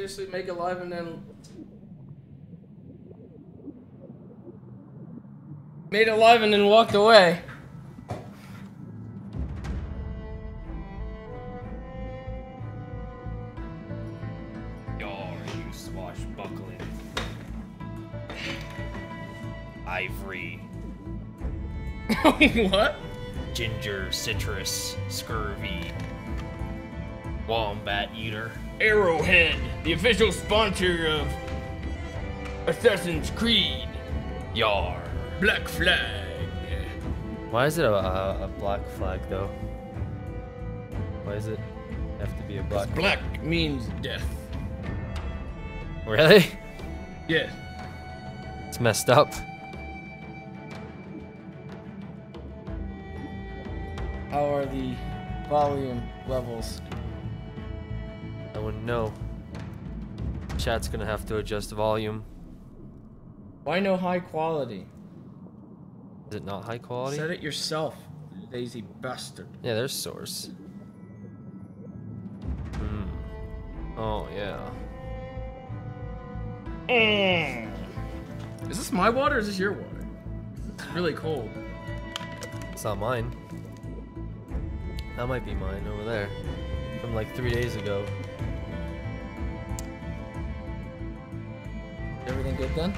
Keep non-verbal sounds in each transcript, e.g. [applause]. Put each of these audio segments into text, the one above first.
Seriously, make it live and then made it live and then walked away. Yar, you swashbuckling. Ivory, [laughs] what? ginger, citrus, scurvy, wombat eater. Arrowhead, the official sponsor of Assassin's Creed. Yar. Black Flag. Why is it a, a, a black flag though? Why does it have to be a black? Black means death. Really? Yes. It's messed up. How are the volume levels? Wouldn't know. Chat's gonna have to adjust volume. Why no high quality? Is it not high quality? Set it yourself, you lazy bastard. Yeah, there's source. Hmm. Oh yeah. Is this my water or is this your water? It's really cold. It's not mine. That might be mine over there. From like three days ago. Good then?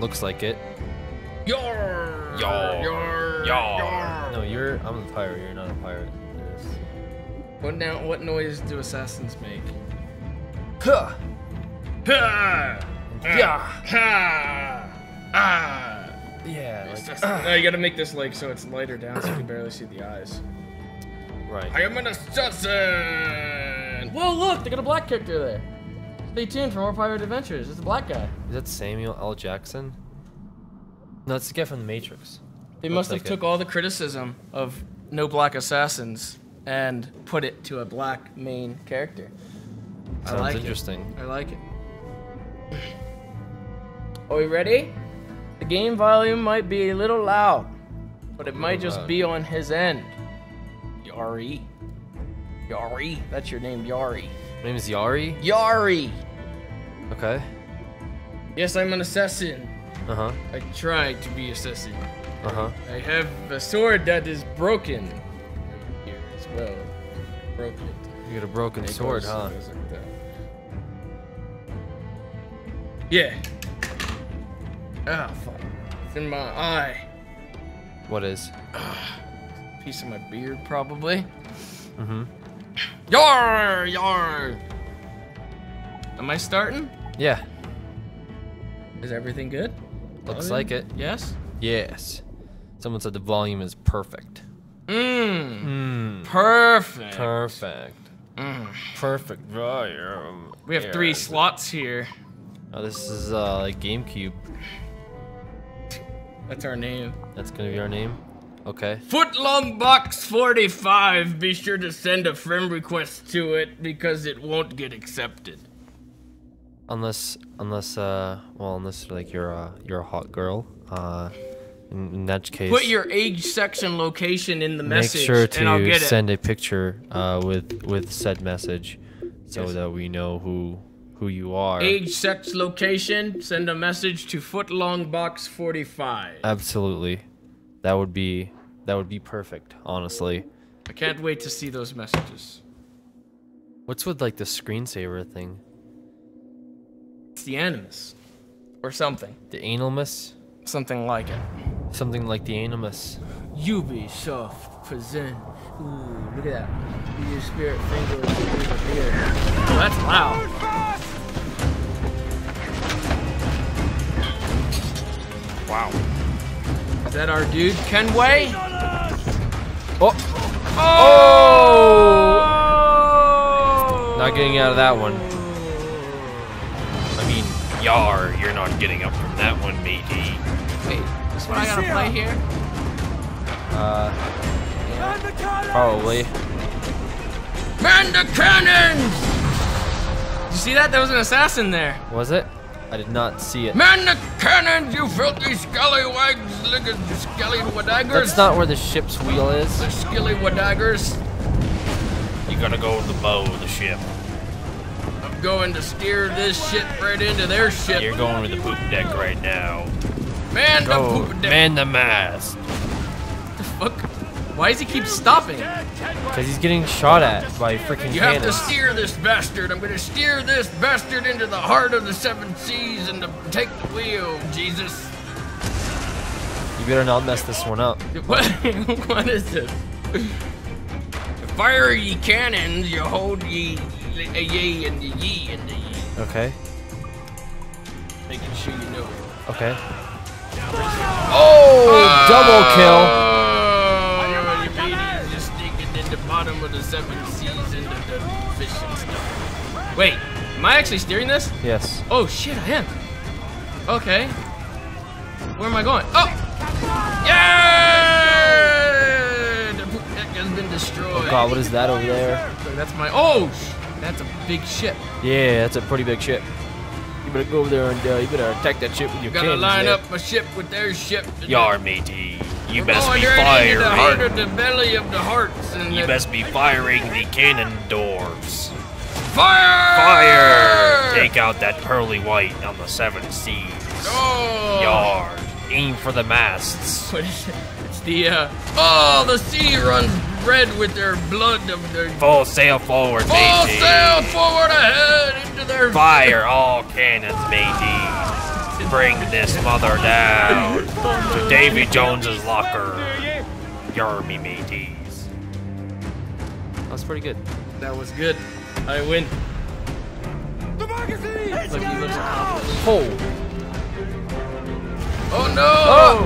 Looks like it. Yar! Yar! Yar! Yar! No, you're. I'm a pirate. You're not a pirate. Yes. What now? What noise do assassins make? Huh. Ha! Yeah. Ha! Ah! Yeah. Like, Assassin- no, you gotta make this like so it's lighter down so you can barely see the eyes. right. I am an assassin! Whoa, look! They got a black character there. Stay tuned for more pirate adventures. It's a black guy. Is that Samuel L. Jackson? No, it's the guy from The Matrix. They Looks must have like it. took all the criticism of no black assassins and put it to a black main character. I Sounds like interesting. it. I like it. Are we ready? The game volume might be a little loud, but it might just loud. be on his end. Yari. Yari. That's your name, Yari. My name is Yari. Yari! Okay. Yes, I'm an assassin. Uh huh. I tried to be assassin. Uh huh. I have a sword that is broken. Here as well. Broken. You got a broken It sword, huh? like. Yeah. Ah, fuck. It's in my eye. What is? Piece of my beard, probably. Mm-hmm. Yar! Yar! Am I starting? Yeah. Is everything good? Looks Volume? like it. Yes? Yes. Someone said the volume is perfect. Mmm. Mmm. Perfect. Perfect. Mm. Perfect volume. We have three slots here. Oh, this is uh like GameCube. That's our name. That's gonna be our name. Okay. Footlong Box 45. Be sure to send a friend request to it because it won't get accepted. Unless, unless, uh, well, unless like you're a you're a hot girl. Uh, in, in that case, Put your age, section, location in the make message, Make sure and I'll to send a picture uh with with said message, so Yes. that we know who who you are. Age, sex, location. Send a message to Footlong Box 45. Absolutely, that would be that would be perfect. Honestly, I can't wait to see those messages. what's with like the screensaver thing? It's the Animus, or something, The analmus, something like it. something like the animus. Ubisoft present. Ooh, look at that. Use your spirit finger to leave a beer. Oh, that's loud. Wow. Is that our dude, Kenway? Oh, Oh! not getting out of that one. I mean, yar, you're not getting up from that one, matey. Wait, this what I gotta play here? Uh, probably. Man the cannons! Did you see that? There was an assassin there. Was it? I did not see it. Man the cannons, you filthy scallywags, look at the scallywadaggers. That's not where the ship's wheel is. the skillywadaggers. You gotta go with the bow of the ship. Going to steer this shit right into their ship. You're going to the poop deck right now. Man, the poop deck. Man the mast. the fuck? Why does he keep stopping? Because he's getting shot at by freaking You have to steer this bastard. I'm gonna steer this bastard into the heart of the seven seas and to take the wheel, Jesus. You better not mess this one up. [laughs] What? what is this? Fire ye cannons, you hold ye, a ye and the ye and the ye. Okay. Making sure you know it. Okay. Oh, double kill. Oh, you just sneaking in the bottom of the seven seas into the fish and stuff. Wait, am I actually steering this? Yes. Oh shit, I am. Okay. Where am I going? Oh! Yeah! The poop deck has been destroyed. Oh God, what is that over there? That's my. Oh! That's a big ship. Yeah, that's a pretty big ship. You better go over there and uh, you better attack that ship with your Gotta line there. up my ship with their ship. Yar, matey. You We're best be right the heart firing. of the belly of the hearts and You the- best be firing the cannon doors. fire! Fire! Take out that pearly white on the seven seas. Oh! Yar. Aim for the masts. [laughs] What is it? It's the uh. Oh, the sea runs red with their blood of their. Full sail forward, Full matey. sail forward ahead into their. Fire all cannons, matey. Bring this mother down to Davy Jones's locker. Yar me, mateys. That's pretty good. That was good. I win. The magazine. Look, he looks accomplished. Oh, Oh no!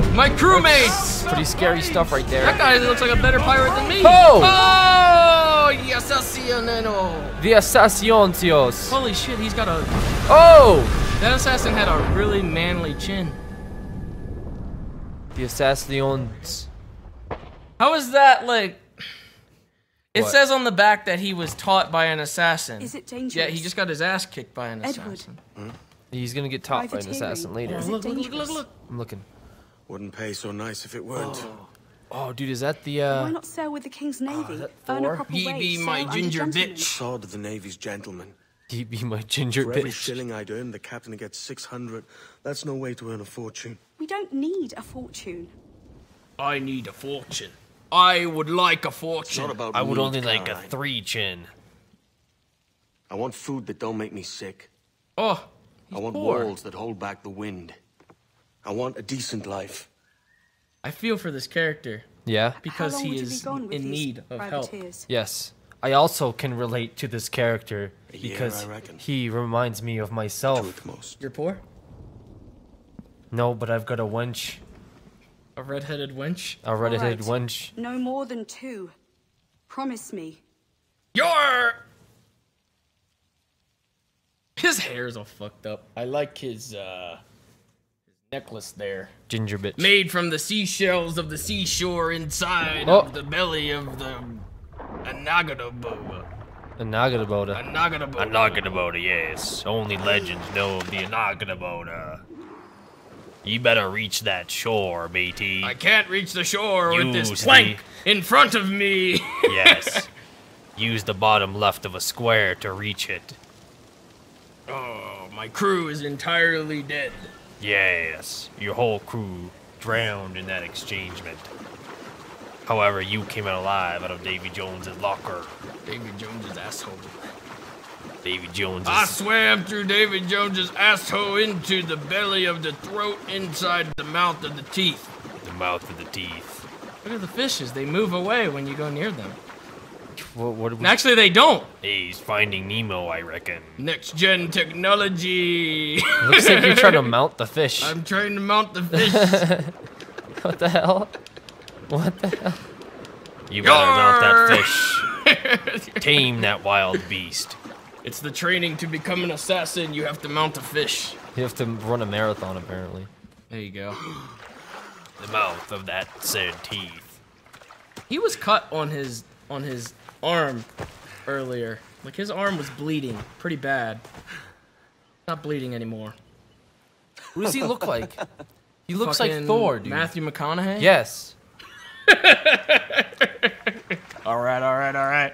Oh! My crewmates. pretty scary stuff right there. That guy looks like a better pirate than me. Oh! Oh! Yes, I see a nano. The Assassinacios. Holy shit, he's got a. Oh! That assassin had a really manly chin. The Assassinations. How is that like? It What? says on the back that he was taught by an assassin. Is it dangerous? Yeah, he just got his ass kicked by an Edward. assassin. Hmm? He's gonna get taught by an assassin later. Is it Look, look, look, look, look. I'm looking. Wouldn't pay so nice if it weren't. Oh, dude, is that the Why uh? not sail with the King's Navy? that Earn a proper Ye wage, be my under ginger bitch. Sod of the Navy's gentleman. He be my ginger For every bitch. shilling I'd earn, the captain gets 600. That's no way to earn a fortune. We don't need a fortune. I need a fortune. I would like a fortune. It's fortune. not about I would need, only like a three chin. I want food that don't make me sick. oh, I want poor. walls that hold back the wind. I want a decent life. I feel for this character Yeah. because he is be in need of help. Yes. I also can relate to this character A year, because he reminds me of myself. most. You're poor? No, but I've got a wench, A redheaded wench? a redheaded Alright. wench. No more than two. Promise me. You're. His hair's all fucked up. I like his uh his necklace there. Ginger bitch. Made from the seashells of the seashore inside Oh. of the belly of the Anagadaboa. A Nagataboda. Anagadaboa. Anagadaboda, yes. Only legends know of the Anagadaboda. You better reach that shore, matey. I can't reach the shore with Use this the- plank in front of me. [laughs] Yes. Use the bottom left of a square to reach it. My crew is entirely dead. Yes. Your whole crew drowned in that exchangement. However, you came out alive out of Davy Jones's locker. Davy Jones's asshole. Davy Jones. I swam through Davy Jones's asshole into the belly of the throat inside the mouth of the teeth. the mouth of the teeth. Look at the fishes. They move away when you go near them. What, what And actually, they don't. He's finding Nemo, I reckon. Next gen technology. [laughs] looks like you're trying to mount the fish. I'm trying to mount the fish. [laughs] What the hell? What the hell? You better mount that fish. [laughs] Tame that wild beast. it's the training to become an assassin. You have to mount a fish. You have to run a marathon apparently. There you go. The mouth of that said teeth. He was cut on his on his arm earlier. Like his arm was bleeding pretty bad. Not bleeding anymore. Who does he look like? He looks like Fucking Thor, dude. Matthew McConaughey. Yes. [laughs] All right, all right, all right.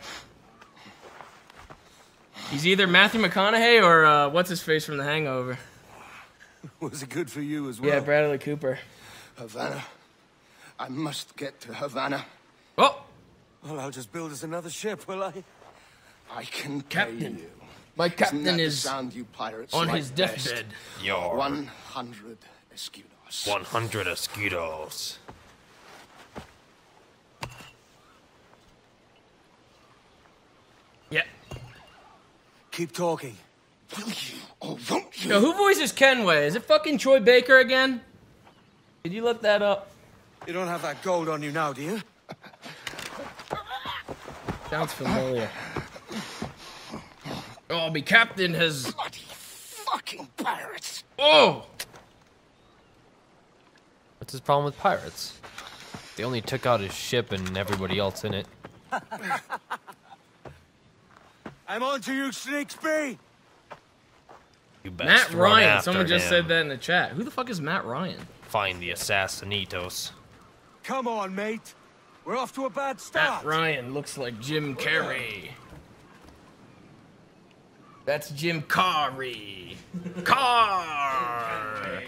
He's either Matthew McConaughey or uh, what's his face from The Hangover. Was it good for you as well? Yeah, Bradley Cooper. Havana. I must get to Havana. Oh, Well, I'll just build us another ship, will I? I can Captain. pay you. my captain is sound you pirates on like his deathbed. Yar. 100 escudos. 100 mosquitoes. Yeah. Keep talking. Will you or won't you? Yo, who voices Kenway? Is it fucking Troy Baker again? Did you look that up? You don't have that gold on you now, do you? Sounds familiar. Oh, me captain has. Bloody fucking pirates! Oh! What's his problem with pirates? They only took out his ship and everybody else in it. [laughs] I'm on to you, Snakesby! You best Matt Ryan. Someone just him. said that in the chat. Who the fuck is Matt Ryan? Find the assassinitos. Come on, mate. We're off to a bad start. Matt Ryan looks like Jim Carrey. That's Jim Carrey. Car.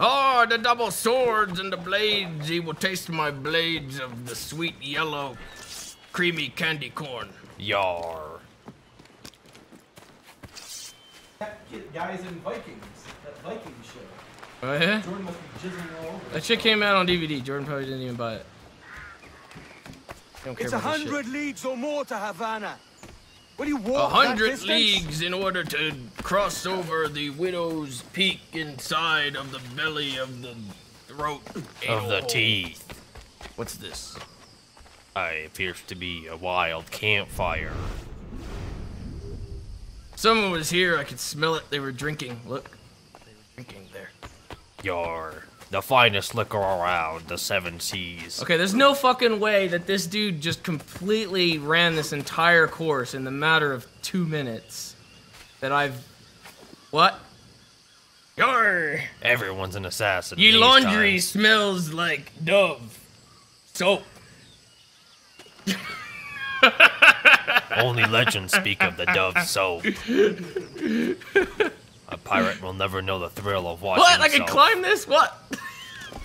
Oh, the double swords and the blades. He will taste my blades of the sweet yellow, creamy candy corn. Yar. guys in Vikings, that Viking show. Oh yeah? Jordan must be jizzing all over. That shit came out on DVD. Jordan probably didn't even buy it. Don't care It's a about this shit. hundred leagues or more to Havana. What Will you walk A hundred leagues in order to cross over the widow's peak inside of the belly of the throat Of the teeth. What's this? I appears to be a wild campfire. Someone was here. I could smell it. They were drinking. Look, they were drinking there. Yar. The finest liquor around the seven seas. Okay, there's no fucking way that this dude just completely ran this entire course in the matter of two minutes. That I've. What? Yar! Everyone's an assassin. Ye laundry times. smells like Dove. Soap. Only legends speak of the dove soap. [laughs] A pirate will never know the thrill of watching What? I can climb this? What?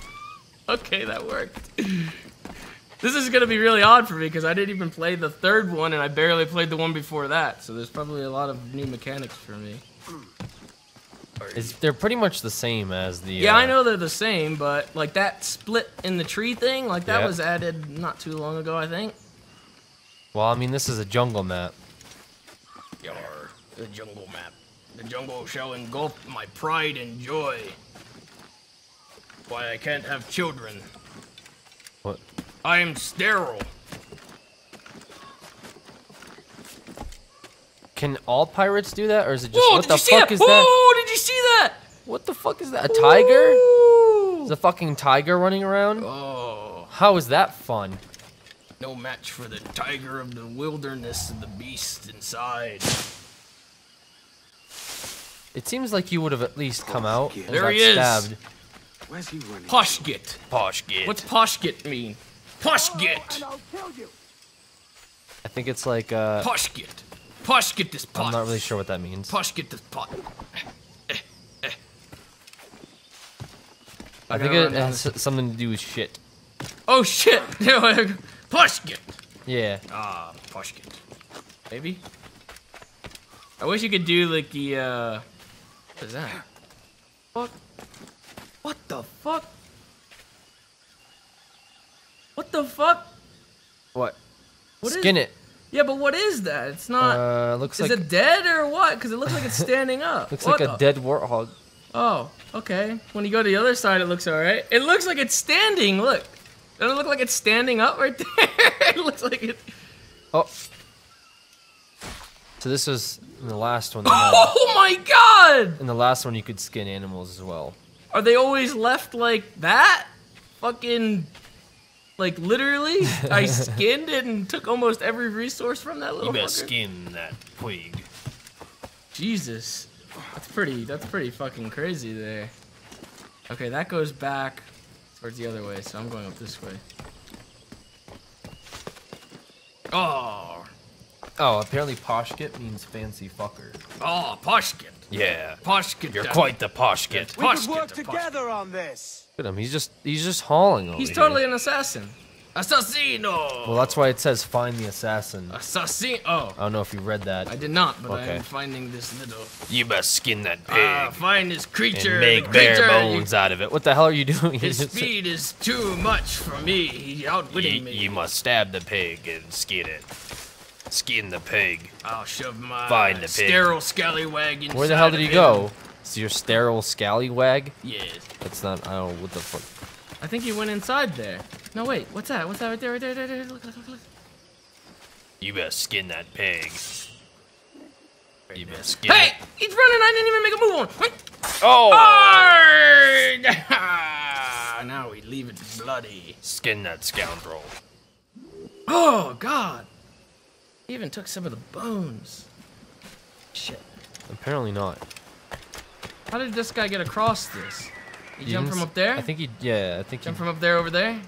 [laughs] okay, that worked. This is gonna be really odd for me because I didn't even play the third one and I barely played the one before that. So there's probably a lot of new mechanics for me. Is they're pretty much the same as the. Yeah, uh, I know they're the same, but like that split in the tree thing, like that Yeah. was added not too long ago, I think. Well, I mean, this is a jungle map. Yar, the jungle map. The jungle shall engulf my pride and joy. Why I can't have children. What? I am sterile. Can all pirates do that, or is it just Whoa, what did the you see fuck that? is that? Whoa, did you see that? What the fuck is that? A tiger? Ooh. Is a fucking tiger running around? Oh, How is that fun? no match for the tiger of the wilderness and the beast inside. It seems like you would have at least come out and There got he is. stabbed. Where's he running? Poshgit. Posh git. What's Poshgit mean? Poshgit. I think it's like uh, Poshgit. Poshgit this pot. I'm not really sure what that means. Poshgit this pot. I think gotta it run down has something to do with shit. Oh shit! [laughs] Poshgit. Yeah. Ah, Poshgit. Maybe. I wish you could do like the uh. What is that? Fuck. What the fuck? What the fuck? What? What is- Skin it. Yeah, but what is that? It's not. Uh, looks is like it dead or what? Because it looks like it's standing up. [laughs] looks What like a the- dead warthog. Oh, okay. When you go to the other side, it looks alright. It looks like it's standing. Look. Doesn't it look like it's standing up right there? [laughs] it looks like it. Oh. So this was in the last one. [laughs] Oh my god! In the last one, you could skin animals as well. Are they always left like that? Fucking. Like literally? [laughs] I skinned it and took almost every resource from that little You better fucker. skin that twig. Jesus. That's pretty that's pretty fucking crazy there. Okay, that goes back towards the other way, so I'm going up this way. Oh. Oh, apparently poshkit means fancy fucker. Oh, Poshkit. Yeah. Poshkit. You're quite the poshkit. We Poshkit. the together on this. Look at him. He's just he's just hauling over He's here. totally an assassin. Assassino. Well, that's why it says find the assassin. Assassin. Oh, I don't know if you read that. I did not, but I am finding this little. You must skin that pig Ah, find this creature. and make the bare creature, bones out of it. What the hell are you doing? His [laughs] speed is too much for me. He outwitted You, me. you must stab the pig and skin it. Skin the pig. I'll shove my Find the pig. sterile scallywag inside Where the hell did he him. go? It's your sterile scallywag? Yes. That's not. I don't know what the fuck. I think he went inside there. No, wait. What's that? What's that right there? Right there? Right there? Look, look, look, look. You best skin that pig. You best skin Hey! it. He's running. I didn't even make a move on. Oh! Arrgh! [laughs] now we leave it bloody. Skin that scoundrel. Oh, God. He even took some of the bones. Shit. Apparently not. How did this guy get across this? He You jumped from up there? I think he. Yeah, I think he. Jumped from up there over there?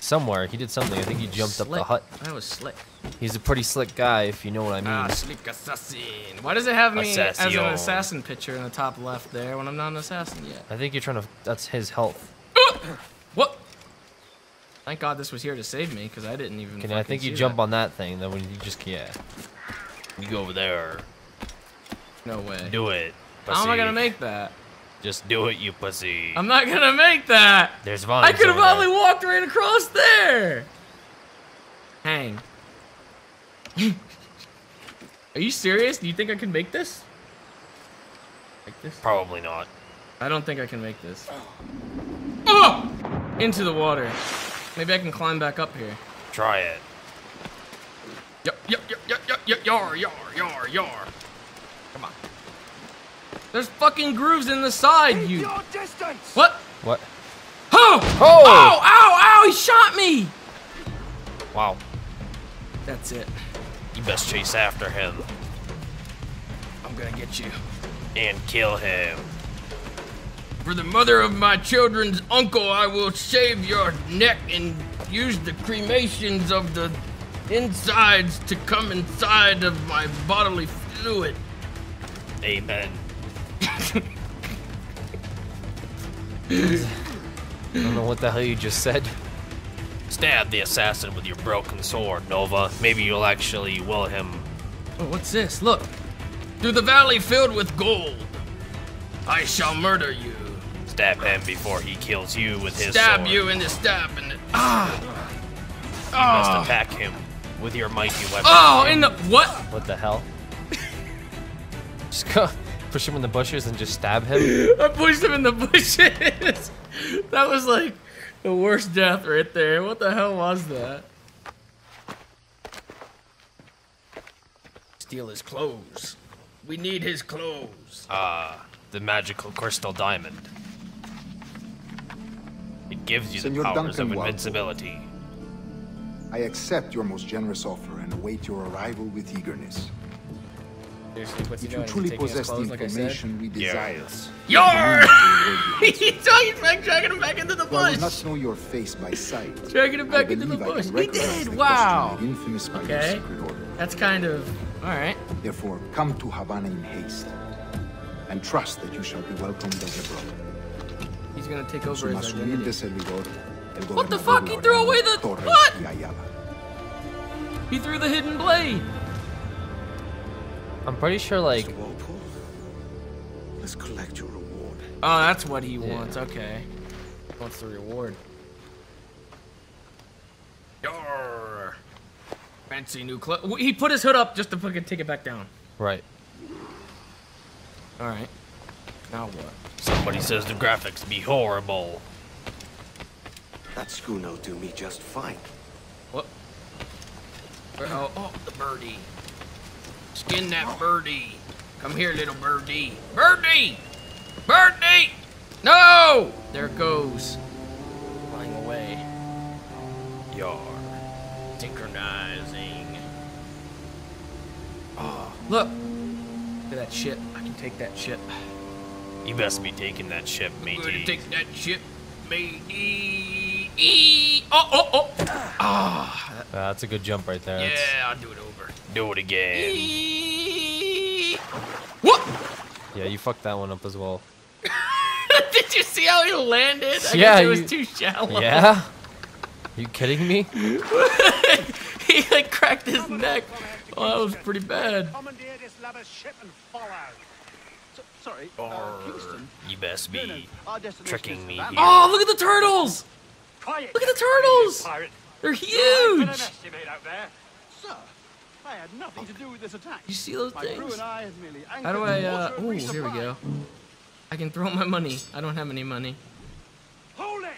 Somewhere he did something. I think he jumped up the hut. That was slick. He's a pretty slick guy, if you know what I mean. Ah, slick assassin. Why does it have me as an assassin picture in the top left there when I'm not an assassin yet? I think you're trying to. That's his health. What? Thank God this was here to save me, because I didn't even. Can I think you jump that. on that thing? Then when you just yeah. You go over there. No way. Do it. How am I gonna make that? Just do it, you pussy. I'm not gonna make that. There's vines I could have there. probably walked right across there. Hang. [laughs] Are you serious? Do you think I can make this? Like this? Probably not. I don't think I can make this. Oh! Into the water. Maybe I can climb back up here. Try it. Yup, yup, yup, yup, yup, yup, yar, yar, yar, yar. Come on. There's fucking grooves in the side, you. Your distance. What? What? Oh! Oh! Ow! Ow! Ow! He shot me! Wow. That's it. You best chase after him I'm gonna get you. and kill him. For the mother of my children's uncle, I will shave your neck and use the cremations of the insides to come inside of my bodily fluid. Amen. I don't know what the hell you just said. Stab the assassin with your broken sword, Nova. Maybe you'll actually will him. Oh, what's this? Look. Through the valley filled with gold, I shall murder you. Stab him before he kills you with his Stab sword. you in the stab and the. Ah! You must Ah! attack him with your mighty weapon. Oh, in the. What? What the hell? [laughs] just go push him in the bushes and just stab him. [laughs] I pushed him in the bushes. [laughs] that was like the worst death right there. What the hell was that? Steal his clothes. We need his clothes. Ah, the magical crystal diamond. It gives you the Senor powers Duncan of Walpole. invincibility. I accept your most generous offer and await your arrival with eagerness. Seriously, what's If you truly possess the information we desire, Yar! [laughs] you He's talking back, dragging him back into the Though I will not know your face by sight. Dragging him back into the believe I bush. can He did. Wow. infamous by your Okay. secret order. That's kind of all right. Therefore, come to Havana in haste, and trust that you shall be welcomed as a brother. He's gonna take over his identity. servidor, What the fuck? He threw away the- Torres what? y Ayala. He threw the hidden blade. I'm pretty sure like let's collect your reward. Oh, that's what he wants. Okay. He Wants the reward. Yarr. Fancy new clothes. He put his hood up just to fucking take it back down. right. All right. Now what? Somebody says the graphics be horrible. That schooner'll do me just fine. What? Where- Oh, oh, the birdie. Skin that birdie. Come here, little birdie. Birdie! Birdie! No! There it goes. Flying away. Yar. Synchronizing. Oh, look. Look at that ship. I can take that ship. You best be taking that ship, I'm gonna matey. take that ship, matey. Ee! Oh, oh, oh! Ah, Uh, that's a good jump right there. That's- yeah, I'll do it over. Do it again. Ee! What? yeah, you fucked that one up as well. [laughs] Did you see how he landed? I Yeah, guess it was you- too shallow. Yeah? you kidding me? [laughs] he like cracked his neck. Oh, that was pretty bad. Commandeer this lavish ship and follow. So, sorry, Or uh, Kingston. you best No, no, be our destination tricking me here. Oh, look at the turtles! Quiet. Look at the turtles! Pirate. They're huge! estimate out there. Sir, I had nothing to do with this attack. You see those things? I How do I, in uh, water ooh, here we go. I can throw my money. I don't have any money. Hold it.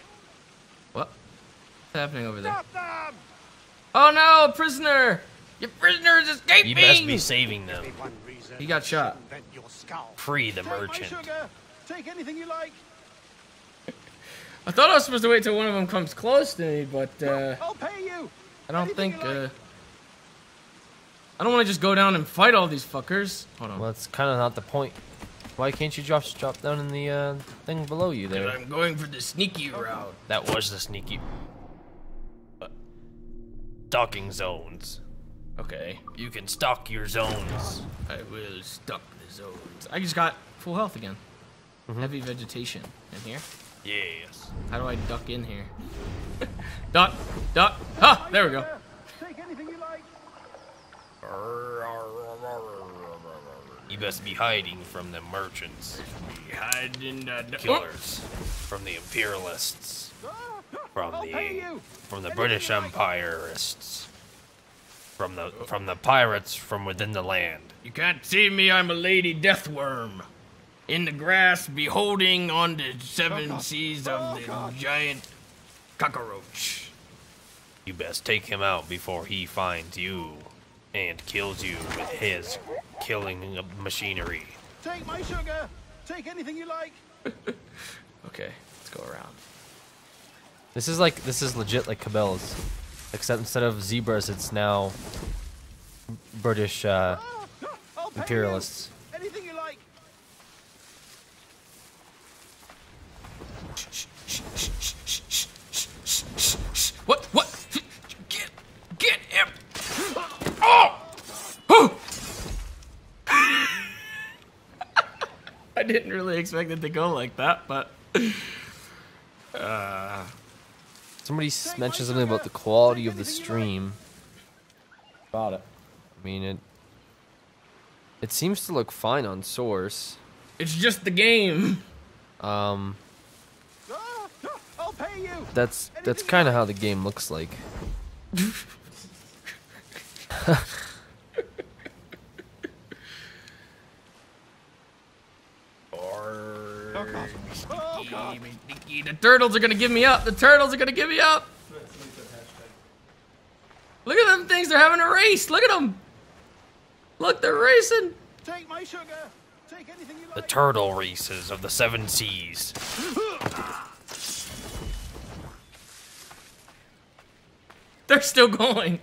What? What's happening over there? Them. Oh no, a prisoner! Your prisoner is escaping! You best be saving them. He got shot. Invent skull. Free the Take my merchant. sugar. Take anything you like. I thought I was supposed to wait till one of them comes close to me, but uh, I'll pay you. I don't Anything think. like. Uh, I don't want to just go down and fight all these fuckers. Hold on. Well, that's kind of not the point. Why can't you drop drop down in the uh, thing below you there? I'm going for the sneaky route. That was the sneaky. Docking zones. Okay, You can stock your zones. I will stuck the zones. I just got full health again. Heavy vegetation in here. Yes. How do I duck in here? [laughs] duck, duck. Ah, there we go. You like. You best be hiding from the merchants, Hide in the du- killers, from the imperialists, from I'll the from the British Empirists, from the from the pirates from within the land. You can't see me, I'm a lady deathworm. In the grass, beholding on the seven seas of the giant cockroach. You best take him out before he finds you and kills you with his killing machinery. Take my sugar. Take anything you like. [laughs] Okay, let's go around. This is like this is legit like Cabela's, except instead of zebras, it's now British uh, I'll imperialists. you. Anything you like. What? What? Get, get him! Oh! Oh! I didn't really expect it to go like that, but Uh, Somebody s- mentioned something about the quality of the stream. About it. I mean it. It seems to look fine on source. it's just the game. Um, I'll pay you. that's that's kind of how the game looks like. Oh, [laughs] God. The turtles are gonna give me up. The turtles are gonna give me up. Look at them things. They're having a race. Look at them. Look, they're racing. Take my sugar. Take anything you like. The turtle races of the seven seas. They're still going.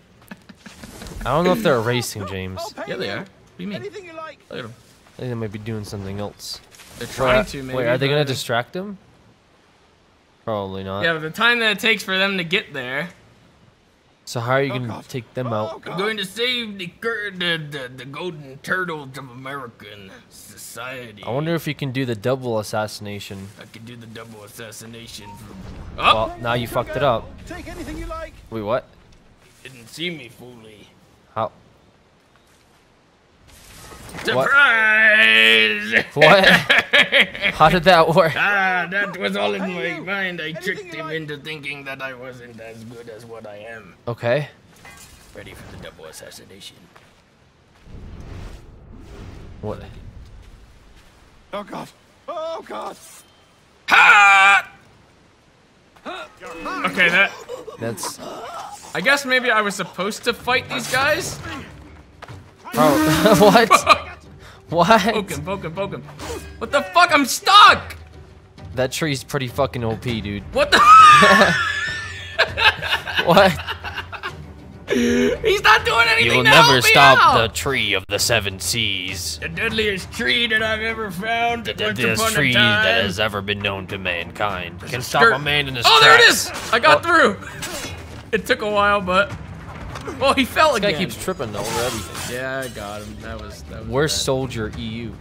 I don't know if they're racing, James. Yeah, they are. What do you mean? Anything you like. Look at them. I think they might be doing something else. They're trying are- to. Maybe. wait, are they gonna distract them? Probably not. Yeah, but the time that it takes for them to get there. So how are you gonna God. take them Oh, out? I'm going to save the the, the, the golden turtles of American society. I wonder if you can do the double assassination. I could do the double assassination. Oh, Well, now you fucked it up. Take anything you like. Wait, what? didn't see me fully. How? Surprise! What? [laughs] How did that work? ah, that was all in my mind. I tricked him into thinking that I wasn't as good as what I am. Okay. Ready for the double assassination. What? Oh God. Oh God. Ha! Okay, that. That's I guess maybe I was supposed to fight these guys. Oh [laughs] what? [laughs] What? Poke him, poke him, poke him. What the fuck? I'm stuck! That tree's pretty fucking OP, dude. What the? [laughs] What? He's not doing anything. You will to never help me stop out. the tree of the seven seas. The deadliest tree that I've ever found. The deadliest upon a tree that has ever been known to mankind. Can a stop skirt. a man in his Oh, there it is! I got oh. through. It took a while, but [laughs] oh, he fell This guy keeps tripping over everything. Yeah, I got him. That was that was. Worst bad. soldier EU.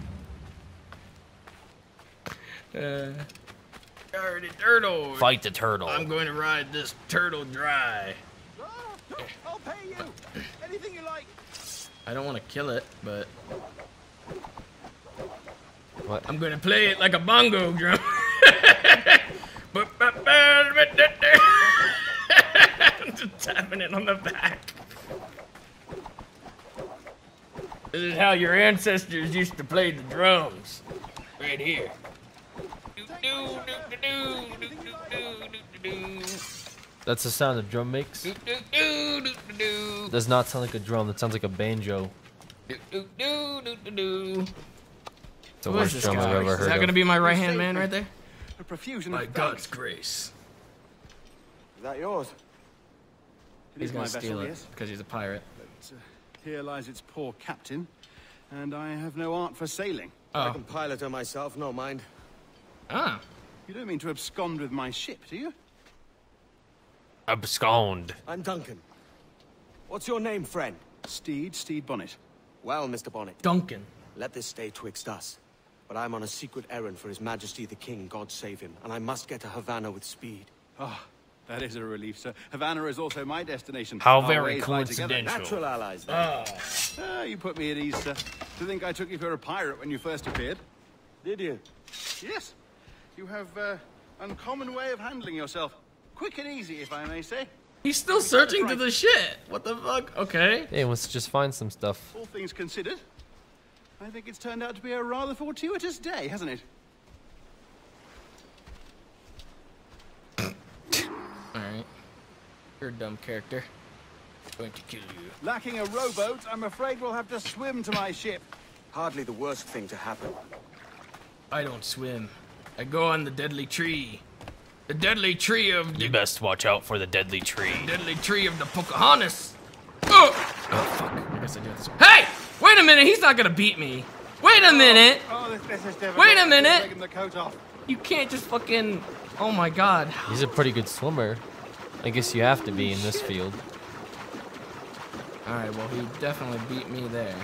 Uh, dirty turtle. Fight the turtle. I'm going to ride this turtle dry. I'll pay you. Anything you like. I don't want to kill it, but What? I'm going to play it like a bongo drum. [laughs] [laughs] Just tapping it on the back. This is how your ancestors used to play the drums. Right here. That's the sound a drum makes. Does not sound like a drum. That sounds like a banjo. It's the worst drum guy? I've ever heard. Is that of. going to be my right hand man right there? A profusion By of God's grace. Is that yours? It He's my going to steal vessel, it yes. because he's a pirate. But, uh, here lies its poor captain, and I have no art for sailing. I Oh. can pilot her myself, no mind. Ah. You don't mean to abscond with my ship, do you? Abscond. I'm Duncan. What's your name, friend? Stede, Stede Bonnet. Well, Mr. Bonnet, Duncan. let this stay twixt us. But I'm on a secret errand for His Majesty the King, God save him, and I must get to Havana with speed. Ah, that is a relief, sir. Havana is also my destination. How Our very ways coincidental. Natural allies, then. Ah, you put me at ease, sir. To think I took you for a pirate when you first appeared? Did you? Yes. You have uh, uncommon way of handling yourself. Quick and easy, if I may say. He's still searching through the shit. What the fuck? Okay. Hey, let's just find some stuff. All things considered, I think it's turned out to be a rather fortuitous day, hasn't it? Alright. You're a dumb character. Going to kill you. Lacking a rowboat, I'm afraid we'll have to swim to my ship. Hardly the worst thing to happen. I don't swim. I go on the deadly tree. The deadly tree of the You best watch out for the deadly tree. The deadly tree of the Pocahontas. Oh! Oh fuck. I guess I do this. Hey! Wait a minute, he's not gonna beat me. Wait a minute! Oh, this, this is difficult. Wait a minute! Taking the coat off. You can't just fucking Oh my god. He's a pretty good swimmer. I guess you have to be in this field. Alright, well he definitely beat me there.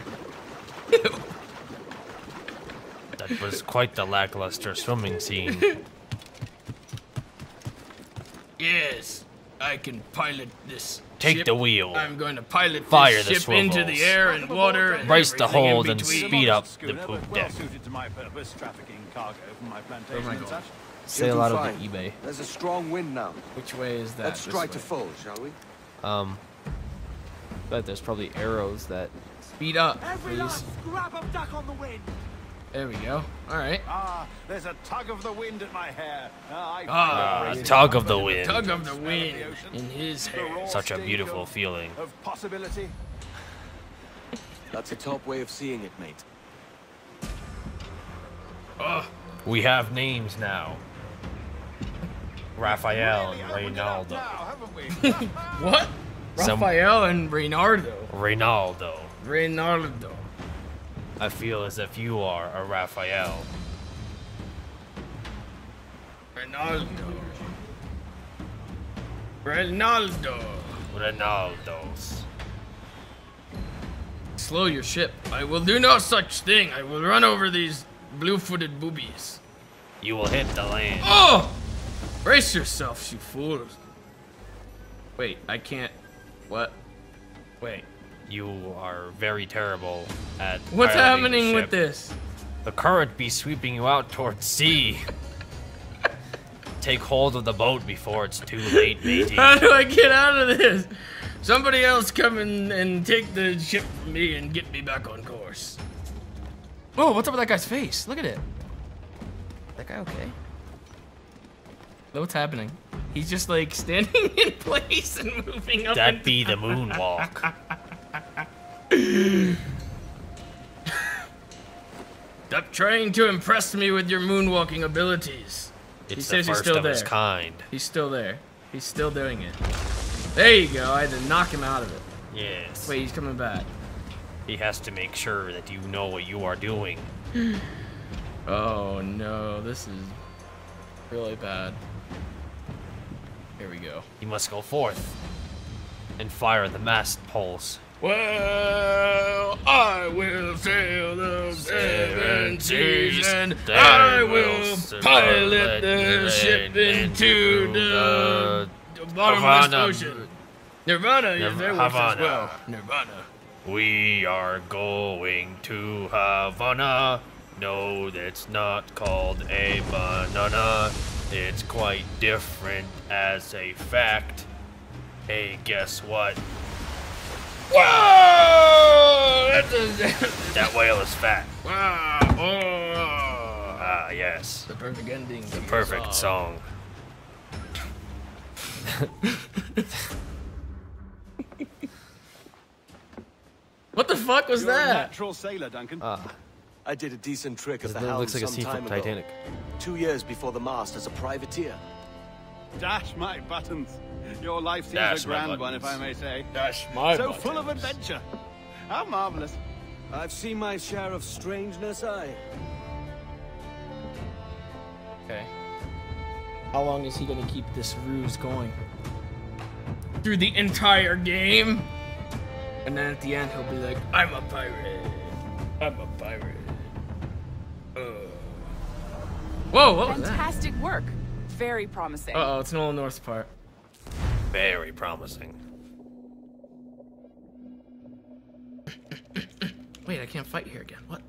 That was quite the lackluster swimming scene. Yes, I can pilot this. Take ship. the wheel. I'm going to pilot Fire this the ship into the air and water and Brace the hold and speed up the Schooner, poop but well deck. suited to my purpose, trafficking cargo from my plantation oh my and God. such. Say a You'll lot of the eBay. There's a strong wind now. Which way is that? Let's try to way. full, shall we? Um, but there's probably arrows that. Speed up, Every please. last scrap of duck on the wind. There we go. All right. Ah, there's a tug of the wind at my hair. Ah, Ah, tug of the wind. Tug of the wind in his hair. Such a beautiful feeling. Of possibility. That's a top way of seeing it, mate. We have names now. Raphael and Really opened it up Reynaldo. Now, haven't we? [laughs] What? Some- Raphael and Reynardo. Reynaldo. Reynaldo. I feel as if you are a Raphael. Reynaldo. Reynaldo. Reynaldos. Slow your ship. I will do no such thing. I will run over these blue-footed boobies. You will hit the land. Oh! Brace yourself, you fools. Wait, I can't. What? Wait. You are very terrible at. What's piloting the happening with this? The current be sweeping you out towards sea. Take hold of the boat before it's too late, [laughs] matey. How do I get out of this? Somebody else come and, and take the ship from me and get me back on course. Whoa, what's up with that guy's face? Look at it. That guy okay? What's happening? He's just like standing [laughs] in place and moving up. That be the moonwalk. [laughs] Stop trying to impress me with your moonwalking abilities. It's the says he's still there. kind. He's still there. He's still doing it. There you go. I had to knock him out of it. Yes. Wait, he's coming back. He has to make sure that you know what you are doing. [sighs] Oh no, this is really bad. Here we go. He must go forth and fire the mast poles. Well, I will sail the seven seas and I will will pilot the ship into into the, the the bottomless Havana. ocean. Nirvana is Nirv- there works as well. Nirvana. We are going to Havana. No, that's not called a banana. It's quite different as a fact. Hey, guess what? Whoa! That's a, [laughs] That whale is fat. [laughs] wow! Oh. Ah, yes. The perfect ending. The perfect song. [laughs] What the fuck was You're a that? natural sailor, Duncan. Ah, I did a decent trick of it the helm looks like a some scene time from ago. Titanic. Two years before the mast as a privateer. Dash my buttons. Your life seems Dash a grand one, if I may say. Dash my so button. full of adventure. How marvelous. I've seen my share of strangeness, I. Okay. How long is he gonna keep this ruse going? Through the entire game? And then at the end he'll be like, I'm a pirate. I'm a pirate. Whoa, what was that? Fantastic work. Very promising. Uh oh, it's Nolan North's part. Very promising. [coughs] Wait, I can't fight here again. What?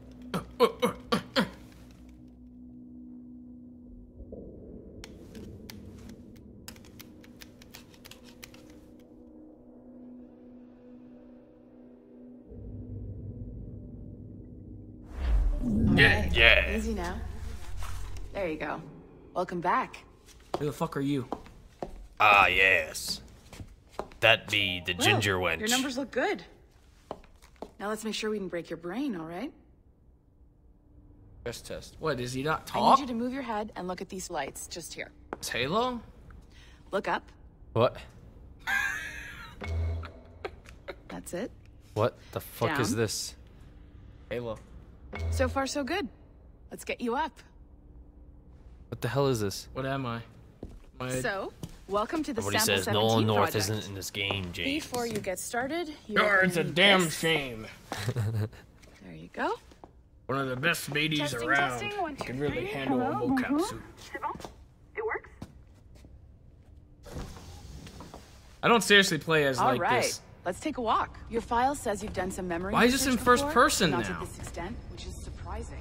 Yeah. Yeah. Easy now. There you go. Welcome back. Who the fuck are you? Ah, yes. That be the ginger wench. Your numbers look good. Now let's make sure we can break your brain, all right? Stress test. What, does he not I need you to move your head and look at these lights just here. It's Halo? Look up. What? That's it. What the fuck is this? Halo. So far, so good. Let's get you up. What the hell is this? What am I? My So, welcome to the Nobody Sample says 17 Nolan North project. isn't in this game, James. Before you get started, you Sure, are it's a damn this. shame. [laughs] There you go. One of the best mateys Testing, around. testing, one, two, Can really three. handle a Hello, mocap bonjour. suit. It works. I don't seriously play as All like right. this. Let's take a walk. Your file says you've done some memory. Why is this in first before, person not now? to this extent, which is surprising.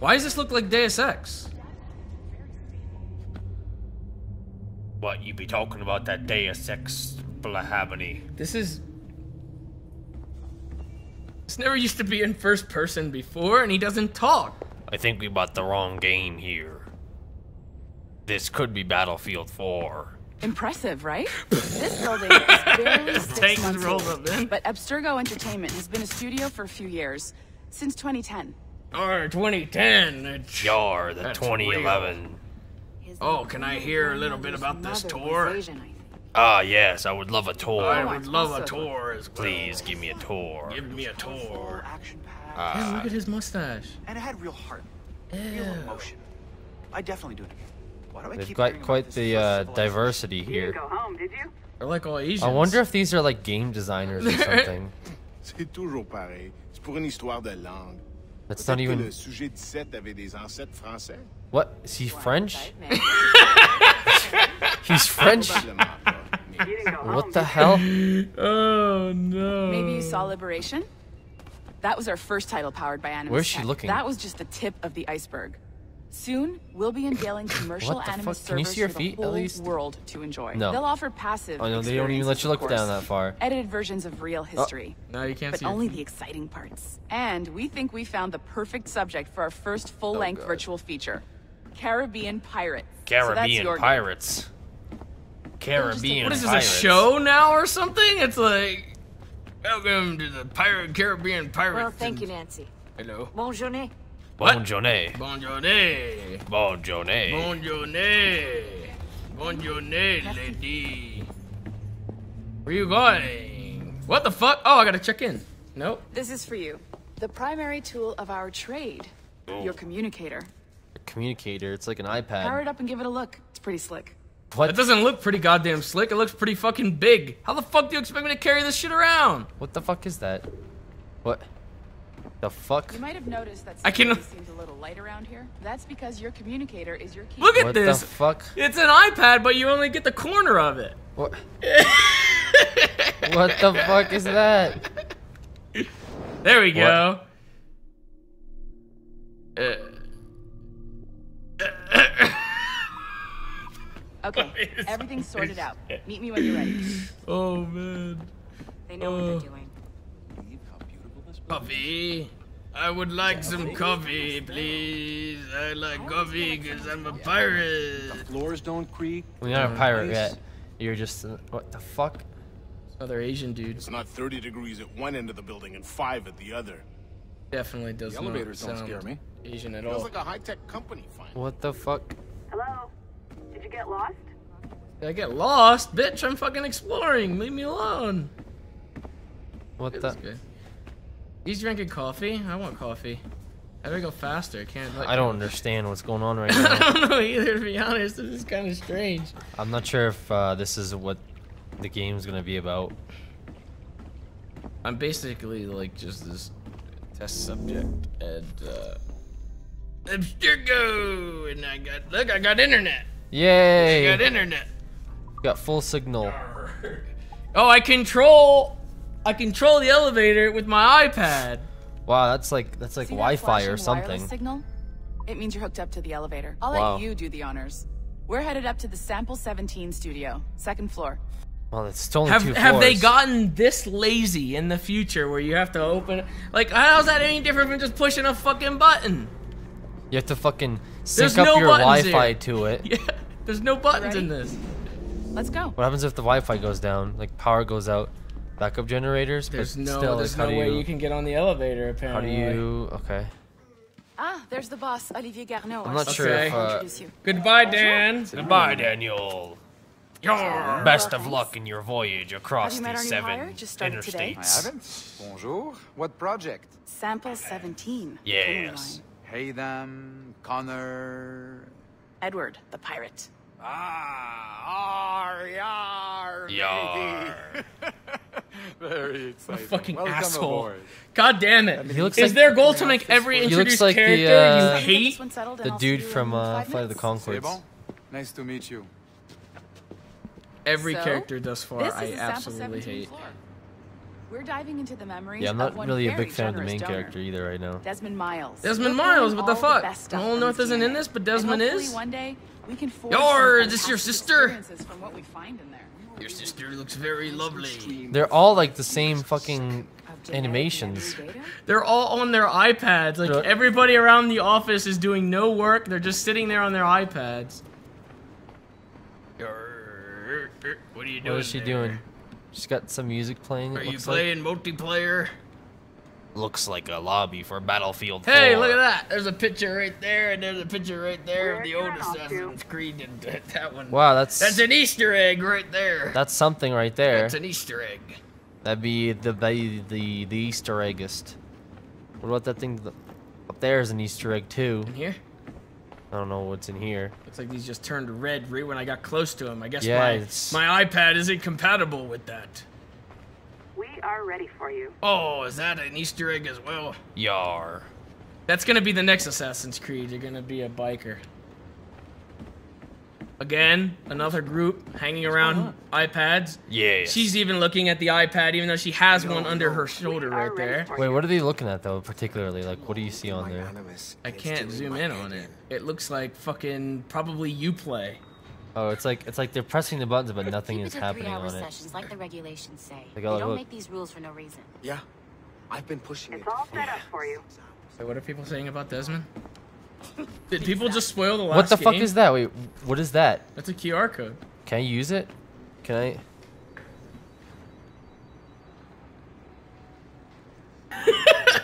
Why does this look like Deus Ex? What, you be talking about that Deus Ex Blahabony? This is. This never used to be in first person before, and he doesn't talk. I think we bought the wrong game here. This could be Battlefield 4. Impressive, right? [laughs] this building is barely [laughs] six Tanks months rolled old, up in. but Abstergo Entertainment has been a studio for a few years, since 2010. Or 2010. it's- Yar, the That's 2011. Oh, can I hear a little bit about this tour? Ah, yes, I would love a tour. I would love a tour as well. Please give me a tour. Give me a tour. Action packed. Yeah, Ah, look at his mustache. And it had real heart. Real emotion. I definitely do it again. Why do I They've keep got quite about this the first uh, civilization? diversity here. home, did you? They're like all Asians. I wonder if these are like game designers or [laughs] something. C'est toujours pareil. C'est pour une histoire de langue. That's not even. le sujet 17 avait des ancêtres français. What? Is he French? [laughs] He's French? Probablement pas. Mais What the hell? [laughs] Oh no. Maybe you saw Liberation? That was our first title powered by Animus Where's she Tech. looking? That was just the tip of the iceberg. Soon, we'll be unveiling commercial What the Animus fuck? Can you see your for feet, the at whole least? world to enjoy. No. They'll offer passive Oh no, they don't even let you look course. down that far. Edited versions of real oh. history. No, you can't but see. your only the exciting parts. And we think we found the perfect subject for our first full-length Oh, God. virtual feature. Caribbean Pirates. so that's Caribbean your game. Pirates. Caribbean What is this, Pirates. a show now or something? It's like, welcome to the Pirate Caribbean Pirates. Well, thank you, Nancy. Hello. Bonne journée. What? Bonjourne. Bonjourne. Bonjourne. Bonjourne. Bonjourne, lady. Where you going? What the fuck? Oh, I gotta check in. Nope. This is for you. The primary tool of our trade. Oh. Your communicator. A communicator. It's like an iPad. Power it up and give it a look. It's pretty slick. What? That doesn't look pretty goddamn slick. It looks pretty fucking big. How the fuck do you expect me to carry this shit around? What the fuck is that? What? The fuck? You might have noticed that I can- security seems a little light around here. That's because your communicator is your key. Look at What this. the fuck? It's an iPad, but you only get the corner of it. What? [laughs] what the fuck is that? There we go. Uh, Okay, [laughs] everything's sorted out. Meet me when you're ready. [laughs] oh man. They know what they're doing. Coffee. I would like some coffee, please. I like coffee because I'm a pirate. The floors don't creak. Well, you're not a pirate yet. You're just. uh, what the fuck? Other Asian dude It's not 30 degrees at one end of the building and 5 at the other. definitely does The not elevators don't sound scare me. Asian at Feels all. like a high-tech company find. What the fuck? Hello? Did you get lost? Did I get lost, bitch. I'm fucking exploring. Leave me alone. What This the? good. He's drinking coffee. I want coffee. How do I go faster? I can't. Like, I don't understand what's going on right [laughs] now. I don't know either. To be honest, this is kind of strange. I'm not sure if uh, this is what the game's gonna be about. I'm basically like just this test subject, and uh, I'm go, and I got look, I got internet. I Yay! got internet. Got full signal. Oh, I control, I control the elevator with my iPad. Wow, that's like that's like See that Wi-Fi flashing or wireless something. Signal? It means you're hooked up to the elevator. I'll Wow. let you do the honors. We're headed up to the Sample 17 studio, second floor. Well, it's still only Have two have they gotten this lazy in the future where you have to open? It like, how's that any different from just pushing a fucking button? You have to fucking There's sync up no your Wi-Fi here. to it. [laughs] Yeah, there's no buttons Ready? in this. Let's go. What happens if the Wi-Fi goes down? Like power goes out, backup generators, There's but no, still, there's like, no do way you, you can get on the elevator. Apparently. How do you? Okay. Ah, there's the boss, Olivier Garneau. I'm our not sure secretary. if, uh, introduce you. Goodbye, Dan. Goodbye, Daniel. Yarr. Best of luck in your voyage across you met the our seven? Just started today. I interstates. haven't. Bonjour. What project? Sample 17. Yes. Hey them, Connor. Edward, the pirate. Ah, ar, yar, Yar. Very exciting. fucking Welcome asshole. aboard. God damn it! He looks Is like- their goal to make every introduced like the, character uh, you hate? this one settled and The dude from in uh, Flight of the minutes. C'est Concords. Nice to meet you. Every So, character thus far, I is the Sample absolutely hate. floor. We're diving into the memories Yeah, I'm not one really a big fan of the main donor, character either right now. Desmond Miles. Desmond Miles, what the fuck? best stuff Nolan North isn't in this, but Desmond hopefully is? One day we can forge Yar, some is this your sister? From what we find in there. Your sister looks very lovely. They're all like the same fucking animations. They're all on their iPads. Like everybody around the office is doing no work. They're just sitting there on their iPads. What are you doing? What is she there? doing? She's got some music playing. Are it you looks like. playing multiplayer? Looks like a lobby for Battlefield 4. Hey, look at that! There's a picture right there, and there's a picture right there of the old Assassin's Creed, and [laughs] that one. Wow, that's That's an Easter egg right there. that's something right there. That's an Easter egg. That'd be the the the, the Easter eggest. What about that thing th- up there is an Easter egg too? In here? I don't know what's in here. Looks like these just turned red right when I got close to him. I guess Yeah, my, it's- my iPad isn't compatible with that. We are ready for you. Oh, is that an Easter egg as well? Yar. That's gonna be the next Assassin's Creed. You're gonna be a biker. Again, another group hanging around iPads. Yeah. She's even looking at the iPad, even though she has one under her shoulder right there. Wait, what are they looking at though, particularly? Like, what do you see on there? I can't zoom in on it. It looks like fucking probably Uplay. Oh, it's like it's like they're pressing the buttons, but nothing is happening three-hour on it. like the regulations say. Like, they oh, don't look. make these rules for no reason. Yeah, I've been pushing It's it. all set up for you. Wait, what are people saying about Desmond? Did people just spoil the last What the fuck is that? Wait, what is that? That's a QR code. Can I use it? Can I?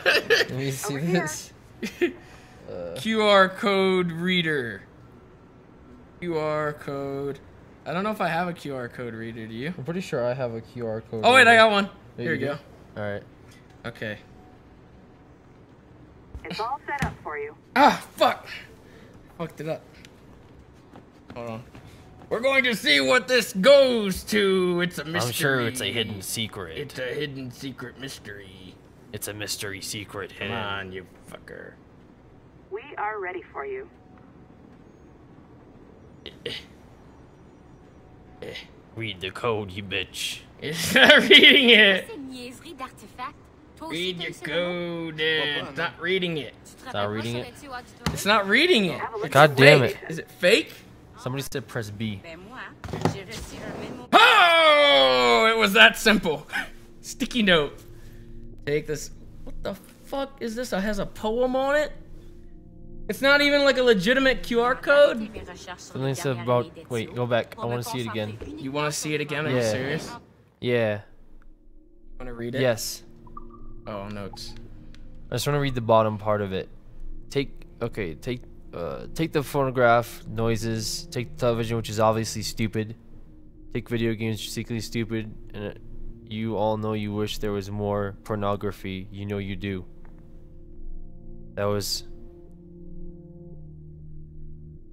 Let me [laughs] see Over here. this. [laughs] QR code reader. QR code. I don't know if I have a QR code reader. Do you? I'm pretty sure I have a QR code. Oh wait, I got one. Here you go. All right. Okay. It's all set up for you. Ah, fuck. Fucked it up. Hold on. We're going to see what this goes to. It's a mystery. I'm sure it's a hidden secret. It's a hidden secret mystery. It's a mystery secret Come hidden. on, you fucker. We are ready for you. Eh, eh, eh. Read the code, you bitch. It's [laughs] not reading it. Ces niaiseries d'artefacts. Toi aussi, Read your eu ce mot? code. It's not reading it. Tu It's not reading it. le tuyau auditoire? It's not reading it. It's God damn fake. it. Is it fake? Somebody said press B. Ben moi, j'ai reçu un mémo. Oh, it was that simple. [laughs] Sticky note. Take this. What the fuck is this? It has a poem on it? It's not even like a legitimate QR code? Mes recherches sur Something les said about. Wait, go back. I want to see it again. You want to see it again? Are you Yeah. serious? Yeah. Want to read it? Yes. Oh, notes. I just want to read the bottom part of it. Take okay. Take uh, take the phonograph noises. Take the television, which is obviously stupid. Take video games, secretly stupid. And uh, you all know you wish there was more pornography. You know you do. That was.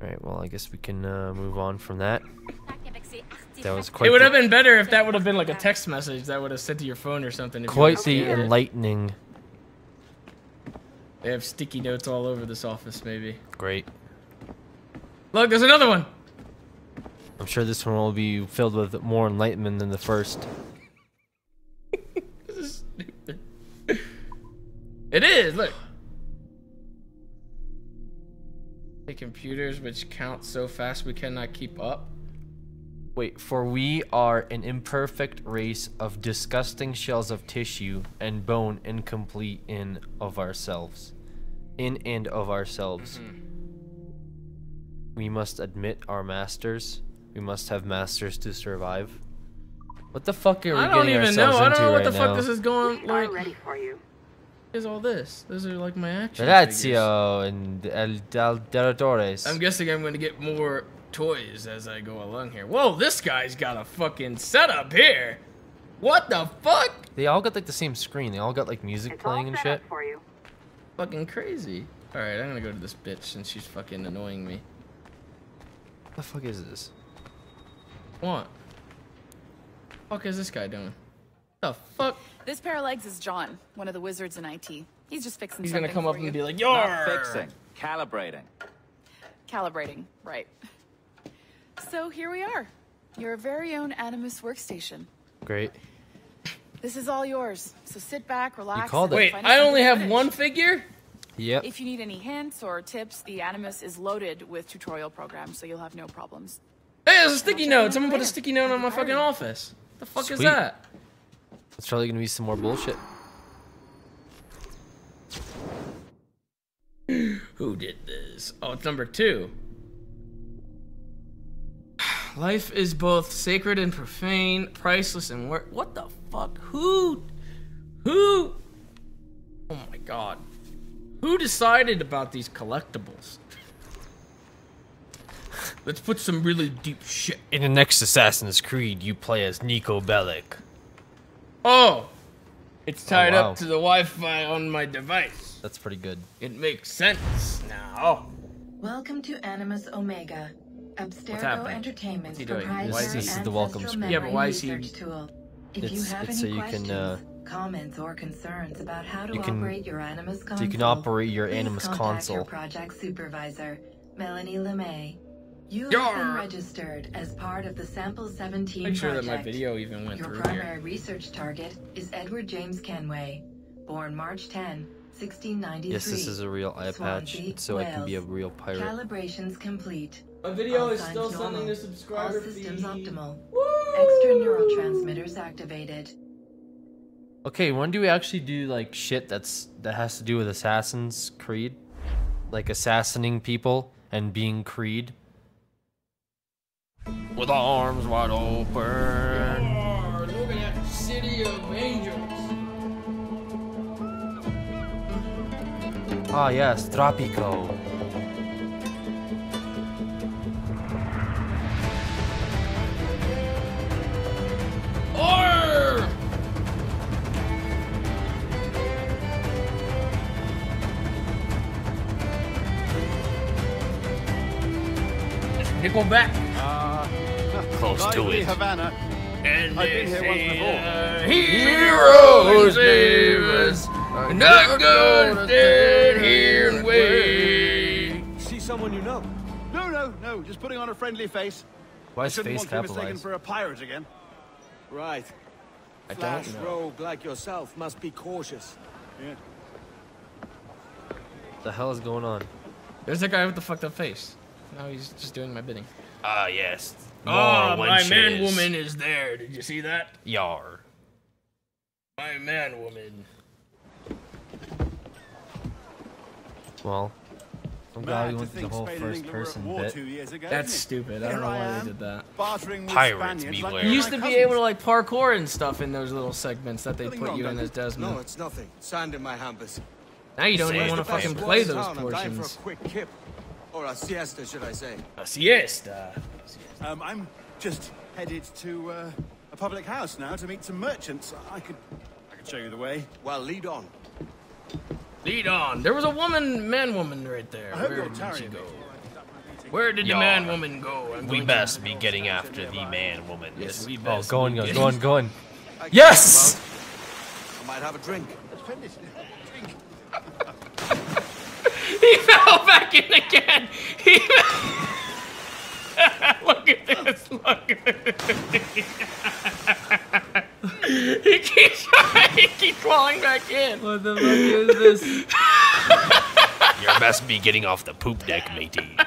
Alright, well, I guess we can uh, move on from that. That was quite It would have been better if that would have been like a text message that would have sent to your phone or something. Quite the enlightening. They have sticky notes all over this office, maybe. Great. Look, there's another one. I'm sure this one will be filled with more enlightenment than the first. [laughs] This is stupid. It is, look. The computers which count so fast we cannot keep up. Wait, for we are an imperfect race of disgusting shells of tissue and bone incomplete in of ourselves. In and of ourselves. Mm-hmm. We must admit our masters. We must have masters to survive. What the fuck are we I don't getting even know. ourselves I don't know what right the now? fuck this is going We like. are ready for you. Is all this? Those are like my action figures. Lazio and El Del Delatores. I'm guessing I'm gonna get more toys as I go along here. Whoa, this guy's got a fucking setup here. What the fuck? They all got like the same screen. They all got like music It's all playing and shit. up for you. Fucking crazy. All right, I'm gonna go to this bitch since she's fucking annoying me. What the fuck is this? What? Fuck is this guy doing? The fuck? This pair of legs is John, one of the wizards in IT. He's just fixing He's gonna come up you. and be like, "You're fixing, calibrating. Calibrating, right. So here we are. Your very own Animus workstation. Great. This is all yours. So sit back, relax. You called it. Wait, I only have footage. one figure? Yep. If you need any hints or tips, the Animus is loaded with tutorial programs, so you'll have no problems. Hey, there's a sticky note. Someone put a sticky note on my fucking office. The fuck is Sweet. that? It's probably gonna be some more bullshit. Who did this? Oh, it's number two. Life is both sacred and profane, priceless and worth. What the fuck? Who? Who? Oh my god. Who decided about these collectibles? [laughs] Let's put some really deep shit. In the next Assassin's Creed, you play as Niko Bellic. Oh! It's oh, tied wow. up to the Wi Fi on my device. That's pretty good. It makes sense now. Welcome to Animus Omega, Abstergo happening? Entertainment's What's he doing? proprietary Why is he- This is the welcome screen. Yeah, but why is memory he- research tool. If you have it's any so you can, questions, uh, comments, or concerns about how to you can- operate your Animus console, so you can operate your please Animus contact console. Your project supervisor, Melanie LeMay. You have Yar. been registered as part of the Sample 17 Make sure that project. my video even went Your through primary here. research target is Edward James Kenway, born March 10, 1693. Yes, this is a real eye patch, Swansea, so I can be a real pirate. Calibrations complete. My video All is still normal. sending the subscriber All systems feed. optimal. Extra neurotransmitters activated. Okay, when do we actually do like shit that's that has to do with Assassin's Creed? Like assassinating people and being Creed? With arms wide open. Oh, look at that city of angels. Ah yes, Tropico. Nickelback. Uh, Close to it. Havana. And I've been here once before. Heroes save us. Not gonna stand here and wait. See someone you know? No, no, no. Just putting on a friendly face. Why is shouldn't face want be mistaken capitalized? for a pirate again. Right. I Flash don't know. rogue like yourself must be cautious. Yeah. The hell is going on? There's that guy with the fucked up face. Now he's just doing my bidding. Ah, yes. More Oh, my man woman is there. Did you see that? Yar. My man woman. Well, I'm Mad glad we to went through the whole Spain first England were at person bit. two years ago, That's stupid. I don't Here know why they did that. Pirates Spaniards beware. like You used my to be able to like parkour and stuff in those little segments that they Nothing put wrong, you in Doctor. as Desmond. No, it's nothing. Sand in my hampers. Now you don't Say even want to fucking play those town, I'm dying for portions. A quick kip. Or a siesta, should I say. A siesta. Um, I'm just headed to uh, a public house now to meet some merchants. I could, I could show you the way. Well, lead on. Lead on. There was a woman, man woman right there. I hope Where you'll did tarry she go? Where did the man woman go? I'm We best be getting after the man woman. Yes, we Oh, best. go on, be go on, go on, [laughs] go on. Yes! about- I might have a drink. Let's finish. Drink. [laughs] He fell back in again. He [laughs] Look at this. Look at this. [laughs] he keeps trying. he keeps crawling back in. What the fuck is this? You best be getting off the poop deck, matey.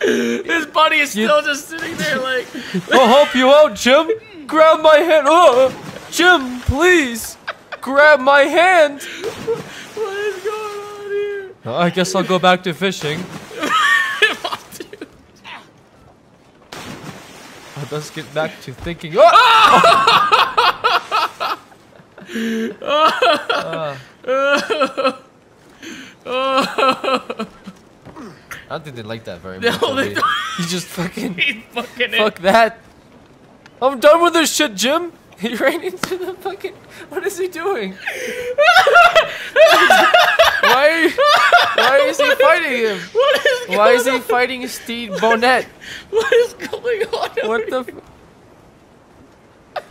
His buddy is still just sitting there like. I'll help you out, Jim. Grab my hand. Oh, Jim, please. Grab my hand. What is going on here? I guess I'll go back to fishing. [laughs] I'll just get back to thinking. Oh! [laughs] I don't think they like that very much. No, they do don't. You just fucking [laughs] fucking it. fuck that. I'm done with this shit, Jim. [laughs] He ran into the fucking. What is he doing? why? Why is he fighting him? [laughs] What is Why is he on? fighting Stede Bonnet? [laughs] What is going on? What the?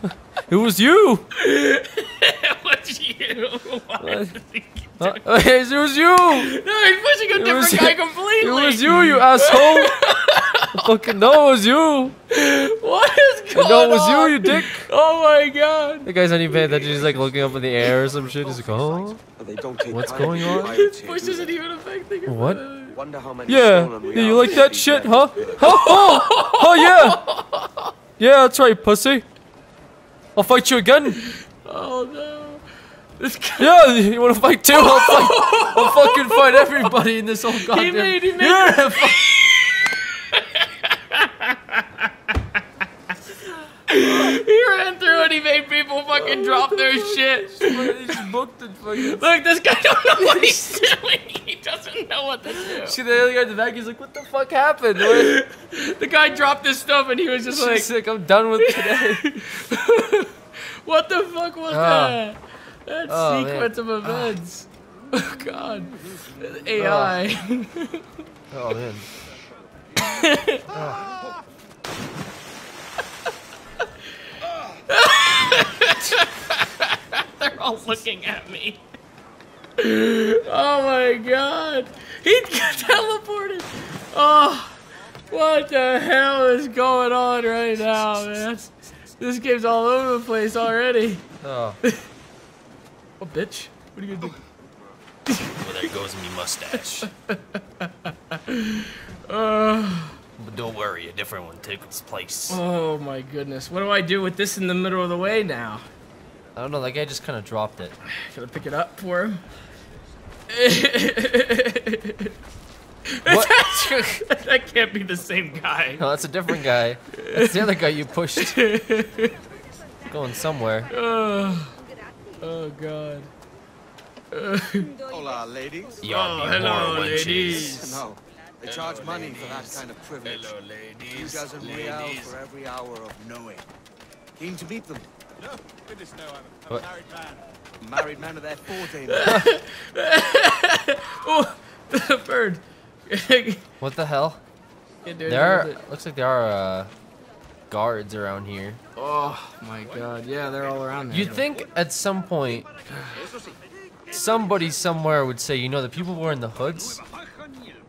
F- it was you. What's you? What? Uh, [laughs] it was you. No, he's pushing a It different was- guy completely. It was you, you asshole. [laughs] fucking no, it was you. What is going on? No, it was on? you, you dick. Oh my god. The guy's not even paying attention. He's like looking up in the air or some shit. He's like, oh, But they don't What's going on? pirates here, Push do isn't even affecting what? Wonder how many Yeah, stolen yeah, you like that shit, men huh? have Oh, oh, oh yeah. [laughs] Yeah, that's right, pussy. I'll fight you again. Oh no. Yeah, you want to fight too? I'll fight. I'll fucking fight everybody in this whole goddamn. He made, he made. Yeah, he ran through and he made people fucking drop their shit. He just booked it. Fucking. Look, this guy don't know what [laughs] he's doing. He doesn't know what to do. See the other guy in the back. He's like, "What the fuck happened?" The guy dropped his stuff and he was just like, She's like, "I'm done with today." [laughs] what the fuck was Ah. that? That Oh, man. sequence of ah. events. [laughs] Oh god. Ah. AI. [laughs] oh man. [laughs] They're all looking at me. Oh my god. He got teleported. Oh. What the hell is going on right now, man? This game's all over the place already. Oh. Bitch. What are you gonna do? Well, there goes me mustache. [laughs] Uh, But don't worry, a different one takes place. oh my goodness. What do I do with this in the middle of the way now? I don't know. That guy just kind of dropped it. [sighs] Should I pick it up for him? What? [laughs] that can't be the same guy. No, that's a different guy. That's the other guy you pushed. [laughs] Going somewhere. Oh, god. Hola, ladies. Y'all Oh, hello, ladies. No, they charge money for that kind of privilege. Hello, Two ladies. dozen real for every hour of knowing. Keen to meet them. No, goodness no, I'm a married man. Married man of their forte now. oh, [laughs] the bird. [laughs] What the hell? Yeah, dude, there are, a little bit. looks like there are uh, guards around here. Oh my god. Yeah, they're all around there. You'd think at some point somebody somewhere would say, you know, the people wearing the hoods,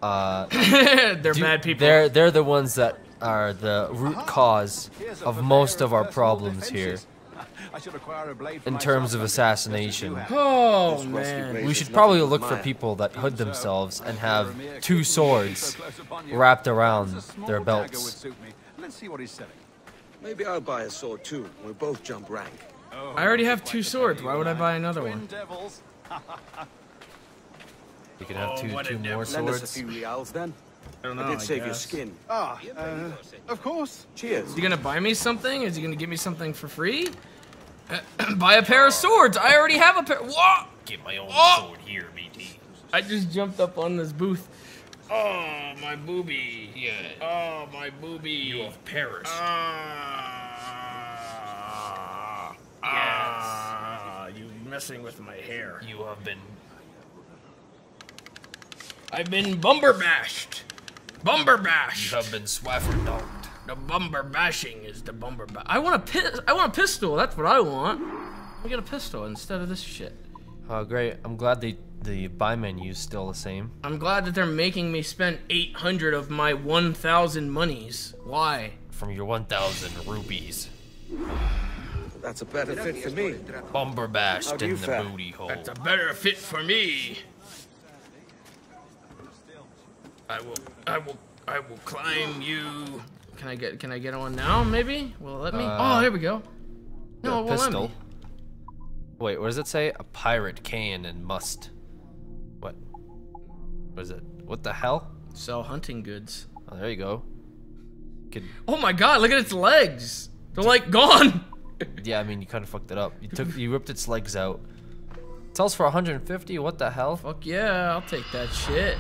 uh, [laughs] They're mad people. They're they're the ones that are the root cause of most of our problems here I should acquire a blade in terms of assassination. Oh man. We should probably look for people that hood themselves and have two swords wrapped around their Small belts. Let's see what he's selling. Maybe I'll buy a sword too. We both jump rank. I already have two swords. Why would I buy another one? Devils. You can have two what a two more Lend us a swords. few reals then. I don't I did I save your skin. Ah, uh, of course. Cheers. Is he gonna buy me something? Is he gonna give me something for free? [clears throat] buy a pair of swords. I already have a pair. What? Get my own Oh! sword here, matey. I just jumped up on this booth. Oh, my booby. Yeah. Oh, my booby. You have perished. Ah, ah, you messing with my hair. You have been I've been bumper bashed. Bumper bashed. you have been swafferdogged. The bumper bashing is the bumper I want a pis- I want a pistol. That's what I want. I get a pistol instead of this shit. Oh, great! I'm glad the the buy menu is still the same. I'm glad that they're making me spend 800 of my 1,000 monies. Why? From your 1,000 rupees. That's a better fit for me. Bumper bashed in the fare? booty hole. That's a better fit for me. I will. I will. I will climb you. Can I get? Can I get on now? Maybe. Will it let me? Uh, oh, here we go. Got No, a it won't let me. Wait, what does it say? A pirate can and must. What? What is it? What the hell? Sell hunting goods. Oh, there you go. Could, Oh my God! Look at its legs. They're like gone. [laughs] yeah, I mean, you kind of fucked it up. You took, you ripped its legs out. It sells for 150. What the hell? Fuck yeah! I'll take that shit.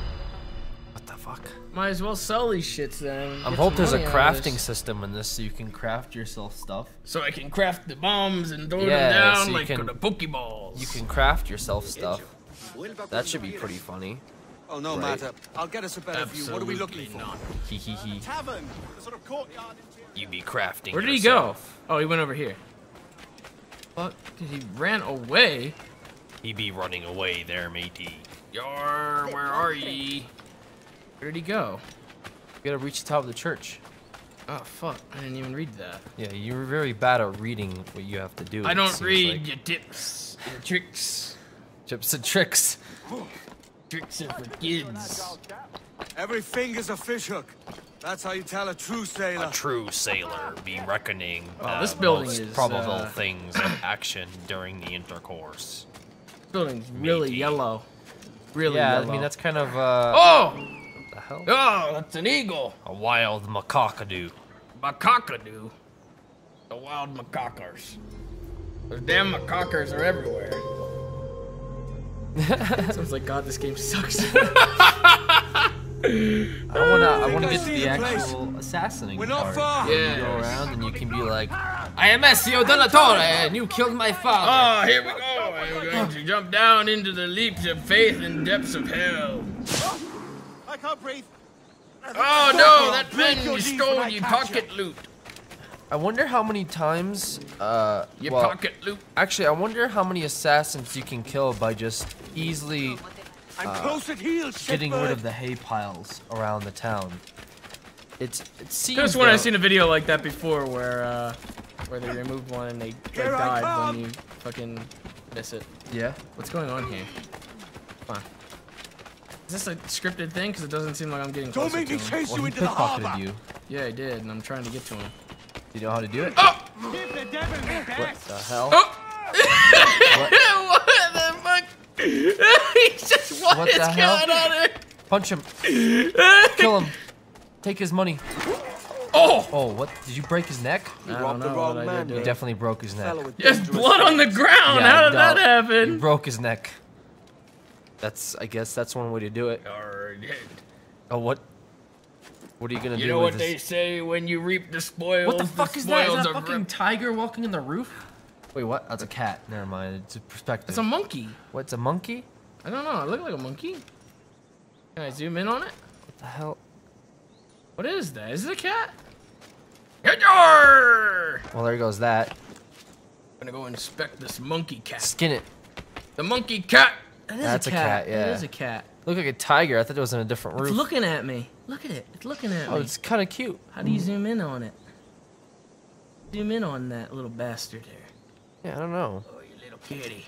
What the fuck? Might as well sell these shits then. I Get hope there's a money out of crafting system in this so you can craft yourself stuff. So I can craft the bombs and throw Yeah, them down so like can- the Pokeballs. You can craft yourself stuff. That should be pretty funny. Oh, no Right. matter. I'll get us a better view. What are we looking for? [laughs] Hee hee hee. Tavern, the sort of courtyard. You be crafting Where did he go? Oh, he went over here. Fuck, he ran away. He be running away there, matey. Yar, where are ye? Where did he go? You gotta reach the top of the church. Oh fuck, I didn't even read that. Yeah, you're very bad at reading what you have to do. I don't read like. your tips, your tricks. Tips and tricks. Tricks are for kids. Every finger's a fishhook. That's how you tell a true sailor. A true sailor be reckoning Oh, the this building most is, probable uh, things of action during the intercourse. Building's really Matey. yellow. Really yeah, yellow. I mean that's kind of uh. Oh! What the hell? Oh, that's an eagle. A wild macaquadoo. Macaquadoo. The wild macaques. Those damn macaques are everywhere. Sounds like God, this game sucks. [laughs] I wanna, I wanna I get to see the the place. actual assassinating We're not part. far. You Yeah. go around and you can be like, I am Ezio Donatore, and you killed my father. Ah, oh, here we go. I'm going to jump down into the leaps of faith and depths of hell. I can't breathe. Oh no, that pen you stole when your catch pocket loot. I wonder how many times, uh, Your well, pocket loot. actually, I wonder how many assassins you can kill by just easily I'm uh, close at heel, getting rid of the hay piles around the town. It's it seems. Just when I though- seen a video like that before, where uh, where they removed one and they like, died when you fucking miss it. Yeah. What's going on here? Come on. Is this a scripted thing? Because it doesn't seem like I'm getting Don't closer make me to him. chase Well, you he into the pickpocketed harbor. you. Yeah, I did, and I'm trying to get to him. Do you know how to do it? Oh! Keep the devil in What the hell? Oh! what? [laughs] the fuck? [laughs] He's just what, What is the hell? going on here? Punch him. [laughs] Kill him. Take his money. Oh! Oh, what? Did you break his neck? I don't robbed the wrong man, did. You definitely broke his neck. There's blood on the ground. Yeah, How did that happen? You broke his neck. That's, I guess, that's one way to do it. Or. Oh, what? What are you gonna You do You know with what this? they say when you reap the spoils. What the fuck is that? Is that a fucking rip- tiger walking in the roof? Wait, what? That's a cat. Never mind. It's a perspective. It's a monkey. What's a monkey? I don't know. It looked like a monkey. Can I zoom in on it? What What the hell? What is that? Is it a cat? Yar! Well, there goes that. I'm gonna go inspect this monkey cat. Skin it. The monkey cat. That is That's a a cat. cat, yeah. It is a cat. Look like a tiger. I thought it was in a different room. It's looking at me. Look at it. It's looking at oh, me. Oh, it's kind of cute. How do you zoom in on it? Zoom in on that little bastard there. Yeah, I don't know. Oh, you little kitty.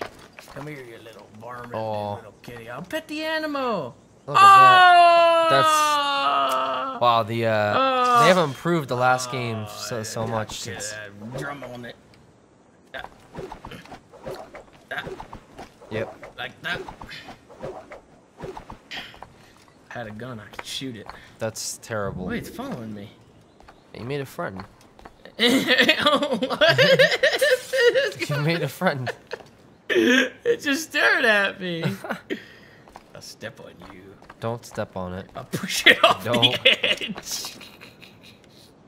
Come here, you little varmint, oh. little kitty. I'll pet the animal. Look at that. oh! That's ah! wow. The uh, Oh. they have ah! improved the last ah, game so so much Yeah, since. drum on it. That. That. Yep. Like that. Had a gun, I could shoot it. That's terrible. Wait, it's following me. You made a friend. [laughs] oh, what? [laughs] You made a friend. [laughs] it just stared at me. I'll step on you. Don't step on it. I'll push it off Don't. the edge.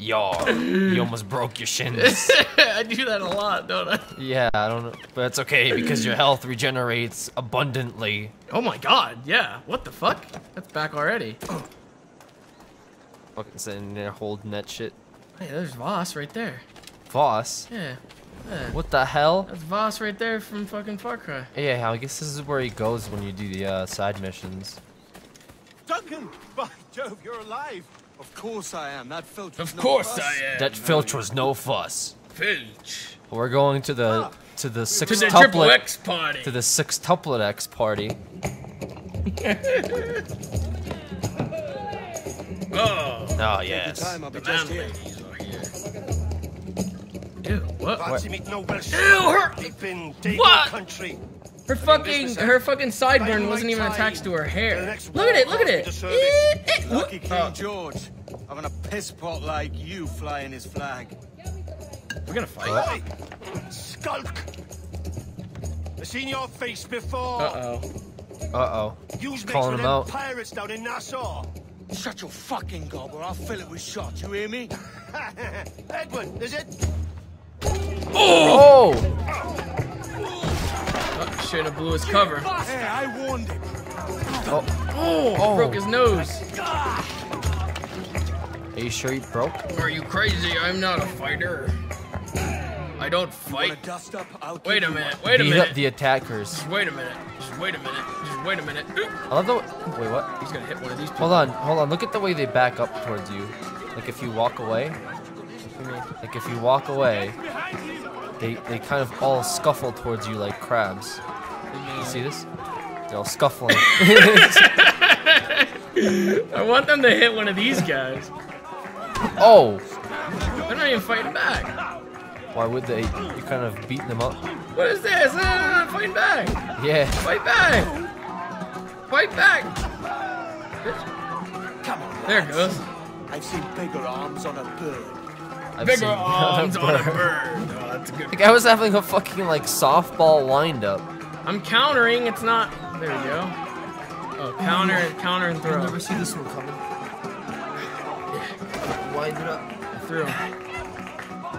Yaw. You [laughs] almost broke your shins. [laughs] I do that a lot, don't I? yeah, I don't know, but it's okay because your health regenerates abundantly. Oh my god, yeah. What the fuck? That's back already. [clears throat] Fucking sitting there holding that shit. Hey, there's Vaas right there. Vaas. Yeah. yeah. What the hell? That's Vaas right there from fucking Far Cry. Yeah, I guess this is where he goes when you do the uh, side missions. Duncan! By Jove, you're alive! Of course I am. That filch was Of no course fuss. I am. That filch was no fuss. Filch. We're going to the ah. to the six To six the triple X party. to the six tuplet X party. [laughs] oh. Oh yes. Time, I'll be The just man here. ladies are here. Ew, what? Fancy meet no Welsh. Ew, her- Deep in Dago What? Country. Her fucking her fucking sideburn wasn't even attached to her hair. Look at it, look at it. Eh, eh, Lucky wh- King oh, George. Having a piss pot like you flying his flag. we're gonna fight. Hey, skulk. I've seen your face before. Uh oh. Uh oh. You was Calling with him them out. pirates down in Nassau. Shut your fucking gob or I'll fill it with shot. You hear me? [laughs] Edward, is it? Oh! oh shouldn't have blew his cover. Hey, I warned him. Oh! Oh, Oh. broke his nose. Are you sure you broke? Are you crazy? I'm not a fighter. I don't fight. dust up? I'll Wait a minute. one. Wait a Beat minute. up the attackers. Just wait a minute. Just wait a minute. Just wait a minute. I love the. Wait, what? He's gonna hit one of these people. Hold on, hold on. Look at the way they back up towards you. Like if you walk away. Like if you walk away, they they kind of all scuffle towards you like crabs. You see this? They're all scuffling. [laughs] I want them to hit one of these guys. oh! They're not even fighting back. Why would they? You're kind of beating them up. What is this? They're fighting back. Yeah. Fight back. Fight back. Come on. There it goes. I've seen bigger arms on a bird. I've Bigger seen- arms on a [laughs] bird. Oh, that's a good. Like I was having a fucking like softball windup. I'm countering. It's not. There we go. Oh, counter, counter and throw. never see this one coming. [sighs] Wind it up. I threw.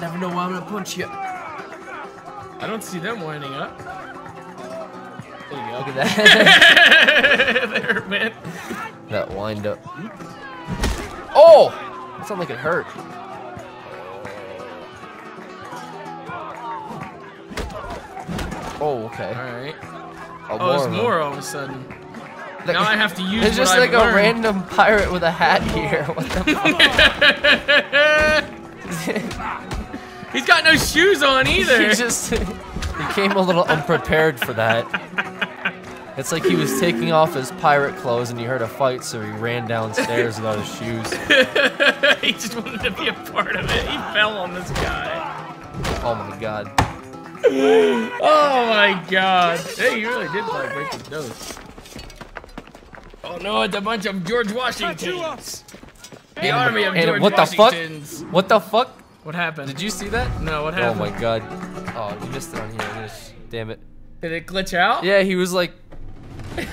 Never know why I'm gonna punch you. I don't see them winding up. There you go. Look at that. [laughs] there it went. that wind up. Oh! That sounded like it hurt. Oh, oh, okay. All right. Oh, Oh, there's more all of a sudden. Like- now I have to use. There's what just I've like a learned. random pirate with a hat here. [laughs] What the? [laughs] He's got no shoes on either. he just [laughs] he came a little unprepared for that. It's like he was taking off his pirate clothes and he heard a fight, so he ran downstairs without his shoes. he just wanted to be a part of it. He fell on this guy. Oh my god. Oh my god. Hey, you really did like break his nose. Oh no, it's a bunch of George Washingtons. The army of George what the fuck? What the fuck? What happened? Did you see that? No, what happened? Oh my god. Oh, you missed it on here. Just- Damn it. Did it glitch out? Yeah, he was like. [laughs] he [laughs]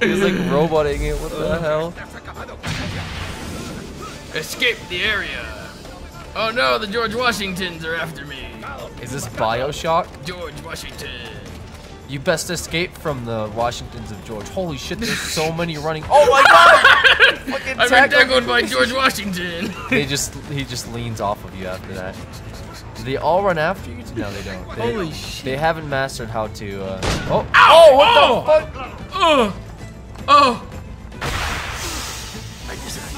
he was like roboting it. What the hell? Escape the area. Oh no, the George Washingtons are after me. Is this Bioshock? George Washington. You best escape from the Washingtons of George. Holy shit, there's so [laughs] many running. Oh my god! [laughs] Fucking I've been tackle- tackled by George Washington. [laughs] they just he just leans off of you after that. Do they all run after you? No, they don't. They, Holy shit. They haven't mastered how to. Uh, oh, Ow! oh, what oh! the fuck? Oh! Oh! I disappear in the night.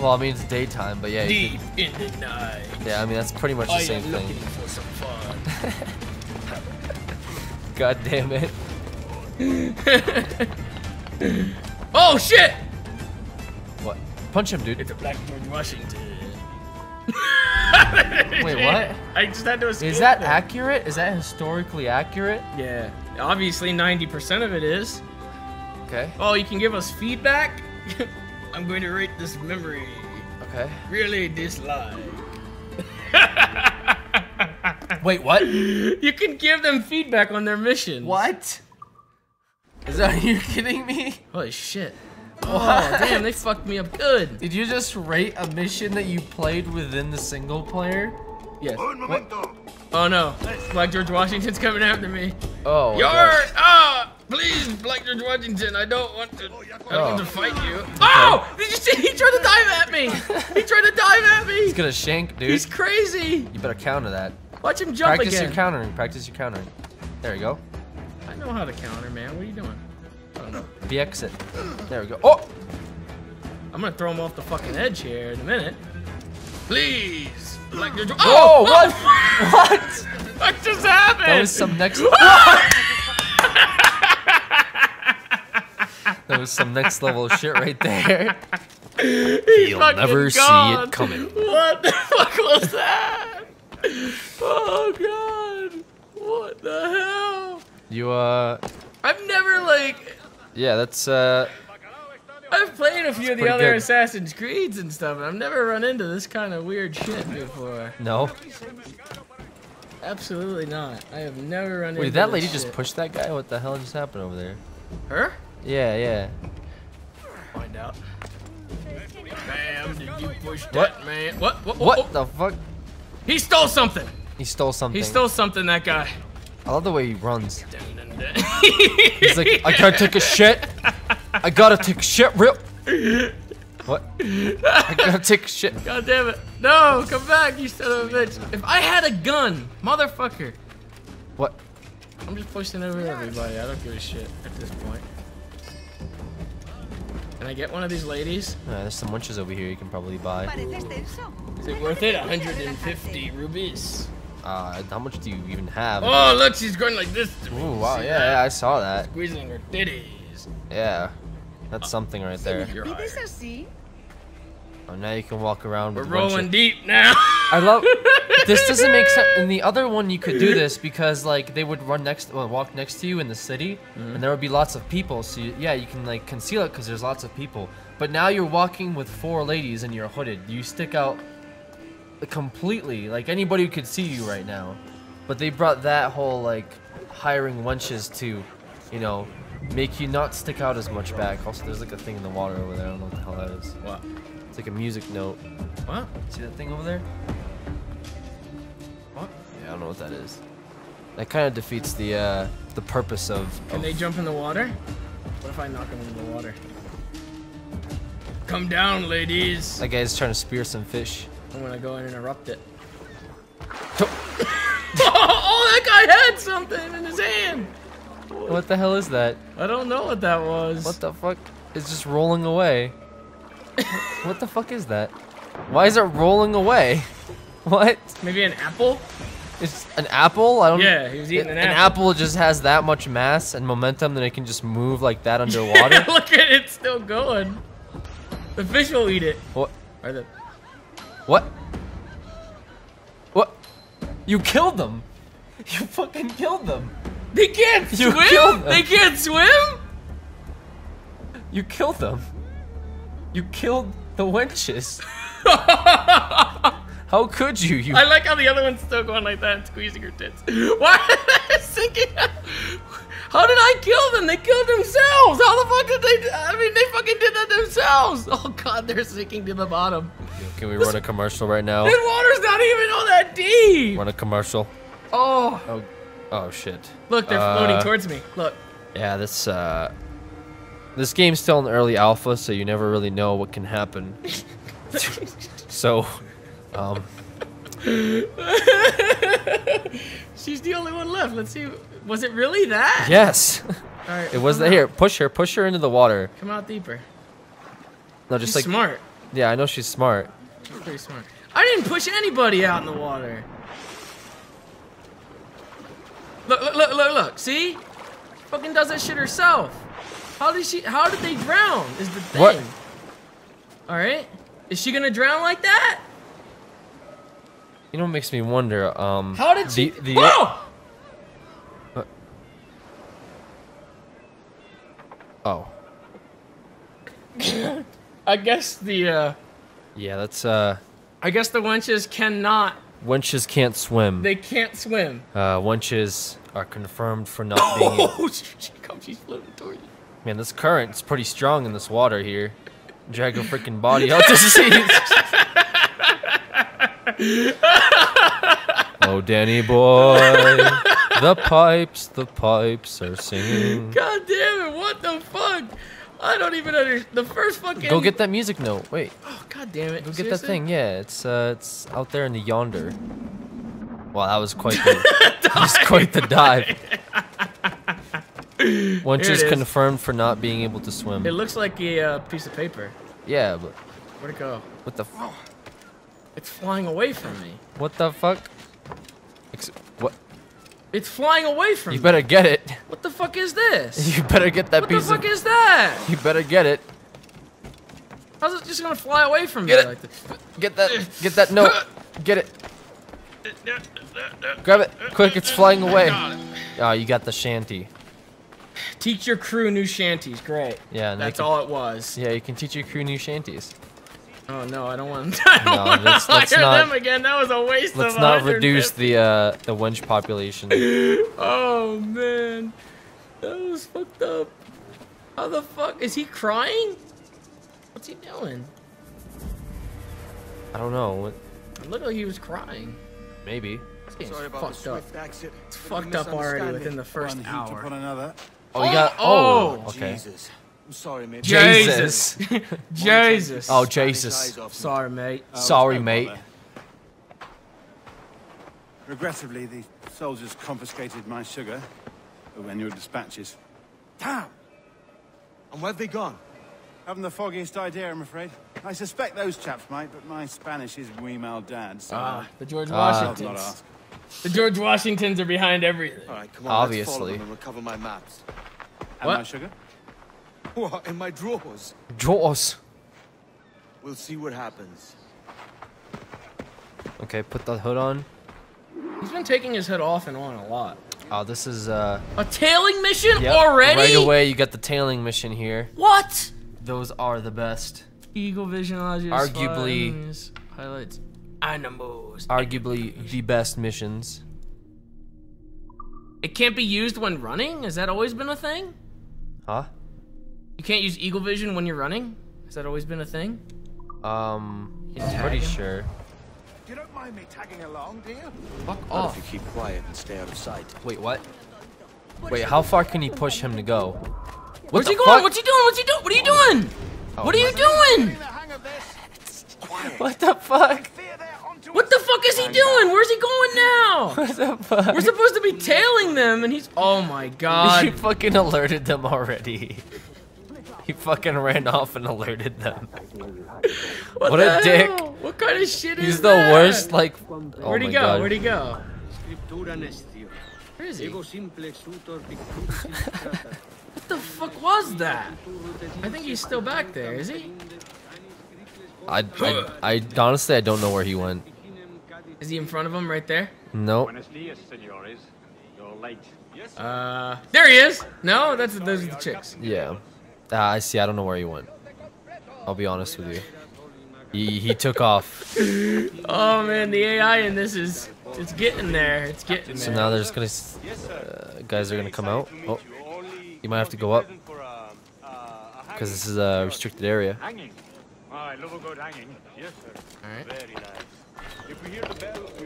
Well, I mean it's daytime, but yeah. Deep in the night. yeah, I mean that's pretty much the oh, I same am thing. looking for some fun. [laughs] God damn it! [laughs] oh shit! What? Punch him, dude. It's a Black George Washington. [laughs] Wait, what? I just had to escape Is that it. accurate? Is that historically accurate? Yeah. Obviously, 90% of it is. Okay. Oh, you can give us feedback? I'm going to rate this memory. Okay. Really dislike. [laughs] Wait, what? [laughs] You can give them feedback on their missions. What? Is that? Are you kidding me? Holy shit. What? Oh, damn, they fucked me up good. Did you just rate a mission that you played within the single player? Yes. Oh no. Black George Washington's coming after me. Oh. You're ah, please, Black George Washington. I don't want to. I don't Oh. want to fight you. Oh! Did you see? He tried to dive at me. he tried to dive at me. He's gonna shank, dude. He's crazy. You better counter that. Watch him jump Practice again. your countering. Practice your countering. There you go. I know how to counter, man. What are you doing? I don't know. The exit. There we go. Oh! I'm gonna throw him off the fucking edge here in a minute. Please, Black George. Oh, [laughs] what? what? What just happened? That was some next. [laughs] [laughs] that was some next level shit right there. [laughs] He's You'll never see it coming. What the [laughs] fuck was that? Oh god. What the hell? You uh, I've never like yeah, that's uh, I've played a few of the other good. Assassin's Creeds and stuff, and I've never run into this kind of weird shit before. no. Absolutely not. I have never run into Wait, that lady just pushed that guy? What the hell just happened over there? her? Yeah, yeah. Find out. Bam, did you push What? that man? What? What? What what? the fuck? He stole something. He stole something. He stole something, that guy. I love the way he runs. [laughs] He's like, I gotta take a shit. I gotta take a shit real. What? I gotta take a shit. God damn it. No, come back, you son of a bitch. If I had a gun, motherfucker. What? I'm just pushing over everybody. I don't give a shit at this point. Can I get one of these ladies? Uh, there's some munches over here you can probably buy. Is it worth it? 150 rubies. Uh, how much do you even have? Oh, look, she's going like this. to me. Ooh, wow, yeah, that? yeah, I saw that. Squeezing her titties. Yeah, that's something right there. You're hired. Oh, now you can walk around We're with a bunch rolling deep now. I love. [laughs] this doesn't make sense. In the [laughs] other one, you could do this because like they would run next, well, walk next to you in the city, Mm-hmm. and there would be lots of people. So you, yeah, you can like conceal it because there's lots of people. But now you're walking with four ladies and you're hooded. You stick out completely. Like anybody could see you right now. But they brought that whole like hiring wenches to, you know, make you not stick out as much back. Also, there's like a thing in the water over there. I don't know what the hell that is. What? It's like a music note. What? See that thing over there? I don't know what that is. That kind of defeats the uh, the purpose of. Can of- they jump in the water? What if I knock them into the water? Come down, ladies. That guy's trying to spear some fish. I'm gonna go and interrupt it. [laughs] oh, that guy had something in his hand. What the hell is that? I don't know what that was. What the fuck? It's just rolling away. [laughs] what the fuck is that? Why is it rolling away? [laughs] What? Maybe an apple? It's an apple? I don't. Yeah, he was eating an apple. An apple. apple just has that much mass and momentum that it can just move like that [laughs] underwater. Look at it It's still going. The fish will eat it. What? Or the What? What? You killed them. [laughs] You fucking killed them. They can't You swim. They can't swim. You killed them. You killed the wenches. [laughs] How could you? You I like how the other one's still going like that and squeezing her tits. [laughs] Why are they sinking? How did I kill them? They killed themselves. How the fuck did they? I mean, they fucking did that themselves. [laughs] Oh god, they're sinking to the bottom. Can we run a commercial right now? This water's not even all that deep. Run a commercial. Oh. Oh, Oh shit. Look, they're floating Uh, towards me. Look. Yeah, this uh, this game's still in early alpha, so you never really know what can happen. [laughs] so, um, [laughs] She's the only one left. Let's see. Was it really that? yes, [laughs] All right, it was out. here. Push her, push her into the water. Come out deeper. No, just She's like smart. Yeah, I know she's smart. She's pretty smart. I didn't push anybody out in the water. Look, look, look, look, look. See? Fucking does that shit herself. How did she? How did they drown? Is the thing. What? All right. Is she gonna drown like that? You know what makes me wonder? Um, How did she? The, the, Whoa! What? Oh, [laughs] I guess the. uh yeah, that's uh, I guess the wenches cannot. wenches can't swim. They can't swim. Uh, wenches are confirmed for not [laughs] being. Oh, she, comes. She's floating towards you. Man, this current is pretty strong in this water here. Drag her freaking body out to [laughs] sea. [laughs] oh, Danny boy, the pipes, the pipes are singing. God damn it! What the fuck? I don't even understand. The first fucking. Go get that music note. Wait, Oh, God damn it! go get that thing. Yeah, it's uh, it's out there in the yonder. Wow, that was quite the, [laughs] that was quite the dive. [laughs] Once is confirmed for not being able to swim. It looks like a uh, piece of paper. Yeah, but Where'd it go? what the It's flying away from me. what the fuck? Ex- what? It's flying away from You me. better get it. What the fuck is this? [laughs] You better get that what the piece fuck of. is that? You better get it. How's it just gonna fly away from Get me it. like this? Get that. Get that note. Get it. Grab it. Quick, it's flying away. Oh, you got the shanty. Teach your crew new shanties. Great. Yeah, That's can- all it was. Yeah, you can teach your crew new shanties. Oh no, I don't want. [laughs] I don't No, want let's- to let's hire not- them again. That was a waste Let's of. not reduce the uh, the wench population. [laughs] Oh man, that was fucked up. How the fuck is he crying? What's he doing? I don't know. What, It looked like he was crying. maybe. This game's Sorry about fucked the up. swift exit. It's fucked up already within the first One heap hour. upon another. Oh, you got. Oh, Oh, okay. Jesus. I'm sorry, mate. Jesus. [laughs] Jesus. Oh, Jesus. eyes off. Sorry, mate. Oh, Sorry, no mate. bother. Regrettably, the soldiers confiscated my sugar when your dispatches. Damn! And where've they gone? Haven't the foggiest idea, I'm afraid. I suspect those chaps might, but my Spanish is muy mal dad, so Ah, the George. I'll not Washingtons. ask. The George Washingtons are behind everything. All right, come on. Let's follow Obviously. them and recover my maps. And What? my sugar? What? In my drawers. Drawers. We'll see what happens. Okay, put the hood on. He's been taking his hood off and on a lot. Oh, this is uh. A tailing mission yep, already? Right away, you got the tailing mission here. What? Those are the best. Eagle vision allows you to Arguably- spot highlights animals. Arguably the best missions. It can't be used when running? Has that always been a thing? Huh? You can't use eagle vision when you're running? Has that always been a thing? Um, I'm pretty him? sure. You don't mind me tagging along, do you? Fuck Not off. if you keep quiet and stay out of sight. Wait, what? Wait, how far can you push him to go? What Where's the he going? fuck? What's he doing? What's he doing? What are you doing? Oh, what are you doing? The hang of this. [laughs] What the fuck? Fear there onto What the fuck is he doing? Where's he going now? [laughs] What the fuck? We're supposed to be tailing them, and he's. Oh my [laughs] You god. fucking alerted them already. He fucking ran off and alerted them. [laughs] What, What the a dick. hell? What kind of shit is He's the worst, like. Oh Where'd he go? God. Where'd he go? Scriptura nestio. Where is he? Ego simple exutor picturis illustrata. [laughs] What the fuck was that? I think he's still back there, is he? I, I, I honestly I don't know where he went. Is he in front of him right there? Nope. Buenos dias, senores. You're late. Yes, Uh, there he is. No, that's those are the chicks. Yeah. Ah, I see. I don't know where he went. I'll be honest with you. He he took off. [laughs] Oh man, the AI in this is it's getting there. It's getting So there. now there's gonna uh, guys are gonna come out. Oh, you might have to go up because this is a restricted area. Hanging. I love a good hanging. Yes, sir. All right.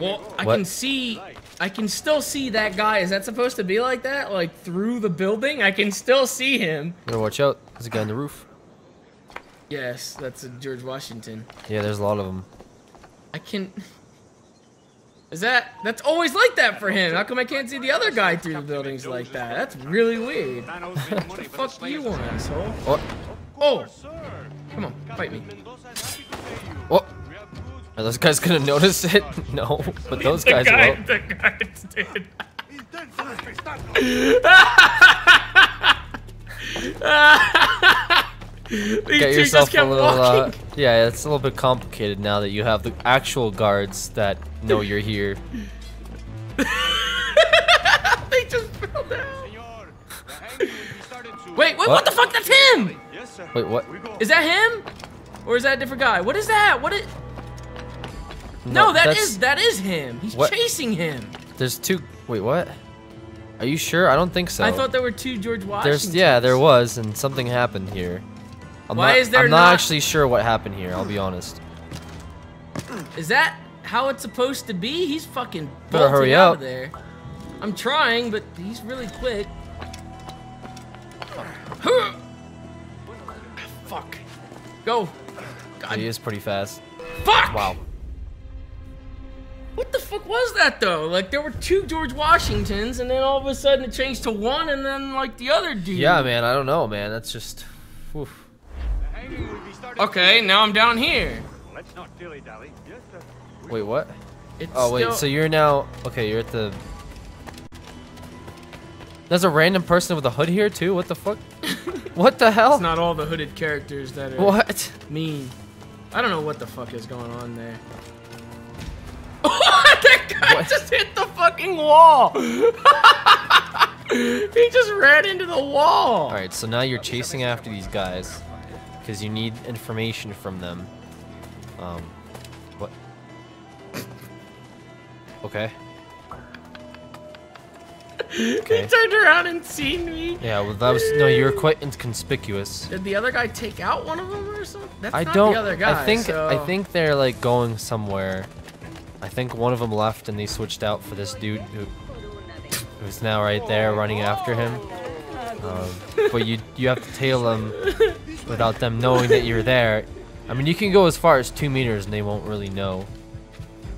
Well, I What? can see. I can still see that guy. Is that supposed to be like that? Like through the building? I can still see him. Better watch out. There's a guy on the roof. Yes, that's a George Washington. Yeah, there's a lot of them. I can. Is that? That's always like that for him. How come I can't see the other guy through the buildings like that? That's really weird. what the fuck do you want, asshole? What? Oh! Come on, fight me. What? Are those guys gonna notice it? [laughs] No, but those The guys guy- will. The guys did. [laughs] These Get two just yourself a little. Uh, yeah, it's a little bit complicated now that you have the actual guards that know you're here. [laughs] they just fell down. Wait, wait, what? What? the fuck? That's him! Wait, what? Is that him? Or is that a different guy? What is that? What is... No, that that is, that is him. He's What? chasing him. There's two. Wait, what? Are you sure? I don't think so. I thought there were two George Washingtons. There's yeah, there was, and something happened here. I'm Why not, is there I'm not, not- actually sure what happened here. I'll be honest. Is that how it's supposed to be? He's fucking Better hurry out up. of there. I'm trying, but he's really quick. [sighs] Fuck. Go. He is pretty fast. Fuck! Wow. What the fuck was that though? Like there were two George Washingtons, and then all of a sudden it changed to one, and then like the other dude. Yeah, man. I don't know, man. That's just. Oof. Okay, now I'm down here. Let's not dilly dally. Yes, sir. Wait, what? It's oh wait, still- so you're now okay? You're at the. There's a random person with a hood here too. What the fuck? [laughs] what the hell? It's not all the hooded characters that are What? mean. I don't know what the fuck is going on there. [laughs] that guy just hit the fucking wall. [laughs] he just ran into the wall. All right, so now you're chasing after these guys because you need information from them. Um, what? [laughs] Okay. He turned around and seen me. Yeah, well, that was no. You were quite inconspicuous. Did the other guy take out one of them or something? That's I not don't. the other guy. I think. so- I think they're like going somewhere. I think one of them left and they switched out for this dude who, who's now right there running after him. Um, but you you have to tail them without them knowing that you're there. I mean, you can go as far as two meters and they won't really know.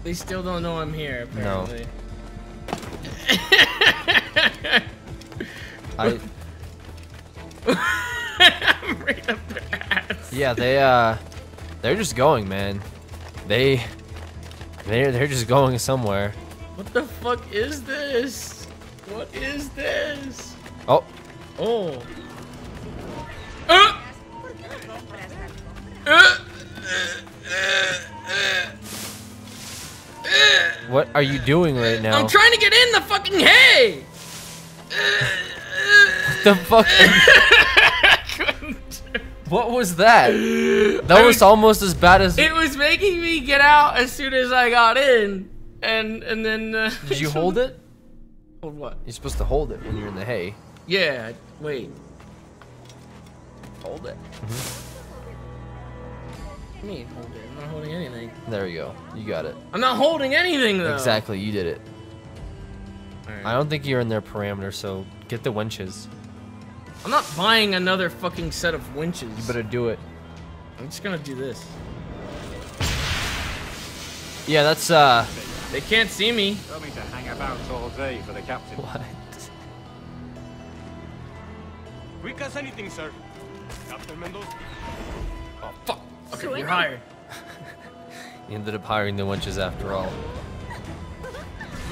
They still don't know I'm here. No. Apparently. [laughs] I. I'm [laughs] right up their ass. Yeah, they uh, they're just going, man. They, they're they're just going somewhere. What the fuck is this? What is this? Oh, Oh. Uh! Uh! what are you doing right now? I'm trying to get in the fucking hay. What the fuck? [laughs] [laughs] what was that? [laughs] That was almost as bad as. It was making me get out as soon as I got in, and and then. Uh, [laughs] Did you hold it? Hold what? You're supposed to hold it when you're in the hay. Yeah. Wait. Hold it. Do you mean hold it? I'm not holding anything. There you go. You got it. I'm not holding anything though. Exactly, you did it. I don't think you're in their parameter, so get the wenches. I'm not buying another fucking set of wenches. You better do it. I'm just gonna do this. Yeah, that's uh. They can't see me. Tell me to hang about all day for the captain. What? Quick as anything, sir. Captain Mendoza. Oh fuck. Okay, you're hired. You ended up hiring the wenches after all.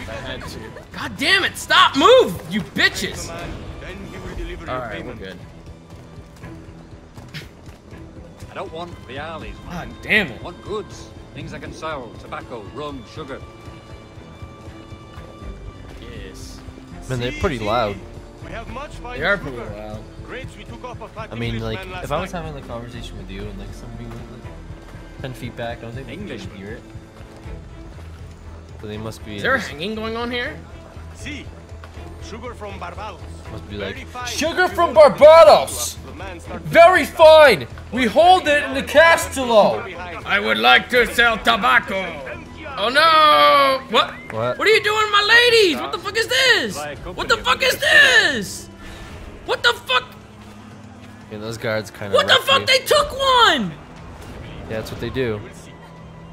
I had to. God damn it! Stop! Move! You bitches! Then he will deliver your Alright, we're good. I don't want the reales. God damn it. I want goods. Things I can sell. Tobacco, rum, sugar. Yes. Man, they're pretty loud. We have much fine They are pretty sugar. loud. Grapes we took off a fat I mean, like, if I was night. having a conversation with you and like somebody was like ten feet back, I don't think English would hear it. So they must be. Is there a hanging going on here? See, sugar from Barbados. Must be like sugar from Barbados. The man started Very fine. We hold it in the Castello. I would like to sell tobacco. Oh no! What? What? What are you doing, my ladies? What the fuck is this? What the fuck is this? What the fuck? Yeah, those guards kind of. What the fuck? They took one! Yeah, that's what they do.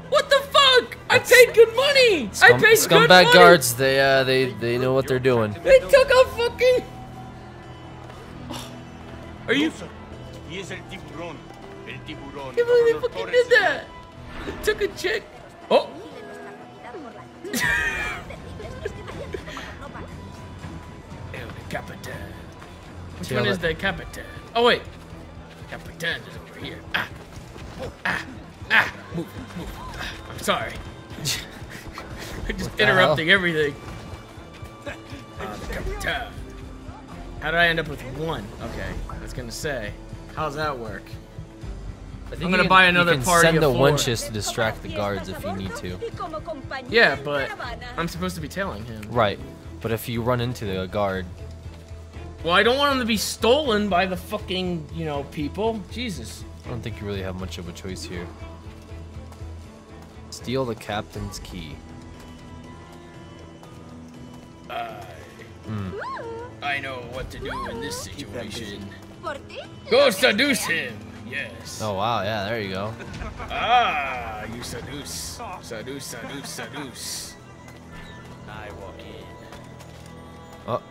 What the fuck? I paid good money. I Scum, paid good money! scumbag guards. They uh, they they know what they're doing. They took a fucking. Are you? He is el tiburón. El tiburón. I can't believe they fucking did that. They took a chick. Oh. El Capitan. Which Yeah, one is but- the Capitan? Oh wait. Capitan is over here. Ah. Ah. Ah. Move. Move. Ah, I'm sorry. I'm [laughs] [laughs] just What the interrupting everything. Ah, the Capitan. How did I end up with one? Okay, I was gonna say. How's that work? I think I'm gonna can- buy another you can party send the four. wenches to distract the guards if you need to. Yeah, but I'm supposed to be telling him. Right, but if you run into the guard, Well, I don't want him to be stolen by the fucking, you know, people. Jesus. I don't think you really have much of a choice here. Steal the captain's key. I, Hmm. I know what to do in this situation. Go seduce him. Yes. Oh wow, yeah, there you go. Ah, you seduce. Seduce, seduce, seduce. I walk in. Oh,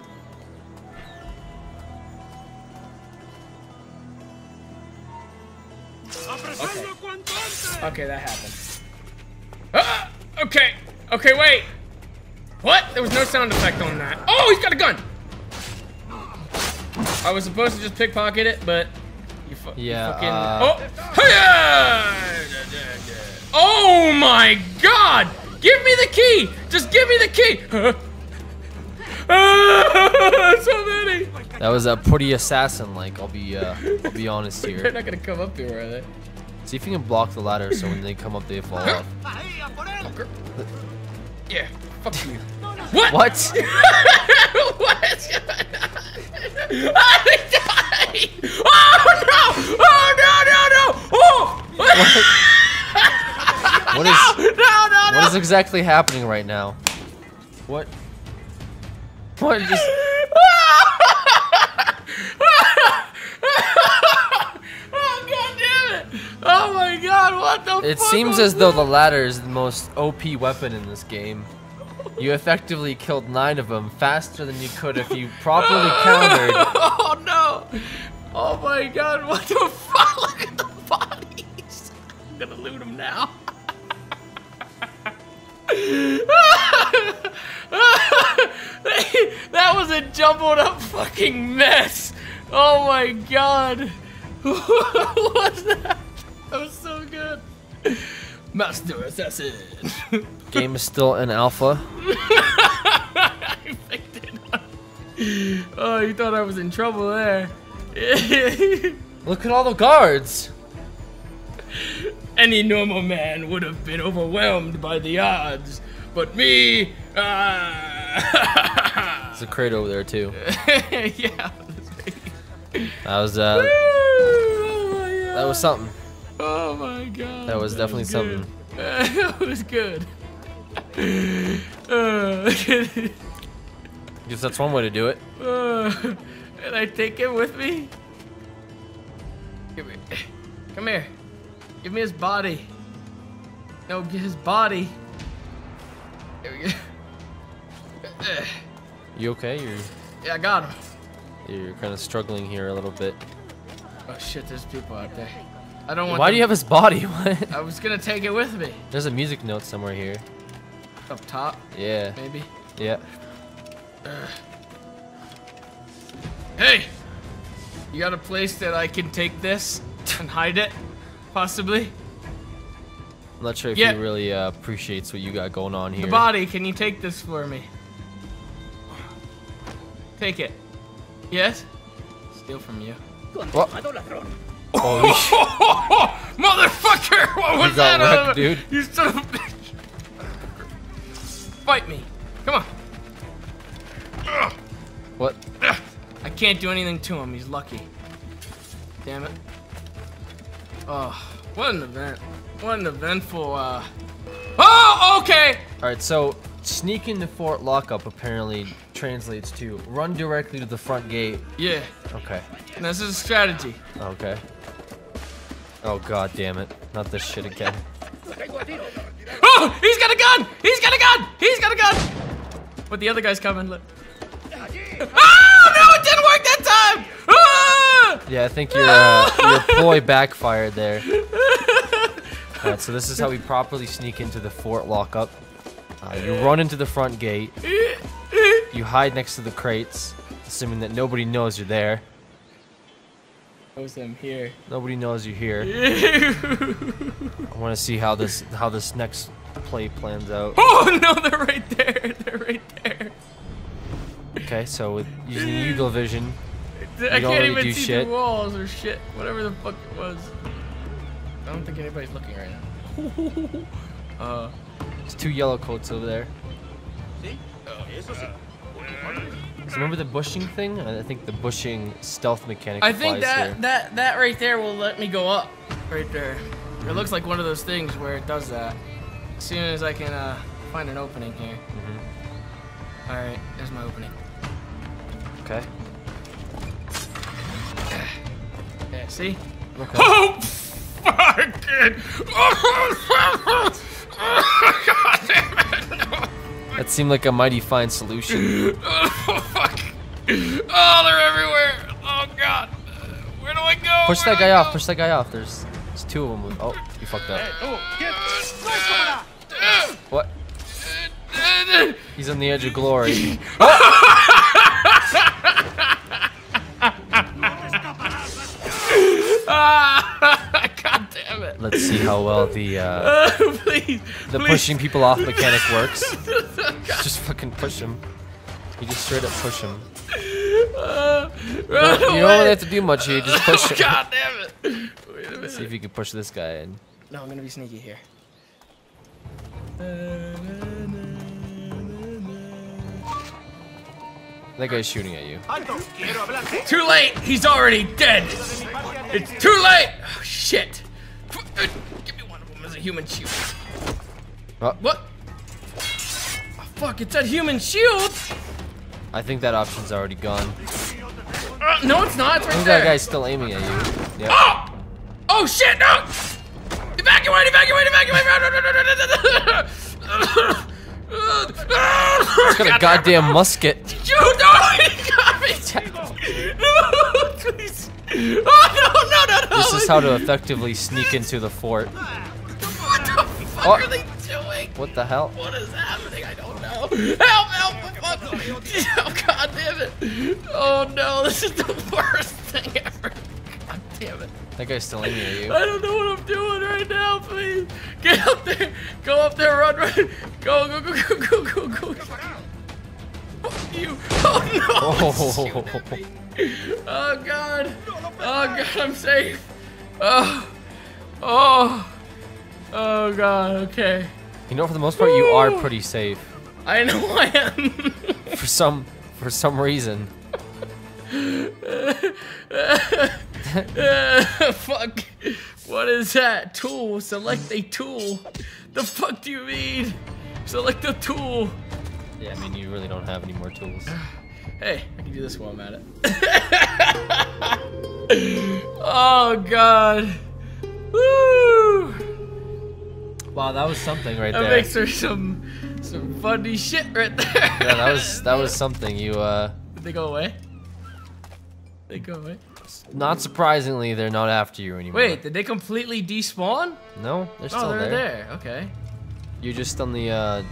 Okay. Okay, that happened. Ah, okay. Okay, wait. What? There was no sound effect on that. Oh, he's got a gun. I was supposed to just pickpocket it, but you, fu you Yeah, fucking. uh, oh, Hiya! Oh my God! Give me the key. Just give me the key. [laughs] Ah, so many. that was a pretty assassin-like. I'll be, uh, I'll be honest [laughs] here. They're not gonna come up here, are they? See if you can block the ladder so when they come up, they fall off. Yeah. Fuck you. What? What? What's going on? Ah, they died! Oh no! Oh no no no! Oh! What is? no no no! What is exactly happening right now? What? What just? oh it! Oh my god! What the? It seems as though the ladder is the most OP weapon in this game. You effectively killed nine of them faster than you could if you properly countered. [laughs] Oh no! Oh my god! What the fuck? Look at the bodies. I'm gonna loot them now. [laughs] that was a jumbled up fucking mess. Oh my god. [laughs] what was that? That was so good. Master Assassin. [laughs] Game is still in alpha. I picked it up. Oh, you thought I was in trouble there. [laughs] Look at all the guards. Any normal man would have been overwhelmed by the odds, but me, ah. There's a crate over there too. [laughs] yeah. That was uh, Oh my god. that was something. Oh my god. That was definitely good. something. [laughs] that was good. [laughs] Uh, [laughs] Guess that's one way to do it. uh, and I take him with me. Give me, come here. Give me his body. No, get his body. There we go. You okay? You're Yeah, I got him. you're kind of struggling here a little bit. Oh shit, there's people out there. I don't want. Why do you have his body? [laughs] What? I was gonna take it with me. There's a music note somewhere here. Up top, Yeah. maybe. Yeah. Hey, you got a place that I can take this and hide it, possibly? I'm not sure if Yeah. he really uh, appreciates what you got going on here. The body, can you take this for me? Take it. Yes? Steal from you. What? Holy sh- [laughs] Motherfucker! What was You got that? wrecked, dude. You son of a bitch! Fight me! Come on! What? I can't do anything to him. He's lucky. Damn it. Oh, what an event. What an eventful uh, Oh, okay. All right, so sneaking into Fort Lockup apparently translates to run directly to the front gate. Yeah. Okay. And this is a strategy. Okay. Oh god damn it! Not this shit again. [laughs] Oh, he's got a gun! He's got a gun! He's got a gun! But the other guy's coming. Look. Ah! [laughs] No, it didn't work that time! Ah! Yeah, I think your uh, your [laughs] ploy backfired there. All right, so this is how we properly sneak into the fort lockup. Uh, you run into the front gate. You hide next to the crates, assuming that nobody knows you're there. Knows I'm here. Nobody knows you're here. [laughs] I want to see how this how this next play plans out. Oh [laughs] no, they're right there. They're right there. Okay, so with using Eagle Vision, I can't really even do see shit. the walls or shit. Whatever the fuck it was. I don't think anybody's looking right now. [laughs] uh, There's two yellow coats over there. So remember the bushing thing? I think the bushing stealth mechanic I think that here. that that right there will let me go up. Right there. It looks like one of those things where it does that. As soon as I can uh, find an opening here. Mm-hmm. All right, there's my opening. Okay. [sighs] Yeah, see? Okay. [laughs] Oh, fuck it! [laughs] [laughs] God damn it! No. That seemed like a mighty fine solution. [laughs] Oh, fuck. Oh, they're everywhere. Oh, God. Where do I go? Push Where that do I guy off. Push that guy off. There's, there's two of them. Oh, you fucked up. Oh, get uh, uh, What? Uh, He's on the edge of glory. God damn it. Let's see how well the uh, [laughs] please, the please. pushing people off mechanic works. [laughs] Just fucking push him. You just straight up push him. Uh, You don't, run you don't really have to do much here. Just push Oh, [laughs] him. God damn it. Wait a minute. See if you can push this guy in. No, I'm gonna be sneaky here. That guy's shooting at you. Too late. He's already dead. It's too late. Oh, shit. Give me one of them as a human shield. Oh, What? Oh, fuck, it's that human shield. I think that option's already gone. Uh, no, it's not. It's I think there. that guy's still aiming at you. Yep. Oh! Oh shit! No! Evacuate! Evacuate! Evacuate! He's got a goddamn musket. You [laughs] no! He got me! No! [laughs] Please! [laughs] Oh no! No! No! No! This is how to effectively sneak into the fort. What the fuck Oh. are they doing? Oh. What the hell? What is happening? I don't know. Help! Help! Fuck! [laughs] Oh god damn it! Oh no! This is the worst thing ever. God damn it! That guy's still aiming at you. I don't know what I'm doing right now. Please get up there. Go up there. Run, run. Go, go, go, go, go, go, go. Fuck you. Oh no. Oh. Oh god. Oh god. I'm safe. Oh. Oh. Oh god. Okay. You know, for the most part, you are pretty safe. I know I am. [laughs] For some, for some reason. [laughs] fuck. What is that? Tool. Select a tool. The fuck do you mean? Select a tool. Yeah, I mean, you really don't have any more tools. [sighs] [laughs] Hey, I can do this while I'm at it. [laughs] oh god. Woo! Wow, that was something right That there. That makes for some some funny shit right there. Yeah, that was that was [laughs] something. You uh, Did they go away? They go away. not surprisingly, they're not after you anymore. Wait, did they completely despawn? No, they're still oh, they're there. there. Okay. You're just on the uh,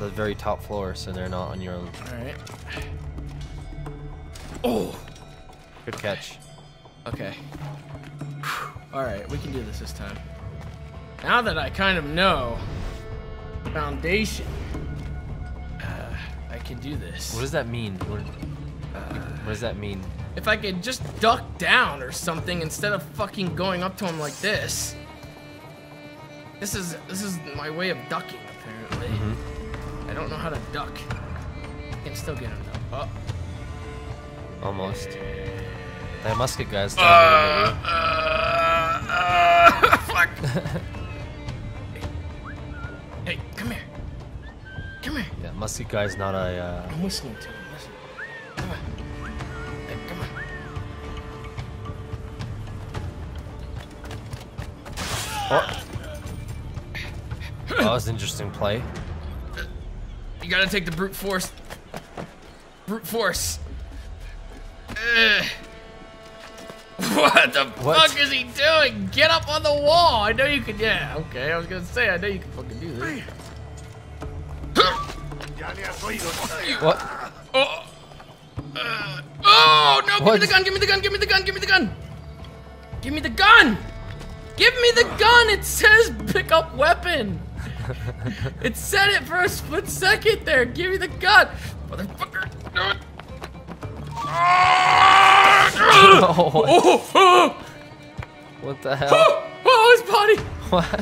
the very top floor, so they're not on your own. All right. Oh. Good catch. Okay. All right, we can do this this time. Now that I kind of know foundation, uh, I can do this. What does that mean? What, what does that mean? If I could just duck down or something instead of fucking going up to him like this. This is this is my way of ducking apparently. Mm-hmm. I don't know how to duck. I can still get him though. Oh. Almost. That musket guy's Uh, aiming uh, uh, [laughs] fuck. [laughs] hey, musky guy's not a. Uh, I'm listening to him. Listen. Come on. Hey, come on. oh. that was an interesting play. You gotta take the brute force. Brute force. Ugh. [laughs] What the What? fuck is he doing? Get up on the wall. I know you can. Yeah, okay. I was gonna say, I know you can fucking do this. [laughs] What? Oh. Uh, oh no! Give me the gun! Give me the gun! Give me the gun! Give me the gun! Give me the gun! Give me the gun! It says pick up weapon. [laughs] it said it for a split second there. Give me the gun, motherfucker! Do it. Oh, what? Oh, oh, What the hell? oh, [gasps] oh, his body! [laughs] What?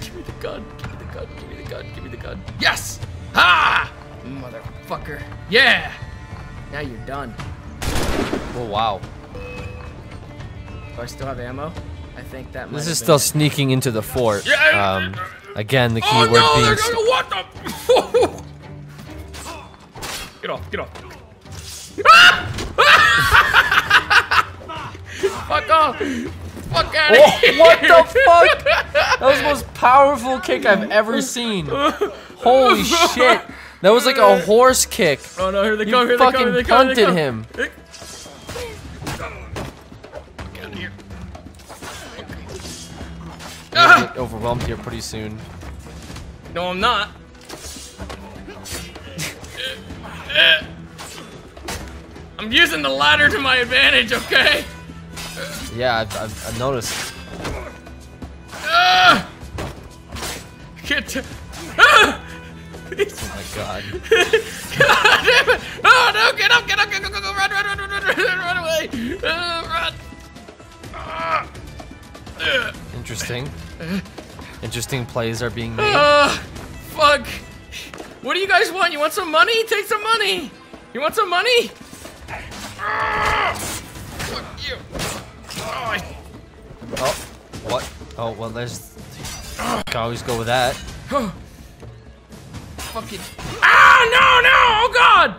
Give me the gun! Give me the gun! Give me the gun! Give me the gun! Yes! Ha! Motherfucker! Yeah! Now you're done. Oh wow. Do I still have ammo? I think that This is still it. sneaking into the fort. Yeah. Um, again, the Oh keyword no! being. They're gonna what the? [laughs] get off! Get off! Fuck off! Fuck out of Oh, here! what the fuck? That was the most [laughs] powerful kick I've ever seen. Holy [laughs] shit! That was like a horse kick. Oh no! Here they You come! Here they fucking come! Here they come! Here they punted come. him. Get out of here! You're gonna get overwhelmed here pretty soon. No, I'm not. [laughs] I'm using the ladder to my advantage, okay? Yeah, I've, I've, I've noticed. Ah! Get to. Ah! Oh my god. [laughs] God damn it! Oh no! Get up! Get up! Go! Go! Go! go. Run! Run! Run! Run! Run! Run! Run away! Uh, run! Ah! Interesting. Interesting plays are being made. Ah! Fuck! What do you guys want? You want some money? Take some money! You want some money? Ah! Fuck you! Oh, I- Oh, what? Oh, well, there's. Can always go with that. Fucking. Ah! No! No! Oh god!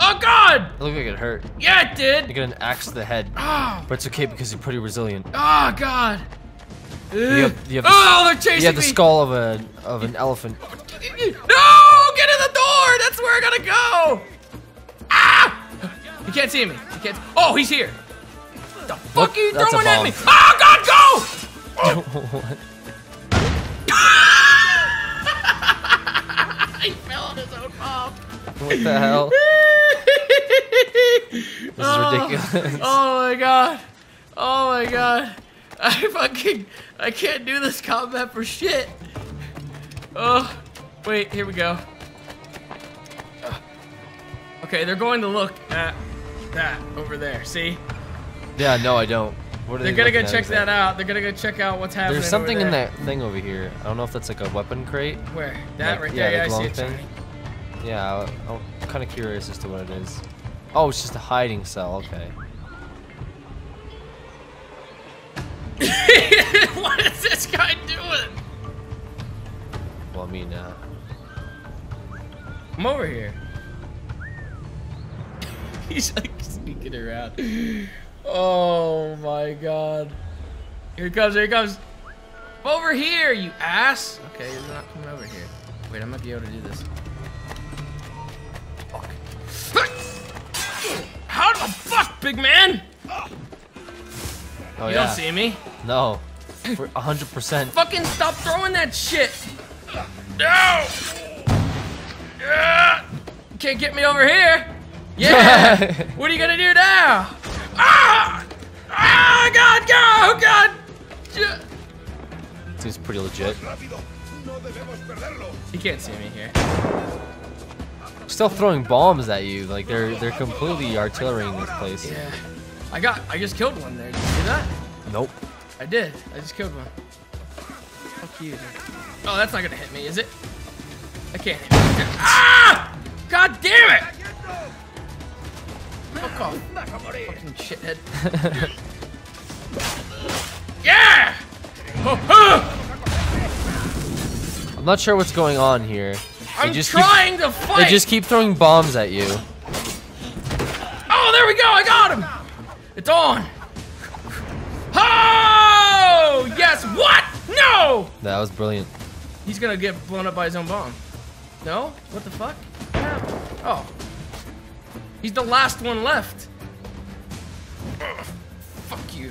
Oh god! It looked like it hurt. Yeah, it did! You get an axe to the head. Ah! But it's okay because you're pretty resilient. Oh god! You have, you have the, oh, they're chasing You have the me! skull of a of an elephant. No! Get in the door! That's where I gotta go! Ah! You can't see me. You can't. Oh, he's here. The fuck are you that's throwing at me? Oh God, go! [laughs] [laughs] he fell on his own bomb. what the hell? [laughs] this is oh, ridiculous. Oh my god. Oh my god. I fucking I can't do this combat for shit. Oh, wait, here we go. Okay, they're going to look at that over there. See? Yeah, no, I don't. What are They're they gonna go check that out. They're gonna go check out what's happening. There's something in that thing over here. I don't know if that's like a weapon crate. Where? That Like, right there. Yeah, I see it. thing. Yeah, I'm kind of curious as to what it is. Oh, it's just a hiding cell. Okay. [laughs] what is this guy doing? Well, I mean, uh, Come over here. [laughs] He's like sneaking around. Oh my god. Here he comes, here he comes. Over here, you ass. Okay, you're not coming over here. Wait, I might be able to do this. Fuck. How the fuck, big man? oh you yeah. don't see me. No, for hundred percent. Fucking stop throwing that shit. No. Yeah. Can't get me over here. Yeah. [laughs] what are you gonna do now? Ah! Ah! God! Go! God! J- Seems pretty legit. He can't see me here. Still throwing bombs at you. Like they're they're completely artillerying this place. Yeah. I got. I just killed one there. Did you see that? Nope. I did. I just killed one. Fuck you. Dude. Oh, that's not gonna hit me, is it? I can't. Hit. Ah! God damn it! Fuck off. Fucking shithead. [laughs] yeah! I'm not sure what's going on here. I'm just trying keep, to fight. They just keep throwing bombs at you. Oh, there we go. I got him. It's on. Oh, yes. What? No. That was brilliant. He's gonna get blown up by his own bomb. No? What the fuck? Oh. He's the last one left. Ugh, fuck you.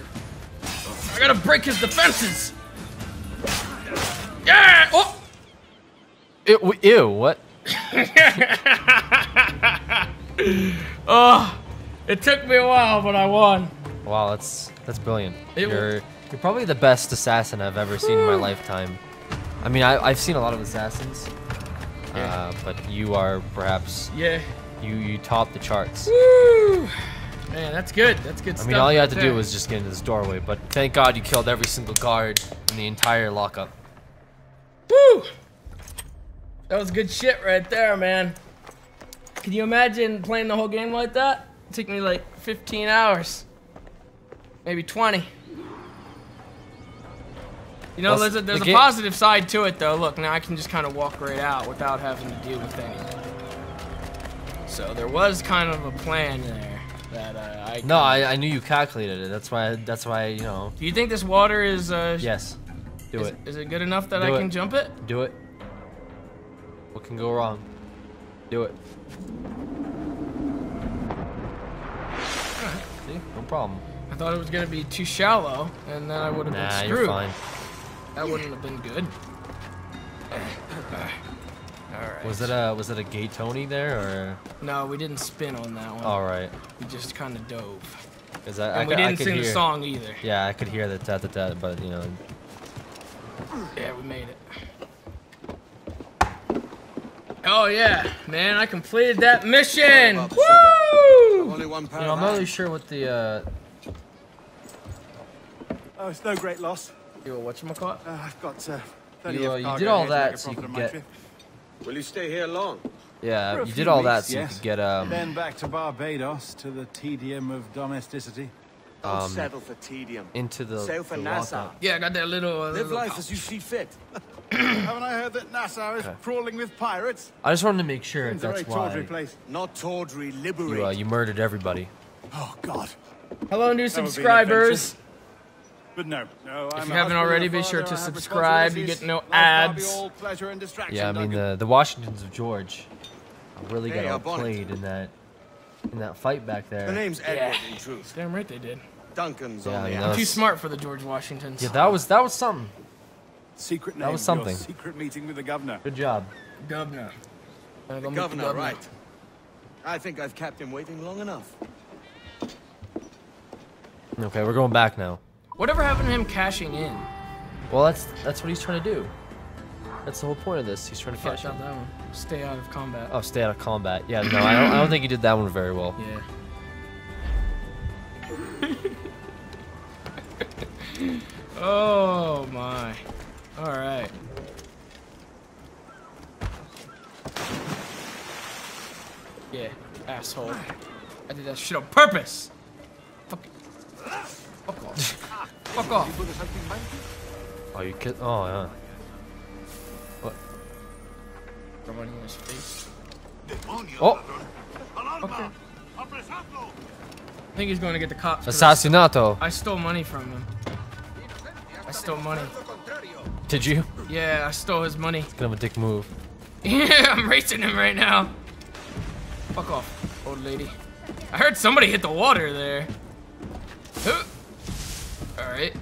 I gotta break his defenses. Yeah! Oh! Ew, ew what? [laughs] oh, it took me a while, but I won. Wow, that's that's brilliant. It you're you're probably the best assassin I've ever seen in my lifetime. I mean, I, I've seen a lot of assassins, uh, but you are perhaps Yeah. You you top the charts. Woo! Man, that's good. That's good I stuff. mean, all you had right to do was just get into this doorway, but thank God you killed every single guard in the entire lockup. Woo! That was good shit right there, man. Can you imagine playing the whole game like that? It took me like 15 hours. Maybe 20. You know, Well, there's a, the a positive side to it, though. Look, now I can just kind of walk right out without having to deal with anything. So there was kind of a plan there that uh, I. No, I, I knew you calculated it. That's why that's why you know. Do you think this water is? Uh, Yes, do is, it. Is it good enough that Do I it. can jump it? Do it. What can go wrong? Do it. See, no problem. I thought it was gonna be too shallow, and then I would have Nah, been you're screwed. fine. That wouldn't have been good. [clears throat] All right. Was it a was it a gay Tony there or? No, we didn't spin on that one. All right. We just kind of dove. Cause I, And I, we didn't could sing the song either. Yeah, I could hear the tat tat tat, but you know. Yeah, we made it. Oh yeah, man! I completed that mission. Woo! Only one You know, I'm not really sure what the uh, Oh, it's no great loss. You whatchamacallit? Uh, I've got uh, plenty You, uh, you did all here to make that so you could get- trip. Will you stay here long? yeah, you did all that weeks, so you could get um Then back to Barbados to the tedium of domesticity. Don't Um, settle for tedium. into the, Sail for the Nassau. lockup. Yeah, I got that little. Uh, Live little life as you see fit. [coughs] Haven't I heard that Nassau is Okay. crawling with pirates? I just wanted to make sure Seems that's very tawdry why place. Not tawdry, liberate. you uh, you murdered everybody. Oh, God. Hello, new That would be an subscribers. But no, no. If I'm you haven't already, be sure to subscribe. You get no Life can't be ads. all pleasure and distraction, Yeah, I mean the the Washingtons of George really Hey, got up outplayed in that in that fight back there. The name's Edward, Yeah. in truth. Damn right they did. Duncan's Yeah, only I out. know. Too smart for the George Washingtons. Yeah, that was that was something. Secret name That was something. secret meeting with the governor. Good job. governor. Uh, The governor, right. I think I've kept him waiting long enough. Okay, we're going back now. Whatever happened to him cashing in? Well, that's that's what he's trying to do. That's the whole point of this. He's trying to cash out that one. Stay out of combat. Oh, stay out of combat. Yeah, no, I don't. I don't think he did that one very well. Yeah. [laughs] oh my. Alright. Yeah, asshole. I did that shit on purpose! Fuck. Fuck off. Fuck off. Oh, you kid. Oh, yeah. What? Rub on his face. Oh, Okay. I think he's going to get the cops. Assassinato. I stole money from him. I stole money. Did you? Yeah, I stole his money. Kind of a dick move. [laughs] Yeah, I'm racing him right now. Fuck off, old lady. I heard somebody hit the water there. Huh. All right.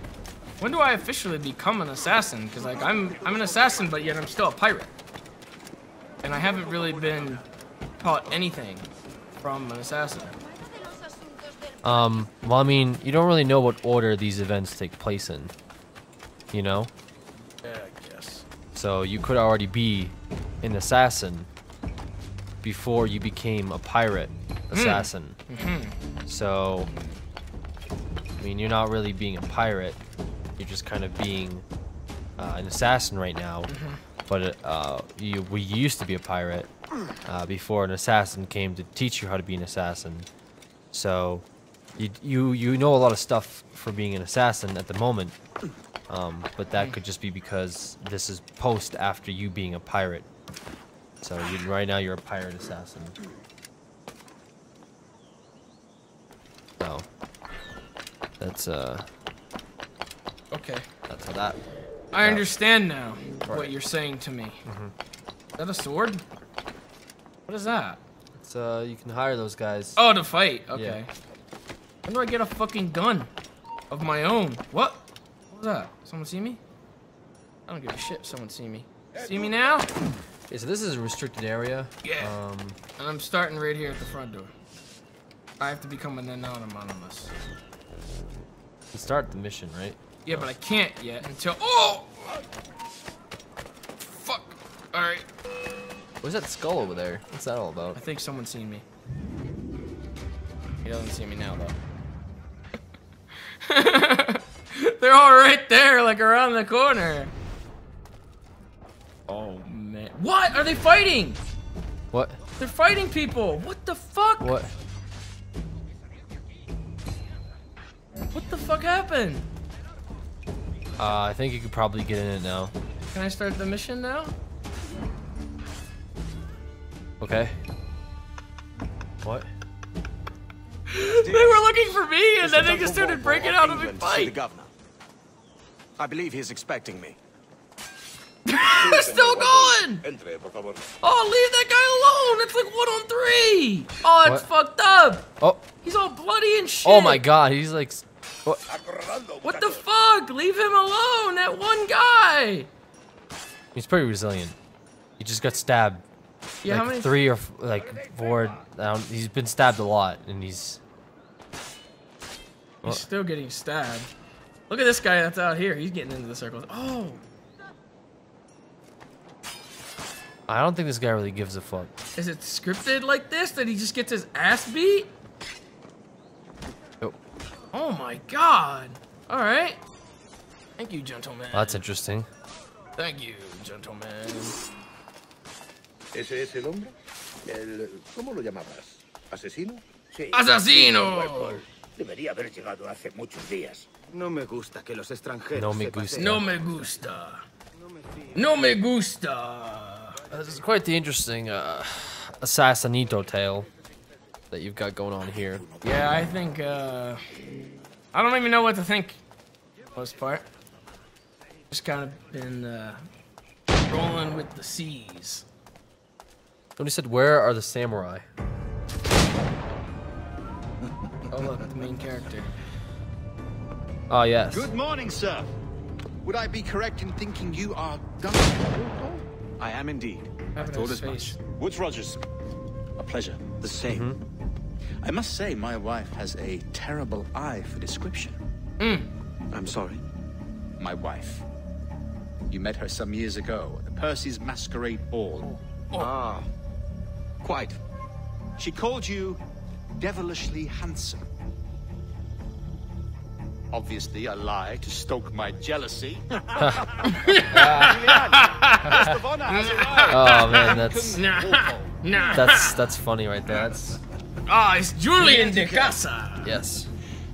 When do I officially become an assassin? Because like I'm I'm an assassin, but yet I'm still a pirate. And I haven't really been taught anything from an assassin. Um. Well, I mean, you don't really know what order these events take place in. You know. Yeah, I guess. So you could already be an assassin before you became a pirate assassin. Mhm. So, I mean, you're not really being a pirate. You're just kind of being uh, an assassin right now. But uh, you, we used to be a pirate uh, before an assassin came to teach you how to be an assassin. So, you you you know a lot of stuff for being an assassin at the moment. Um, but that could just be because this is post after you being a pirate. So you, right now you're a pirate assassin. So that's uh Okay. that's how that. I that- understand now what you're saying to me. Mhm. Is that a sword? What is that? It's uh you can hire those guys. Oh, to fight. Yeah. Okay. When do I get a fucking gun of my own? What? What was that? Someone see me? I don't give a shit. Someone see me. See me now? Okay, so this is a restricted area. Yeah. Um, And I'm starting right here at the front door. I have to become an anonymous. You start the mission, right? Yeah, but I can't yet until. Oh! Fuck. Alright. What's that skull over there? What's that all about? I think someone's seen me. He doesn't see me now, though. [laughs] They're all right there, like around the corner. Oh, man. What? Are they fighting? What? They're fighting people. What the fuck? What? What the fuck happened? Uh, I think you could probably get in it now. Can I start the mission now? Okay. What? [laughs] they were looking for me, and Mr. then they just started breaking out of a England to see the fight. governor. I believe he's expecting me. [laughs] They're still going! Entre, por favor. Oh, leave that guy alone! It's like one on three! Oh, it's What? fucked up! Oh. He's all bloody and shit! Oh my god, he's like. What? What the fuck? Leave him alone! That one guy! He's pretty resilient. He just got stabbed. Yeah, like how many- three or f- like four. He's been stabbed a lot, and he's. He's still getting stabbed. Look at this guy that's out here. He's getting into the circles. Oh! I don't think this guy really gives a fuck. Is it scripted like this? That he just gets his ass beat? Nope. Oh my god! Alright. Thank you, gentlemen. Well, that's interesting. Thank you, gentlemen. ¿Ese es el hombre? El, ¿Cómo lo llamabas? ¿Asesino? Sí. ¡Asesino! Walpole. Debería haber llegado hace muchos días. No me gusta que los extranjeros No me gusta. No me gusta. No me gusta. This is quite the interesting uh, assassinito tale that you've got going on here. Yeah, I think, uh... I don't even know what to think. Most part. Just kind of been, uh... Rolling with the seas. Somebody said, "Where are the samurai?" Oh, look, the main character. Oh yes. Good morning, sir. Would I be correct in thinking you are Duncan? I am indeed. I thought as much. Woodes Rogers. A pleasure. The same. I must say, my wife has a terrible eye for description. I'm sorry. My wife. You met her some years ago at the Percy's Masquerade Ball. Ah. Quite. She called you devilishly handsome. Obviously, a lie to stoke my jealousy. [laughs] [laughs] [laughs] Oh man, that's Nah. Nah. that's that's funny right there. That's Ah, it's Julien du Casse. yes.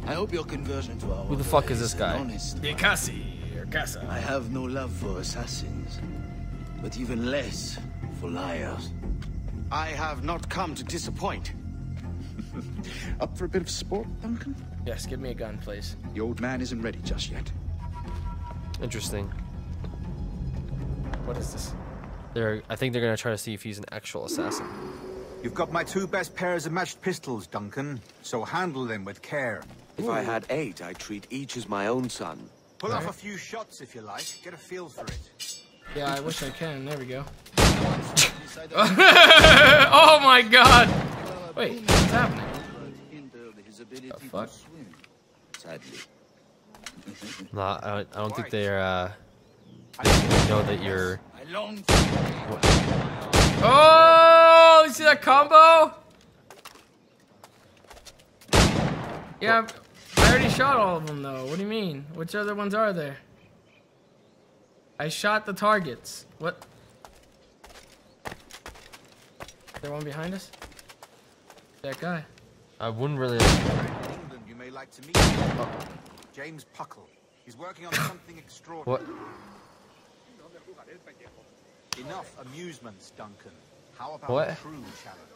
I hope your conversion to our Who the fuck is this guy? honest. De Casi, or Casa. I have no love for assassins, but even less for liars. I have not come to disappoint. [laughs] Up for a bit of sport, Duncan? Yes, give me a gun, please. The old man isn't ready just yet. Interesting. What is this? They're. I think they're gonna try to see if he's an actual assassin. You've got my two best pairs of matched pistols, Duncan, so handle them with care. If I had eight, I'd treat each as my own son. Pull off a few shots if you like. Get a feel for it. Yeah, I wish I can. There we go. [laughs] oh my god! Wait, what's happening? The fuck? Sadly. No, I don't, I don't think they're. Uh, They know that you're. I long Oh, you see that combo? Yeah, I already shot all of them though. What do you mean? Which other ones are there? I shot the targets. What? Is there one behind us? That guy. I wouldn't really. England, you may like to meet him. James Puckle. He's working on something [laughs] extraordinary. What? Enough amusements, Duncan. How about What? true challenge?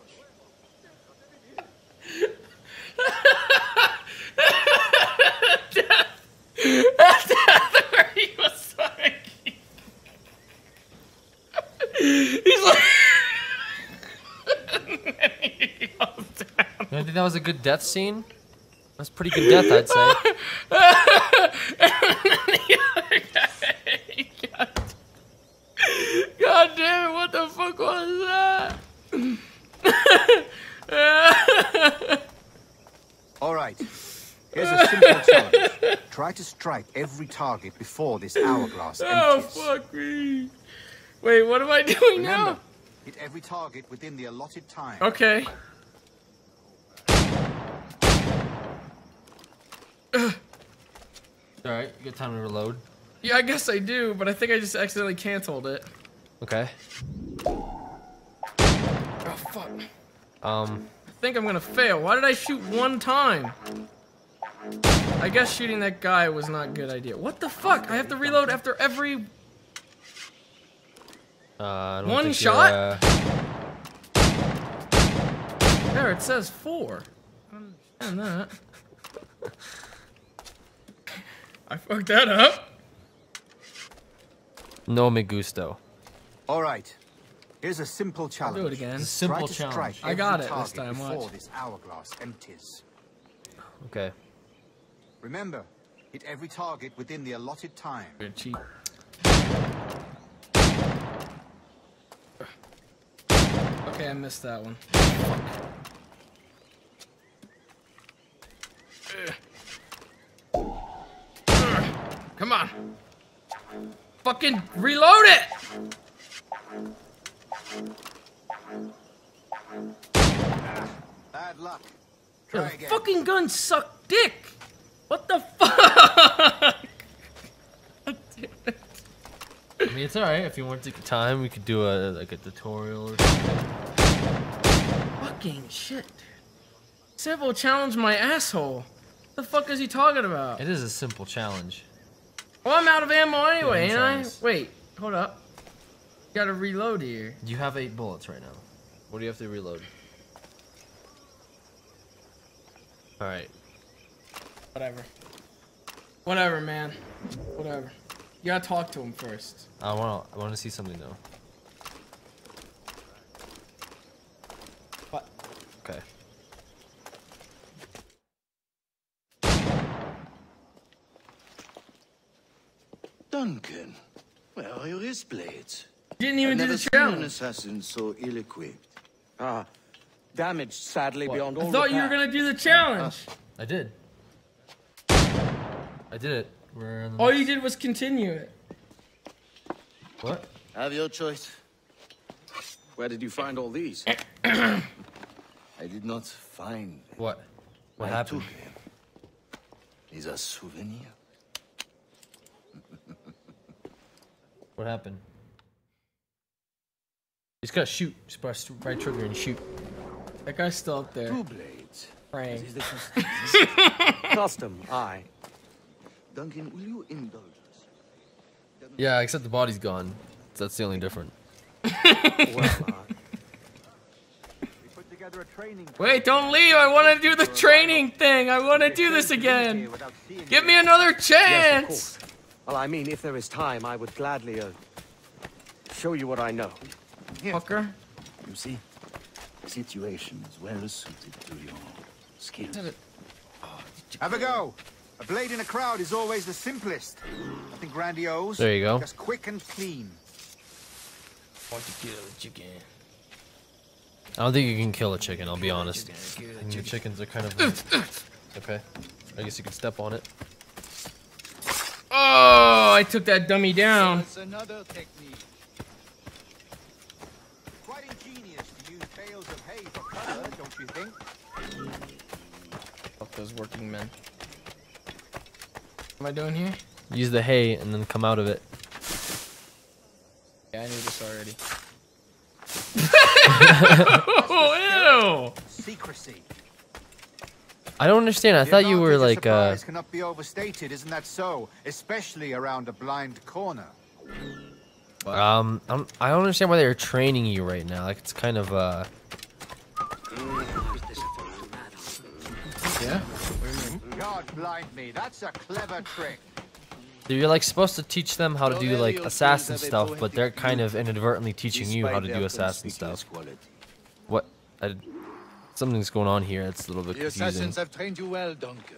Where he was like, he's like. You don't think that was a good death scene? That's pretty good death, I'd say. [laughs] God damn it, what the fuck was that? All right. Here's a simple challenge. Try to strike every target before this hourglass oh, empties. fuck me. Wait, what am I doing Remember, now? hit every target within the allotted time. Okay. Alright, you got time to reload. Yeah, I guess I do, but I think I just accidentally canceled it. Okay. Oh, fuck. Um, I think I'm gonna fail. Why did I shoot one time? I guess shooting that guy was not a good idea. What the fuck? I have to reload after every... uh, I don't One shot? uh, There, it says four. I don't understand that. [laughs] I fucked that up. No me gusto. All right. Here's a simple I'll challenge. do it again. A simple challenge. I got it this target time, Before watch. this hourglass empties. Okay. Remember, hit every target within the allotted time. Good cheat. Okay, I missed that one. Come on. Fucking reload it! Bad luck. The Try again. fucking gun suck dick! What the fuck? I mean, it's alright. If you want to take time, we could do a like a tutorial or something. fucking shit. Simple challenge my asshole. The fuck is he talking about? It is a simple challenge. Well, I'm out of ammo anyway, ain't I? Wait, hold up. Gotta reload here. You have eight bullets right now. What do you have to reload? Alright. Whatever. Whatever, man. Whatever. You gotta talk to him first. I want to I want to see something though. What? Okay. Duncan, where are your wrist blades? Didn't even I've do never the seen an challenge. assassin so ill-equipped. Ah, damaged sadly beyond all I thought you were gonna do the challenge. I did. I did it. We're in the All you did was continue it. What? Have your choice. Where did you find all these? [coughs] I did not find. What? What I happened? took them. Is a souvenir. What happened? Just gotta shoot. Just press right trigger and shoot. That guy's still up there. Two blades. Praying. That is the [laughs] custom. Aye. Duncan, will you indulge us? Yeah, except the body's gone. That's the only difference. well, uh, We put together a training Wait, don't leave. I want to do the training thing. I want to do this again. Give me another chance. Course. Well, I mean, if there is time, I would gladly uh, show you what I know. Fucker. You see, the situation is well suited to your skills. Have a go. A blade in a crowd is always the simplest. Nothing grandiose. There you go. Just quick and clean. Want to kill a chicken. I don't think you can kill a chicken. I'll be honest. I think the chickens are kind of. [coughs] okay. I guess you can step on it. Oh, I took that dummy down. That's another technique. Quite ingenious to use bales of hay for cover, don't you think? Fuck those working men. What am I doing here? Use the hay and then come out of it. Yeah, I knew this already. [laughs] oh, ew! Secrecy. I don't understand. I The thought you were like uh. surprise cannot be overstated, isn't that so? Especially around a blind corner. Um, I'm, I don't understand why they're training you right now. Like it's kind of uh. Yeah. God blind me, that's a clever trick. You're like supposed to teach them how to do like assassin stuff, but they're kind of inadvertently teaching you how to do assassin stuff. What? I, something's going on here. It's a little bit The confusing. assassins have trained you well, Duncan.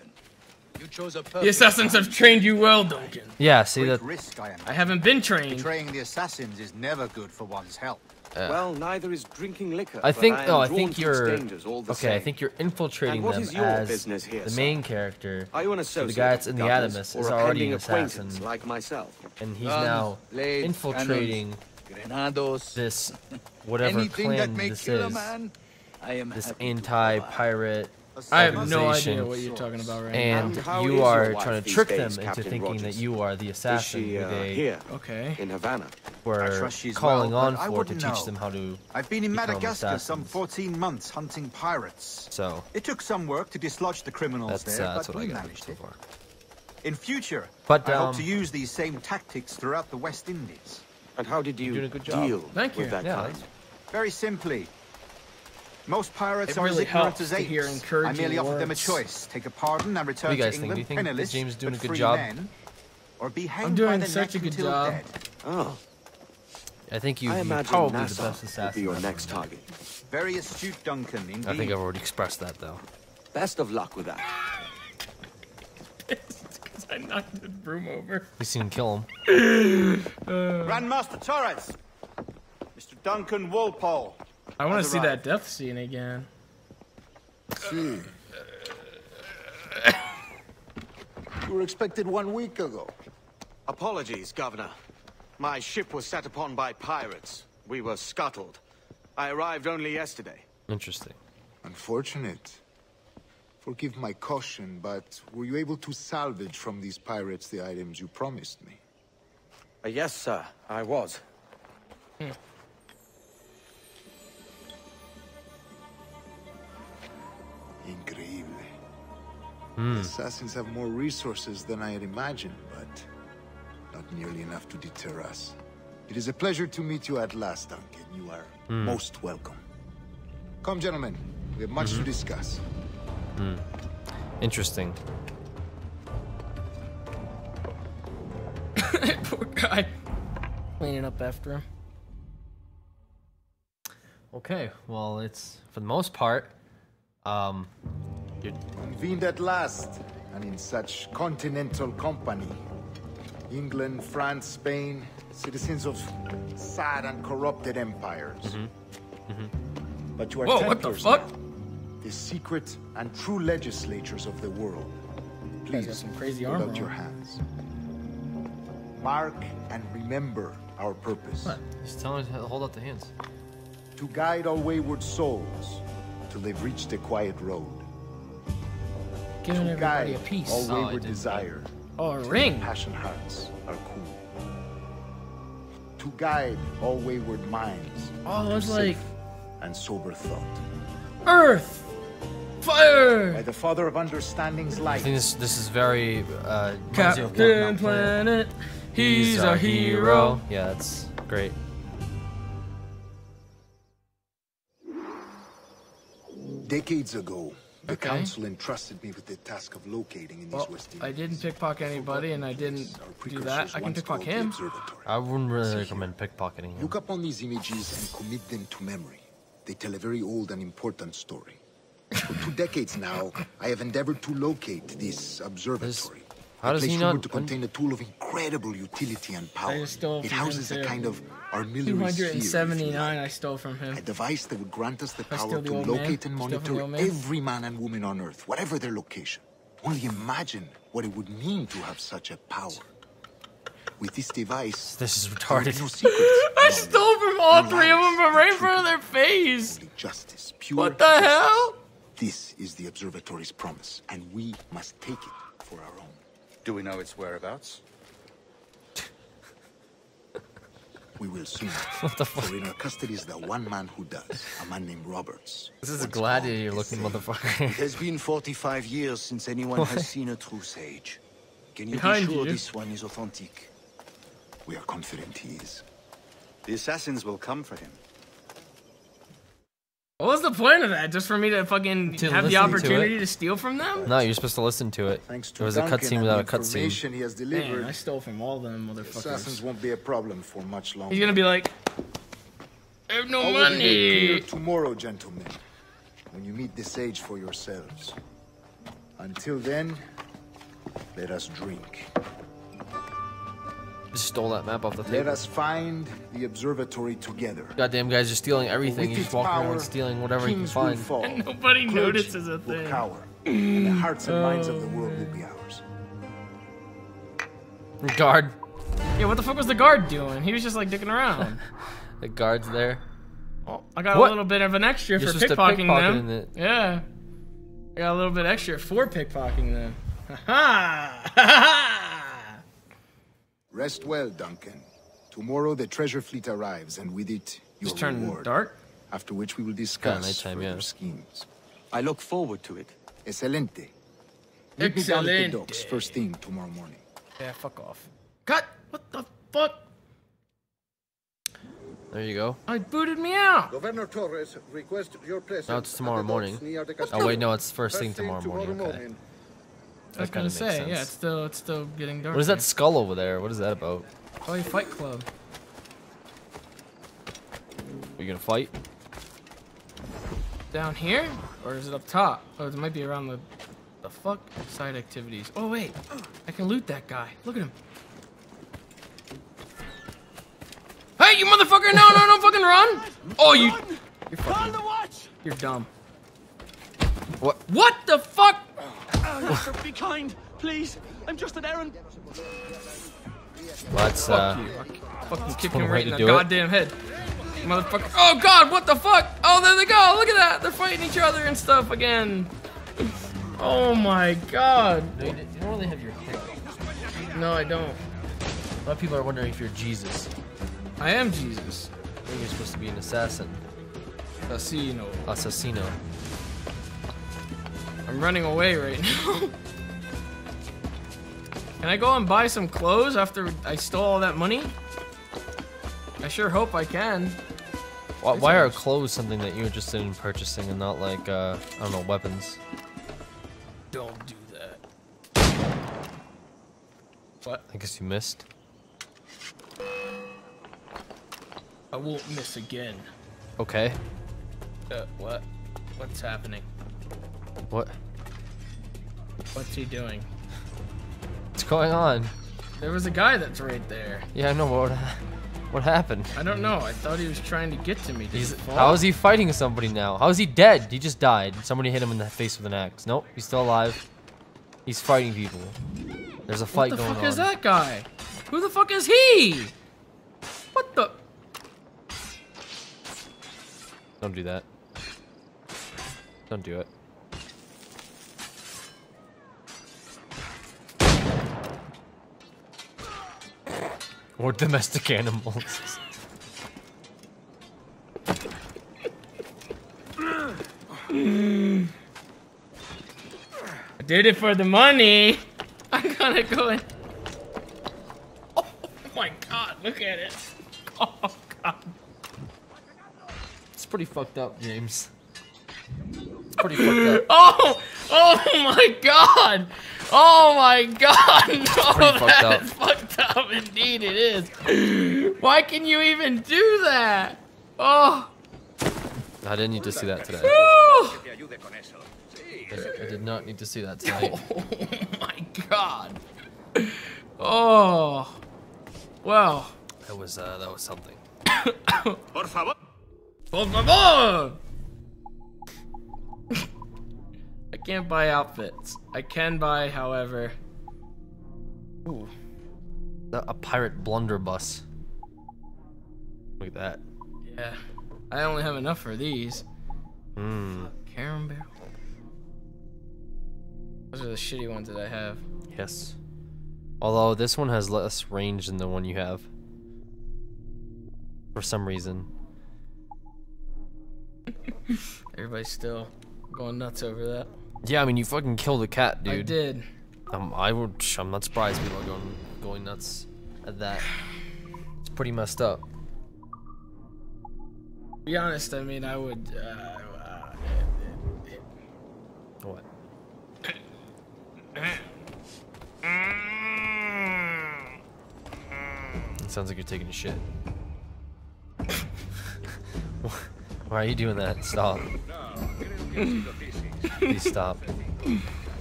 You chose a perfect The assassins have trained you well, Duncan. Yeah, see Great that. risk, I am. I haven't been trained. Betraying the assassins is never good for one's health. Uh, Well, neither is drinking liquor. I think. I am No, I think you're. its dangers all the Okay, I think you're infiltrating them as business here, the sir? main character. Are you an so the guy that's in the Douglas, Adamus is a already an assassin, like myself? and he's Guns, now blades, infiltrating Grenados. this [laughs] whatever Anything that clan may this kill a is. Man, I am This anti-pirate. I have no idea organization, what you're talking about right now. and And you are trying to trick days, them into Captain thinking Rogers? that you are the assassin she who uh, they here Okay. in Havana? Where I were trust she's calling well, on I for to wouldn't teach them how to. I've been in become Madagascar some 14 months hunting pirates. So It took some work to dislodge the criminals that's there, uh, that's but what we got managed so it. far. In future, But, I um, hope to use these same tactics throughout the West Indies. And how did You're you doing a good job. deal Thank with you. that Yeah, kind? Very simply, most pirates It are really as ignorant helps as to apes. hear I encouraging merely offered them a choice: take a pardon and return What do you guys to think? Do England you think that penniless, James is doing but a good job? men, or be hanged I'm by doing the such a good job. dead. Oh, I think you, I you're imagine probably the Nassau best assassin. be your ever. next target. Very astute, Duncan. Indeed. I think I've already expressed that though. Best of luck with that. [laughs] Because I knocked the broom over. At least you can kill him. [laughs] Uh. Grandmaster Torres! Mr. Duncan Walpole. I want to see arrived. that death scene again. See. You were expected one week ago. Apologies, Governor. My ship was set upon by pirates. We were scuttled. I arrived only yesterday. Interesting. Unfortunate. Forgive my caution, but were you able to salvage from these pirates the items you promised me? Uh, yes, sir, I was. Increíble. Hmm. The assassins have more resources than I had imagined, but not nearly enough to deter us. It is a pleasure to meet you at last, Duncan. You are Hmm. most welcome. Come, gentlemen. We have much to discuss. Hmm. Interesting. [coughs] Poor guy. Cleaning up after him. Okay, well, it's for the most part. Um, you're, Convened at last, and in such continental company. England, France, Spain, citizens of sad and corrupted empires. But you are Whoa, what the fuck? now, the secret and true legislatures of the world. guys got Please, some crazy hold armor out your hands. Mark and remember our purpose. what? He's telling us to hold up the hands. To guide our wayward souls till they've reached the quiet road. Giving to everybody guide a piece. all Oh, wayward did. desire. Oh, a ring. Passion hearts are cool. To guide all wayward minds. Oh, it's like safe and sober thought. Earth, Fire! By fire, the Father of Understanding's light. I light. think this this is very uh, reminds me of Captain Captain Planet. He's our hero. Yeah, that's great. Decades ago, the Okay. Council entrusted me with the task of locating in these Well, West I didn't pickpocket anybody, and I didn't do that. I can pickpocket him. I wouldn't really recommend pickpocketing him. Look upon these images and commit them to memory. They tell a very old and important story. For two decades now, I have endeavored to locate this observatory. how a does place he rumored not to contain a tool of incredible utility and power. I just stole It houses a kind of armillary sphere, if you 279 like. I stole from him. A device that would grant us the I power the to old man? locate and Steal from the monitor every man and woman on Earth, whatever their location. Only imagine what it would mean to have such a power. With this device, This is retarded. no secrets. [laughs] I stole from all No three of them, but right in front of their face. Only justice, pure What the justice. hell? This is the observatory's promise, and we must take it for our own. Do we know its whereabouts? We will soon. [laughs] What the fuck? For in our custody is the one man who does, a man named Roberts. This is a gladiator looking motherfucker. [laughs] It has been 45 years since anyone What? has seen a true sage. Can you Behind be sure you. this one is authentic? We are confident he is. The assassins will come for him. What was the point of that? Just for me to fucking To have the listen to opportunity to, steal from them? No, you're supposed to listen to it. Thanks to There was a cutscene without a cutscene. information he has delivered, Man, I stole from all them the motherfuckers. assassins won't be a problem for much longer. He's gonna be like, I have no All will be money. tomorrow, gentlemen, when you meet the sage for yourselves. Until then, let us drink. Just stole that map off the table. Let us find the observatory together. Goddamn guys you're stealing everything. With You're just walking power, around stealing whatever you can kings will find. fall. And [laughs] nobody Clergy notices a will thing. cower, and the hearts and minds of the world will be ours. Guard. Yeah, what the fuck was the guard doing? He was just like dicking around. [laughs] The guard's there. Well, I got What? a little bit of an extra You're for supposed to pickpocketing pickpocket them. in it. Yeah. I got a little bit extra for pickpocketing them. [laughs] Ha ha! Rest well, Duncan. Tomorrow the treasure fleet arrives, and with it, your Just turning reward. dark? After which we will discuss nighttime, further yeah. schemes. I look forward to it. Excelente. Meet me down at the docks first thing tomorrow morning. Yeah, fuck off. Cut! What the fuck? There you go. I booted me out. Governor Torres request your presence. Now it's tomorrow morning. docks near the Oh wait, no, it's first thing tomorrow morning. Okay. I was gonna kinda makes say, yeah, it's still it's still getting dark. What is that here. skull over there? What is that about? Oh, you Fight Club. Are you gonna fight? Down here? Or is it up top? Oh, it might be around the... The fuck? Side activities. Oh, wait. I can loot that guy. Look at him. Hey, you motherfucker! No, no, don't fucking run! [laughs] Oh, you... You're fucking... You're dumb. What? What the fuck? Be kind, please. I'm just an errand. Let's Fuck uh. you. Fucking kick him right in the do it. goddamn head. Motherfucker. Oh god, what the fuck? Oh, there they go. Look at that. They're fighting each other and stuff again. Oh my god. You don't really have your hair. No, I don't. A lot of people are wondering if you're Jesus. I am Jesus. I think you're supposed to be an assassin. Assassino. Assassino. I'm running away right [laughs] now. Can I go and buy some clothes after I stole all that money? I sure hope I can. Why, why are clothes something that you're interested in purchasing and not like uh I don't know weapons? Don't do that. What? I guess you missed. I won't miss again. Okay. Uh, what? What's happening? What? What's he doing? What's going on? There was a guy that's right there. Yeah, I know what what happened. I don't know. I thought he was trying to get to me. Did He's, he how is he fighting somebody now? How is he dead? He just died. Somebody hit him in the face with an axe. Nope, he's still alive. He's fighting people. There's a fight going on. What the fuck on. is that guy? Who the fuck is he? What the? Don't do that. Don't do it. Or domestic animals. I did it for the money. I'm gonna go in. Oh my god, look at it. Oh god. It's pretty fucked up, James. It's pretty fucked up. [gasps] Oh, oh my god. Oh my god. No, [laughs] pretty fucked up. fucked up. Indeed it is. Why can you even do that? Oh. I didn't need to see that today. I I did not need to see that tonight. [laughs] Oh my god. Oh. Well. That was uh, that was something. [coughs] Por favor. Por favor. I can't buy outfits. I can buy, however. Ooh. A a pirate blunderbuss. Look at that. Yeah. I only have enough for these. Hmm. Carom barrel. Those are the shitty ones that I have. Yes. Although this one has less range than the one you have. For some reason. [laughs] Everybody's still going nuts over that. Yeah, I mean you fucking killed a cat, dude. I did. Um, I would. I'm not surprised people are going going nuts at that. It's pretty messed up. Be honest, I mean, I would. Uh, uh, What? It sounds like you're taking a shit. [laughs] Why are you doing that? Stop. [laughs] Please stop.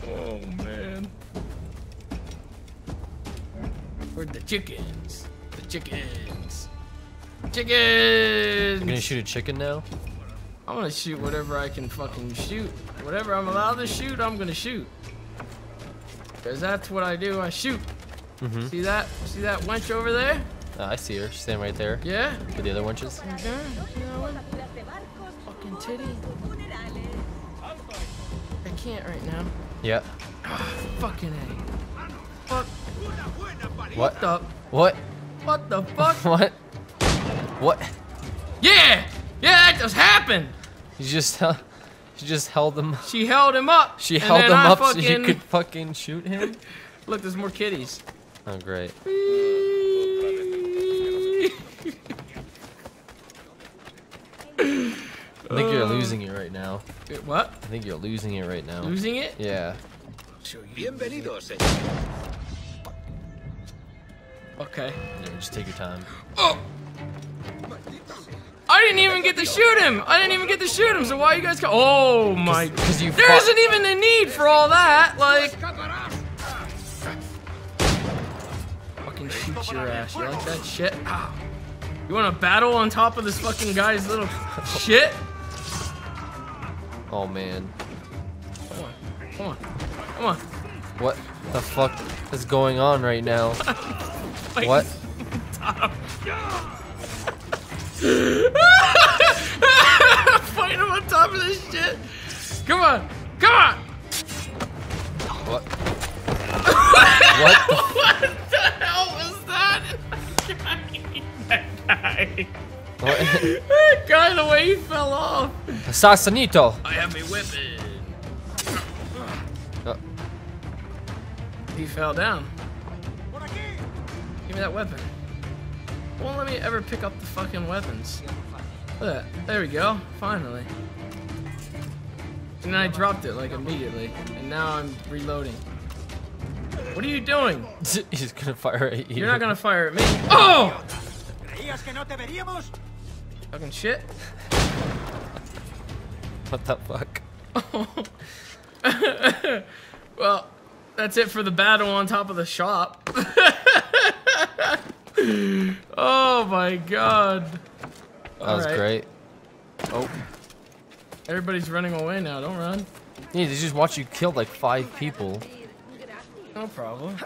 oh man. Where'd the chickens? The chickens. Chickens. You're gonna shoot a chicken now? I'm gonna shoot whatever I can fucking shoot. Whatever I'm allowed to shoot, I'm gonna shoot. Cause that's what I do. I shoot. Mm-hmm. See that? See that wench over there? Ah, I see her. She's standing right there. Yeah. With the other wenches. Okay. See that one? Fucking titty. Can't right now. Yeah. [sighs] Fucking a. Fuck. What? the? What? What the fuck? [laughs] What? What? Yeah! Yeah, that just happened! You just held, she just held him. She held him up. She held him I up so you could fucking shoot him. [laughs] Look, there's more kitties. Oh great. [laughs] I think you're losing it right now. What? I think you're losing it right now. Losing it? Yeah. Bienvenidos, Okay. Yeah, just take your time. Oh! I didn't even get to shoot him! I didn't even get to shoot him, so why you guys co- Oh my... Because you There fought- isn't even a need for all that, like... Fucking shoot your ass, you like that shit? Ow. You wanna battle on top of this fucking guy's little shit? Oh man. Come on, come on, come on. What the fuck is going on right now? [laughs] Wait. what? [laughs] Fighting him on top of this shit. Come on, come on. What? [laughs] what? what the hell was that? that guy. What? that guy, the way he fell off. Assassinito. I have a weapon. Uh, He fell down. Give me that weapon. Won't let me ever pick up the fucking weapons. Look at that. There we go. Finally. And then I dropped it like immediately. And now I'm reloading. What are you doing? [laughs] He's gonna fire at you. You're not gonna fire at me. Oh! Fucking shit. [laughs] What the fuck? [laughs] well, that's it for the battle on top of the shop. [laughs] oh my god. That was Alright. great. Oh. Everybody's running away now. Don't run. Yeah, they just watch you kill like five people. No problem.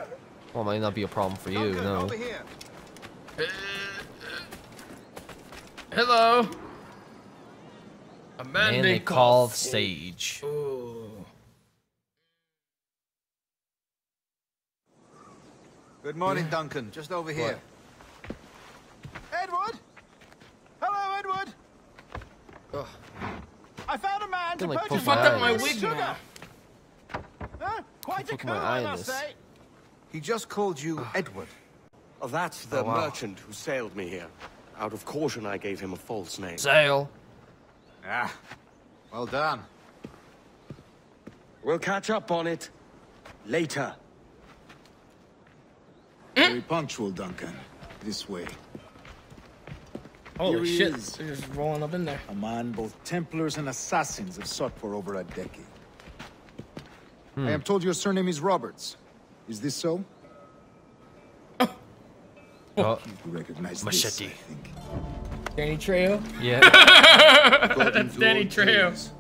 Well, it might not be a problem for you, no. Uh, Hello. A Man, man they call Golf. Sage. Ooh. Good morning, Duncan. Just over here. Edward? Hello, Edward. I found a man to Feel like purchase poke my my eye in this. wig now. Huh? Quite a Poke coup, my eye I in must say. He just called you Edward. Oh, that's the Oh, wow. merchant who sailed me here. Out of caution, I gave him a false name. Sail. Ah, well done. We'll catch up on it later. Very punctual, Duncan. This way. Holy Here he shit. is. They're just rolling up in there. A man both Templars and Assassins have sought for over a decade. Hmm. I am told your surname is Roberts. Is this so? Oh, You recognize Machete. this, I think. Danny Trejo? Yeah. According [laughs] That's Danny Trejo. tales,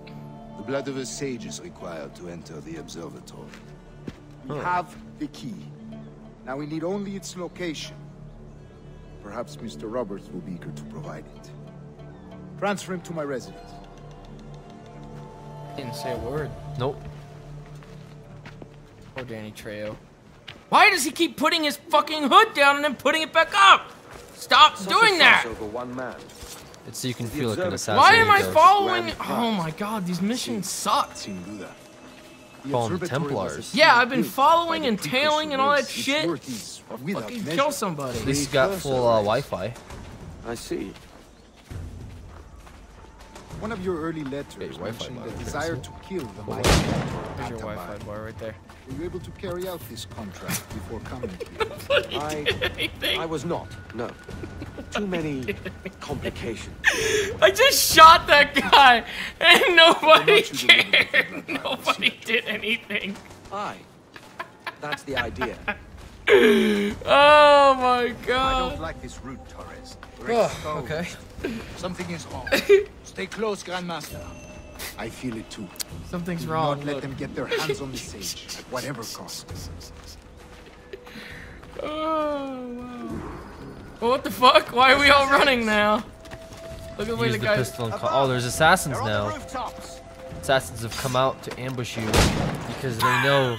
The blood of a sage is required to enter the observatory. We have the key. Now we need only its location. Perhaps Mr. Roberts will be eager to provide it. Transfer him to my residence. Didn't say a word. Nope. Poor Danny Trejo. Why does he keep putting his fucking hood down and then putting it back up? Stop Such doing that! Over one man. It's so you can feel like an observatory. assassin. Why am I following? Oh my god, these missions suck. Sin duda. The Follow the observatory was Templars. Yeah, I've been following and tailing and all that shit. I'll fucking kill somebody. At least you got full uh, Wi-Fi. I see. One of your early letters Wi-Fi mentioned bar, the desire to kill the Hold mighty There's your Atabar. Wi-Fi bar right there. Were you able to carry out this contract before coming [laughs] here? I, I was not, no. Too many [laughs] complications. I just shot that guy and nobody cared. Nobody did anything. Aye. That's the idea. [laughs] Oh my god. I don't like this route, Torres. We're Oh, okay. Something is wrong. Stay close, Grandmaster. I feel it too. Something's Do wrong. Not let look. them get their hands on the sage at whatever cost. [laughs] Oh wow. Well, what the fuck? Why are we all running now? Look at the way Use the the guy. pistol and call. Oh, there's assassins They're the now. Assassins have come out to ambush you because they know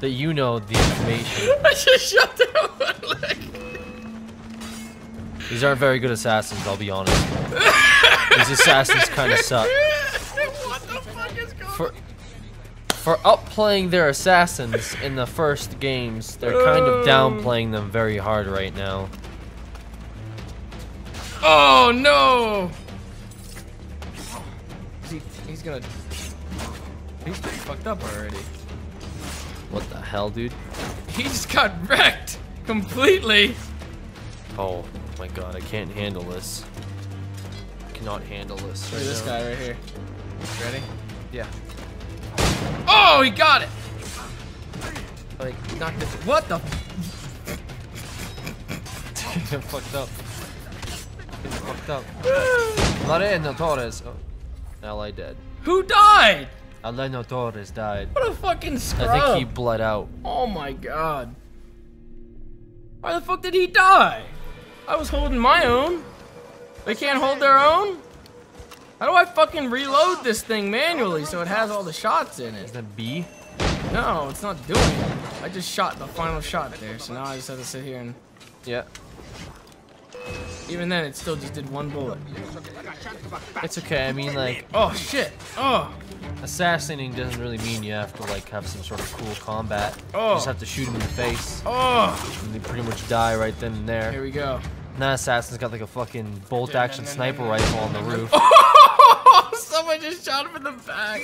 that you know the information. [laughs] I just shot that one leg. These aren't very good assassins, I'll be honest. These assassins kind of suck. what the fuck is going For for upplaying their assassins in the first games, they're kind of downplaying them very hard right now. Oh no! He, he's gonna. He's pretty fucked up already. What the hell, dude? He just got wrecked completely. Oh my god, I can't handle this. I cannot handle this. Look right at this now. guy right here. Ready? Yeah. Oh, he got it! Like, knocked it. What the? Getting [laughs] fucked up. Getting fucked up. Laureano Torres. Oh, ally dead. Who died? Laureano Torres died. What a fucking scrub. I think he bled out. Oh my god. Why the fuck did he die? I was holding my own. They can't hold their own? How do I fucking reload this thing manually so it has all the shots in it? Is that B? No, it's not doing it. I just shot the final shot there, so now I just have to sit here and... Yeah. Even then, it still just did one bullet. It's okay. I mean, like, Oh, shit. Oh. assassinating doesn't really mean you have to like have some sort of cool combat. Oh. You just have to shoot him in the face. Oh. And they pretty much die right then and there. Here we go. And that assassin's got like a fucking bolt action sniper rifle on the roof. [laughs] Oh, someone just shot him in the back.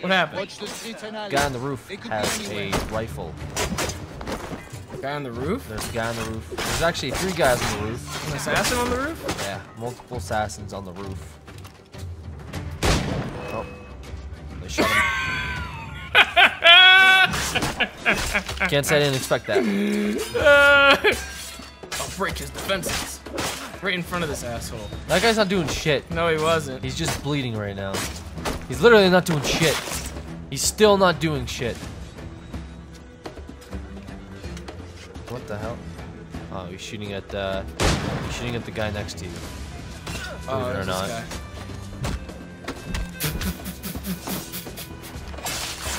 What happened? Watch the streets and alleys. guy on the roof They could be has a rifle. Guy on the roof? There's a guy on the roof. There's actually three guys on the roof. An assassin on the roof? Yeah, multiple assassins on the roof. Oh, they shot him. [laughs] Can't say I didn't expect that. [laughs] I'll break his defenses. Right in front of this asshole. That guy's not doing shit. No, he wasn't. He's just bleeding right now. He's literally not doing shit. He's still not doing shit. What the hell? Oh, he's shooting at uh, he's shooting at the guy next to you. Oh, Believe it or not.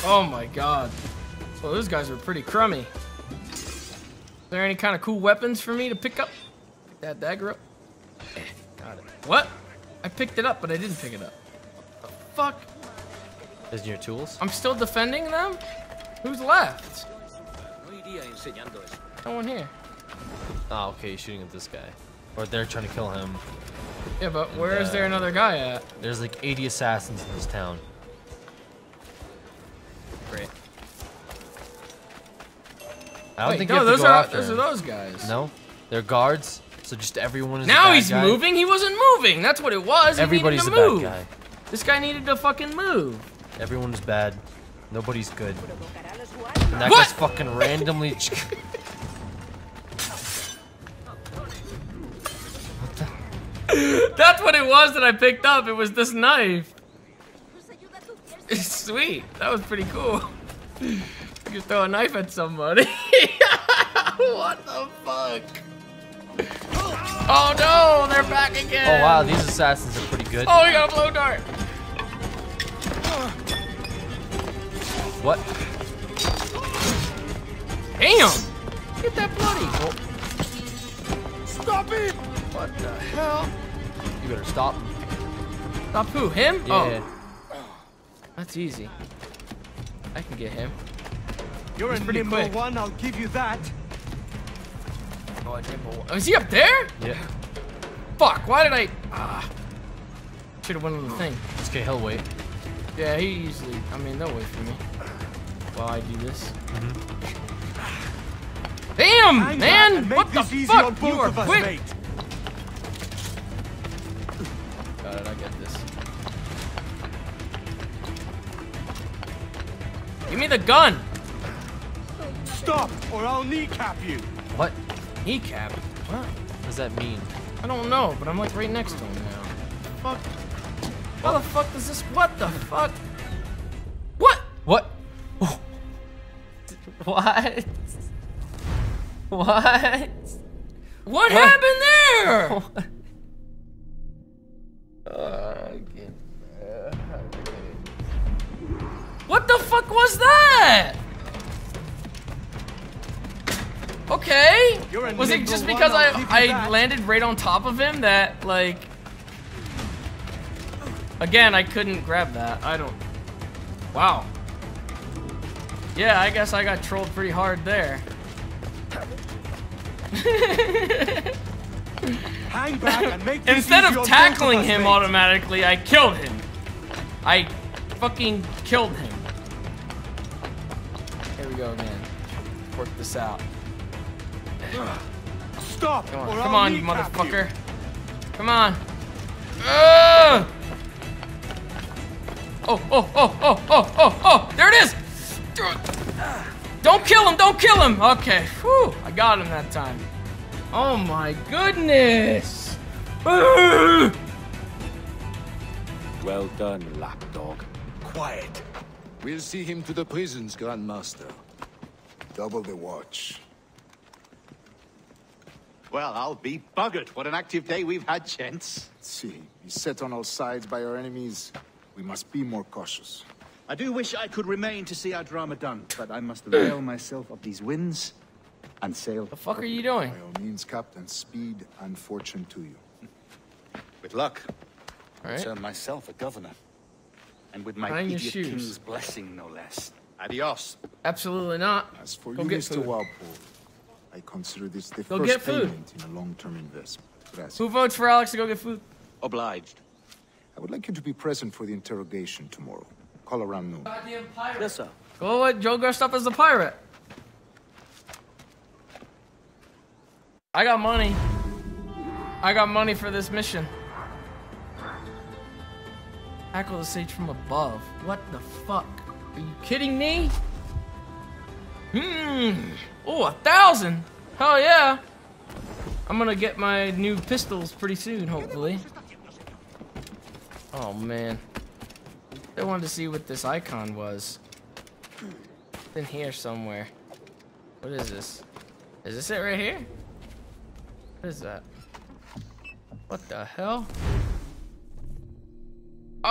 Oh my god. Well, those guys were pretty crummy. Is there any kind of cool weapons for me to pick up? Pick that dagger up. Eh, got it. What? I picked it up, but I didn't pick it up. The fuck? Isn't your tools? I'm still defending them? Who's left? No one here. Oh, okay, he's shooting at this guy. Or they're trying to kill him. Yeah, but And, where is there uh, another guy at? There's like 80 assassins in this town. I don't Wait, think no, those to go are those him. are those guys. No, they're guards. So just everyone is. Now he's guy. moving. He wasn't moving. That's what it was. Everybody's a to bad guy. This guy needed to fucking move. Everyone is bad. Nobody's good. And that What? guy's fucking randomly. [laughs] [laughs] That's what it was that I picked up. It was this knife. [laughs] It's sweet. That was pretty cool. You throw a knife at somebody. [laughs] what the fuck? Oh no, they're back again. oh wow, these assassins are pretty good. Oh, we got a blow dart. What? Damn. Get that bloody. Stop it. What the hell? You better stop. Stop who? Him? Yeah. Oh. That's easy. I can get him. You're He's a pretty nimble quick. one, I'll give you that. Oh, a nimble one. Oh, is he up there? Yeah. Fuck, why did I... Ah. Should have went on the thing. It's okay, he'll wait. Yeah, he usually. I mean, they'll wait for me while I do this. [sighs] Damn, Hang back man! make What the this easy on fuck? You are of us, quick. mate. Got it. I get this. Give me the gun. Stop, or I'll kneecap you. What? Kneecap? What? What does that mean? I don't know, but I'm like right next to him now. Fuck. How the fuck does this? What the fuck? What? What? [laughs] what? What? What happened there? [laughs] What the fuck was that? Okay. Was it just because I I'll give you I landed right on top of him that like Again, I couldn't grab that. I don't Wow. Yeah, I guess I got trolled pretty hard there. Hang back and make [laughs] Instead of tackling him automatically, I killed him. I fucking killed him. Here we go again. Work this out. Stop, Come or on, I'll come on, you kneecap motherfucker. Come on. Ugh! Oh, oh, oh, oh, oh, oh, oh! There it is! Don't kill him! Don't kill him! Okay, whew, I got him that time. Oh my goodness! Ugh! [laughs] Well done, lapdog. Quiet. We'll see him to the prisons, Grandmaster. Double the watch. Well, I'll be buggered. What an active day we've had, gents. See, we're set on all sides by our enemies, we must be more cautious. I do wish I could remain to see our drama done, but I must avail myself of these winds and sail. The fuck are you doing? By all means, Captain, speed and fortune to you. With luck, All I'll right. turn myself a governor. And with my Find idiot king's blessing, no less. Adios. Absolutely not. As for Go you, get Mr. food. Walpole, I consider this the Go first payment in a long-term investment. Gracias. Who votes for Alex to go get food? Obliged. I would like you to be present for the interrogation tomorrow. Call around noon. Goddamn pirate. Yes, sir. Go what? Joe dressed up as a pirate. I got money. I got money for this mission. Tackle the sage from above. What the fuck? Are you kidding me? Hmm. Oh, a thousand. Hell yeah. I'm gonna get my new pistols pretty soon, hopefully. Oh man. I wanted to see what this icon was. It's in here somewhere. What is this? Is this it right here? What is that? What the hell? Oh,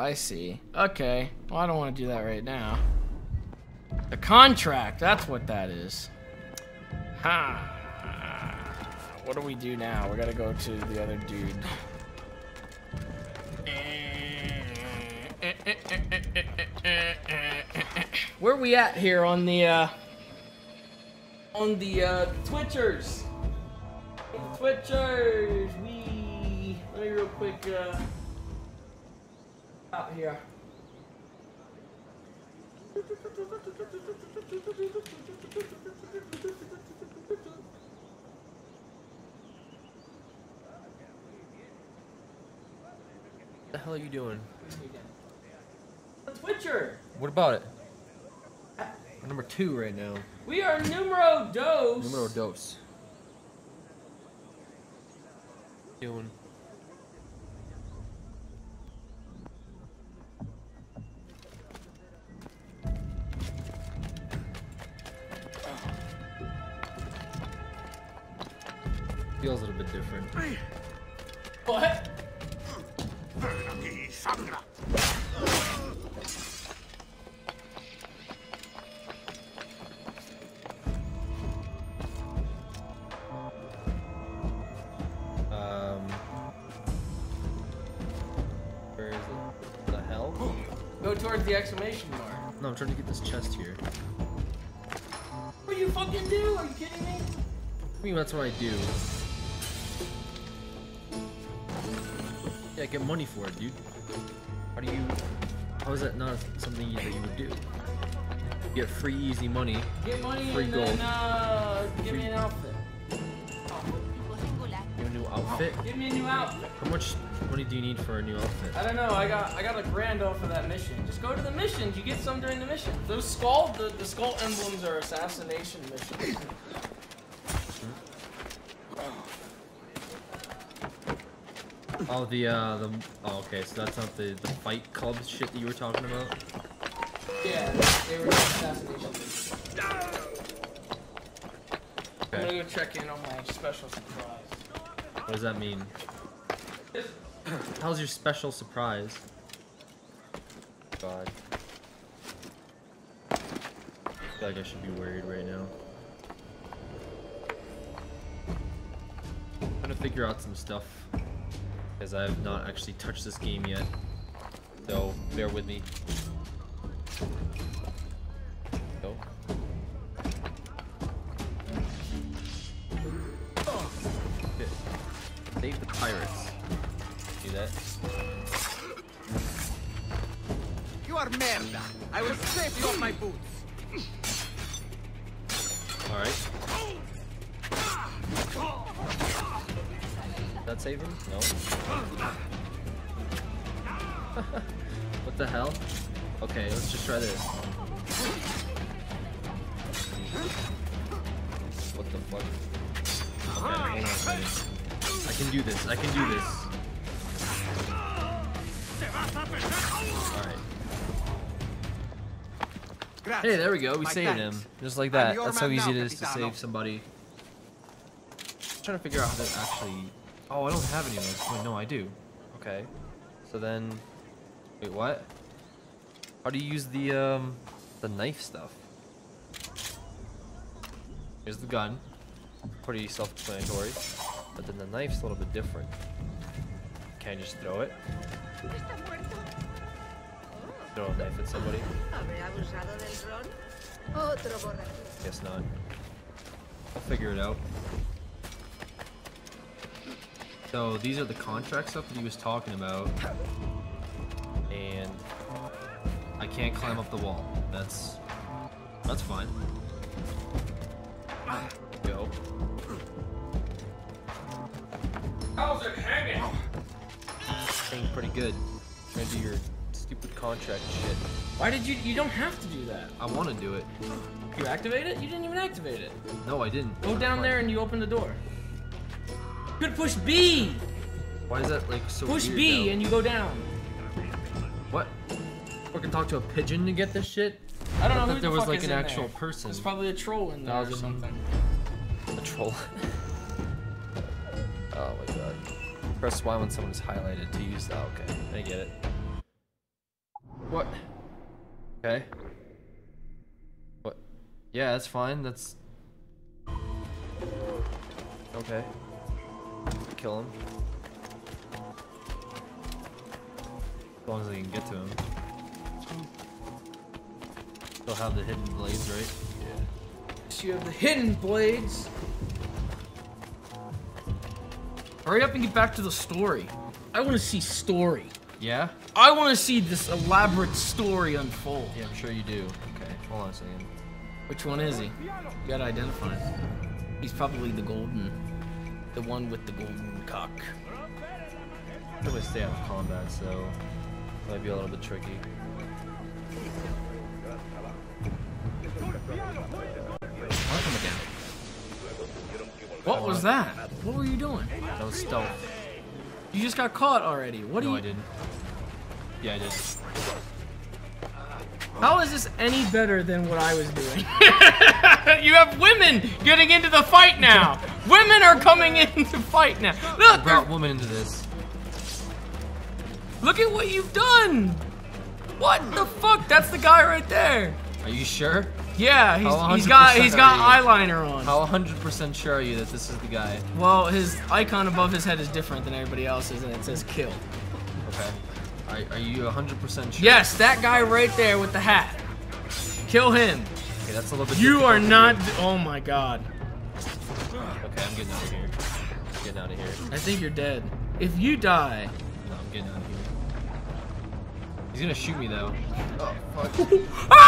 I see. Okay. Well, I don't want to do that right now. The contract. That's what that is. Ha. What do we do now? We gotta go to the other dude. Where we at here on the uh on the uh Twitchers? Twitchers, we let me real quick uh out here. The hell are you doing? Twitcher. What about it? Uh, We're number two right now. We are numero dos. Numero dos. Doing. Feels a little bit different. What? Um. Where is it? The hell? Go towards the exclamation mark. No, I'm trying to get this chest here. What do you fucking do? Are you kidding me? I mean, that's what I do. Yeah, get money for it, dude. How do you? How is that not something that you would do? Get free, easy money. Get money free and gold. then uh, give Free- me an outfit. Your new outfit. Give me a new outfit. How much money do you need for a new outfit? I don't know. I got I got a grand off of that mission. Just go to the missions. You get some during the mission. Those skull the, the skull emblems are assassination missions. Oh, the uh, the. Oh, okay. So that's not the the fight club shit that you were talking about. Yeah, they were assassination missions. I'm gonna go check in on my special surprise. What does that mean? How's your special surprise? God. I feel like I should be worried right now. I'm gonna figure out some stuff. Because I have not actually touched this game yet. So, bear with me. Go. Okay. Save the pirates. Do that. You are merda. I will save you off my boots. Alright. Ah! That save him? No. [laughs] what the hell? Okay, let's just try this. What the fuck? Okay, hold on. I can do this. I can do this. Alright. Hey, there we go. We My saved thanks. him. Just like that. That's how easy now, it is to save somebody. trying to figure out how to actually... Oh, I don't have any of those. Wait, no, I do. Okay. So then... Wait, what? How do you use the, um... The knife stuff? Here's the gun. Pretty self-explanatory. But then the knife's a little bit different. Can't just throw it. Throw a knife at somebody. ¿Habré abusado del ron? Otro borracho. Guess not. I'll figure it out. So these are the contract stuff that he was talking about. And I can't climb up the wall. That's that's fine. Go. How's it hanging? Hanging pretty good. Trying to do your stupid contract shit. Why did you? You don't have to do that. I want to do it. You activate it? You didn't even activate it. No, I didn't. Go down there and you open the door. You could push B. Why is that like so Push B and you go down. What? Fucking talk to a pigeon to get this shit? I don't know thought who there the was like an actual there. person. There's probably a troll in there or something. A troll. [laughs] oh my god. Press Y when someone is highlighted to use that. Okay, I get it. What? Okay. What? Yeah, that's fine. That's. Okay. Kill him. As long as I can get to him. Still have the hidden blades, right? Yeah. So you have the hidden blades. Hurry up and get back to the story. I want to see story. Yeah? I want to see this elaborate story unfold. Yeah, I'm sure you do. Okay, hold on a second. Which one is he? You gotta identify him. He's probably the golden, the one with the golden cock. I'm gonna stay out of combat, so might be a little bit tricky. What was that? What were you doing? That was stealth. You just got caught already. What no, are you? No, I didn't. Yeah, I did. How is this any better than what I was doing? [laughs] you have women getting into the fight now. women are coming [laughs] in to fight now. I Look, brought women into this. look at what you've done. What the fuck? That's the guy right there. Are you sure? Yeah, How he's, he's got he's got eyeliner on. How 100% sure are you that this is the guy? Well, his icon above his head is different than everybody else's, and it says kill. Okay. Are, are you 100% sure? Yes, that guy right there with the hat. Kill him. Okay, that's a little bit You are not. Oh my god. Okay, I'm getting out of here. Getting out of here. I think you're dead. If you die, No, I'm getting out of here. He's gonna shoot me though. Oh fuck. [laughs]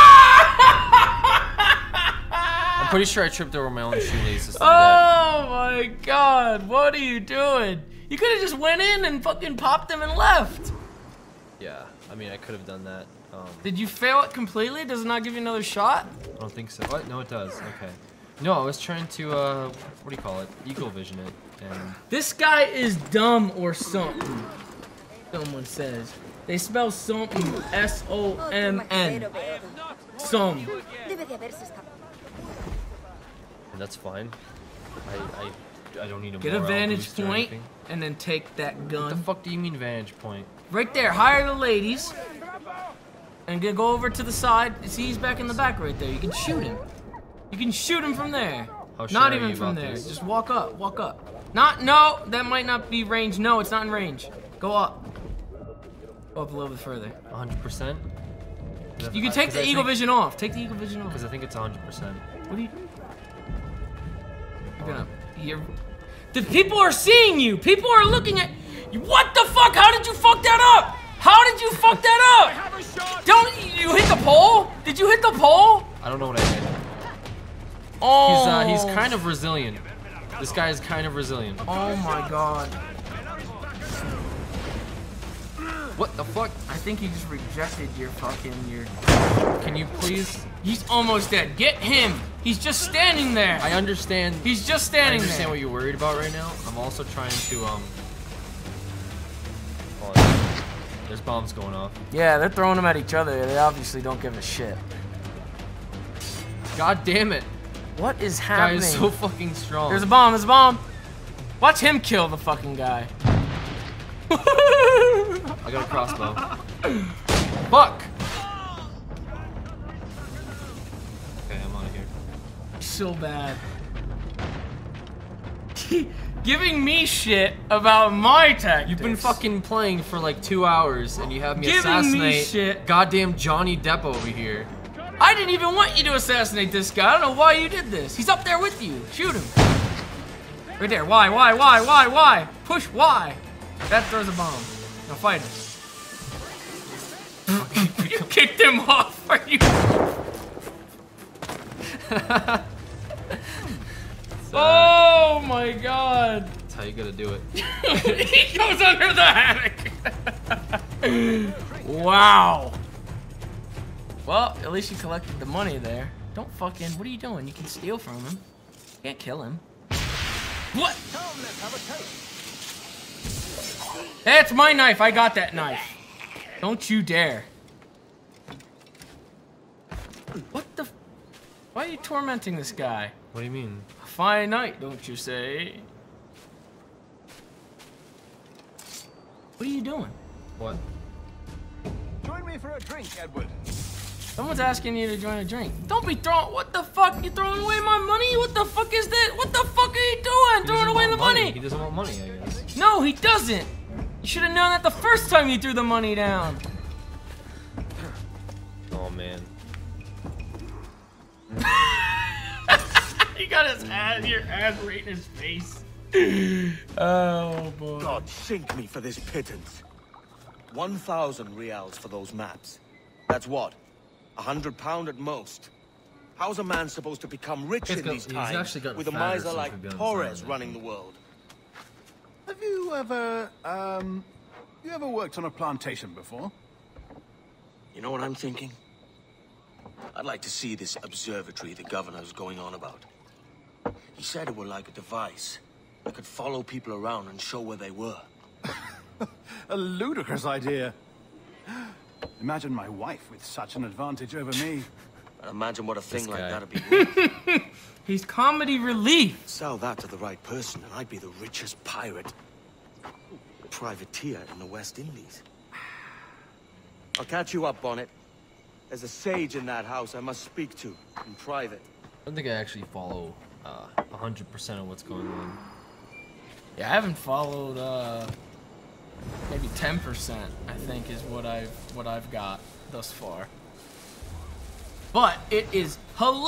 I'm pretty sure I tripped over my own shoelaces to do that. Oh my god, what are you doing? You could have just went in and fucking popped them and left. Yeah, I mean I could have done that. Um, Did you fail it completely? Does it not give you another shot? I don't think so. What? No, it does. Okay. No, I was trying to uh, what do you call it? Eagle vision it, and This guy is dumb or something. Someone says. They spell something S-O-M-N. Some. Debe de haberse escapado. and that's fine. I I, I don't need a Get a vantage point and then take that gun. What the fuck do you mean vantage point? Right there, hire the ladies. And go over to the side. See, he's back in the back right there. You can shoot him. You can shoot him from there. Sure not even from there. this? Just walk up, walk up. Not, no, that might not be range. No, it's not in range. Go up. Go up a little bit further. 100%? You can take the eagle vision off. Take the eagle vision off. Because I think it's 100%. What are you? You're gonna. You're. The people are seeing you. People are looking at. You. What the fuck? How did you fuck that up? How did you fuck that [laughs] up? Don't you hit the pole? Did you hit the pole? I don't know what I did. Oh. He's, uh, he's kind of resilient. This guy is kind of resilient. Oh my god. What the fuck? I think he just rejected your fucking your. Can you please? He's almost dead. Get him. He's just standing there. I understand. He's just standing. I standing understand there. what you're worried about right now. I'm also trying to um. On. There's bombs going off. Yeah, they're throwing them at each other. They obviously don't give a shit. God damn it! What is happening? Guy is so fucking strong. There's a bomb. There's a bomb. Watch him kill the fucking guy. I got a crossbow. Fuck! Okay, I'm out of here. So bad. [laughs] Giving me shit about my tactics. You've been fucking playing for like two hours and you have me Giving me assassinate shit. goddamn Johnny Depp over here. I didn't even want you to assassinate this guy. I don't know why you did this. He's up there with you. Shoot him. Right there. Why? Why? Why? Why? Why? Push. Why? That throws a bomb. Now fight him. [laughs] you kicked him off. Are you? [laughs] Uh, oh my god. That's how you gotta do it. [laughs] he goes under the hammock. [laughs] wow. Well, at least you collected the money there. Don't fucking. What are you doing? You can steal from him. You can't kill him. What? That's my knife. I got that knife. Don't you dare. What the? Why are you tormenting this guy? What do you mean? A fine night, don't you say? What are you doing? What? Join me for a drink, Edward. Someone's asking you to join a drink. Don't be throwing. What the fuck? You throwing away my money? What the fuck is that? What the fuck are you doing? He throwing away the want money. He doesn't want money, I guess. No, he doesn't. You should have known that the first time you threw the money down. Oh man. [laughs] he got his ass, your ass right in his face. [gasps] Oh boy. God sink me for this pittance. 1,000 reals for those maps. That's what? A hundred pound at most. How's a man supposed to become rich He's in got- these times with a miser like Torres inside, running the world? Have you ever, um, you ever worked on a plantation before? You know what I'm thinking? I'd like to see this observatory the governor's going on about. He said it were like a device that could follow people around and show where they were. [laughs] A ludicrous idea. Imagine my wife with such an advantage over me. And imagine what a thing like that'd be worth. [laughs] He's comedy relief. Sell that to the right person, and I'd be the richest pirate, privateer in the West Indies. I'll catch you up Bonnet. There's a sage in that house I must speak to in private. I don't think I actually follow uh, 100% of what's going on. Yeah, I haven't followed uh maybe 10%, I think is what I've what I've got thus far. But it is hilarious.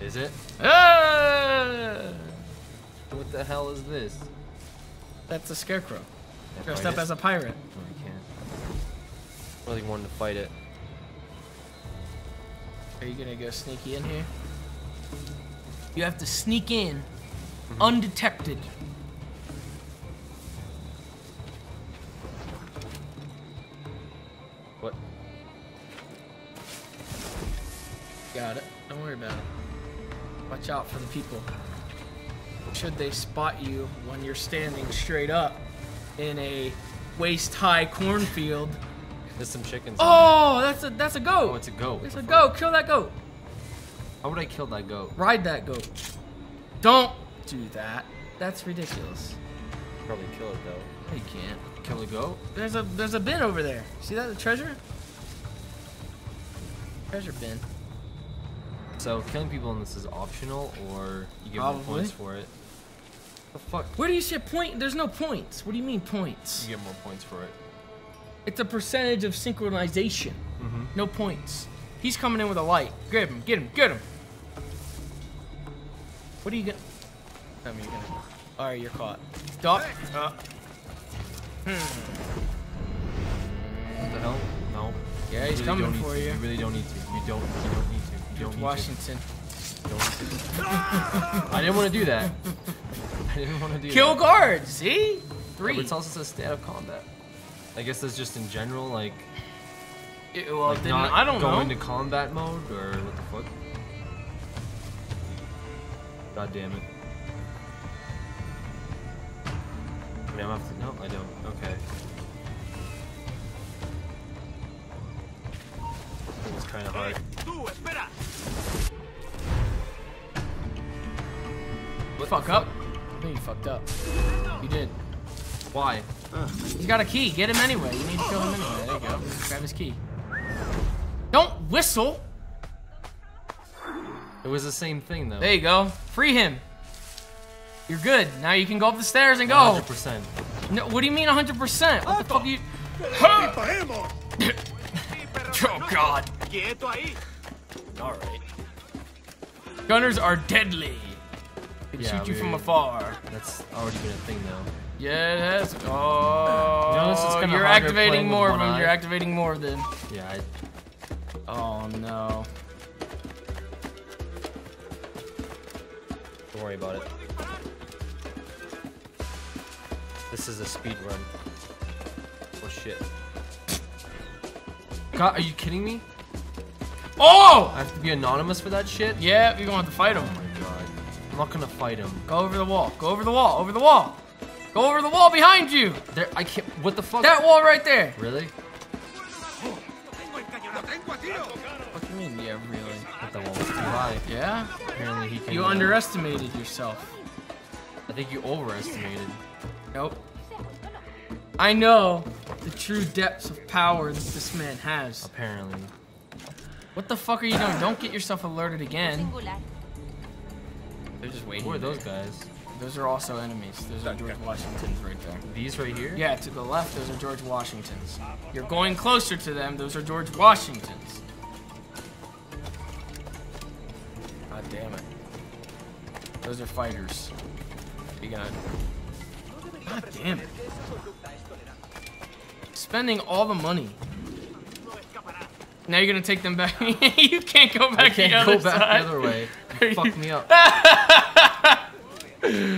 Is it? Ah! What the hell is this? That's a scarecrow. Dressed up as a pirate. No, you can't. Really wanted to fight it. Are you gonna go sneaky in here? You have to sneak in, Mm-hmm. undetected. What? Got it. Don't worry about it. Watch out for the people. Should they spot you when you're standing straight up in a waist-high cornfield? There's some chickens. Oh, that's a that's a goat. Oh, it's a goat. It's a goat. Kill that goat. How would I kill that goat? Ride that goat. Don't do that. That's ridiculous. Probably kill it though. No, You can't. Kill a goat? There's a there's a bin over there. See that? The treasure? Treasure bin. So killing people in this is optional, or you get Probably. more points for it. The fuck? Where do you see a point? There's no points. What do you mean points? You get more points for it. It's a percentage of synchronization. Mhm. No points. He's coming in with a light. Grab him. Get him. Get him. What are you gonna? Tell me you're gonna. All right, you're caught. Stop. Uh. Hmm. What the hell? No. Yeah, You he's really coming for you. You really don't need to. You don't. You don't need to. You don't need Washington. to. Don't need to. [laughs] I didn't want to do that. I didn't want to do Kill that. guards. See? Three. Three. But it also says of combat. I guess that's just in general, like. It- well, like not I don't go know. into combat mode or what the fuck? God damn it. I mean, I'm have to. No, I don't. Okay. It was kind of hard. What. Fuck up. I think you fucked up. You did. Why? He's got a key. Get him anyway. You need to kill him anyway. There you go. Grab his key. Don't whistle. It was the same thing though. There you go. Free him. You're good. Now you can go up the stairs and go. 100%. No, what do you mean 100%? What the fuck are you... [laughs] oh, [laughs] God. Quieto ahí. Alright. Gunners are deadly. They Yeah, shoot you from afar. That's already been a thing though. Yes. Oh, You notice it's kinda you're activating more of them. eye? You're activating more of them. Yeah, I, Oh no. don't worry about it. This is a speed run. Oh shit. God, are you kidding me? Oh! I have to be anonymous for that shit? Yeah, you're gonna have to fight him. Oh my god. I'm not gonna fight him. Go over the wall. Go over the wall. Over the wall. Go over the wall behind you. There, I can't. What the fuck? That wall right there. Really? What do you mean? Yeah, really. But the wall was too high. Yeah. Apparently he can. You underestimated yourself. I think you overestimated. Nope. I know the true depths of power that this man has. Apparently. What the fuck are you doing? Don't get yourself alerted again. They're just waiting. Who are those there. guys? Those are also enemies. Those are George Washingtons right there. These right here? Yeah, to the left, those are George Washingtons. You're going closer to them, those are George Washingtons. God damn it. Those are fighters. You gonna. God damn it. Spending all the money. Now you're gonna take them back. [laughs] you can't go back I can't the go back side. the other way. You Fuck me up. [laughs]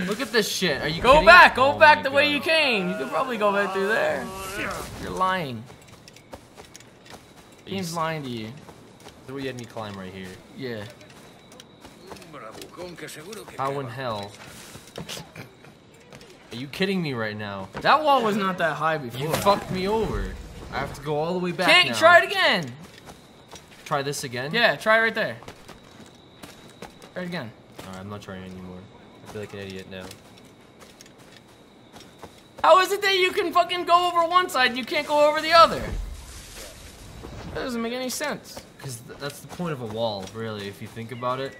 Look at this shit. Are you Go kidding? back, go Oh back the way you came. You could probably go back through there. You're lying. Game's lying to you. So we had me climb right here. Yeah. How in hell? Are you kidding me right now? That wall was not that high before. You fucked me over. I have to go all the way back Can't now. try it again. Try this again? Yeah, try it right there. Try it again. Alright, I'm not trying anymore. I feel like an idiot now. How is it that you can fucking go over one side and you can't go over the other? That doesn't make any sense. Because th that's the point of a wall, really, if you think about it.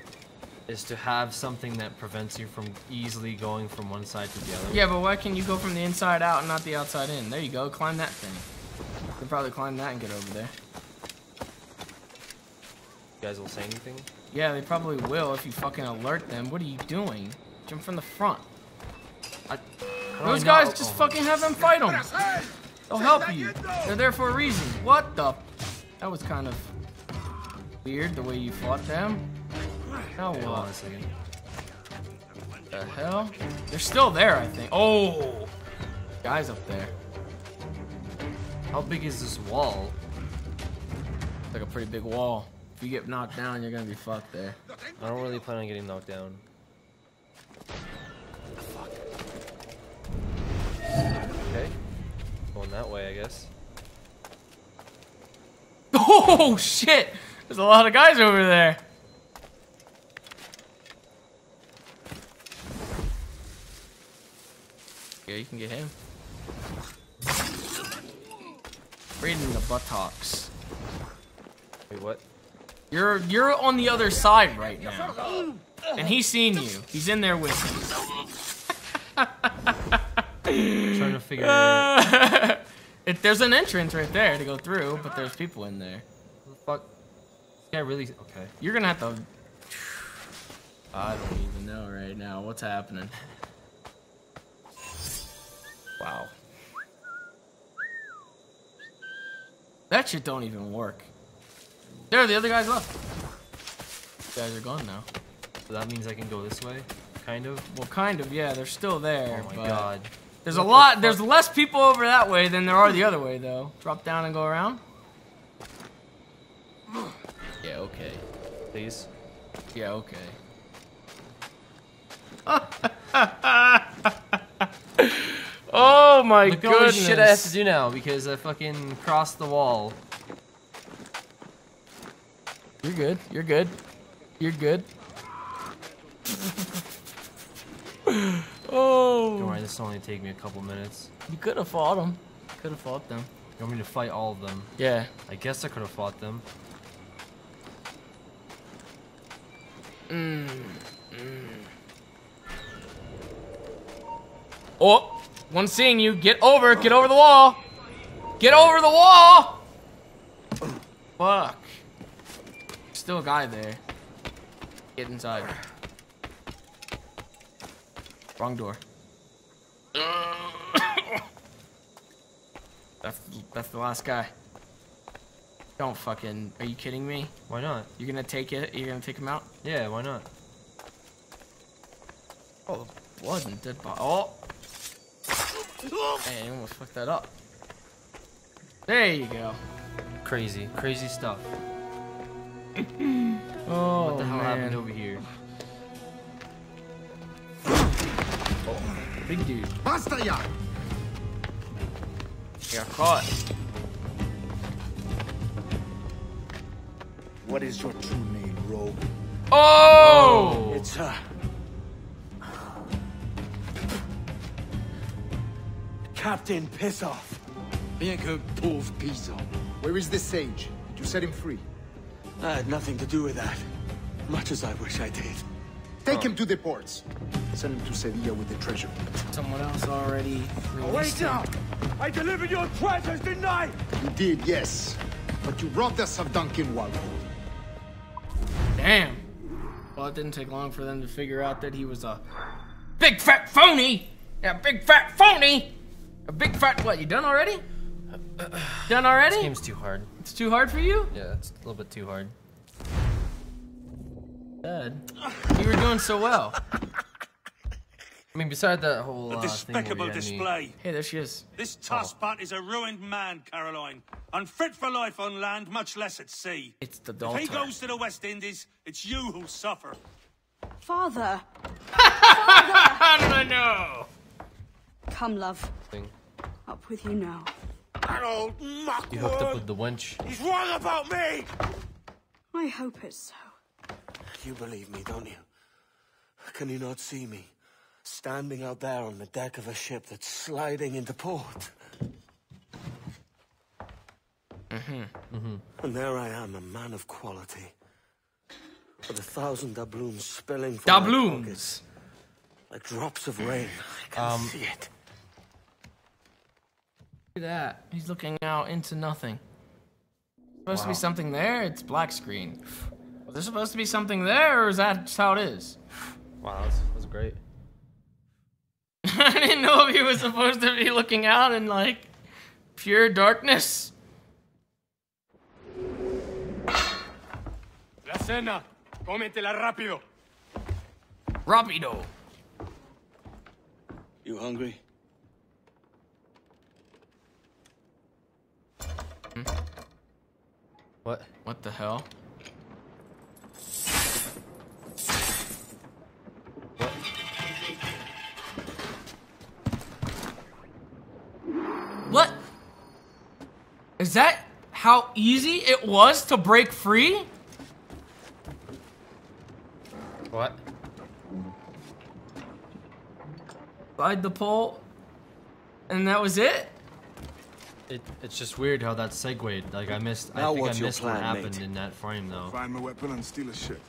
Is to have something that prevents you from easily going from one side to the other. Yeah, but why can you go from the inside out and not the outside in? There you go. Climb that thing. You can probably climb that and get over there. You guys will say anything? Yeah, they probably will if you fucking alert them. What are you doing? Jump from the front. Those guys just fucking have them fight them. They'll help you. They're there for a reason. What the? That was kind of weird the way you fought them. Now Hold on a what? second. The hell? They're still there, I think. Oh, guys up there. How big is this wall? It's like a pretty big wall. If you get knocked down, you're gonna be fucked there. I don't really plan on getting knocked down. Okay. Going that way, I guess. [laughs] Oh shit! There's a lot of guys over there. Yeah, you can get him. Right in the buttocks. Wait, what? You're you're on the other side right now, and he's seen you. He's in there with him. trying to figure out. If there's an entrance right there to go through, but there's people in there. Who the fuck? Yeah, really? Okay. You're gonna have to. I don't even know right now what's happening. Wow. That shit don't even work. There, the other guys left. You guys are gone now. So that means I can go this way? Kind of? Well, kind of, yeah. They're still there. Oh my god. There's What a lot. fuck? There's less people over that way than there are the other way, though. Drop down and go around. [sighs] Yeah. Okay. Please? Yeah. Okay. [laughs] oh my Look all the shit I have to do now because I fucking crossed the wall. You're good. You're good. You're good. Oh. Don't worry, this will only take me a couple minutes. You could have fought them. Could have fought them. You want me to fight all of them? Yeah. I guess I could have fought them. Mm. Mm. Oh, one seeing you. Get over. Get over the wall. Get over the wall. Fuck. Still a guy there. Get inside. Wrong door. [coughs] That's that's the last guy. Don't fucking. Are you kidding me? Why not? You're gonna take it? You're gonna take him out? Yeah, why not? Oh, blood and dead body. Oh. Hey, I almost fucked that up. There you go. Crazy, crazy stuff. [coughs] Oh, what the hell man. happened over here? Big dude. Basta ya! Got caught. What is your true name, rogue? Oh! It's uh Captain Piss Off. Bien que pauvre paysan. Where is the sage? Did you set him free? I had nothing to do with that. Much as I wish I did. Take him to the ports. Send him to Sevilla with the treasure. Someone else already Wait released him. up! I delivered your treasures, didn't I? You did, yes. But you robbed us of Duncan Walpole. Damn. Well, it didn't take long for them to figure out that he was a big fat phony. Yeah, big fat phony. A big fat what? You done already? Done already? This game's too hard. It's too hard for you? Yeah, it's a little bit too hard. Dad, you were doing so well. I mean, beside that whole A uh, despicable thing where you display. Hey, there she is. This Tosspot is a ruined man, Caroline. Unfit for life on land, much less at sea. It's the If he goes to the West Indies, it's you who'll suffer. Father, How did I know? come, love. Thing. Up with you now. That old muckwort! You hooked up with the wench. He's wrong about me! I hope it's so. You believe me, don't you? Can you not see me? Standing out there on the deck of a ship that's sliding into port. Mm-hmm. Mm-hmm. And there I am, a man of quality. With a thousand doubloons spilling from my Doubloons. pockets. Like drops of rain. I can Um, see it. Look at that. He's looking out into nothing. Supposed to be something there? It's black screen. Was there supposed to be something there, or is that just how it is? [sighs] Wow, that was, that was great. [laughs] I didn't know if he was supposed to be looking out in like pure darkness. La cena. Cómetela rápido. Rapido. You hungry? Hmm? What? What the hell? What? Is that how easy it was to break free? What? Slide the pole, and that was it? It, it's just weird how that segued. Like I missed. Now I think what's I your missed what plan, happened mate? in that frame though. Find my weapon and steal a ship.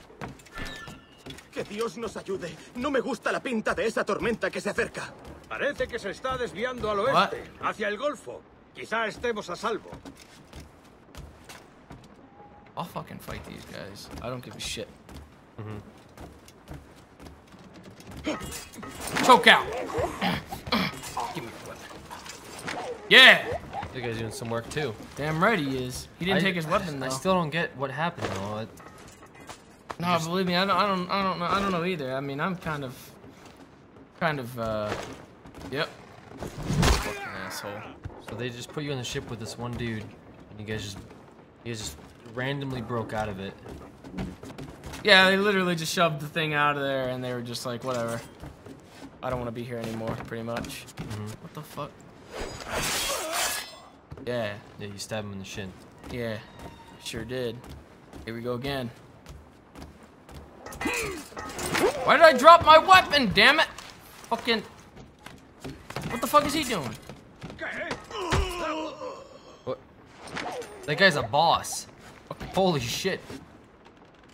Que Dios nos ayude. No me gusta la pinta de esa tormenta que se acerca. Parece que se está desviando al oeste, hacia el Golfo. Quizá estemos a salvo. I'll fucking fight these guys. I don't give a shit. Choke out. Give me your weapon. Yeah. That guy's doing some work too. Damn right he is. He didn't I- take his weapon though. I still don't get what happened though. It- No, believe me, I don't, I don't, I don't know, I don't know either. I mean, I'm kind of, kind of, uh, yep. Fucking asshole. So they just put you on the ship with this one dude, and you guys just, you guys just randomly broke out of it. Yeah, they literally just shoved the thing out of there, and they were just like, whatever. I don't want to be here anymore, pretty much. Mm-hmm. What the fuck? Yeah. Yeah, you stab him in the shin. Yeah, sure did. Here we go again. Why did I drop my weapon? Damn it! Fucking. What the fuck is he doing? What? That guy's a boss. Holy shit.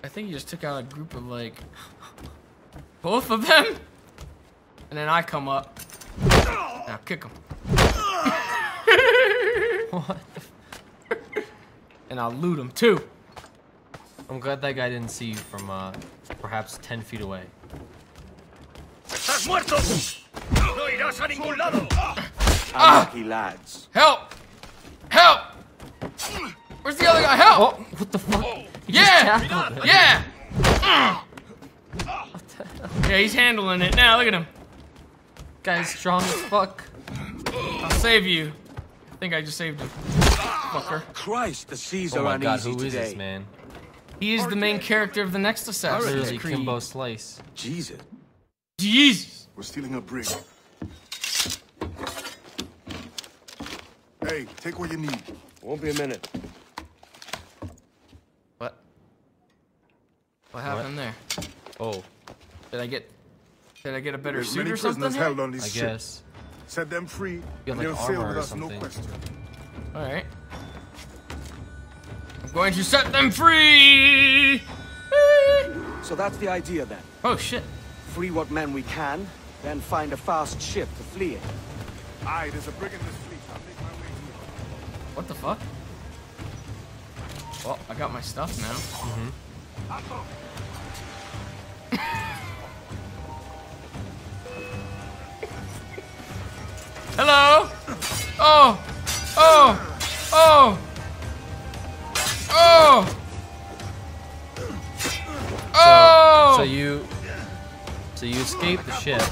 I think he just took out a group of like [laughs] both of them, and then I come up. Now kick him. [laughs] what? And I'll loot him too. I'm glad that guy didn't see you from uh, perhaps 10 feet away. ¡Estás muerto! ¡No irás a ningún lado! Ah. Unlucky lads. Help! Help! Where's the other guy? Help! Oh, what the fuck? Oh. Yeah! tackled. Yeah! Ah. yeah, he's handling it now. Look at him. Guy's strong as fuck. I'll save you. I think I just saved him. Fucker. Christ, the seas Oh are my god, uneasy who is today. this man? He is the main character of the next Assassin's Literally Creed. Kimbo Slice. Jesus. Jesus. We're stealing a brig. Hey, take what you need. Won't be a minute. What? What happened there? Oh, Did I get? Did I get a better There's suit many or something? prisoners held on these I ships. guess. Set them free, You and got, they'll sail armor with or us, no something. question. All right. I'm going to set them free. So that's the idea then. Oh shit. Free what men we can, then find a fast ship to flee in. Aye, there's a brig in this What the fuck? Well, I got my stuff now. Mm-hmm. Hello. Oh. Oh. Oh. Oh. Oh. So you, so you escape the ship.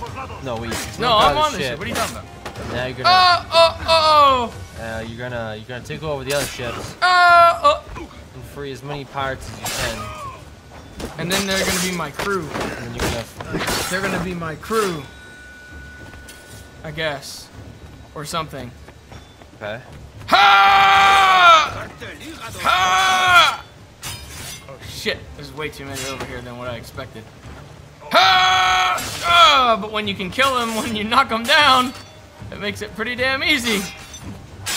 No, you No, I'm on the ship. What are you talking about? Now you're gonna, Oh. Oh. Oh. Uh, you're gonna, you're gonna take over the other ships Oh. Oh. and free as many pirates as you can. And then they're gonna be my crew. And then you're gonna, They're gonna be my crew. I guess. Or something. okay. Ha! Ha! Oh shit, there's way too many over here than what I expected. Ha! Ah, but when you can kill them when you knock them down, it makes it pretty damn easy.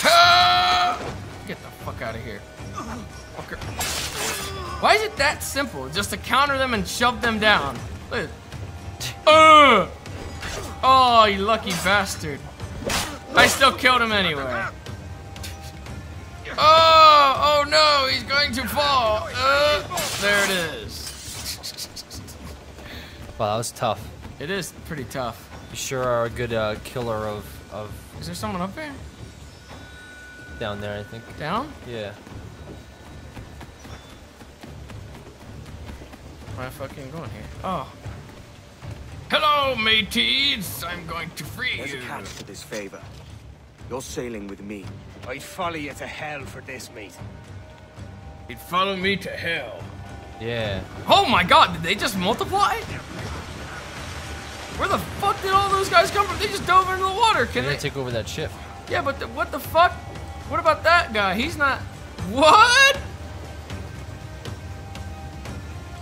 Get the fuck out of here. Fucker. Why is it that simple? Just to counter them and shove them down. Look. Uh! Oh, you lucky bastard. I still killed him anyway. Oh, oh no, he's going to fall. Uh, there it is. Wow, that was tough. It is pretty tough. You sure are a good uh, killer of of Is there someone up there? Down there. I think. Down? Yeah. Where am I fucking going here? Oh. Hello, mateys! I'm going to free There's you. a catch to this favor. You're sailing with me. I'd follow you to hell for this, mate. You'd follow me to hell. Yeah. Oh my god, did they just multiply? Where the fuck did all those guys come from? They just dove into the water. They're Can gonna they? take over that ship. Yeah, but the, what the fuck? What about that guy? He's not. What?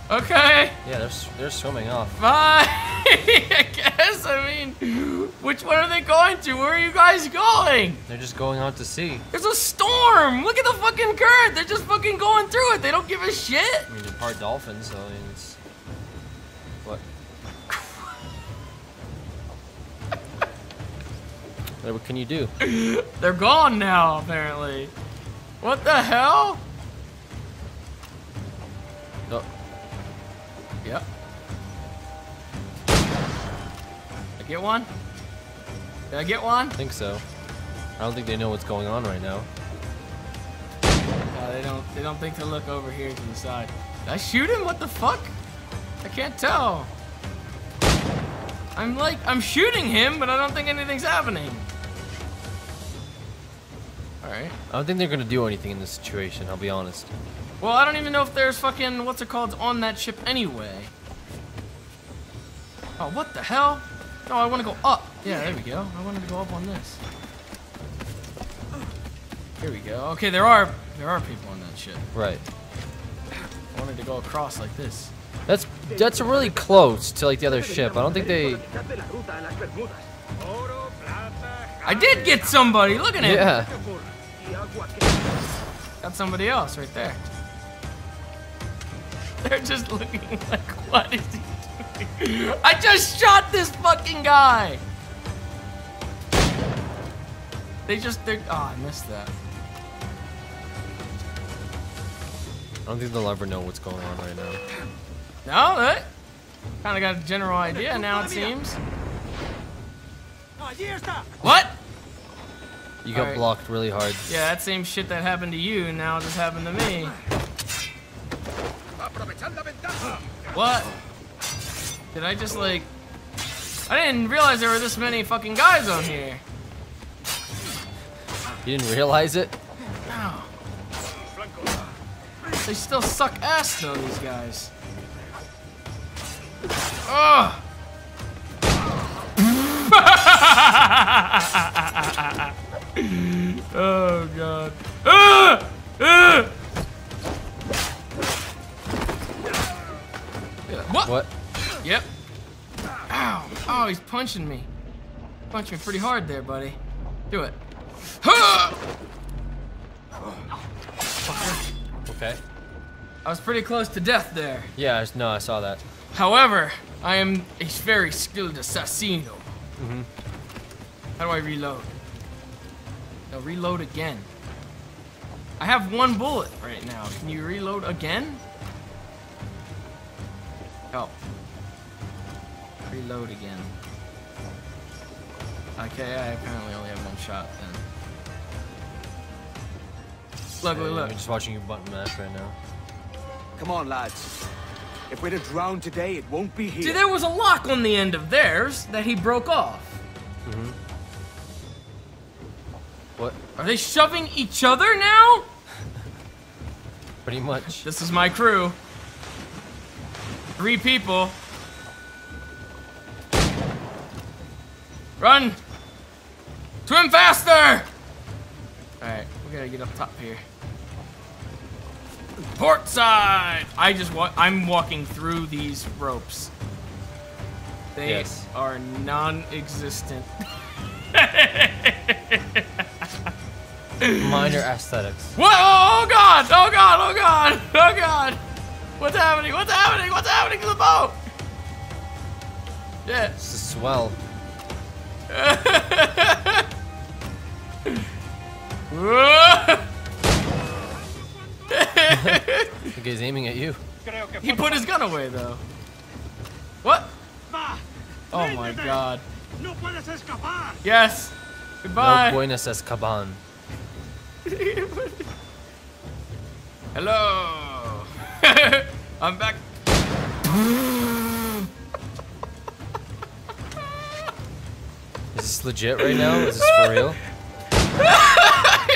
Okay. Yeah, they're they're swimming off. Bye. [laughs] I guess. I mean, which one are they going to? Where are you guys going? They're just going out to sea. There's a storm. Look at the fucking current. They're just fucking going through it. They don't give a shit. I mean, they're part dolphins, so I mean, it's what can you do? [laughs] They're gone now, apparently. What the hell? Oh. No. Yep. I get one? Did I get one? I think so. I don't think they know what's going on right now. No, they don't. They don't think to look over here to the side. Did I shoot him? What the fuck? I can't tell. I'm like, I'm shooting him, but I don't think anything's happening. All right. I don't think they're gonna do anything in this situation. I'll be honest. Well, I don't even know if there's fucking what's it called on that ship anyway. Oh, what the hell? No, I want to go up. Yeah, there we go. I wanted to go up on this. Here we go. Okay, there are there are people on that ship. Right. I wanted to go across like this. That's that's really close to like the other ship. I don't think they. I did get somebody. Look at him. Yeah. Got somebody else right there. They're just looking like, what is he doing? I just shot this fucking guy. They just, they're, oh, I missed that. I don't think they'll ever know what's going on right now. No, that kind of got a general idea now, it seems. What? You got Alright. blocked really hard. Yeah, that same shit that happened to you now just happened to me. What? Did I just like... I didn't realize there were this many fucking guys on here. You didn't realize it? No. They still suck ass though, these guys. Ugh. [laughs] oh god. Ah! Ah! What? What? Yep. Ow. Oh, he's punching me. Punching me pretty hard there, buddy. Do it. Okay. I was pretty close to death there. Yeah, I no, I saw that. However, I am a very skilled assassino. Mm-hmm. How do I reload? No, reload again. I have one bullet right now. Can you reload again? Oh. Reload again. Okay, I apparently only have one shot then. Look, look, look. I'm just watching you button mash right now. Come on, lads. If we're to drown today, it won't be here. See, there was a lock on the end of theirs that he broke off. Mm-hmm. What? Are they shoving each other now? [laughs] Pretty much. This is my crew. Three people. Run! Swim faster! Alright, we gotta get up top here. Port side! I just wa- I'm walking through these ropes. They Yes. are non-existent. [laughs] Minor aesthetics. Whoa! Oh god! Oh god! Oh god! Oh god! What's happening? What's happening? What's happening to the boat? Yeah. This is swell. [laughs] the guy's aiming at you. he put his gun away though. What? Oh my god. No puedes escapar. Yes. Goodbye. No buenas escaban. Hello. [laughs] I'm back. Is this legit right now? Is this for real?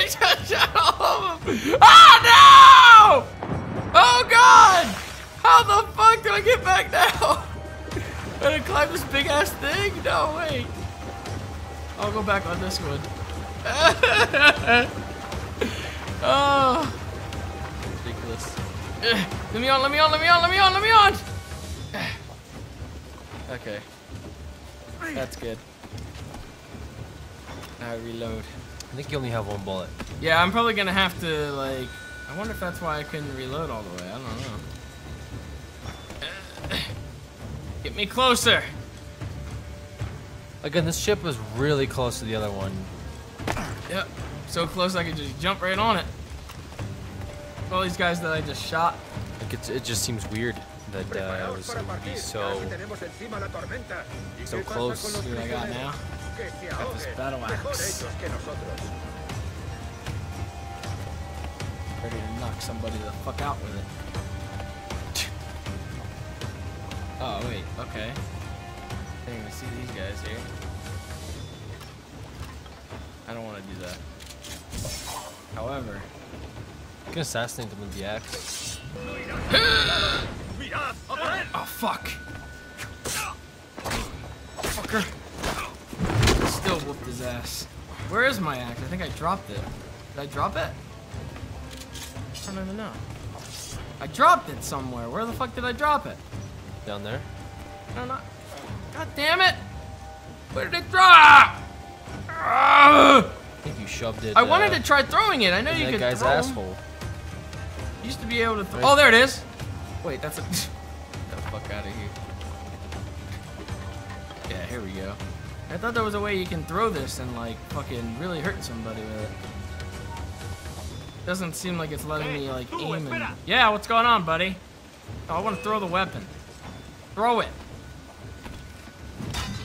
Shut [laughs] up. Ah no! Oh god! How the fuck do I get back now? [laughs] Gotta climb this big ass thing? No, wait. I'll go back on this one. Oh. Ridiculous. Let me on, let me on, let me on, let me on, let me on! Okay. That's good. Now reload. I think you only have one bullet. Yeah, I'm probably gonna have to, like... I wonder if that's why I couldn't reload all the way. I don't know. [coughs] Get me closer! Again, this ship was really close to the other one. Yep. So close I could just jump right on it. All these guys that I just shot. Like it, it just seems weird that uh, it was it would be so So close. See what I got now? Got this battle axe. Ready to knock somebody the fuck out with it. [laughs] Oh, wait. Okay. I didn't even see these guys here. I don't want to do that. However, You can assassinate them with the axe. [gasps] Oh fuck! Fucker! Still whooped his ass. Where is my axe? I think I dropped it. Did I drop it? I don't even know. I dropped it somewhere. Where the fuck did I drop it? Down there. No, not. God damn it! Where did it drop? Ah! I shoved it. I wanted uh, to try throwing it. I know in you that could guy's throw 'em. asshole. Used to be able to. Th Right. Oh, there it is. Wait, that's a. [laughs] Get the fuck out of here. Yeah, here we go. I thought there was a way you can throw this and like fucking really hurt somebody with it. Doesn't seem like it's letting me like aim and. Yeah, what's going on, buddy? Oh, I want to throw the weapon. Throw it.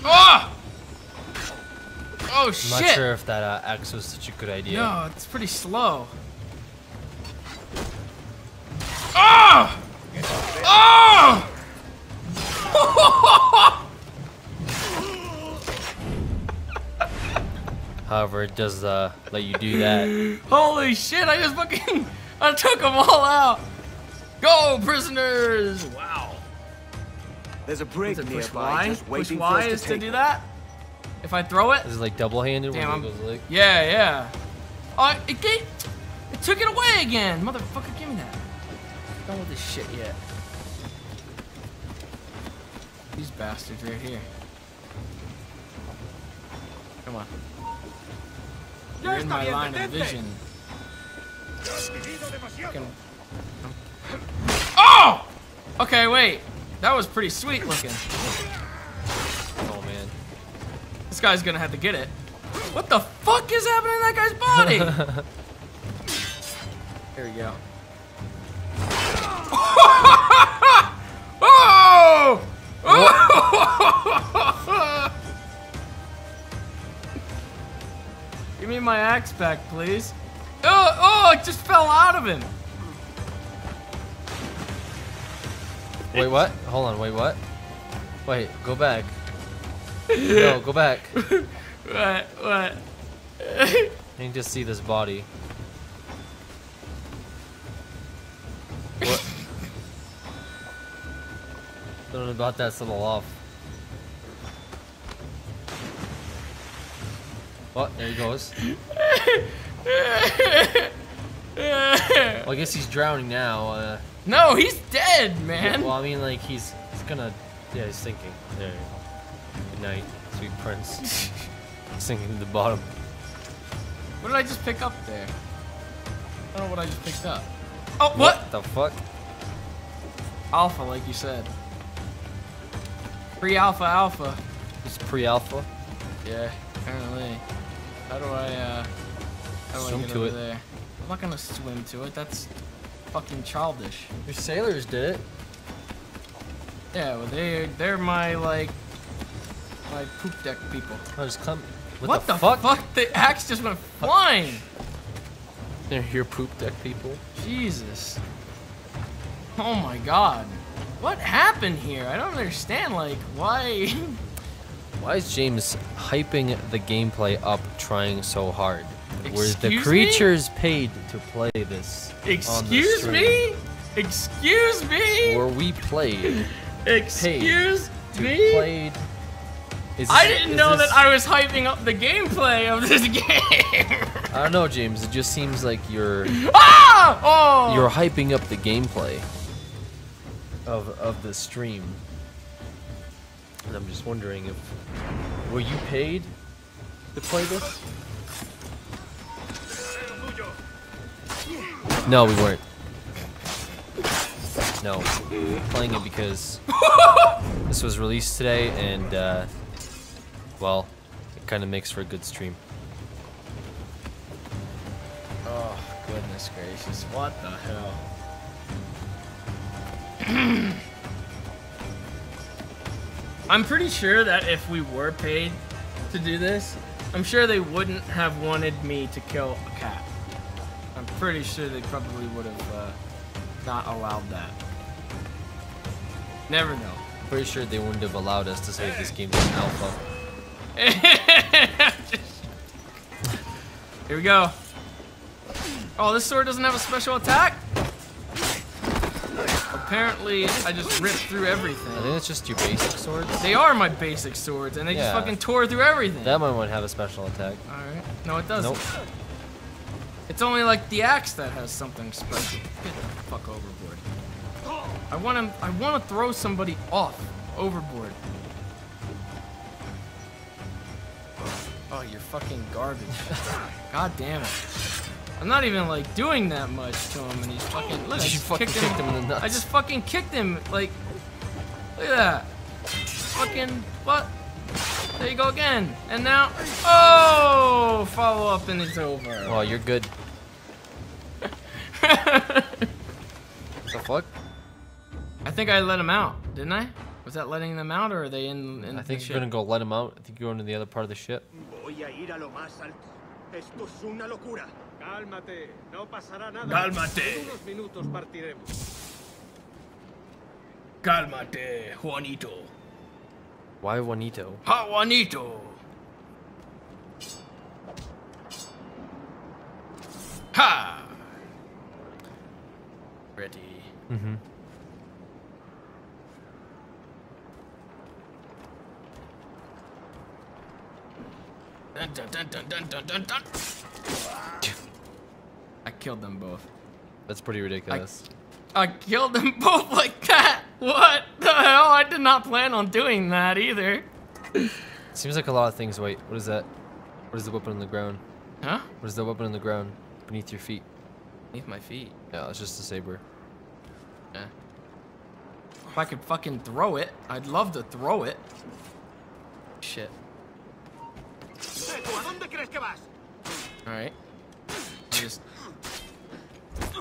Oh! Oh I'm shit! not sure if that uh, axe was such a good idea. No, it's pretty slow. Oh! Oh! [laughs] However, it does uh, let you do that. [laughs] Holy shit, I just fucking, [laughs] I took them all out. Go, prisoners! Wow. There's a brig Is it push nearby, Y? just Push waiting for Y us to is to do that? If I throw it? This is like double-handed? Damn, I'm, like? yeah, yeah. Oh, it gave, it took it away again. Motherfucker, give me that. Done with this shit yet. These bastards right here. Come on. You're in my line of vision. [laughs] Oh! Okay, wait. That was pretty sweet looking. Man. This guy's gonna have to get it. What the fuck is happening in that guy's body? [laughs] Here we go. [laughs] oh! oh! [laughs] Give me my axe back, please. Oh, oh, it just fell out of him. Wait, what? Hold on. Wait, what? Wait, go back. [laughs] No, go back. [laughs] What? What? I need to see this body. What? [laughs] Something about that's a little off. What? There he goes. Well, I guess he's drowning now. Uh, No, he's dead, man. well, I mean, like he's he's gonna. Yeah, he's sinking. There. Good night, sweet prince. [laughs] sinking to the bottom. What did I just pick up there? I don't know what I just picked up. Oh, what? the fuck? Alpha, like you said. Pre-alpha, alpha. It's pre-alpha. Yeah, apparently. How do I, uh, how do I get to over it. there? I'm not gonna swim to it. That's fucking childish. Your sailors did it. Yeah, well, they they're my like my poop deck people. I just come. What, What, the, the, fuck? fuck? The axe just went flying. They're here poop deck people. Jesus. Oh my god. What happened here? I don't understand. Like, why? [laughs] Why is James hyping the gameplay up, trying so hard? Were the Excuse me? creatures paid to play this? Excuse me? Excuse me? Were we played? [laughs] Excuse to me? Played. Is I didn't know this- that I was hyping up the gameplay of this [laughs] game. I don't know, James. It just seems like you're ah! Oh! you're hyping up the gameplay of of the stream, and I'm just wondering if were you paid to play this? No, we weren't. No, playing it because [laughs] this was released today, and uh, well, it kind of makes for a good stream. Oh, goodness gracious. What the hell? [clears throat] I'm pretty sure that if we were paid to do this, I'm sure they wouldn't have wanted me to kill a cat. I'm pretty sure they probably would have uh, not allowed that. Never know. Pretty sure they wouldn't have allowed us to save this game to an alpha. Here we go. Oh, this sword doesn't have a special attack? Apparently, I just ripped through everything. I think it's just your basic swords. They are my basic swords, and they Yeah. just fucking tore through everything. That one would have a special attack. Alright. No, it doesn't. Nope. It's only like the axe that has something special. Get the fuck overboard. I want to. I want to throw somebody off overboard. Oh, you're fucking garbage. [laughs] God damn it. I'm not even like doing that much to him, and he's fucking. Look, I just fucking kicked kicked him in the nuts. I just fucking kicked him. Like, look at that. Fucking what? There you go again. And now, oh, follow up, and it's over. Oh, you're good. what [laughs] the fuck? I think I let him out, didn't I? Was that letting them out, or are they in? in I think the you're gonna go let them out. I think you're going to the other part of the ship. Voy a ir a lo más alto. Esto es una locura. Cálmate, no pasará nada. Cálmate. En unos minutos partiremos. Cálmate, Juanito. Why Juanito? Ha, Juanito. Ha. Ready. Mm-hmm. Dun, dun, dun, dun, dun, dun, dun, dun. I killed them both. That's pretty ridiculous. I killed them [laughs] both like that. What the hell? I did not plan on doing that either. [laughs] Seems like a lot of things. Wait, what is that? What is the weapon on the ground? Huh? What is the weapon on the ground beneath your feet? Beneath my feet. Yeah, it's just a saber. Yeah. If I could fucking throw it, I'd love to throw it. Shit. Alright. I just. [laughs]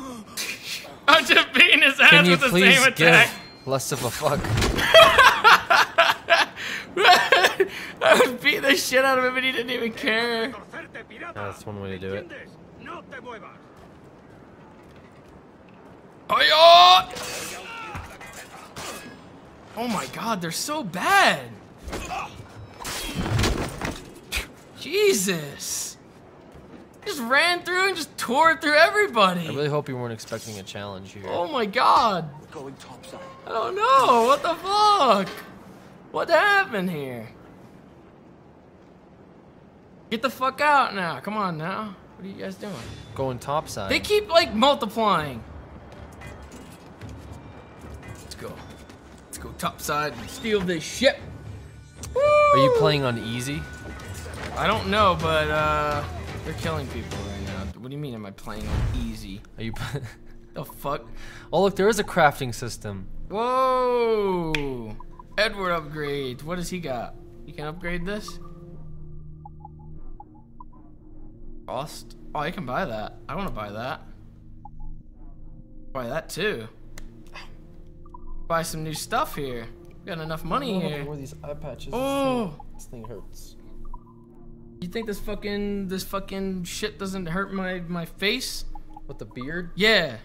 I'm just beating his ass Can you with the please same give less of a fuck? [laughs] I was beating the shit out of him and he didn't even care. That's one way to do it. Oh my god, they're so bad. Jesus. Just ran through and just tore through everybody. I really hope you weren't expecting a challenge here. Oh my god. Going topside. I don't know. What the fuck? What happened here? Get the fuck out now. Come on now. What are you guys doing? Going topside. They keep like multiplying. Let's go. Let's go topside and steal this ship. Are you playing on easy? I don't know, but uh, they're killing people right now. What do you mean? Am I playing on easy? Are you? [laughs] the fuck? Oh look, there is a crafting system. Whoa! Edward upgrade. What does he got? You can upgrade this? Cost? Oh, I can buy that. I want to buy that. Buy that too. Buy some new stuff here. Got enough money I don't here. Where these eye patches? Oh. This thing, this thing hurts. You think this fucking this fucking shit doesn't hurt my my face? With the beard? Yeah.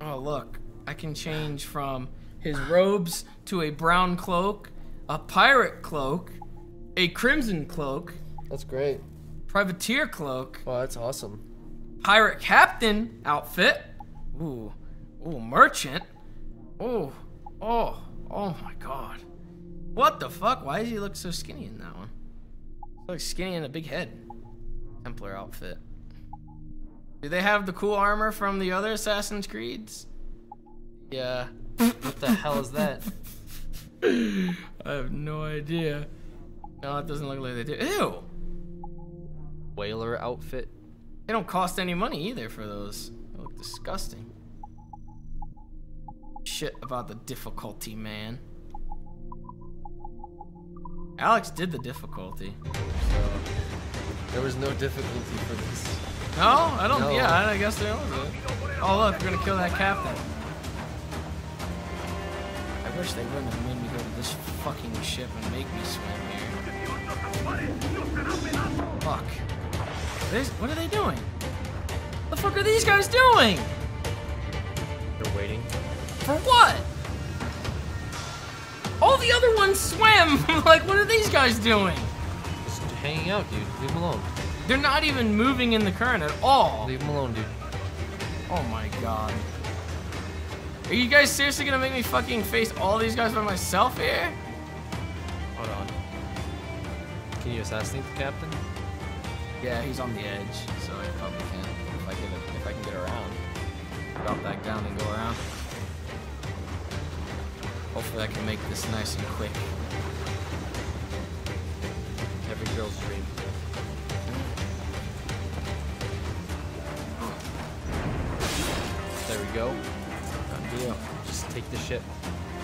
Oh look, I can change from his robes to a brown cloak, a pirate cloak, a crimson cloak, That's great. privateer cloak, Wow, that's awesome. pirate captain outfit. Ooh, ooh, merchant. Oh, oh, oh my god. What the fuck? Why does he look so skinny in that one? Looks skinny and a big head. Templar outfit. Do they have the cool armor from the other Assassin's Creeds? Yeah. What the hell is that? [laughs] I have no idea. No, it doesn't look like they do. Ew! Whaler outfit. They don't cost any money either for those. They look disgusting. Shit about the difficulty, man. Aleks did the difficulty. So, There was no difficulty for this. No, I don't. No. Yeah, I guess there was. Oh look, we're gonna kill that captain. I wish they wouldn't have made me go to this fucking ship and make me swim here. Fuck. This, what are they doing? What The fuck are these guys doing? They're waiting. For what? All the other ones swim. [laughs] like, what are these guys doing? Just hanging out, dude. Leave them alone. They're not even moving in the current at all. Leave them alone, dude. Oh my god. Are you guys seriously gonna make me fucking face all these guys by myself here? Hold on. Can you assassinate the captain? Yeah, he's on the edge, so I probably can if I get it, if I can get around. Drop back down and go around. Hopefully I can make this nice and quick. Every girl's dream. There we go. Done deal. Just take the ship.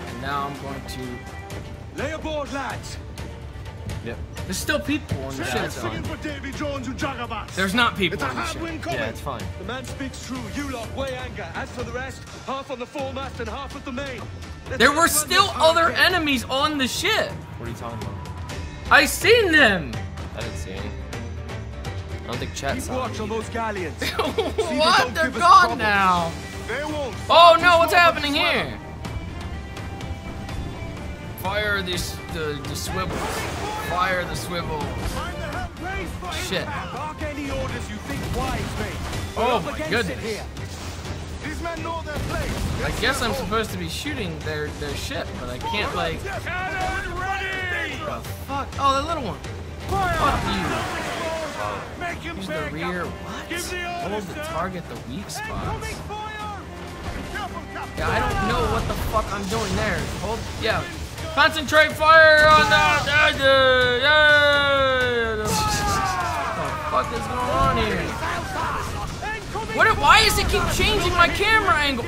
And now I'm going to. Lay aboard, lads. Yep. There's still people on the ship. Singing for Davy Jones and There's not people It's a on the ship. Yeah, it's fine. The man speaks true. You lot weigh anchor. As for the rest, half on the foremast and half at the main. Let's There were still other hurricane. enemies on the ship. What are you talking about? I seen them. I didn't see any. I don't think chat Keep saw watch on those galleons. [laughs] What? They're gone now. They won't. Oh Focus no, what's happening as well. here? Fire this the the swivels. Fire the swivels. Shit. Oh my goodness. I guess I'm supposed to be shooting their their ship, but I can't like. The fuck? Oh, the little one. Fuck you. Use the rear. What? Hold the target the weak spots. Yeah, I don't know what the fuck I'm doing there. Hold. Yeah. Concentrate fire on that. Yeah. What the fuck is going on here? What? Why does it keep changing my camera angle?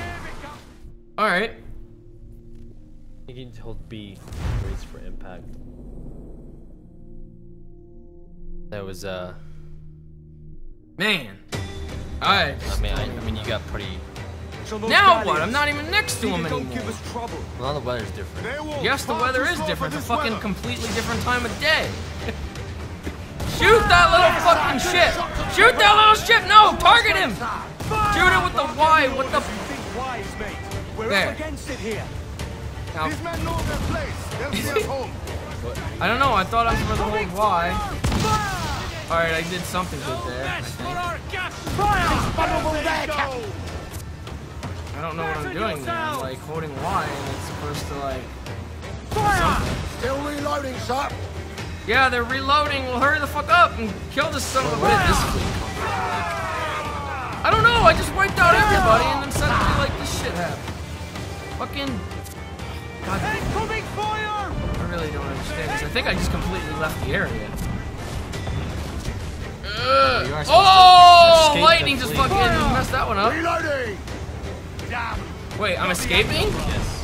All right. You can hold B, brace for impact. That was uh. Man. Alright. I mean, I, I mean, you got pretty. Now what? I'm not even next to him anymore. Well, the weather's different. Yes, the weather is different. It's a fucking completely different time of day. Shoot that little fucking shit! Shoot that little shit! No! Target him! Shoot it with the Y! What the? Wise, mate. We're There. up against it here. Now, These men know their place. They'll be at home. I don't know. I thought I was supposed to hold Y. All right, I did something good there. I don't know what I'm doing there. I'm like holding Y, and it's supposed to like. do something. Still reloading, sir. Yeah, they're reloading. Well, hurry the fuck up and kill this son of a Where this bitch. fleet come from? I don't know. I just wiped out everybody, and then suddenly like this shit happened. Fucking. God, Incoming fire! I really don't understand this. I think I just completely left the area. Ugh. you are supposed to Oh, lightning just fleet. fucking messed that one up. Reloading! Wait, I'm escaping? Yes.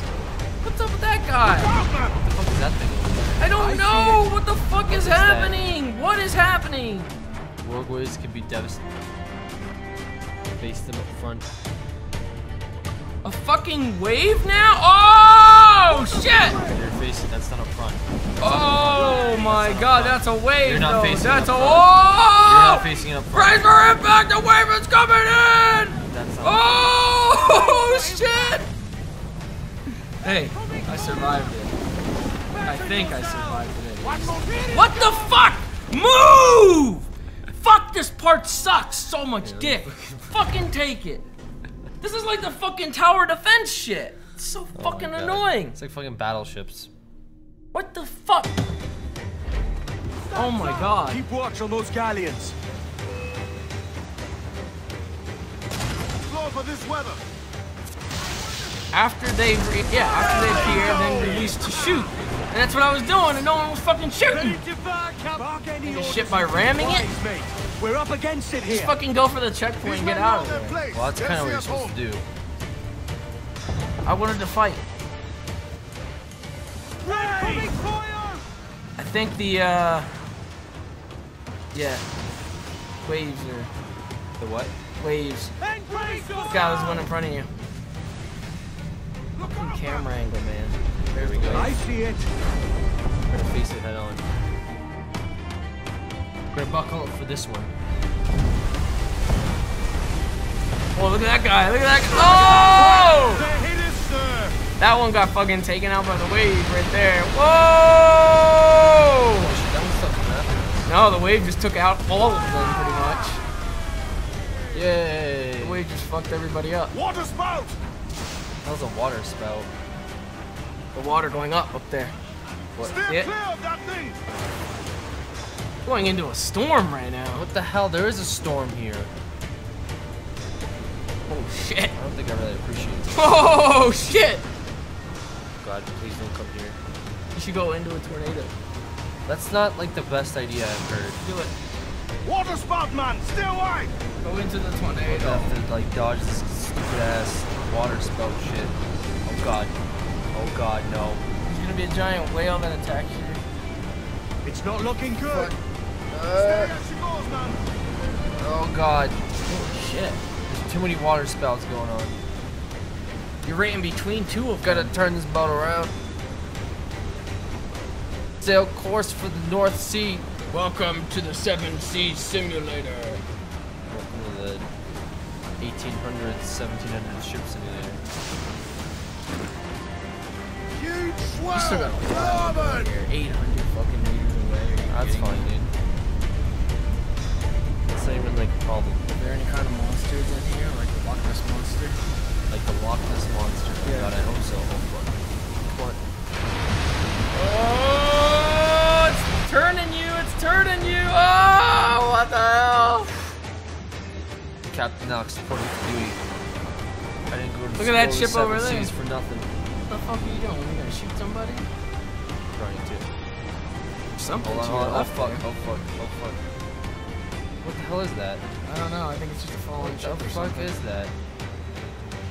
What's up with that guy? What the fuck is that thing? I don't know. What the fuck is is that? happening? What is happening? Rogue waves can be devastating. Face them up front. A fucking wave now? Oh, shit! You're facing, that's not up front. Oh my god, that's a wave. You're not though. facing That's a front. oh! You're not facing up front. Brace for impact, the wave is coming in! Oh, oh shit! Hey, I survived it. I think I survived it. What the fuck? Move! Fuck, this part sucks so much dick. Fucking take it. This is like the fucking tower defense shit. It's so Oh fucking God. annoying. It's like fucking battleships. What the fuck? Oh my god. Keep watch on those galleons. Floor for this weather. After they, re- yeah, after they appear, then release to shoot. And that's what I was doing, and no one was fucking shooting. This shit by ramming it. We're up against it Just fucking go for the checkpoint and get out of there. Well, that's kind of what you're supposed to do. I wanted to fight. I think the, uh, yeah, waves are. The what? Waves. The guy was one in front of you. Fucking camera angle, man. There we go. I see it. We're gonna face it head on. We're gonna buckle up for this one. Oh, look at that guy. Look at that guy. Oh! That one got fucking taken out by the wave right there. Whoa! No, the wave just took out all of them pretty much. Yay! The wave just fucked everybody up. Water spout! That was a water spout. The water going up up there. What? Steer Yeah. clear that thing! Going into a storm right now. What the hell? There is a storm here. Oh shit. I don't think I really appreciate it. Oh shit! God, please don't come here. You should go into a tornado. That's not like the best idea I've heard. Do it. Water spout, man! Stay away! Go into the I tornado. have to like dodge this stupid ass water spout shit. Oh god. Oh god, no. There's gonna be a giant whale that attacks you. It's not looking good. Uh, Stay as she goes, man. oh god. Holy shit. There's too many water spouts going on. You're right in between two of Gotta turn this boat around. Sail course for the North Sea. Welcome to the Seven Seas Simulator. Welcome to the 1800s, 1700s ship simulator. Huge You still got a swell! lot here. 800 fucking meters away. That's fine, me? dude. It's not even like a problem. Is there any kind of monsters in here, like the Loch Ness monster? Like the Loch Ness monster. Yeah. God, I hope so. Oh, fuck. Come on. Oh, it's turning you! It's turning you! Oh, what the hell? Captain Knox for duty. I didn't go to Look at that ship over there. For nothing. What the fuck are you doing? You gonna shoot somebody? Trying to. Something Hold on, hold on. Oh fuck, oh fuck, oh fuck. What the hell is that? I don't know. I think it's just a falling ship What the fuck something. is that?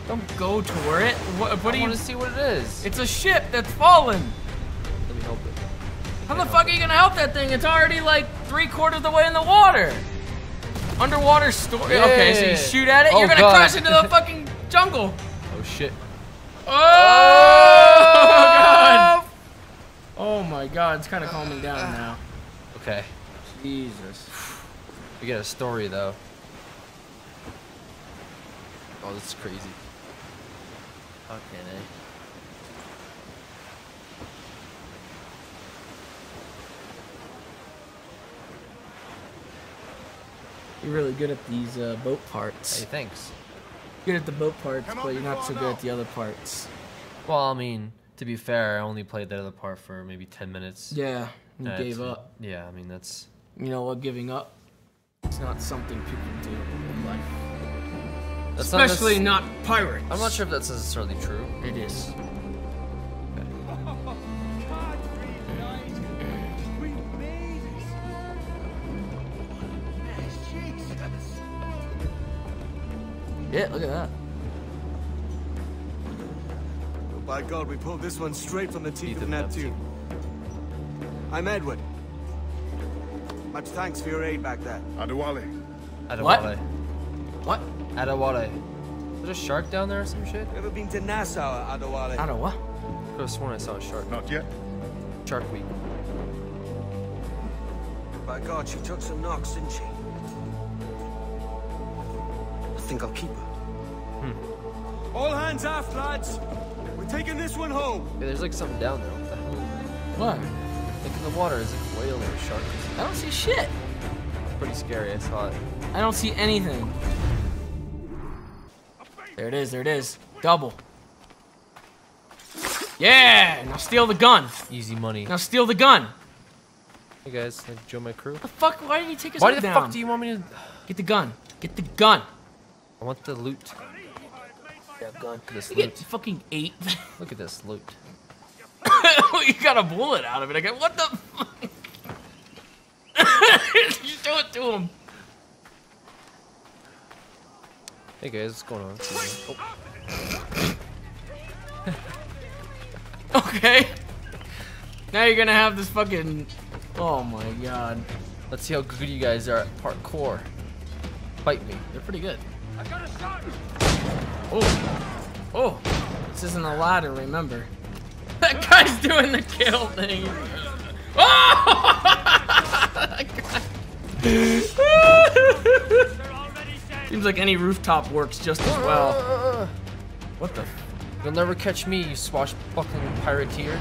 Don't go toward it. What, what I do you? want to see what it is. It's a ship that's fallen. Let me help it. How the fuck are you gonna help that thing? It's already like three quarters of the way in the water. Underwater story. Okay, so you shoot at it, Oh, you're gonna God. crash into the [laughs] fucking jungle. Oh shit. Oh, god. Oh my god, it's kind of calming down now. Okay. Jesus. We got a story though. Oh, this is crazy. Fucking eh. You're really good at these uh, boat parts. Hey, thanks. Good at the boat parts, but you're not so good at the other parts. Well, I mean, to be fair, I only played that other part for maybe 10 minutes. Yeah, you Uh, gave up. Yeah, I mean, that's. You know what? Giving up. It's not something people do in life. that's not Especially necess- not pirates. I'm not sure if that's necessarily true. It is. Yeah, look at that. Oh, by God, we pulled this one straight from the teeth of Neptune. I'm Edward. Much thanks for your aid back there. Adewale. Adewale. What? Adewale. Is there a shark down there or some shit? Ever been to Nassau, Adewale? I don't what? I could have sworn I saw a shark. Not yet. Shark Week. By God, she took some knocks, didn't she? I think I'll keep her. All hands aft, lads. We're taking this one home. Yeah, there's like something down there. What the hell? What? Like in the water, is like a whale or a shark. I don't see shit. Pretty scary. I saw it. I don't see anything. There it is. There it is. Double. Yeah. Now steal the gun. Easy money. Now steal the gun. Hey guys, like join my crew. The fuck? Why did he take us Why up the down? fuck do you want me to? Get the gun. Get the gun. I want the loot. Gun. This You loot. get fucking eight. [laughs] Look at this loot. you got a bullet out of it. I go, what the fuck? [laughs] you show it to him. Hey guys, what's going on? Oh. [laughs] Okay. Now you're gonna have this fucking. Oh my god. Let's see how good you guys are at parkour. Fight me. They're pretty good. Oh. Oh. This isn't a ladder, remember. [laughs] That guy's doing the kill thing. [laughs] Oh! [laughs] Seems like any rooftop works just as well. What the? You'll never catch me, you swashbuckling pirateer.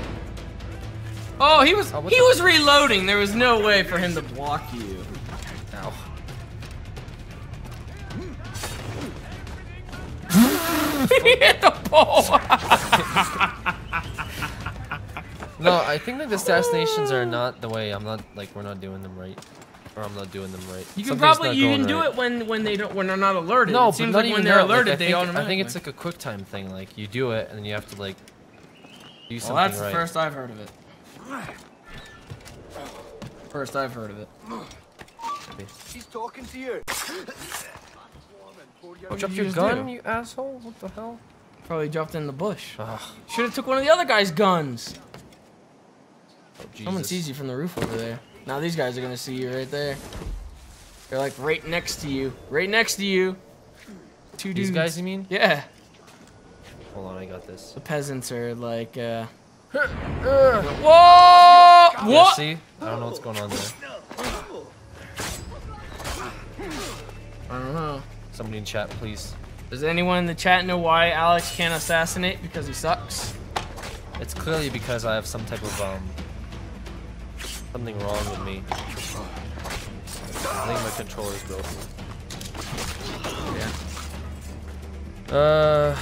Oh, he was oh, he was reloading. There was no way for him to block you. He hit the pole. No, I think that the assassinations are not the way. I'm not like we're not doing them right, or I'm not doing them right. You can Something's probably you can do right. it when when they don't when they're not alerted. No, it but seems not like even when they're that. Like, alerted, I they think, I think it's like a quick time thing. Like you do it and then you have to like do Well, that's right. the first I've heard of it. First I've heard of it. She's talking to you. Oh, drop did your gun, do? you asshole! What the hell? Probably dropped in the bush. Ugh. Should have took one of the other guy's guns. Oh, Someone sees you from the roof over there. Now these guys are gonna see you right there. They're like right next to you. Right next to you. Two These guys, you mean? Yeah. Hold on, I got this. The peasants are like, uh. Whoa! [laughs] Whoa! Yeah, What? see? I don't know what's going on there. I don't know. Somebody in chat, please. Does anyone in the chat know why Aleks can't assassinate? Because he sucks. It's clearly because I have some type of um something wrong with me. I think my controller's broken. Yeah. Uh,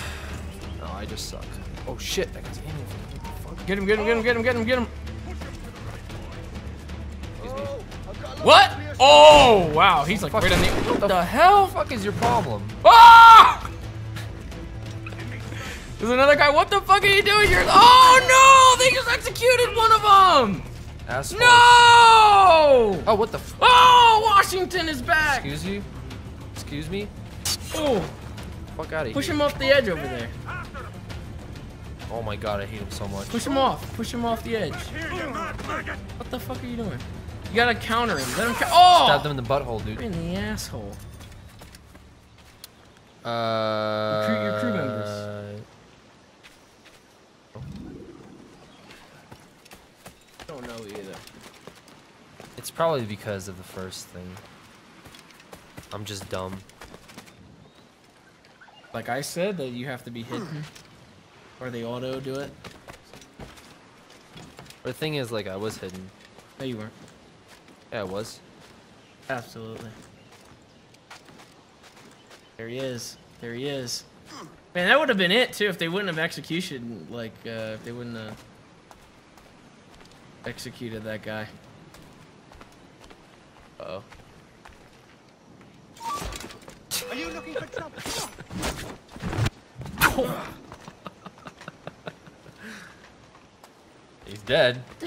no, I just suck. Oh shit! I got aiming for what the fuck? Get him, get him, get him, get him, get him, get him. What? Oh, wow. He's like right on the. What What the the hell? fuck is your problem? Ah! There's another guy. What the fuck are you doing here? Oh no! They just executed one of them. Asshole. No! Oh, what the? F Oh, Washington is back. Excuse you? Excuse me? Oh, Fuck out of here. push him off the edge over there. Oh my god, I hate him so much. Push him off. Push him off the edge. What the fuck are you doing? You gotta counter him. Let him. Ca- oh! Stab them in the butthole, dude. Right in the asshole. Uh. Recruit your crew members. Don't know either. It's probably because of the first thing. I'm just dumb. Like I said, that you have to be hidden, or they auto do it. The thing is, like, I was hidden. No, you weren't. Yeah, it was. Absolutely. There he is. There he is. Man, that would have been it too if they wouldn't have execution. Like, uh, if they wouldn't have executed that guy. Uh oh. Are you looking for trouble? [laughs] He's dead. [laughs]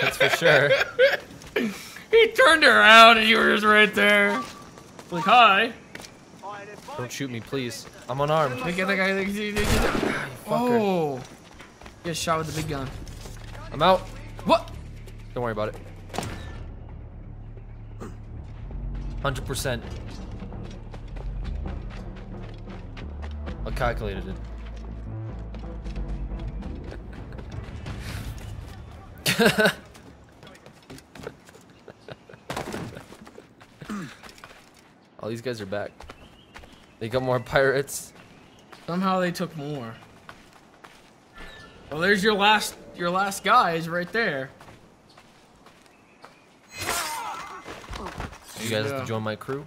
That's for sure. He turned around and you were just right there. Like, hi. Don't shoot me, please. I'm unarmed. Look at that guy. That- ah, Oh. Get shot with the big gun. I'm out. What? Don't worry about it. 100%. I calculated it. [laughs] All these guys are back. They got more pirates. Somehow they took more. Well, there's your last your last guys right there. You guys yeah. have to join my crew.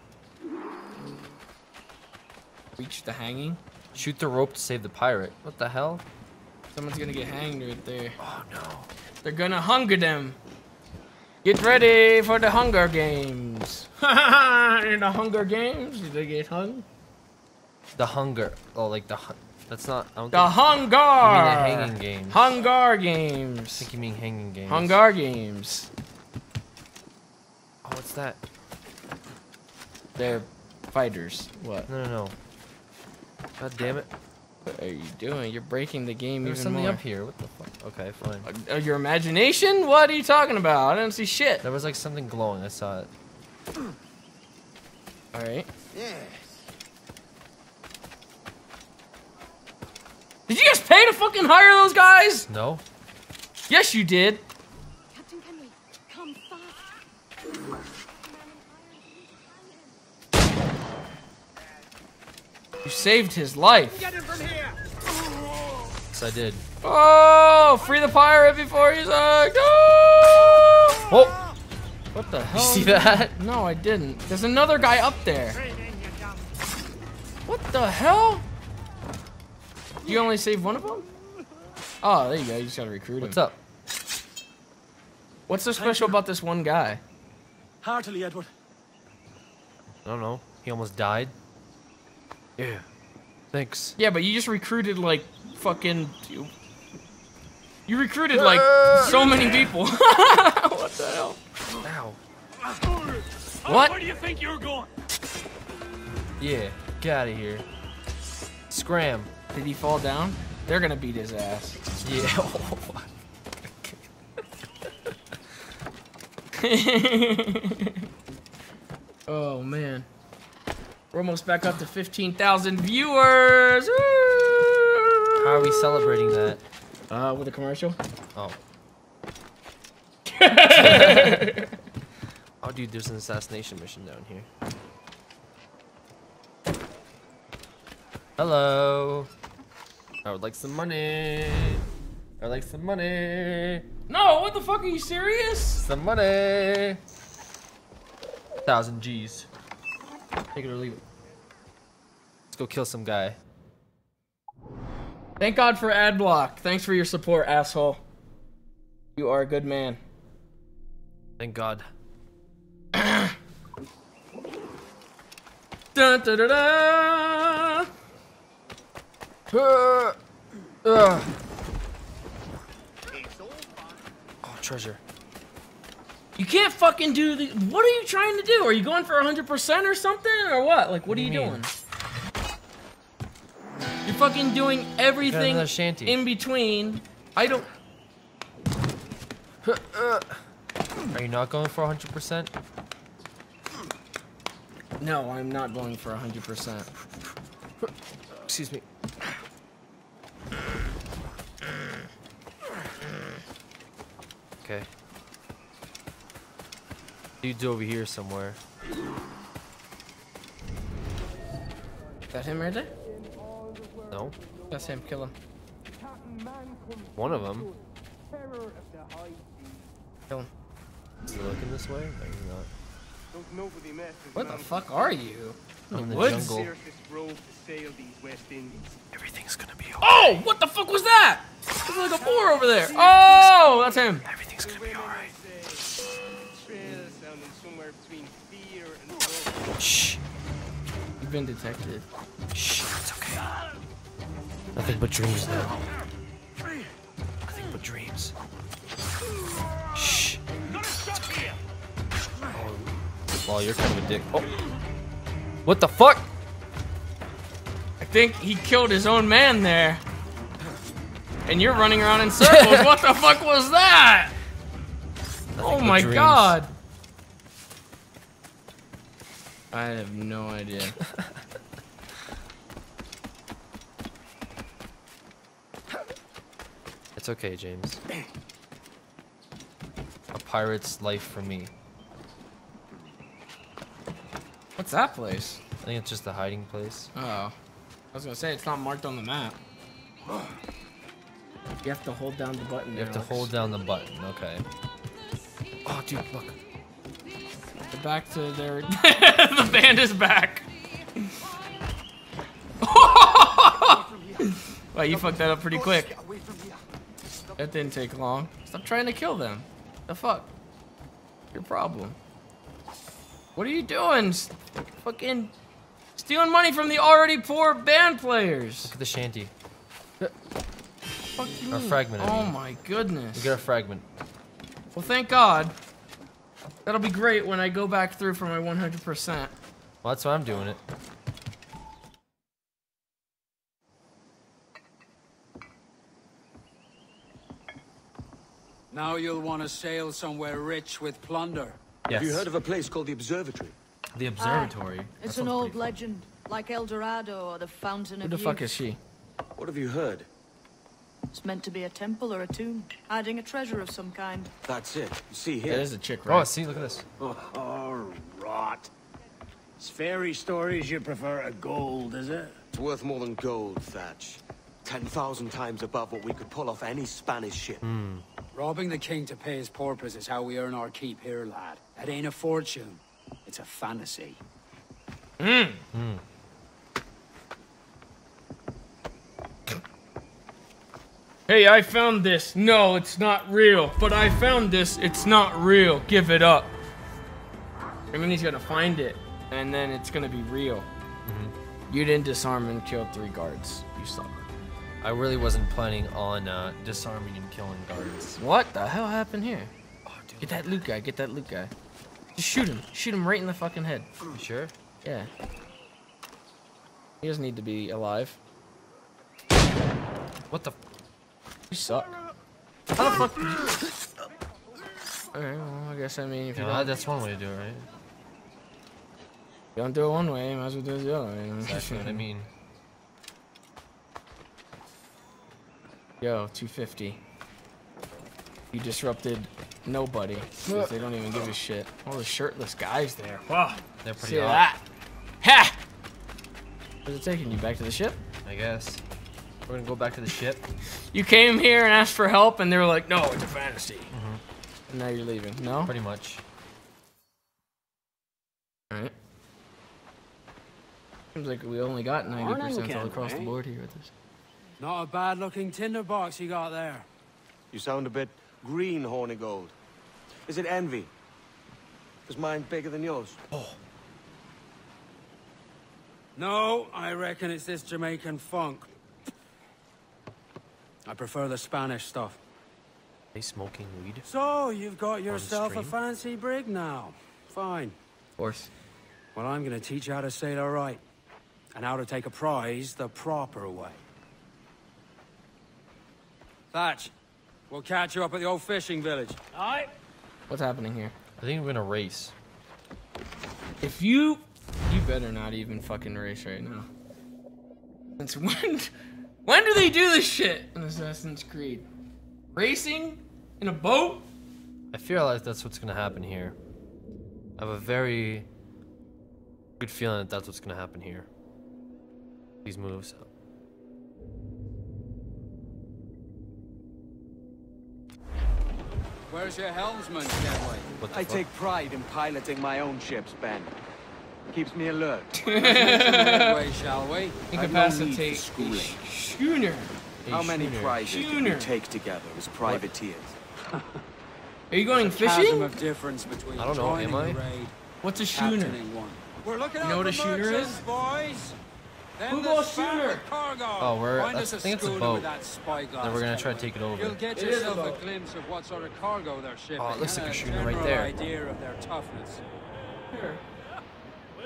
Reach the hanging. Shoot the rope to save the pirate. What the hell? Someone's gonna get hanged right there. Oh no. They're gonna hunger them. Get ready for the Hunger Games. [laughs] In the Hunger Games, did they get hung? The hunger. Oh, like the. That's not. I don't The Hunger. You mean the hanging games? Hunger Games. I think you mean hanging games. Hunger Games. Oh, what's that? They're fighters. What? No, no, no. God damn it. What are you doing? You're breaking the game There's even something more. up here. What the fuck? Okay, fine. Uh, your imagination? What are you talking about? I don't see shit. There was like something glowing. I saw it. All right. Yeah. Did you just pay to fucking hire those guys? No. Yes, you did. Captain Kenway, come fast. You saved his life. Get him from here! Yes, I did. Oh, free the pirate before he's like, no! Oh! oh! What the hell? You see that? No, I didn't. There's another guy up there. What the hell? You only saved one of them? Oh, there you go. You just gotta recruit him. What's up? What's so special about this one guy? Heartily, Edward. I don't know. He almost died. Yeah. Thanks. Yeah, but you just recruited like fucking. You, you recruited like so many people. [laughs] what the hell? Ow. What? Where do you think you're going? Yeah. Get out of here. Scram. Did he fall down? They're gonna beat his ass. Yeah. [laughs] [laughs] oh man. We're almost back up to 15,000 viewers. Woo! How are we celebrating that? Uh, with a commercial. Oh. [laughs] oh, dude, there's an assassination mission down here. Hello. I would like some money. I would like some money. No, what the fuck? Are you serious? Some money. Thousand G's. Take it or leave it. Let's go kill some guy. Thank God for Adblock. Thanks for your support, asshole. You are a good man. Thank God. [clears throat] Dun, dun, dun, dun. Uh, uh. Oh, treasure. You can't fucking do the. What are you trying to do? Are you going for 100% or something? Or what? Like, what, What are you, mean? doing? You're fucking doing everything shanty. in between. I don't. Are you not going for 100%? No, I'm not going for 100%. Excuse me. Okay. Dude's over here somewhere. Is that him right there? No? That's him. Kill him. One of them. Kill him. Is he looking this way? No, he's not. Don't know for the. What the fuck are you? In the Woods? jungle. Fiercest rogue to sail these West Indies. Everything's gonna be Oh, what the fuck was that? There's like a boar over there. Oh, that's him. Everything's gonna be alright. Trail sounding somewhere between fear and love. Shh. You've been detected. Shh. It's okay. Nothing but dreams now. Nothing but dreams. Shh. It's okay. Oh, well, you're kind of a dick. Oh. What the fuck? I think he killed his own man there. And you're running around in circles. [laughs] what the fuck was that? oh my dreams. god. I have no idea. [laughs] It's okay, James. A pirate's life for me. What's that place? I think it's just a hiding place. Oh. I was gonna say it's not marked on the map. You have to hold down the button. You have to hold down the button. Okay. Oh, dude, look. They're back to their. [laughs] the band is back. [laughs] wow, you fucked that up pretty quick. That didn't take long. Stop trying to kill them. The fuck? Your problem. What are you doing? Fucking stealing money from the already poor band players. Look at the shanty. Fuck you mean? fragment, I Oh mean. my goodness. We got a fragment. Well, thank God. That'll be great when I go back through for my 100%. Well, that's why I'm doing it. Now you'll want to sail somewhere rich with plunder. Yes. Have you heard of a place called the Observatory? The observatory? Ah, it's an old legend, like El Dorado or the Fountain of Youth. Who of the fuck is she? What have you heard? It's meant to be a temple or a tomb, hiding a treasure of some kind. That's it. You see here. There's a chick, right? Oh, see, look at this. Oh, oh rot. It's fairy stories you prefer to gold, is it? It's worth more than gold, Thatch. 10,000 times above what we could pull off any Spanish ship. Robbing the king to pay his porpoise is how we earn our keep here, lad. It ain't a fortune. It's a fantasy. Mm. Hey, I found this. No, it's not real. But I found this. It's not real. Give it up. I mean, he's gonna find it, and then it's gonna be real. Mm-hmm. You didn't disarm and kill three guards. You suck. I really wasn't planning on uh, disarming and killing guards. What the hell happened here? Oh, dude, Get that loot guy. Get that loot guy. Just shoot him. Shoot him right in the fucking head. You sure? Yeah. He doesn't need to be alive. What the? You suck. How the fuck did you... Alright, well, I guess I mean if you Yeah, don't, that's one way to do it, right? you don't do it one way, you might as well do it the other way. you know? Exactly what I mean. [laughs] Yo, 250. You disrupted nobody. 'cause they don't even give a shit. All the shirtless guys there. Wow. They're pretty See hot. that? Ha! Where's it taking you? Back to the ship? I guess. We're gonna go back to the ship. You came here and asked for help, and they were like, no, it's a fantasy. Mhm. And now you're leaving. No? Pretty much. Alright. Seems like we only got 90% all Morning, across the board here with this. Not a bad looking tinderbox you got there. You sound a bit green, Hornigold. Is it envy? Is mine bigger than yours? Oh. No, I reckon it's this Jamaican funk. I prefer the Spanish stuff. They smoking weed? So, you've got yourself a fancy brig now. Fine. Of course. Well, I'm gonna teach you how to sail her right. And how to take a prize the proper way. Thatch, we'll catch you up at the old fishing village. Aye. What's happening here? I think we're gonna race. If you... You better not even fucking race right now. Since when... When do they do this shit in Assassin's Creed? Racing? In a boat? I feel like that's what's gonna happen here. I have a very good feeling that that's what's gonna happen here. These moves. Where's your helmsman, Kenway? What the I fuck? take pride in piloting my own ships, Ben. Keeps me alert. [laughs] Let's make some headway, shall we? I've no need for Incapacitate schooling. a schooner. How many schooner. prizes did Schooner. we take together as privateers? Are you going There's a chasm fishing? of difference between I don't know, joining am I? a raid What's a schooner? We're looking You know what a schooner is? boys. Them Who that goes span schooner? Cargo. Oh, we're- Find that's- I think it's a boat. that spyglass, Then we're gonna try to take it over. You'll get It is a yourself a, boat. glimpse of what sort of cargo they're shipping. Oh, it looks like a a schooner right there. idea of their toughness.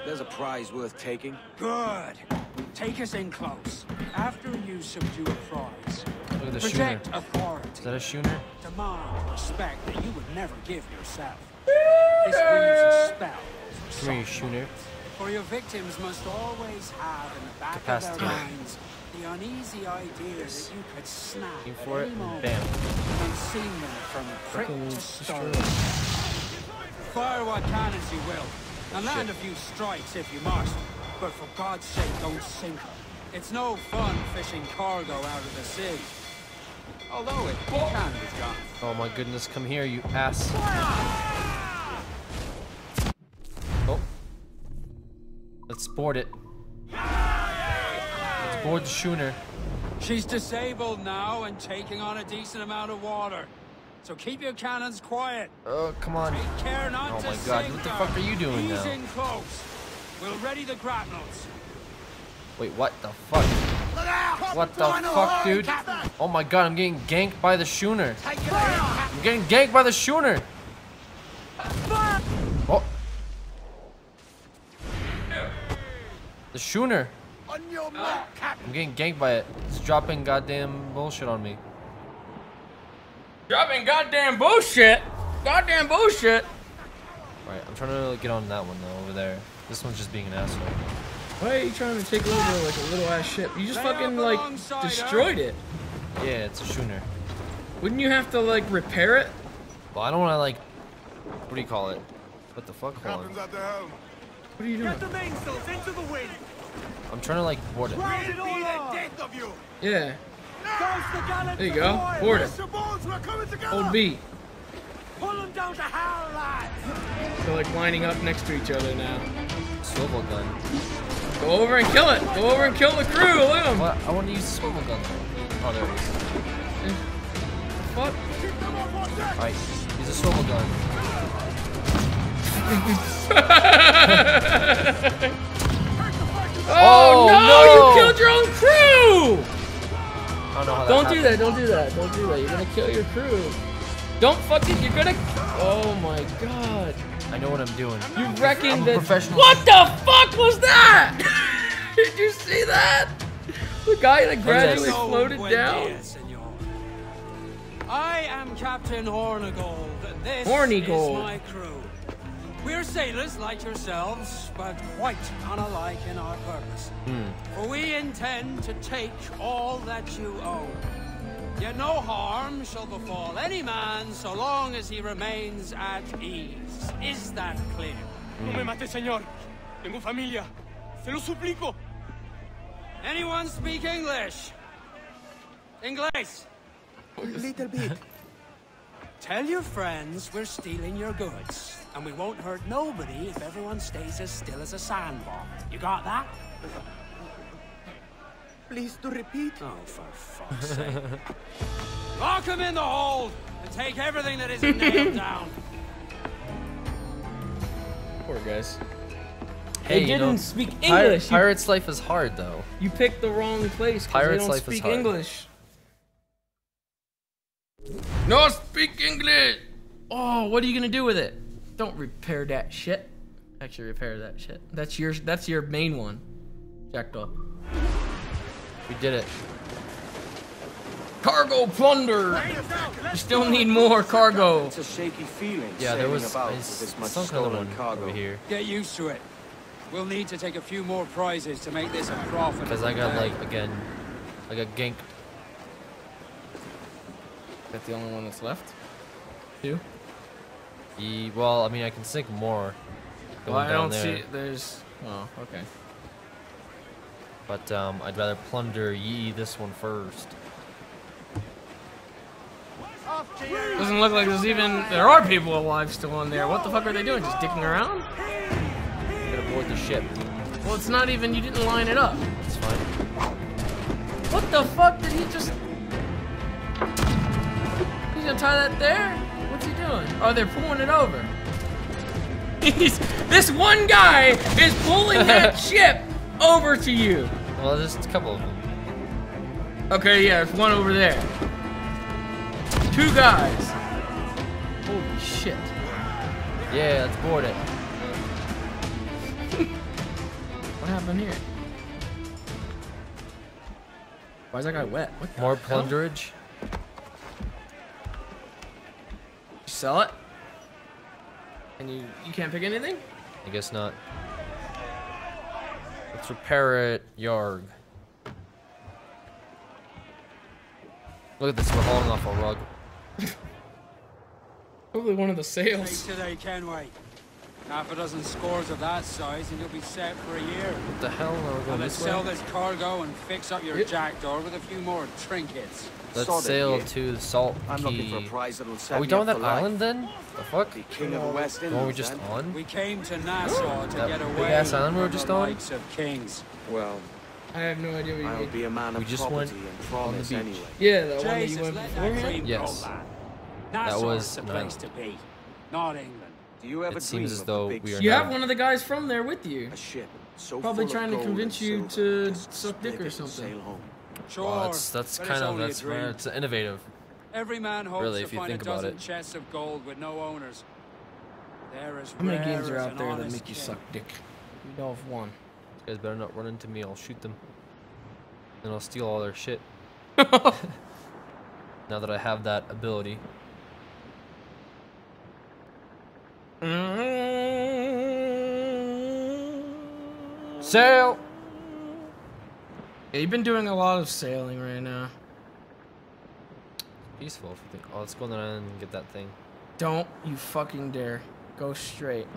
There's a prize worth taking. Good. Take us in close. After you subdue a prize, Look at the project schooner. authority. Is that a schooner? Demand respect that you would never give yourself. This weaves a spell. Come here, schooner. For your victims must always have in the back Capacity. of their minds the uneasy idea that you could snap Aim at for it, any and moment bam. and see them from prick to stone. Fire what cannons you will. And land a few strikes if you must. But for God's sake, don't sink her. It's no fun fishing cargo out of the sea. Although it can be done. Oh my goodness, come here, you ass. Oh. Let's board it. Let's board the schooner. She's disabled now and taking on a decent amount of water. So keep your cannons quiet. Oh, come on. Take care not Oh to my god, what the fuck are you doing Ease now? in close. We'll ready the grapnels. Wait, what the fuck? What the fuck, dude? Oh my god, I'm getting ganked by the schooner. I'm getting ganked by the schooner. Oh. The schooner. On your mark, I'm getting ganked by it. It's dropping goddamn bullshit on me. Dropping goddamn bullshit. Goddamn bullshit. Right, I'm trying to get on that one though, over there. This one's just being an asshole. Why are you trying to take over like a little ass ship? You just Lay fucking like destroyed it. Yeah, it's a schooner. Wouldn't you have to like repair it? Well, I don't want to like, what do you call it? What the fuck? Hold on. the helm. What are you doing? Get the mainsails into the wind. I'm trying to like board it. We'll be the death of you. Yeah. Douse the gallant There you go. boy. Board it. Mr. Bones, we're coming together. Hold B. Pull them down to hell, lads. They're like lining up next to each other now. Swivel gun. Go over and kill it. Go over and kill the crew. Look at them. What? I want to use swivel gun though. Oh, there it is. Fuck. Alright, use a swivel gun. [laughs] Oh, Oh, no, no. You killed your own crew! I don't know Don't do happened. that. Don't do that. Don't do that. You're gonna kill your crew. Don't fucking. You're gonna. Oh my god. I know what I'm doing. You're wrecking I'm a professional. What the fuck was that? [laughs] Did you see that? The guy that gradually So, floated down. dia. I am Captain Hornigold, this Hornigold. is my crew. We're sailors like yourselves, but quite unlike in our purpose. Hmm. For we intend to take all that you own. Yet no harm shall befall any man so long as he remains at ease. Is that clear? No me mate, señor. Tengo familia. Se lo suplico. Anyone speak English? English? A little bit. Tell your friends we're stealing your goods, and we won't hurt nobody if everyone stays as still as a sandbar. You got that? Please to repeat. Oh, for fuck's sake. [laughs] Lock him in the hold and take everything that isn't nailed [laughs] down. Poor guys. Hey, they you didn't know, speak Pir- English. You- Pirate's life is hard though. You picked the wrong place because they Pirate's don't life speak. English. No speak English. Oh, what are you gonna do with it? Don't repair that shit. Actually, repair that shit. That's your. That's your main one. Jackdaw. We did it. Cargo plunder. You still need more cargo. It's a shaky feeling Yeah, there was about I with this s- much sunk one cargo. over here Get used to it. We'll need to take a few more prizes to make this a profit. because I got like again, I got ganked. That's the only one that's left. Two. E, well, I mean, I can sink more. Well, I don't there, see. There's. Oh, okay. But um, I'd rather plunder ye this one first. Doesn't look like there's even. There are people alive still on there. What the fuck are they doing? Just dicking around? I'm gonna board the ship. Well, it's not even. You didn't line it up. It's fine. What the fuck did he just? He's gonna tie that there? What's he doing? Oh, they're pulling it over. [laughs] He's, this one guy is pulling that [laughs] ship over to you. Well, there's a couple of them. Okay, yeah, there's one over there. Two guys. Holy shit. Yeah, let's board it. [laughs] What happened here? Why is that guy wet? More plunderage. Sell it? And you you can't pick anything? I guess not. Let's repair it, Yarg. Look at this, we're hauling off a rug. [laughs] Probably one of the Take sails. today, Kenway. Half a dozen scores of that size, and you'll be set for a year. What the hell? Are we going And let's this sell way? this cargo and fix up your Yep. jackdaw with a few more trinkets. Let's Sod sail yeah. to the Salt I'm looking for a Key. prize that'll set Are we me done up with that life. island then? The fuck? The king of the West What were we just on? We came to Nassau to That get big away ass island we were just on? of kings. Well, I have no idea what you I'll mean. be a man We of just went and on the beach. anyway. Yeah, the one that you went beforehand. Yes. go. That was the place island. to be, not England. Do you ever It seems as though we are You have one of the guys from there with you. A ship so Probably trying to convince you to suck dick or something. Sail. Sure, Well, that's that's kind of only a that's dream. where it's innovative. Every man hopes Really, to if you find think a about dozen it. chests of gold with no owners. They're How many games are out there that make you king. suck dick? We know of one. These guys better not run into me. I'll shoot them. And I'll steal all their shit. [laughs] now that I have that ability. Mm-hmm. Sail. Yeah, you've been doing a lot of sailing right now. Peaceful. If you think, oh, let's go on the island and get that thing. Don't you fucking dare. Go straight.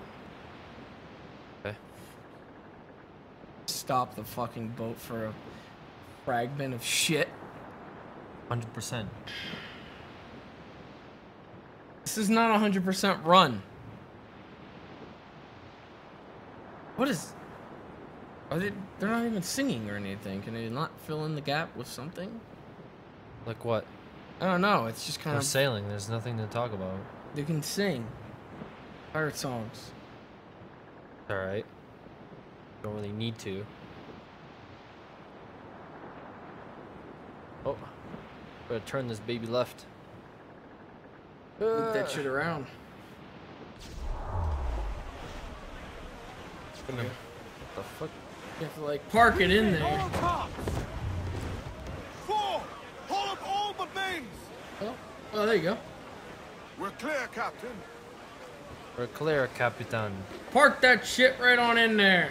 Okay. Stop the fucking boat for a fragment of shit. Hundred percent. This is not a 100% run. What is... Are they... They're not even singing or anything. Can they not fill in the gap with something? Like what? I don't know. It's just kind We're of... sailing. There's nothing to talk about. They can sing. Pirate songs. All right. Don't really need to. Oh, better turn this baby left. Move that shit around. What the fuck? You have to like park it in there. All tops! Four! Haul up all but mains! Oh, oh there you go. We're clear, Captain. We're clear, Capitan. Park that shit right on in there.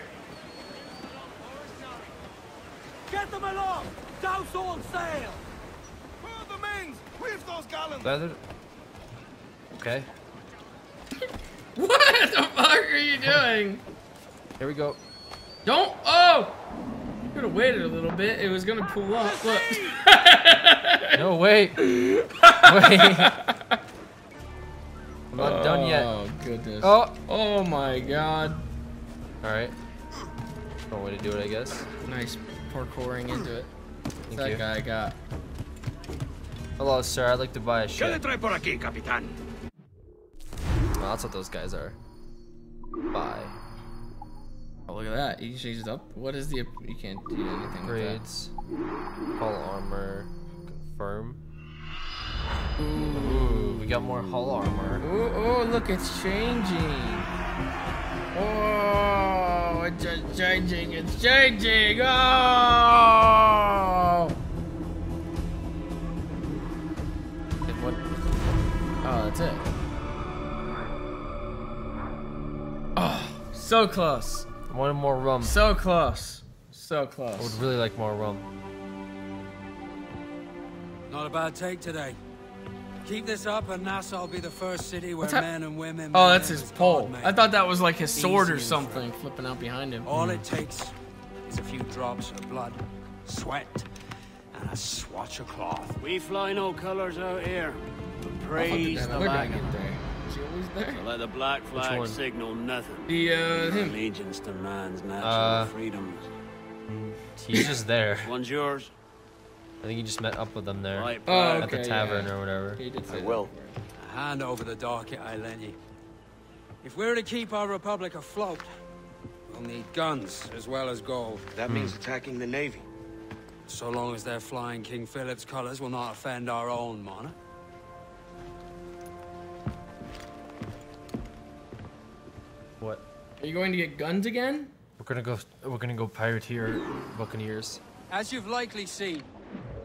Get them along! Douse all sail! Where are the mains? Where's those gallons? Leather. Okay. [laughs] What the fuck are you doing? Here we go. Don't. Oh! You could have waited a little bit. It was gonna pull up. Look. [laughs] No, wait. wait. [laughs] I'm not done yet. Oh goodness. Oh. Oh my god. All right. One way to do it, I guess. Nice parkouring into it. Thank that you. guy got. Hello, sir. I'd like to buy a ¿Qué le ship. trae por aquí, capitán? Well, that's what those guys are. Buy. Oh look at that. He changed up. What is the? You can't do anything with that. Upgrades. Hull armor. Confirm. Ooh, we got more hull armor. Oh, oh, look, it's changing. Oh, it's just changing. It's changing. Oh. Wait, what? Oh, that's it. Oh, so close. One more rum. So close. So close. I would really like more rum. Not a bad take today. Keep this up, and Nassau will be the first city where What's men and women. Oh, that's his pole. God. I thought that was like his sword Easy or and something flipping out behind him. All hmm. it takes is a few drops of blood, sweat, and a swatch of cloth. We fly no colours out here. But How the fuck did praise that the other wagon. Get there? Is he always there? So let the black flag one? signal nothing. The, uh, him. Allegiance to man's natural Uh, freedoms. He's just there. One's yours. I think he just met up with them there. Right, Oh, At the tavern yeah. or whatever. He did say I that will. before. Hand over the docket I lent you. If we're to keep our republic afloat, we'll need guns as well as gold. That means attacking the Navy. So long as they're flying King Philip's colours will not offend our own monarch. Are you going to get guns again? We're gonna go. We're gonna go pirateer buccaneers. As you've likely seen,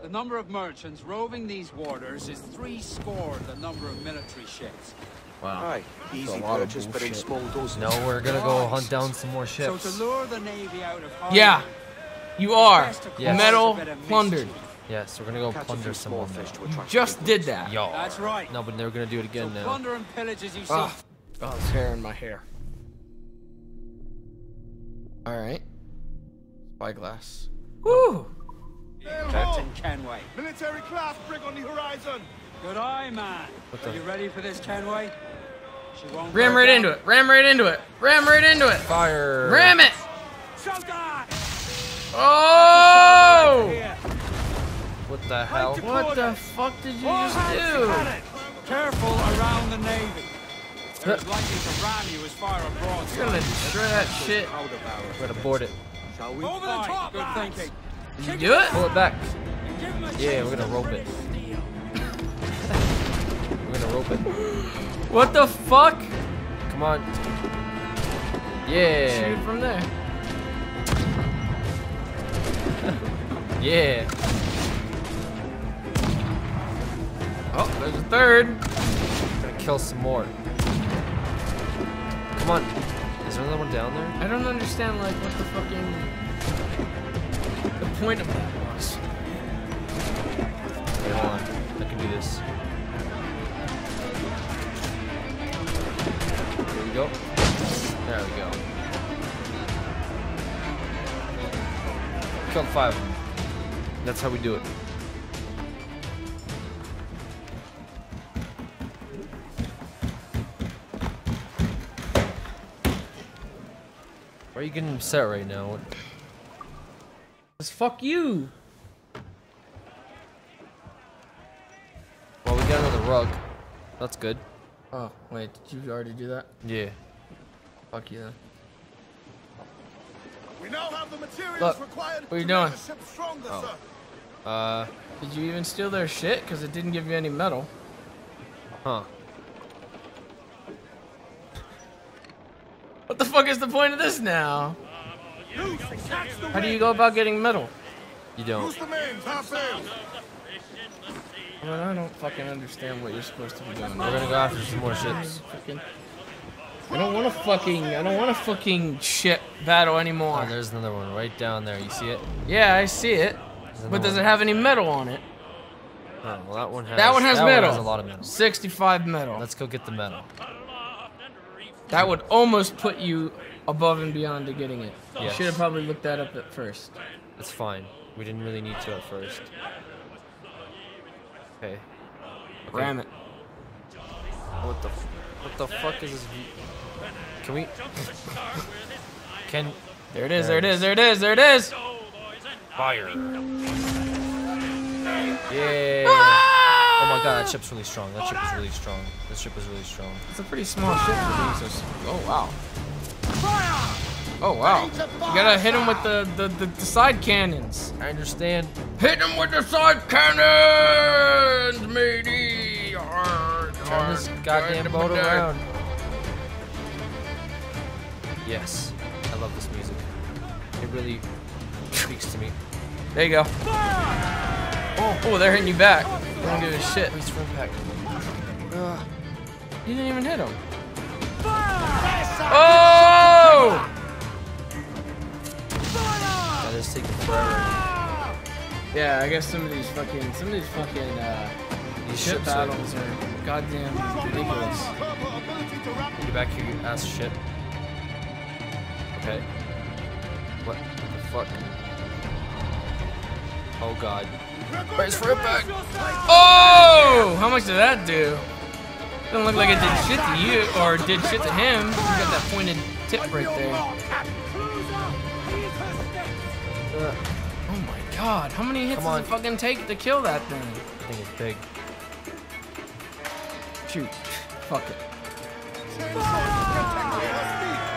the number of merchants roving these waters is three score the number of military ships. Wow. Aye, easy a lot of purchase, but in small doses. No, we're gonna go hunt down some more ships. So ships. to lure the navy out of hiding, Yeah. You are. Yes. Metal a bit of plundered. Yes, we're gonna go Catch plunder some more. fish to You just did that. Yo. That's right. No, but they're gonna do it So again now. plunder and pillage as you see. Ah. Oh, it's hair in my hair. All right. Spyglass. Woo! Captain Kenway. Military class brig on the horizon. Good eye, man. What Are you ready for this, Kenway? She won't Ram right down. into it. Ram right into it. Ram right into it. Fire. Ram it. Oh! What the hell? What the fuck did you just do? Careful around the Navy. They're likely to ram you as fire a broadside. You're gonna destroy that shit. We're gonna board it. Shall we Over the top, Good thinking. Did you do it? Pull it back. Give him a Yeah, we're gonna rope it. [laughs] We're gonna rope it. What the fuck? Come on. Yeah. Shoot Yeah. from there. [laughs] Yeah. Oh, there's a third. Gonna kill some more. Come on. Is there another one down there? I don't understand like what the fucking the point of that was. Wait, hold on. I can do this. There we go. There we go. Killed five of them. That's how we do it. Getting upset right now? What- Cause fuck you. Well, we got another rug. That's good. Oh wait, did you already do that? Yeah. Fuck you then. We now have the materials Look, required what are you to doing? ship stronger, Oh. sir. Uh, Did you even steal their shit? Cause it didn't give you any metal. huh. What the fuck is the point of this now? How do you go about getting metal? You don't. Use the mains, half sail. I, mean, I don't fucking understand what you're supposed to be doing. We're gonna go after some more ships. I don't want to fucking. I don't want to fucking ship battle anymore. Oh, there's another one right down there. You see it? Yeah, I see it. another But does it have any metal on it? Oh, well, that one has. that one has that metal. One has a lot of metal. 65 metal. Let's go get the metal. That would almost put you above and beyond to getting it. You should have probably looked that up at first. That's fine. We didn't really need to at first. Okay. Ram it. What the? F what the fuck is this? view- Can we? [laughs] Can? There it is. There it is. There it is. There it is. Fire. Yeah. Oh my god, that ship's really strong. That ship is really strong. That ship is really strong. It's a pretty small ship for these. Oh wow. Oh wow. You gotta hit him with the the, the, the side cannons. I understand. Hit him with the side cannons, matey. Turn this goddamn boat around. Yes, I love this music. It really speaks to me. There you go. Oh, oh, they're hitting you back. They don't give a shit. Please for impact. Uh, you didn't even hit him. Oh! That is taking forever. Yeah, I guess some of these fucking, some of these fucking, uh, These ship battles are goddamn ridiculous. Get back here, you ass shit. Okay. What the fuck? Oh god. Where's for impact? Oh! How much did that do? Doesn't look like it did shit to you, or did shit to him. You got that pointed tip right there. Uh, Oh my god, how many hits does it fucking take to kill that thing? I think it's big. Shoot. Fuck it.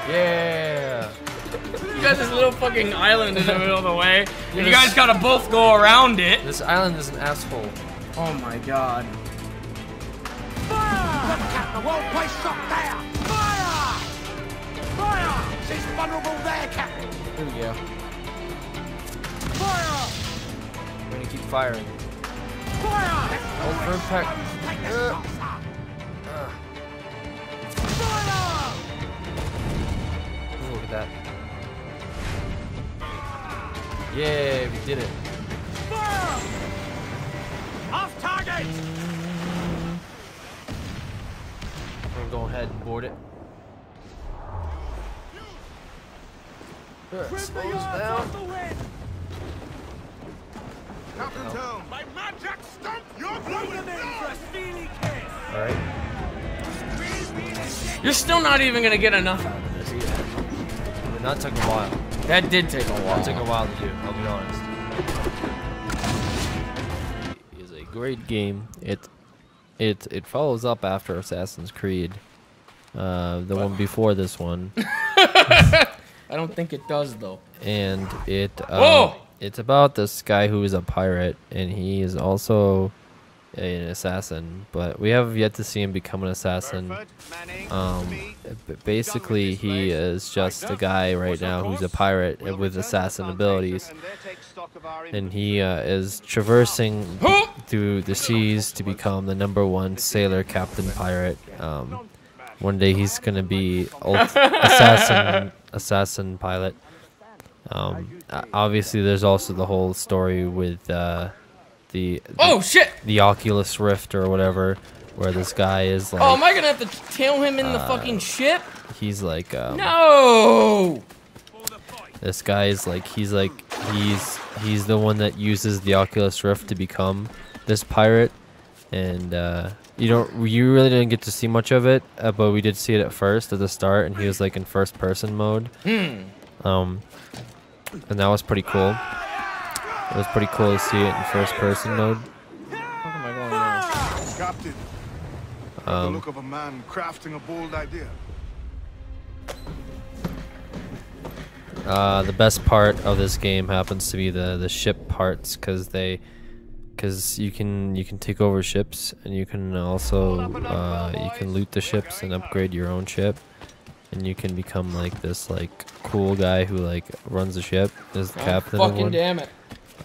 Yeah. You got this little fucking island in the middle of the way, and you guys gotta both go around it. This island is an asshole. Oh my god. Fire! The whole place shot there! Fire! Fire! She's vulnerable there, Captain! Here we go. Fire! We're gonna keep firing. Fire! Hold for impact. Uh, Fire! Ooh, look at that. Yeah, we did it. Fire! Off target! Mm. We're gonna go ahead and board it. slows down. Captain's helm. My magic stump. You're Bring them in for a steely kiss. All right. You're still not even gonna get enough out of this either. I mean, that took a while. That did take a while. That took a while to do. I'll be honest. It is a great game. It it it follows up after Assassin's Creed, uh, the one before this one, [laughs] I don't think it does though. and it um, Whoa! it's about this guy who is a pirate, and he is also an assassin. But we have yet to see him become an assassin. Um, basically, he is just a guy right now who's a pirate with assassin abilities, and he uh, is traversing through the seas to become the number one sailor captain pirate. Um, one day he's gonna be assassin [laughs] assassin pilot. Um, obviously, there's also the whole story with uh, the, the Oh, shit! the Oculus Rift or whatever, where this guy is like oh, am I gonna have to tail him in the uh, fucking ship? he's like um, No! This guy is like he's like he's he's the one that uses the Oculus Rift to become this pirate, and uh, you don't you really didn't get to see much of it, uh, but we did see it at first at the start, and he was like in first person mode. Hmm. Um, and that was pretty cool. It was pretty cool to see it in first person mode. How am I going now? Captain, the Um, look of a man crafting a bold idea. Uh, the best part of this game happens to be the the ship parts because they because you can you can take over ships and you can also uh, you can loot the ships and upgrade your own ship and you can become like this like cool guy who like runs the ship is the Oh, captain fucking damn it.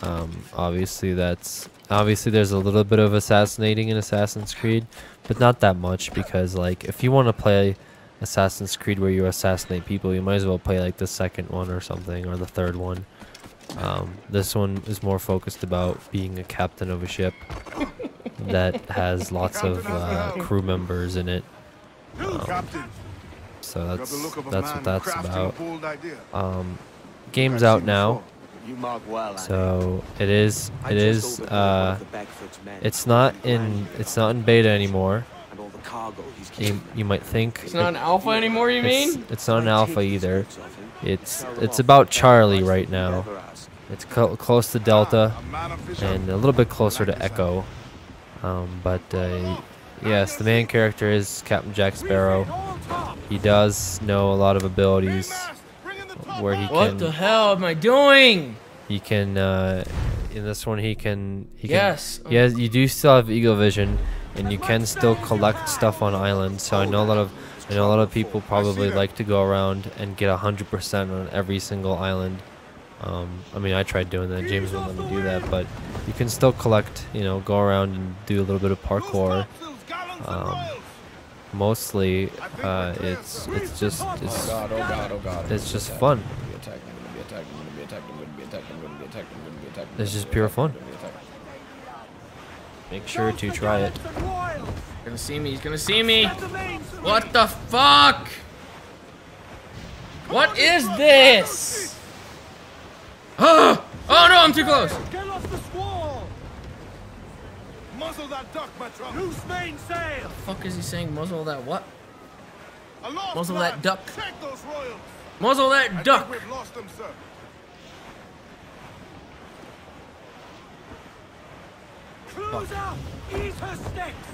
Um, obviously that's obviously there's a little bit of assassinating in Assassin's Creed, but not that much because like if you want to play Assassin's Creed where you assassinate people, you might as well play like the second one or something or the third one. Um, this one is more focused about being a captain of a ship that [laughs] has lots of uh, crew members in it. Um, so that's the look of a that's what that's about. a bold idea. Um, game's out now. You mark well, So it is. I It just is. overheard Uh, one of the Beckford's men it's not in. It's not in beta anymore. and all the cargo he's You, you might think It's not it- an alpha anymore, you it's- mean? It's not an alpha either. It's it's about Charlie right now. It's cl- close to Delta and a little bit closer to Echo. Um, but uh, yes, the main character is Captain Jack Sparrow. He does know a lot of abilities where he What can the hell am I doing? he can uh, in this one he can he can Yes. you do still have eagle vision and you can still collect stuff on islands so i know a lot of i know a lot of people probably like to go around and get 100% on every single island um, i mean i tried doing that james wouldn't let me do that but you can still collect you know go around and do a little bit of parkour um, mostly uh, it's it's just it's, Oh god, oh god, oh god. it's just fun It's just pure fun. I'm gonna be attacked. make sure to try it He's gonna see me, he's gonna see me! What the fuck? What is this? Oh, oh no, I'm too close! Get off the squall! Muzzle that duck, Matron! Loose mainsail! fuck is he saying? Muzzle that what? Aloft, Muzzle lad! that duck. Take those royals! Muzzle I that think duck! we've lost them, sir. Cruise out! Ease her sticks!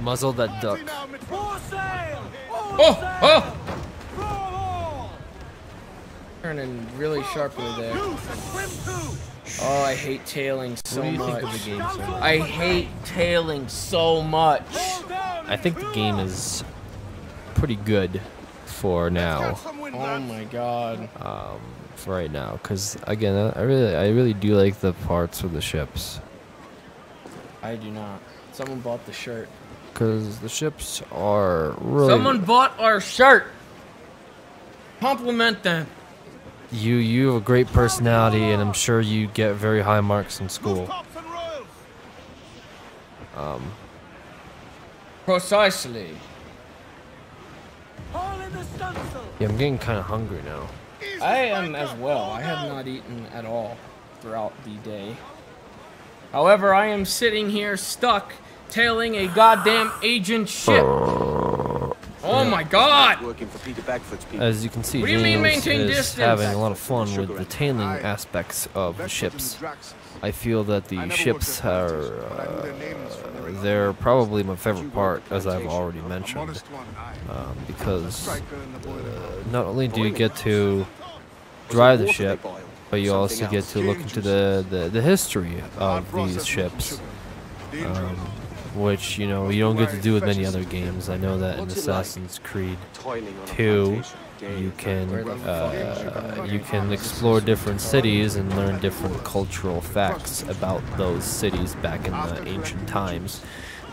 muzzle that duck More sail! All Oh, sail! oh! Roll! Turning really sharply there. Loose and swim too! Oh, I hate tailing so much. think of the game? I hate tailing so much. I think the game is pretty good for now. Oh my god. Um, for right now, because again, I I really, I really do like the parts with the ships, I do not. Someone bought the shirt. because the ships are really. Someone bought our shirt. Compliment them. You, you have a great personality, and I'm sure you get very high marks in school. Um, Precisely. All in the stunsail! yeah, I'm getting kind of hungry now. I am as well. I have not eaten at all throughout the day. However, I am sitting here stuck tailing a goddamn agent ship. Oh my god! Working for Peter Beckford's people. As you can see, What do you mean James maintain is distance? having a lot of fun with the tailing aspects of the ships. I feel that the ships are uh, they're probably my favorite part, as I've already mentioned, um, because uh, not only do you get to drive the ship, but you also get to look into the, the, the history of these ships. Um, which you know you don't get to do with many other games. I know that in Assassin's Creed 2, you can uh, you can explore different cities and learn different cultural facts about those cities back in the ancient times.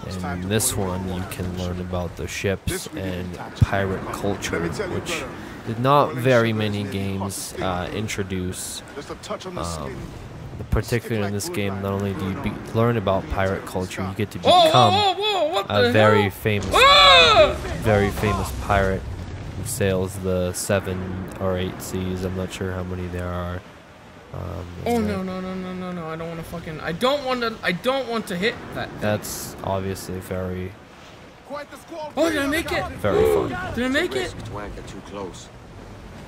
And in this one, you can learn about the ships and pirate culture, which did not very many games uh, introduce. Um, particularly in this game, not only do you be, learn about pirate culture, you get to become whoa, whoa, what a very hell? famous, Ah! very famous pirate who sails the seven or eight seas. I'm not sure how many there are. Um, Oh no no no no no no! I don't want to fucking. I don't want to. I don't want to hit that. That's obviously very, Oh, did I make it? very fun. Did I make it? Risk to anchor too close.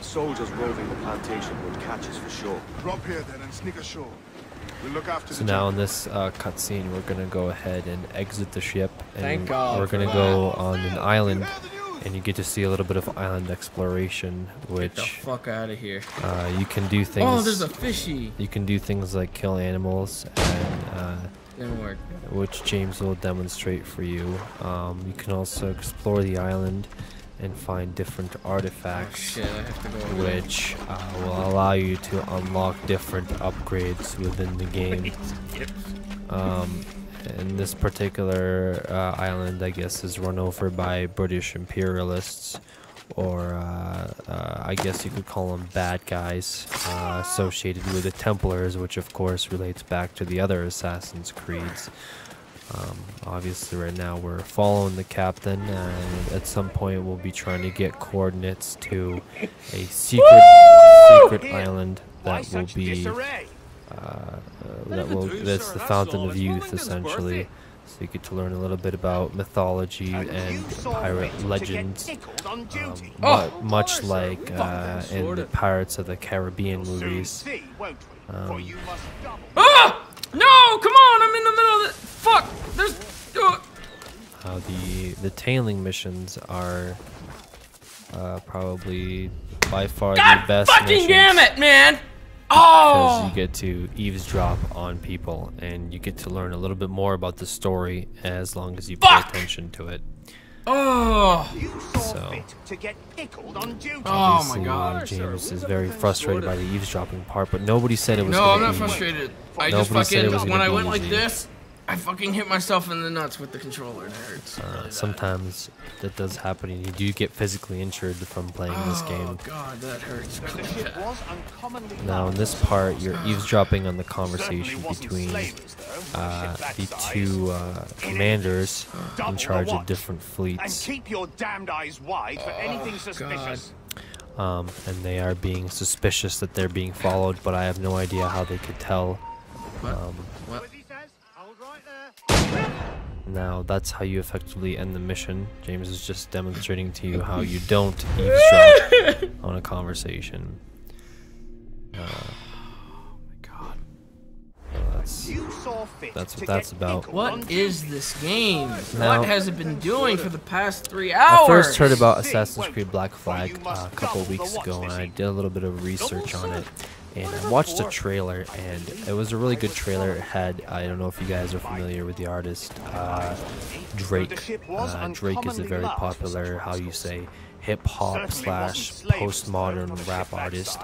Soldiers roving the plantation would catch us for sure. Drop here then and sneak ashore. We'll look after So now in this uh, cutscene, we're gonna go ahead and exit the ship, and Thank God we're gonna go on an island, and you get to see a little bit of island exploration, which Get the which fuck out of here. uh, you can do things. Oh, there's a fishy. You can do things like kill animals, and uh, Didn't work. which James will demonstrate for you. Um, you can also explore the island and find different artifacts, Oh, shit, I have to go which uh, will allow you to unlock different upgrades within the game. Um, and this particular uh, island, I guess, is run over by British imperialists, or uh, uh, I guess you could call them bad guys, uh, associated with the Templars, which of course relates back to the other Assassin's Creeds. Um, obviously, right now we're following the captain, and at some point we'll be trying to get coordinates to a secret secret island that will be uh, uh, that will that's the fountain of youth essentially. So you get to learn a little bit about mythology and pirate legends, um, Oh, much like uh, in the Pirates of the Caribbean movies. Um, Ah! No! Come on! I'm in the middle of the. Fuck! There's. Uh, how the the tailing missions are uh, probably by far God the best fucking missions damn it, man! Oh! because you get to eavesdrop on people and you get to learn a little bit more about the story as long as you pay attention to it. Oh! So to get pickled on duty. Oh my god. James is very frustrated by the eavesdropping part, but nobody said it was. No, gonna I'm not be- frustrated. I just nobody said it fucking. was When I be went like this, I fucking hit myself in the nuts with the controller and it hurts. Uh, sometimes that does happen, and you do get physically injured from playing this Oh game. god, that hurts. Now, in this part, you're eavesdropping on the conversation between uh, the two uh, commanders in charge of different fleets. And keep your damned eyes wide for anything suspicious. um, and they are being suspicious that they're being followed, but I have no idea how they could tell. Um, What? Now, that's how you effectively end the mission. James is just demonstrating to you how you [laughs] don't eavesdrop on a conversation. Uh, that's, that's what that's about. What is this game? Now- what has it been doing for the past three hours? I first heard about Assassin's Creed Black Flag uh, a couple weeks ago, and I did a little bit of research on it. And I watched a trailer, and it was a really good trailer. It had, I don't know if you guys are familiar with the artist, uh, Drake. Uh, Drake is a very popular, how you say, hip hop slash postmodern rap artist.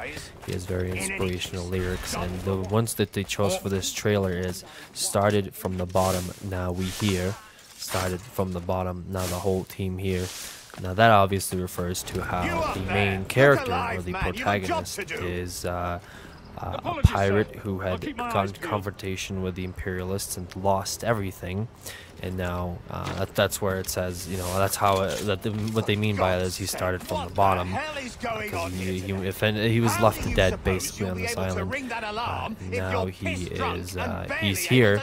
He has very inspirational lyrics, and the ones that they chose for this trailer is started from the bottom, now we here. Started from the bottom, now the whole team here. Now that obviously refers to how the main character or the protagonist is uh, uh, a pirate who had gone to confrontation with the Imperialists and lost everything, and now uh, that, that's where it says, you know, that's how it, that the, what they mean by it is he started from the bottom. 'cause He, he, if he was left dead basically on this island. Uh, now he is uh, he's here,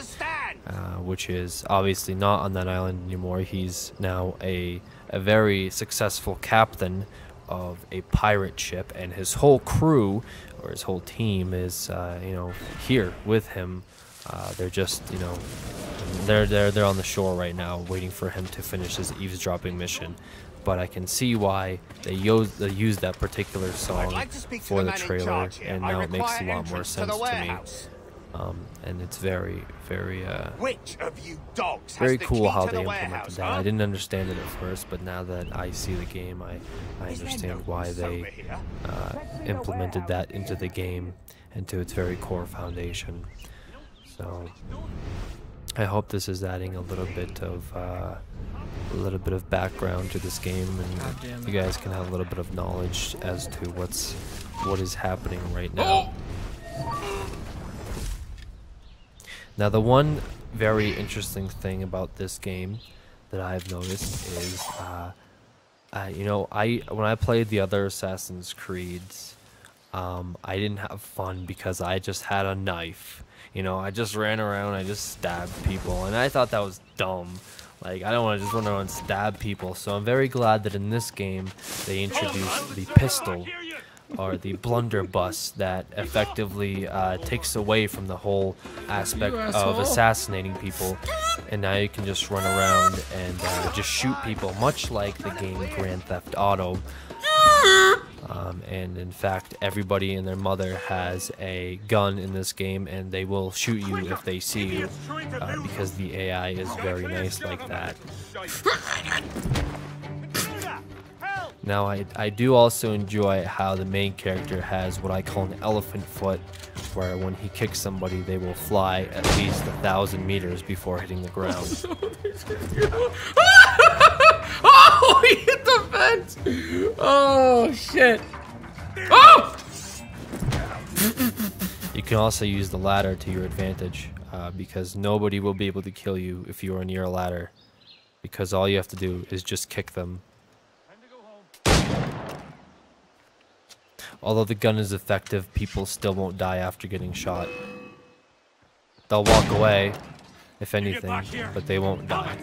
uh, which is obviously not on that island anymore. He's now a a very successful captain of a pirate ship, and his whole crew or his whole team is uh, you know here with him. Uh, they're just you know they're they're they're on the shore right now, waiting for him to finish his eavesdropping mission. But I can see why they use they used that particular song like to speak to for the the trailer, and now it makes a lot more entrance to sense to me. Warehouse. Um, and it's very very uh, Which of you dogs very the cool key how they the implemented that. huh? I didn't understand it at first, but now that I see the game, I, I understand why they uh, implemented that into the game and to its very core foundation. So I hope this is adding a little bit of uh, a little bit of background to this game, and you guys can have a little bit of knowledge as to what's what is happening right now. Now, the one very interesting thing about this game that I've noticed is, uh, uh, you know, I when I played the other Assassin's Creeds, um, I didn't have fun because I just had a knife. You know, I just ran around, I just stabbed people, and I thought that was dumb. Like, I don't want to just run around and stab people. So I'm very glad that in this game they introduced the pistol or the blunderbuss that effectively uh, takes away from the whole aspect You of asshole. assassinating people. And now you can just run around and uh, just shoot people, much like the game Grand Theft Auto. Um, and in fact, everybody and their mother has a gun in this game, and they will shoot you if they see you, uh, because the AI is very nice like that. [laughs] Now, I, I do also enjoy how the main character has what I call an elephant foot, where when he kicks somebody, they will fly at least a thousand meters before hitting the ground. [laughs] oh, he hit the fence! Oh, shit. Oh! You can also use the ladder to your advantage, uh, because nobody will be able to kill you if you are near a ladder, because all you have to do is just kick them. Although the gun is effective, people still won't die after getting shot. They'll walk away, if anything, but they won't die.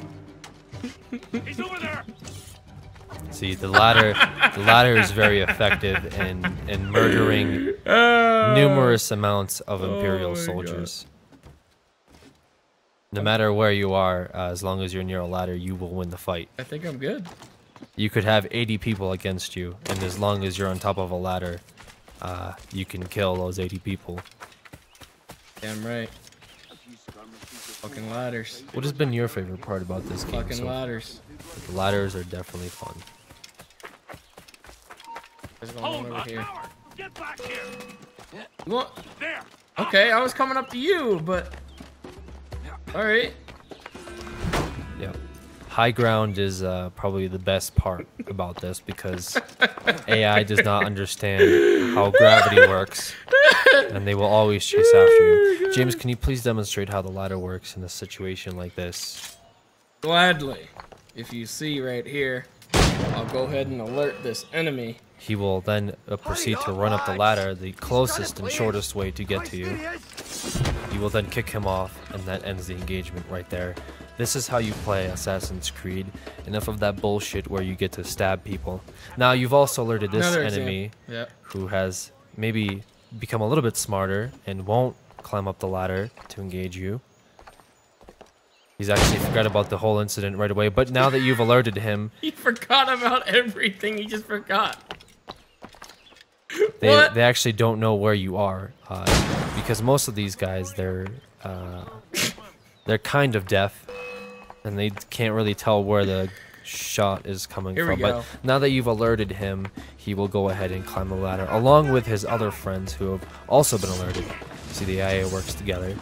[laughs] He's over there. See, the ladder, the ladder is very effective in in murdering [laughs] numerous amounts of Imperial Oh my soldiers. No matter where you are, uh, as long as you're near a ladder, you will win the fight. I think I'm good. You could have 80 people against you, and as long as you're on top of a ladder, uh, you can kill those 80 people. Damn right. Fucking ladders. What has been your favorite part about this game? Fucking so ladders. The ladders are definitely fun. What's going on over here? Get back here. You want? There. Okay, I was coming up to you, but. Alright. Yeah. High ground is uh, probably the best part about this because AI does not understand how gravity works and they will always chase after you. James, can you please demonstrate how the ladder works in a situation like this? Gladly. If you see right here, I'll go ahead and alert this enemy. He will then uh, proceed to run up the ladder, the closest and shortest way to get to you. You will then kick him off, and that ends the engagement right there. This is how you play Assassin's Creed. Enough of that bullshit where you get to stab people. Now, you've also alerted this Another enemy. Yep. who has maybe become a little bit smarter and won't climb up the ladder to engage you. He's actually forgot about the whole incident right away, but now that you've alerted him, [laughs] He forgot about everything. He just forgot. they What? they actually don't know where you are uh, because most of these guys they're uh, they're kind of deaf and they can't really tell where the shot is coming Here from. But now that you've alerted him, he will go ahead and climb the ladder along with his other friends who have also been alerted. See, the IA works together,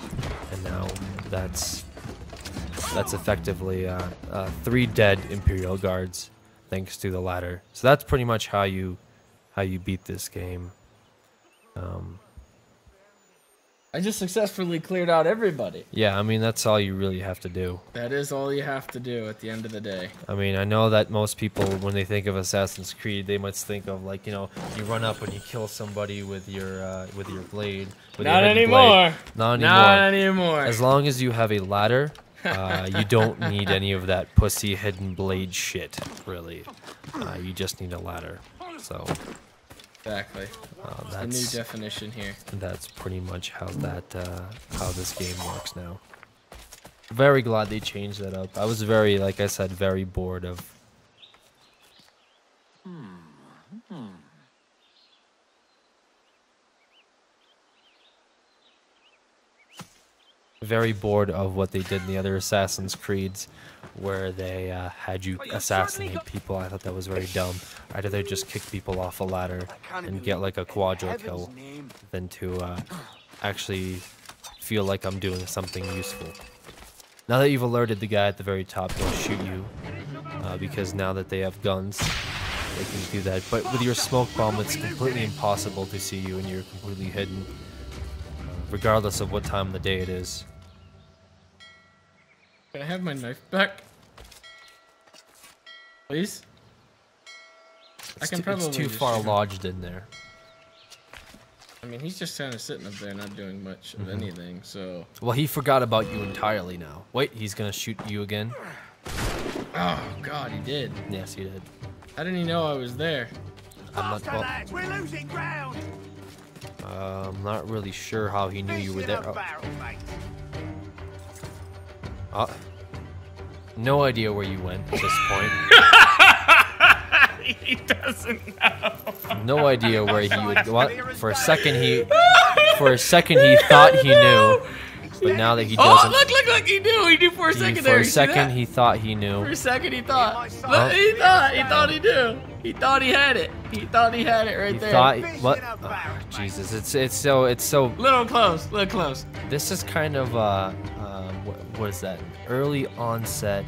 and now that's that's effectively uh, uh, three dead Imperial guards thanks to the ladder. So that's pretty much how you how you beat this game. Um, I just successfully cleared out everybody. Yeah, I mean that's all you really have to do. That is all you have to do at the end of the day. I mean, I know that most people, when they think of Assassin's Creed, they must think of like you know, you run up and you kill somebody with your uh, with your blade. With Not hidden anymore. Blade. Not anymore. Not anymore. As long as you have a ladder, [laughs] uh, you don't need any of that pussy hidden blade shit. Really, uh, you just need a ladder. So Exactly. uh, It's the new definition here. that's pretty much how that uh, how this game works now. Very glad they changed that up. I was very, like I said, very bored of very bored of what they did in the other Assassin's Creeds, where they uh, had you assassinate people. I thought that was very dumb. I'd rather just kick people off a ladder and get like a quadro kill than to uh, actually feel like I'm doing something useful. Now that you've alerted the guy at the very top, they'll shoot you uh, because now that they have guns, they can do that. But with your smoke bomb, it's completely impossible to see you, and you're completely hidden, uh, regardless of what time of the day it is. Can I have my knife back? Please? I It's can too- probably it's too just far lodged in there. I mean, he's just kind of sitting up there, not doing much of Mhm. anything. So. Well, he forgot about you entirely now. Wait, he's gonna shoot you again? Oh God, he did. Yes, he did. How did he know I was there? I'm not. Well, We're losing ground. uh, I'm not really sure how he knew you were there. Oh. Uh, no idea where you went at this point. [laughs] he doesn't know. No idea where he [laughs] would. go. For a second he, for a second he thought he [laughs] knew, but now that he Oh, doesn't, look, look, look! He knew. He knew for a he- second for there. a second he thought he knew. For a second, he thought. Look, he thought. He thought he knew. He thought he had it. He thought he had it right He there. thought what? Oh, Jesus, it's it's so it's so. Little close. Little close. This is kind of uh, uh is that? Early onset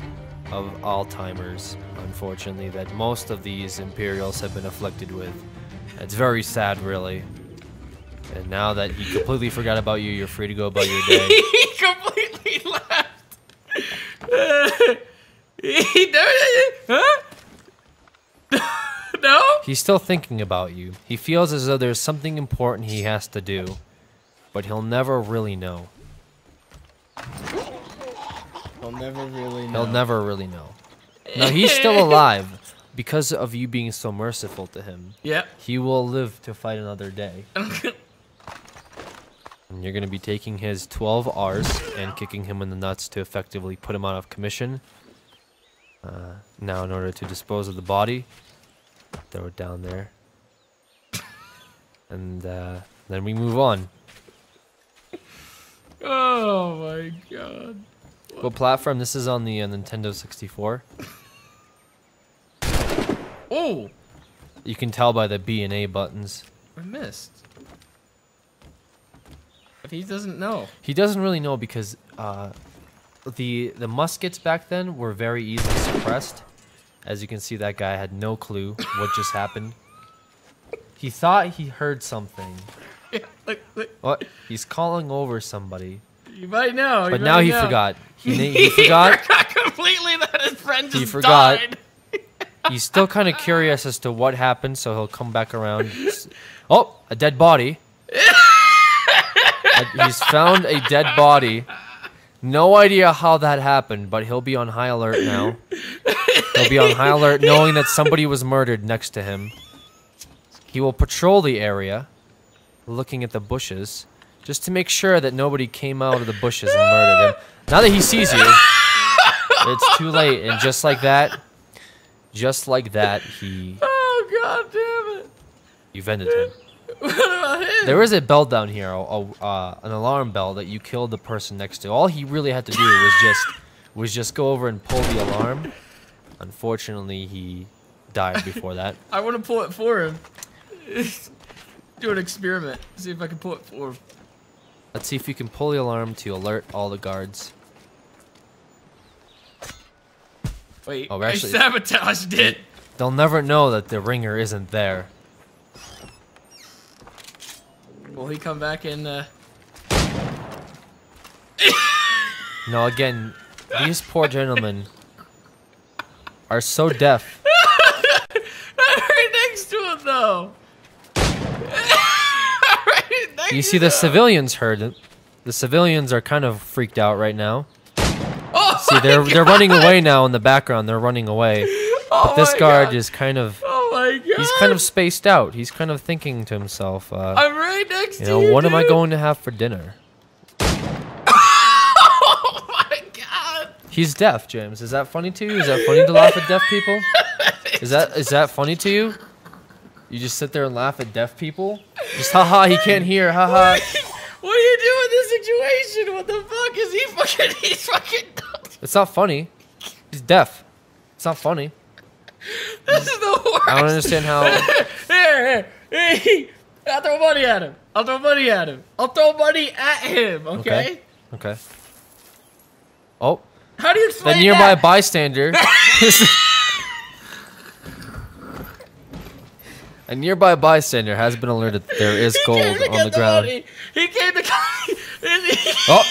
of Alzheimer's, unfortunately, that most of these Imperials have been afflicted with. It's very sad, really. And now that he completely forgot about you, you're free to go about your [laughs] day. he completely left. he did Huh? [laughs] no? He's still thinking about you. He feels as though there's something important he has to do, but he'll never really know. He'll never really know. He'll never really know. No, he's still [laughs] alive because of you being so merciful to him. Yep. He will live to fight another day. [laughs] And you're going to be taking his 12 R's and kicking him in the nuts to effectively put him out of commission. Uh, now, in order to dispose of the body, throw it down there. [laughs] And uh, then we move on. Oh my god. What platform? This is on the uh, Nintendo 64. Oh! You can tell by the B and A buttons. I missed. But he doesn't know. He doesn't really know because uh, the the muskets back then were very easily suppressed. As you can see, that guy had no clue what just happened. He thought he heard something. [laughs] Yeah, look, look. What? He's calling over somebody. You might know. you But now might he know. forgot. He, [laughs] he forgot. forgot completely that his friend just He forgot. died. [laughs] He's still kind of curious as to what happened, so he'll come back around. Oh, a dead body. [laughs] He's found a dead body. No idea how that happened, but he'll be on high alert now. He'll be on high alert knowing that somebody was murdered next to him. He will patrol the area, looking at the bushes, just to make sure that nobody came out of the bushes and murdered him. Now that he sees you, it's too late, and just like that, just like that, he Oh god damn it. you've ended him. What about him? There is a bell down here, a, a, uh, an alarm bell that you killed the person next to. All he really had to do was just was just go over and pull the alarm. Unfortunately, he died before that. [laughs] I want to pull it for him. [laughs] Do an experiment. See if I can pull it for him. Let's see if you can pull the alarm to alert all the guards. Wait, Oh, we're I sabotaged it. They'll never know that the ringer isn't there. Will he come back in? Uh... [laughs] No, again, these poor gentlemen are so deaf. [laughs] right next to him, though. [laughs] You see, the civilians heard it. The civilians are kind of freaked out right now. Oh See, they're [laughs] they're running away now in the background. They're running away. Oh but this guard God. is kind of Oh my god. he's kind of spaced out. He's kind of thinking to himself, uh, I'm right next you to know, you. what am I going to have for dinner? [laughs] Oh my god. He's deaf, James. Is that funny to you? Is that funny to laugh at deaf people? [laughs] Is that is that funny to you? You just sit there and laugh at deaf people? Just haha, he can't hear, haha. What do you do in this situation? What the fuck is he fucking? [laughs] He's fucking. It's not funny. He's deaf. It's not funny. This is the worst. I don't understand how. [laughs] here, here, here. [laughs] I'll throw money at him. I'll throw money at him. I'll throw money at him. Okay. Okay. Oh, How do you explain the nearby that? bystander. A nearby bystander has been alerted that there is gold on the ground. money. He came to. get [laughs] Oh,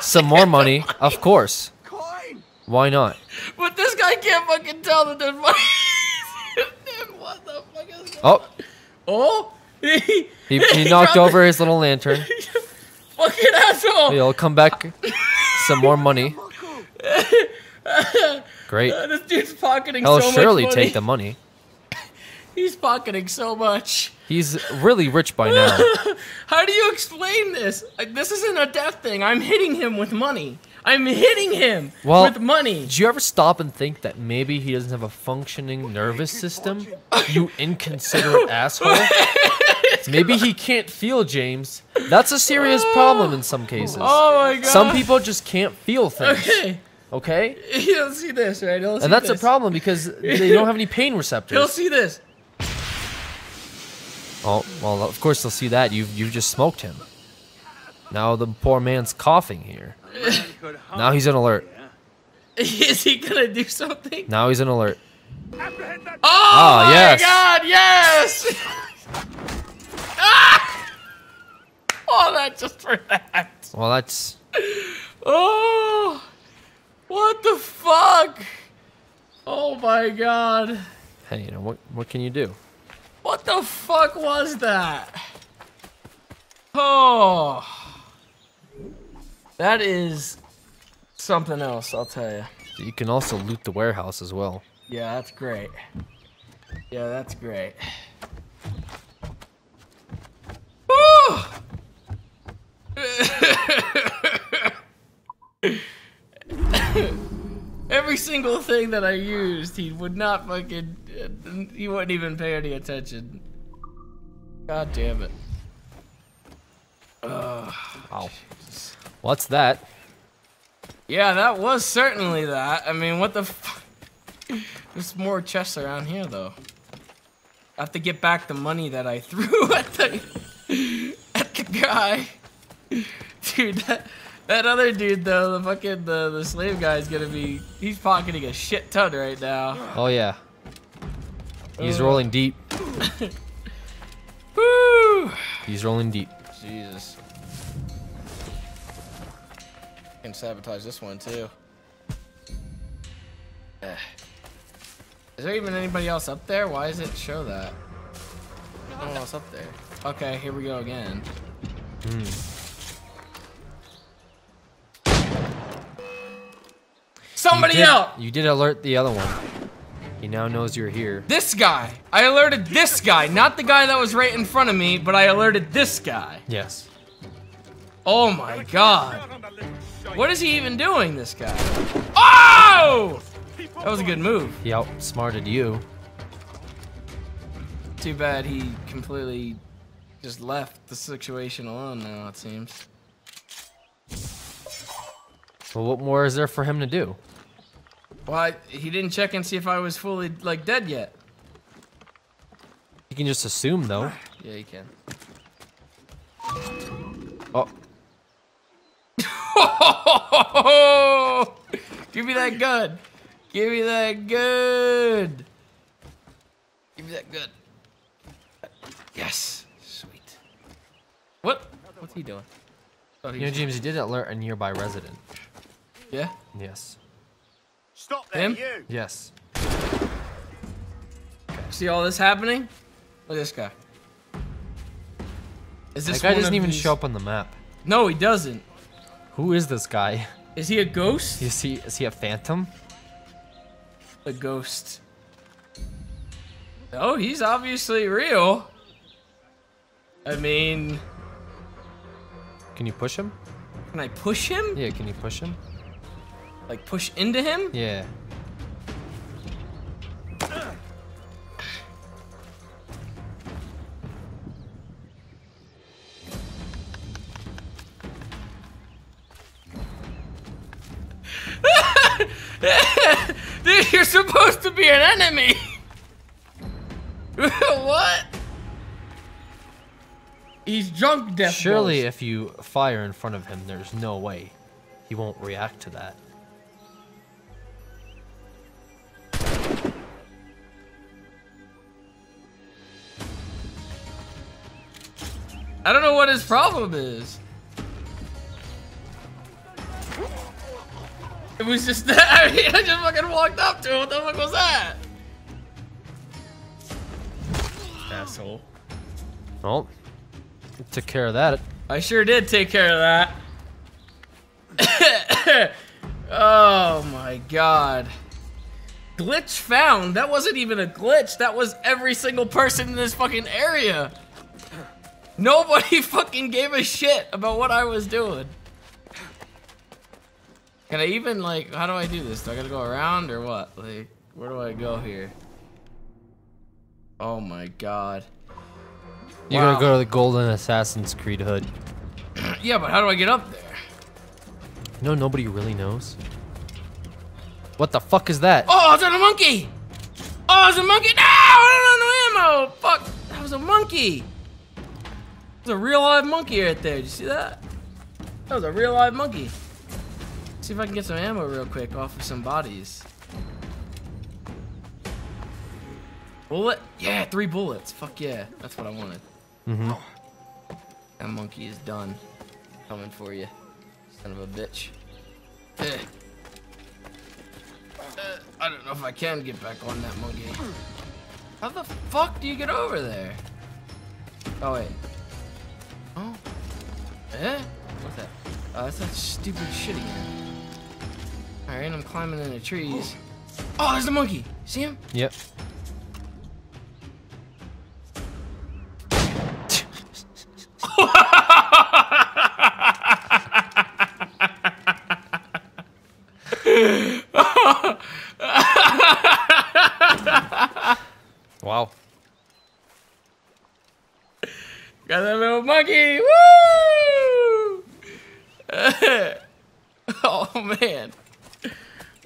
some more money, of course. Coin. Why not? But this guy can't fucking tell that there's money. [laughs] what the fuck is going Oh, Oh, he, he, he knocked over his little lantern. [laughs] Fucking asshole. He'll come back. Some more money. Great. Uh, this dude's pocketing He'll so surely much money. take the money. He's pocketing so much. He's really rich by now. [laughs] How do you explain this? This isn't a death thing. I'm hitting him with money. I'm hitting him Well, with money. Did you ever stop and think that maybe he doesn't have a functioning nervous system? You inconsiderate [laughs] asshole. Maybe he can't feel, James. That's a serious problem in some cases. Oh my god. Some people just can't feel things. Okay. Okay? [laughs] He'll see this, right? He'll see And that's a problem because they don't have any pain receptors. He'll see this. Oh, well, of course they'll see that. You've, you've just smoked him. Now the poor man's coughing here. Now he's an alert. [laughs] Is he gonna do something? Now he's an alert. Oh Ah, my yes. god, yes! ah! Oh, that just for that. Well, that's Oh, what the fuck? Oh my god. hey, you know what? What can you do? What the fuck was that? Oh. That is something else, I'll tell you. You can also loot the warehouse as well. Yeah, that's great. Yeah, that's great. [laughs] Every single thing that I used, he would not fucking. uh, He wouldn't even pay any attention. God damn it. Ugh. Wow. What's that? Yeah, that was certainly that. I mean, what the There's more chests around here, though. I have to get back the money that I [laughs] threw at the at the guy. Dude, that, that other dude though, the fucking the, the slave guy is gonna be he's pocketing a shit ton right now. Oh yeah. He's Uh. rolling deep. [laughs] Woo! He's rolling deep. Jesus. Can sabotage this one too. Eh. Is there even anybody else up there? Why does it show that? No one else up there. Okay, here we go again. Hmm. Somebody you did, else! You did alert the other one. He now knows you're here. This guy! I alerted this guy, not the guy that was right in front of me, but I alerted this guy. Yes. Oh my god. What is he even doing, this guy? Oh! That was a good move. He outsmarted you. Too bad he completely just left the situation alone now, it seems. Well, what more is there for him to do? Well, I, he didn't check and see if I was fully, like, dead yet. You can just assume, though. Yeah, he can. Oh, [laughs] Give me that gun. Give me that gun. Give me that gun. Yes. Sweet. What? What's he doing? Oh, you know, James, you did alert a nearby resident. Yeah. Yes. Stop there, Him? you! Yes. See all this happening? Look at this guy. Is this That guy doesn't even these- show up on the map. No, he doesn't. Who is this guy? Is he a ghost? Is he is he a phantom? A ghost. Oh, he's obviously real. I mean, Can you push him? can I push him? Yeah, can you push him? Like push into him? Yeah. [laughs] Dude, you're supposed to be an enemy. [laughs] what? He's drunk death Surely balls. if you fire in front of him, there's no way he won't react to that. I don't know what his problem is. It was just [laughs] that. I mean, I just fucking walked up to him. What the fuck was that? Asshole. Well, took care of that. I sure did take care of that. [coughs] oh my god. Glitch found. That wasn't even a glitch. That was every single person in this fucking area. Nobody [laughs] fucking gave a shit about what I was doing. Can I even like, how do I do this? Do I gotta go around or what? Like, where do I go here? Oh my god. You Wow. gotta go to the Golden Assassin's Creed hood. [clears throat] Yeah, but how do I get up there? You know nobody really knows. What the fuck is that? Oh, it's a monkey! Oh, it's a monkey! No! I don't have no ammo! Fuck! That was a monkey! Was a real live monkey right there. Did you see that? That was a real live monkey. See if I can get some ammo real quick off of some bodies. Bullet? Yeah, three bullets. Fuck yeah. That's what I wanted. Mm-hmm. That monkey is done. Coming for you. Son of a bitch. Uh, I don't know if I can get back on that monkey. How the fuck do you get over there? Oh, wait. Oh. Eh? What's that? Oh, that's that stupid shit again. Alright, I'm climbing in the trees. [gasps] Oh, there's the monkey! See him? Yep. [laughs] Wow. Got that little monkey! Woo! [laughs] oh man.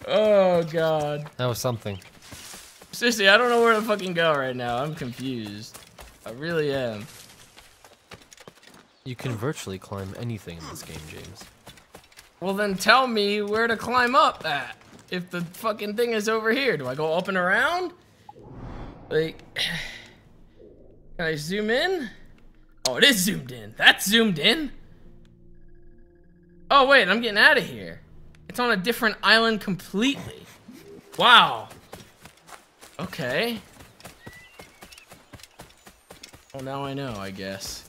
Oh god. That was something. Seriously, I don't know where to fucking go right now. I'm confused. I really am. You can virtually climb anything in this game, James. Well then tell me where to climb up at. If the fucking thing is over here, do I go up and around? Like, [sighs] can I zoom in? Oh, it is zoomed in. That's zoomed in. Oh wait, I'm getting out of here. It's on a different island completely. Wow. Okay. Well, now I know, I guess.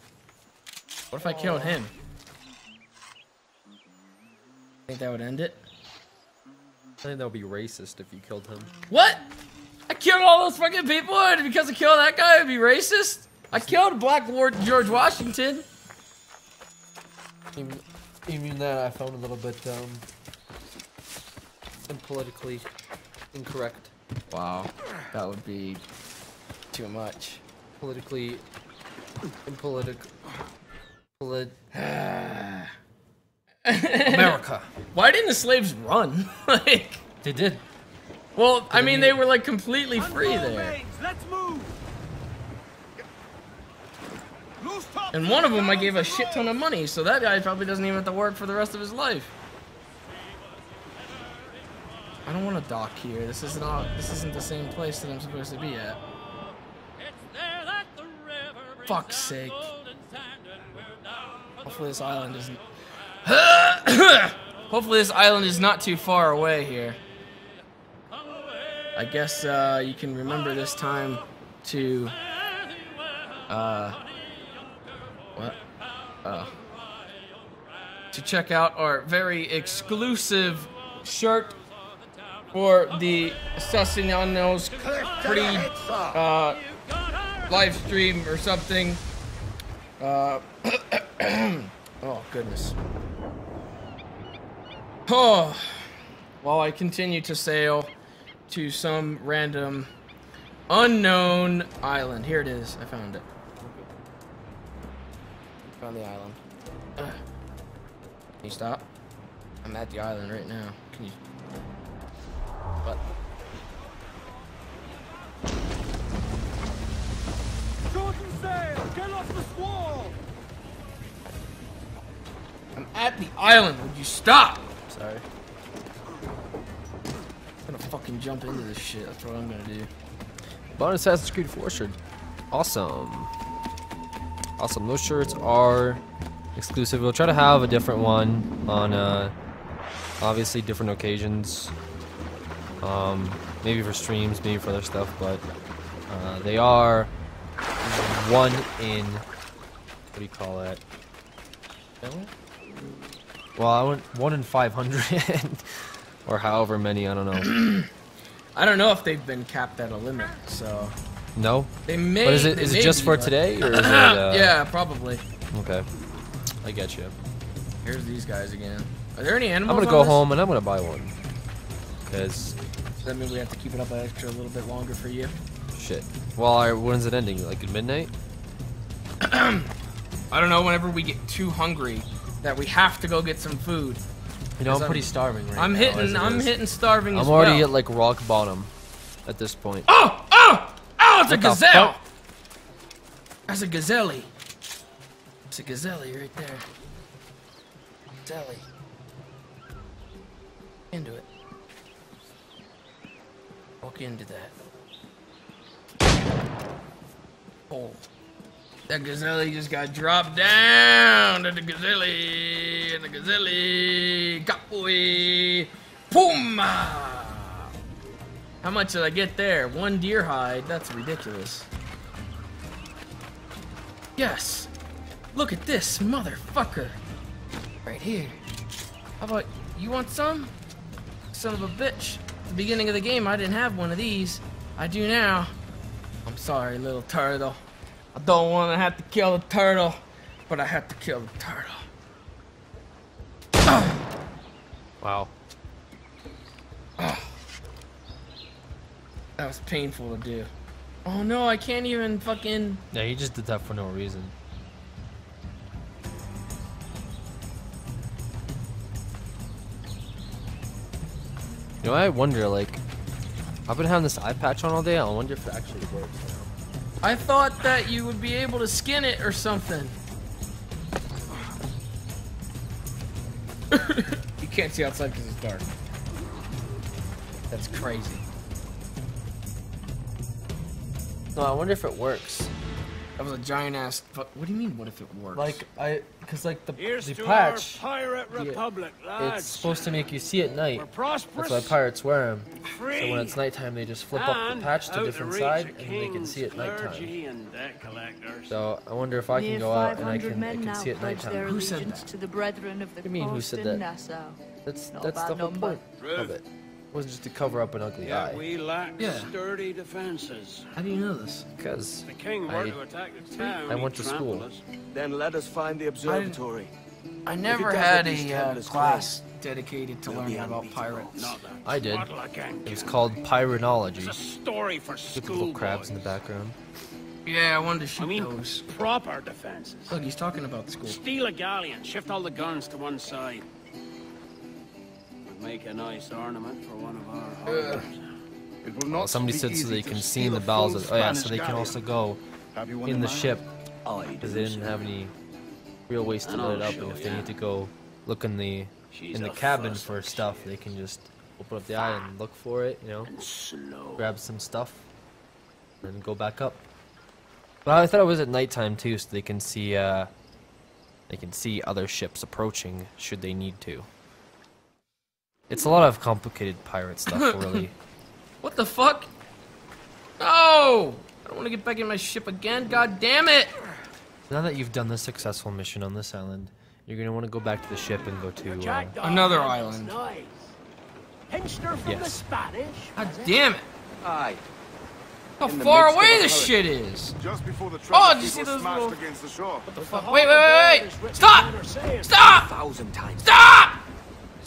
What if I killed him? I think that would end it? I think that would be racist if you killed him. What? I killed all those fucking people and because I killed that guy, it'd be racist? I killed Black Lord George Washington. Even, even that I found a little bit um, politically incorrect. Wow, that would be too much. Politically impolitic. Polit. [sighs] America. Why didn't the slaves run? [laughs] like they did. Well, I mean, they were like completely free there. Let's move. And one of them I gave a shit ton of money, so that guy probably doesn't even have to work for the rest of his life. I don't want to dock here. This is not. This isn't the same place that I'm supposed to be at. Fuck's sake. Hopefully this island isn't. [coughs] Hopefully this island is not too far away here. I guess uh, you can remember this time to uh? Uh, to check out our very exclusive shirt for the Assassinanos Creed uh, live stream or something. Uh, [clears throat] oh, goodness. Oh, while I continue to sail to some random unknown island. Here it is. I found it. Found the island. Can you stop? I'm at the island right now. Can you? What? Shorten sail! Get off the squall! I'm at the island. Would you stop? Sorry. I'm gonna fucking jump into this shit. That's what I'm gonna do. Bonus an Assassin's Creed 4 shirt. Awesome. Awesome. Those shirts are exclusive. We'll try to have a different one on uh, obviously different occasions. Um, maybe for streams, maybe for other stuff, but uh, they are one in what do you call that? Well, I went one in 500 [laughs] or however many. I don't know. [clears throat] I don't know if they've been capped at a limit, so. No. They may. But is it is it just be, for but- today or is [laughs] it? Uh, yeah, probably. Okay. I get you. Here's these guys again. Are there any animals? I'm gonna on go this? home and I'm gonna buy one. Cause Does that mean we have to keep it up an extra a little bit longer for you? shit. Well, I, when's it ending? Like at midnight? [clears throat] I don't know. Whenever we get too hungry, that we have to go get some food. You know, I'm pretty starving right I'm now, hitting. as it I'm hitting starving I'm already well. at like rock bottom at this point. Oh! Oh! Oh! It's a What gazelle. That's a gazelle. It's a gazelle right there. Gazelle. Into it. Walk into that. Oh. That gazelle just got dropped down to the gazelle. And the gazelle. Kapui. Puma. How much did I get there? One deer hide? That's ridiculous. Yes. Look at this motherfucker. Right here. How about you want some? Son of a bitch. At the beginning of the game, I didn't have one of these. I do now. I'm sorry, little turtle. I don't want to have to kill the turtle, but I have to kill the turtle. Wow. That was painful to do. Oh no, I can't even fucking. Yeah, he just did that for no reason. You know, I wonder, like, I've been having this eye patch on all day. I wonder if it actually works now. I thought that you would be able to skin it or something. [laughs] you can't see outside because it's dark. That's crazy. No, I wonder if it works. That was a giant ass. Fu- what do you mean? What if it works? Like, I, cause like the, Here's the to patch, our pirate yeah, republic, it's supposed to make you see at night. We're That's why pirates wear them. So when it's nighttime, they just flip up the patch to out different side, and they can see at nighttime. clergy, and debt collectors. So I wonder if I can go out and I can, I can see at pledge their nighttime. allegiance to the brethren of the What do you mean, who said that? Nassau. That's Not that's the whole number. point of it. It wasn't just to cover up an ugly Yeah, eye. we lack Yeah. sturdy defenses. How do you know this? Because The king were I, to attack the town. I went to school. us. Then let us find the observatory. I If never it does had a uh, Templar's class dedicated to We'll learning about pirates. I did. twaddle again, It was called piranology. It's a story for With the little crabs in the background. Yeah, I wanted to shoot I mean, those. proper defenses. Look, he's talking about the school. Steal a galleon, shift all the guns to one side. Would make a nice ornament for one of our harbors. It will Well, not somebody said so they can see in the a bowels of. Oh yeah, so they can also go Have you one in in the mind? ship because they didn't have any real ways to And load it up, and if they need to go look in the She's in the cabin for stuff, they can just open up the eye and look for it, you know, grab some stuff, and go back up. But I thought it was at nighttime too, so they can see uh, they can see other ships approaching should they need to. It's a lot of complicated pirate stuff, [laughs] really. What the fuck? No! I don't want to get back in my ship again. God damn it! Now that you've done the successful mission on this island, you're gonna want to go back to the ship and go to. Uh, Another island. Nice. Pinched her from the Spanish. God damn it! Aye. How far away this shit is! Just before the Oh, did you see those little- the shore. What the fuck? Wait, wait, wait, wait! Stop! Stop! Stop!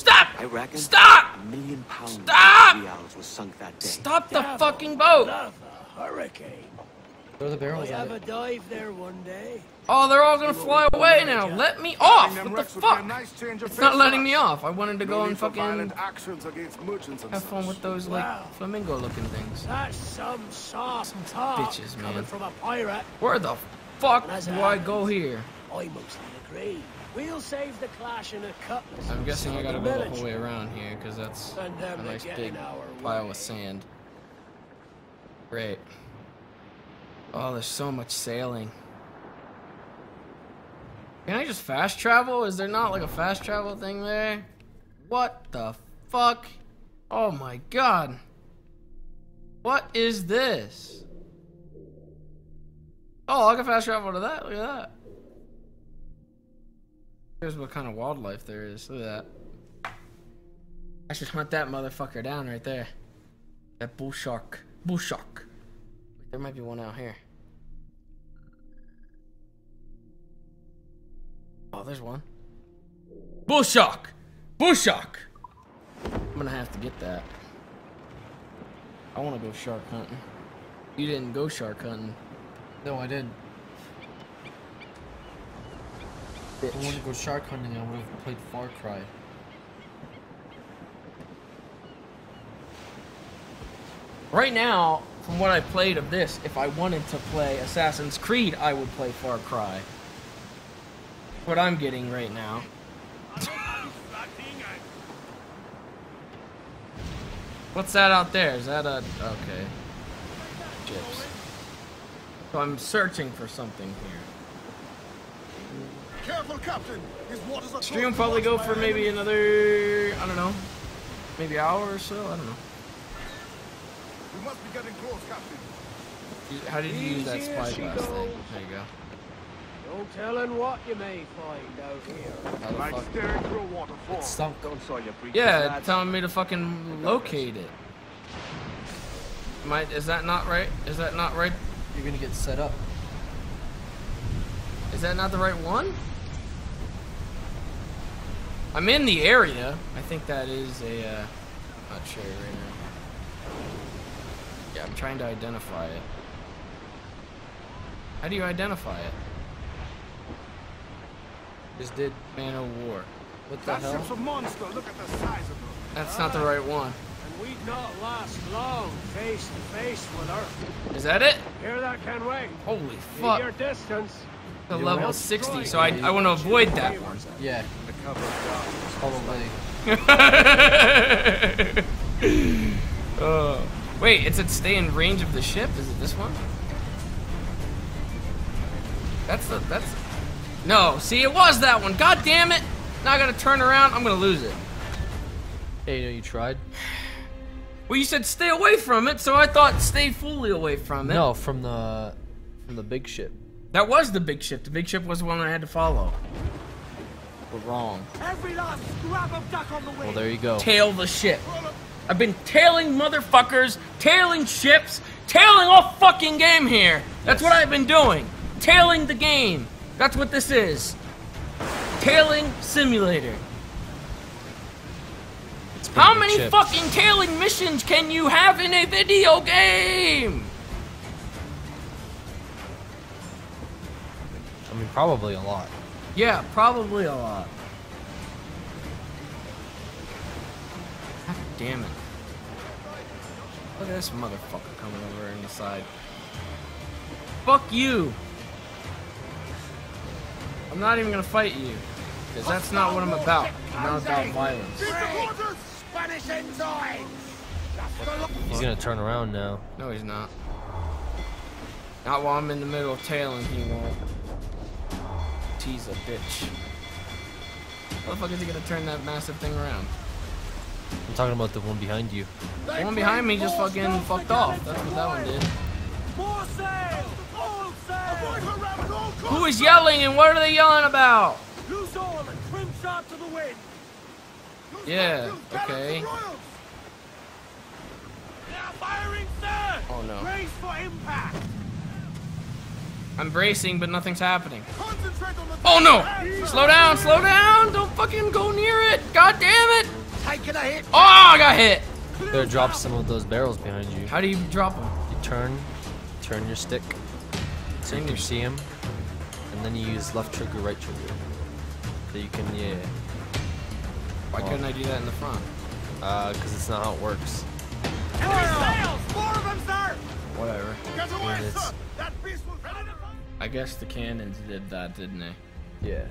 Thousand times. Stop! Stop! I reckon. Stop! A million pounds Stop! of reals was sunk that day. Stop the fucking boat! Love a hurricane. Throw the I barrels at have a dive there one day. Oh, they're all gonna fly away now. Let me off! What the would be a fuck? nice It's not letting me off. I wanted to go and fucking violent actions against merchants and have fun with those like Wow. flamingo looking things. That's some soft talk bitches, man. coming from a pirate. Where the fuck And as do it I happens, go here? I mostly agree. We'll save the clash in a cutlass. I'm guessing I gotta go the whole way around here because that's a nice big pile of sand. Great. Oh, there's so much sailing. Can I just fast travel? Is there not like a fast travel thing there? What the fuck? Oh my god. What is this? Oh, I can fast travel to that. Look at that. Here's what kind of wildlife there is. Look at that. I should hunt that motherfucker down right there. That bull shark. Bull shark. There might be one out here. Oh, there's one. Bull shark! Bull shark! I'm gonna have to get that. I wanna go shark hunting. You didn't go shark hunting. No, I didn't. If I wanted to go shark hunting, I would have played Far Cry. Right now, from what I played of this, if I wanted to play Assassin's Creed, I would play Far Cry. What I'm getting right now. [laughs] What's that out there? Is that a okay? Chips. So I'm searching for something here. Careful, Captain. His waters are Stream will probably go for maybe another, I don't know, maybe hour or so. I don't know. We must be getting close, Captain. How did you use that Easier spyglass she thing? goes. There you go. No telling what you may find out here. How Like staring through a waterfall. Stunk. Don't soil your Yeah, lads. it's telling me to fucking locate it. Am I, is that not right? Is that not right? You're gonna get set up. Is that not the right one? I'm in the area. I think that is a, uh, I'm not sure right now. Yeah, I'm trying to identify it. How do you identify it? Just did Man of War. What the That hell? a monster. Look at the size of her. That's not the right one. And we'd not last long face to face with her. Is that it? Hear that, Kenway? Holy fuck. your distance. The level 60, so I, I want to avoid that one. Yeah. The cover of darkness. Probably. oh. [laughs] Wait, it's at stay in range of the ship? Is it this one? That's the, that's, no, see, it was that one. God damn it. Now I gotta turn around. I'm gonna lose it. Hey, you know you tried? Well, you said stay away from it, so I thought stay fully away from it. No, from the from the big ship. That was the big ship. The big ship was the one I had to follow. We're wrong. Every last scrap of duck on the way. Well, there you go. Tail the ship. I've been tailing motherfuckers, tailing ships, tailing all fucking game here. That's what I've been doing. Tailing the game. That's what this is. Tailing simulator. How many ship. fucking tailing missions can you have in a video game? I mean, probably a lot. Yeah, probably a lot. God damn it. Look at this motherfucker coming over in the side. Fuck you! I'm not even gonna fight you. Because that's not what I'm about. I'm not about violence. He's gonna turn around now. No, he's not. Not while I'm in the middle of tailing, he won't. He's a bitch. How the fuck is he gonna turn that massive thing around? I'm talking about the one behind you. The one behind me just fucking fucked off. That's what that one did. More sail! All sail! Who is yelling and what are they yelling about? Loose all and trim sharp to the wind! Yeah, okay. They are firing, sir! Oh no. Brace for impact! I'm bracing, but nothing's happening. Concentrate on the Oh no! Slow down, slow down! Don't fucking go near it! God damn it! Taking hit! Oh, I got hit! Better drop some of those barrels behind you. How do you drop them? You turn, turn your stick, so you can see him, and then you use left trigger, right trigger. So you can, yeah. Why couldn't I do that in the front? Uh, because it's not how it works. Enemy sails! More of them, sir! Whatever. Get away, And sir! That beast will ready to I guess the cannons did that, didn't they? Yeah.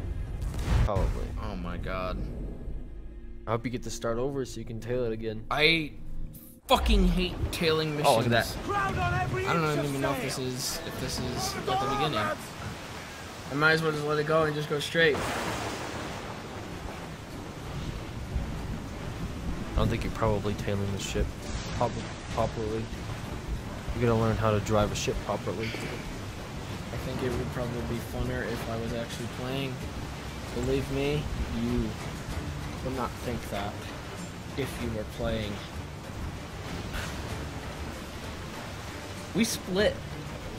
Probably. Oh my god. I hope you get to start over so you can tail it again. I fucking hate tailing missions. Oh, look at that. I don't even know if this is if this is at the beginning. I might as well just let it go and just go straight. I don't think you're probably tailing the ship prob- properly. You gotta learn how to drive a ship properly. I think it would probably be funner if I was actually playing. Believe me, you would not think that if you were playing. We split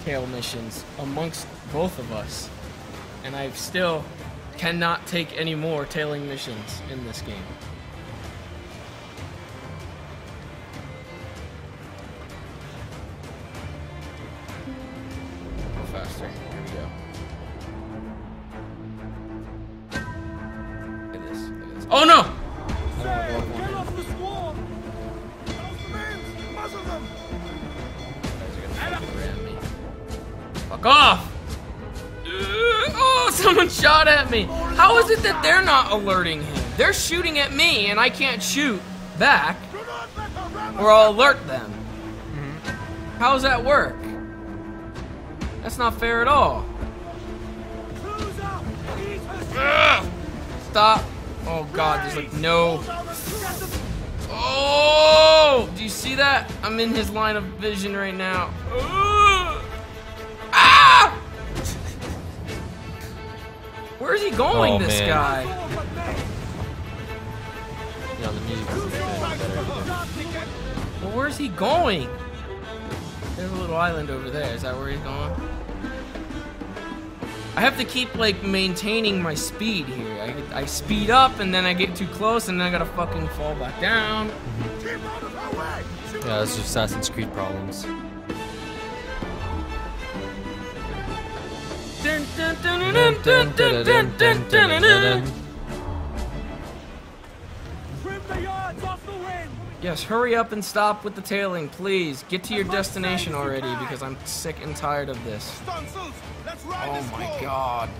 tail missions amongst both of us, and I still cannot take any more tailing missions in this game. That they're not alerting him? They're shooting at me and I can't shoot back. Or I'll alert them. How does that work? That's not fair at all. Stop. Oh god, there's like no. Oh! Do you see that? I'm in his line of vision right now. Ugh. Where's he going, Oh, this man. guy? Yeah, the music is. Well, where's he going? There's a little island over there. Is that where he's going? I have to keep like maintaining my speed here. I, get- I speed up and then I get too close and then I gotta fucking fall back down. Yeah, that's just Assassin's Creed problems. Yes, hurry up and stop with the tailing, please. Get to your destination already because I'm sick and tired of this. Stunsels! Let's ride Oh my god.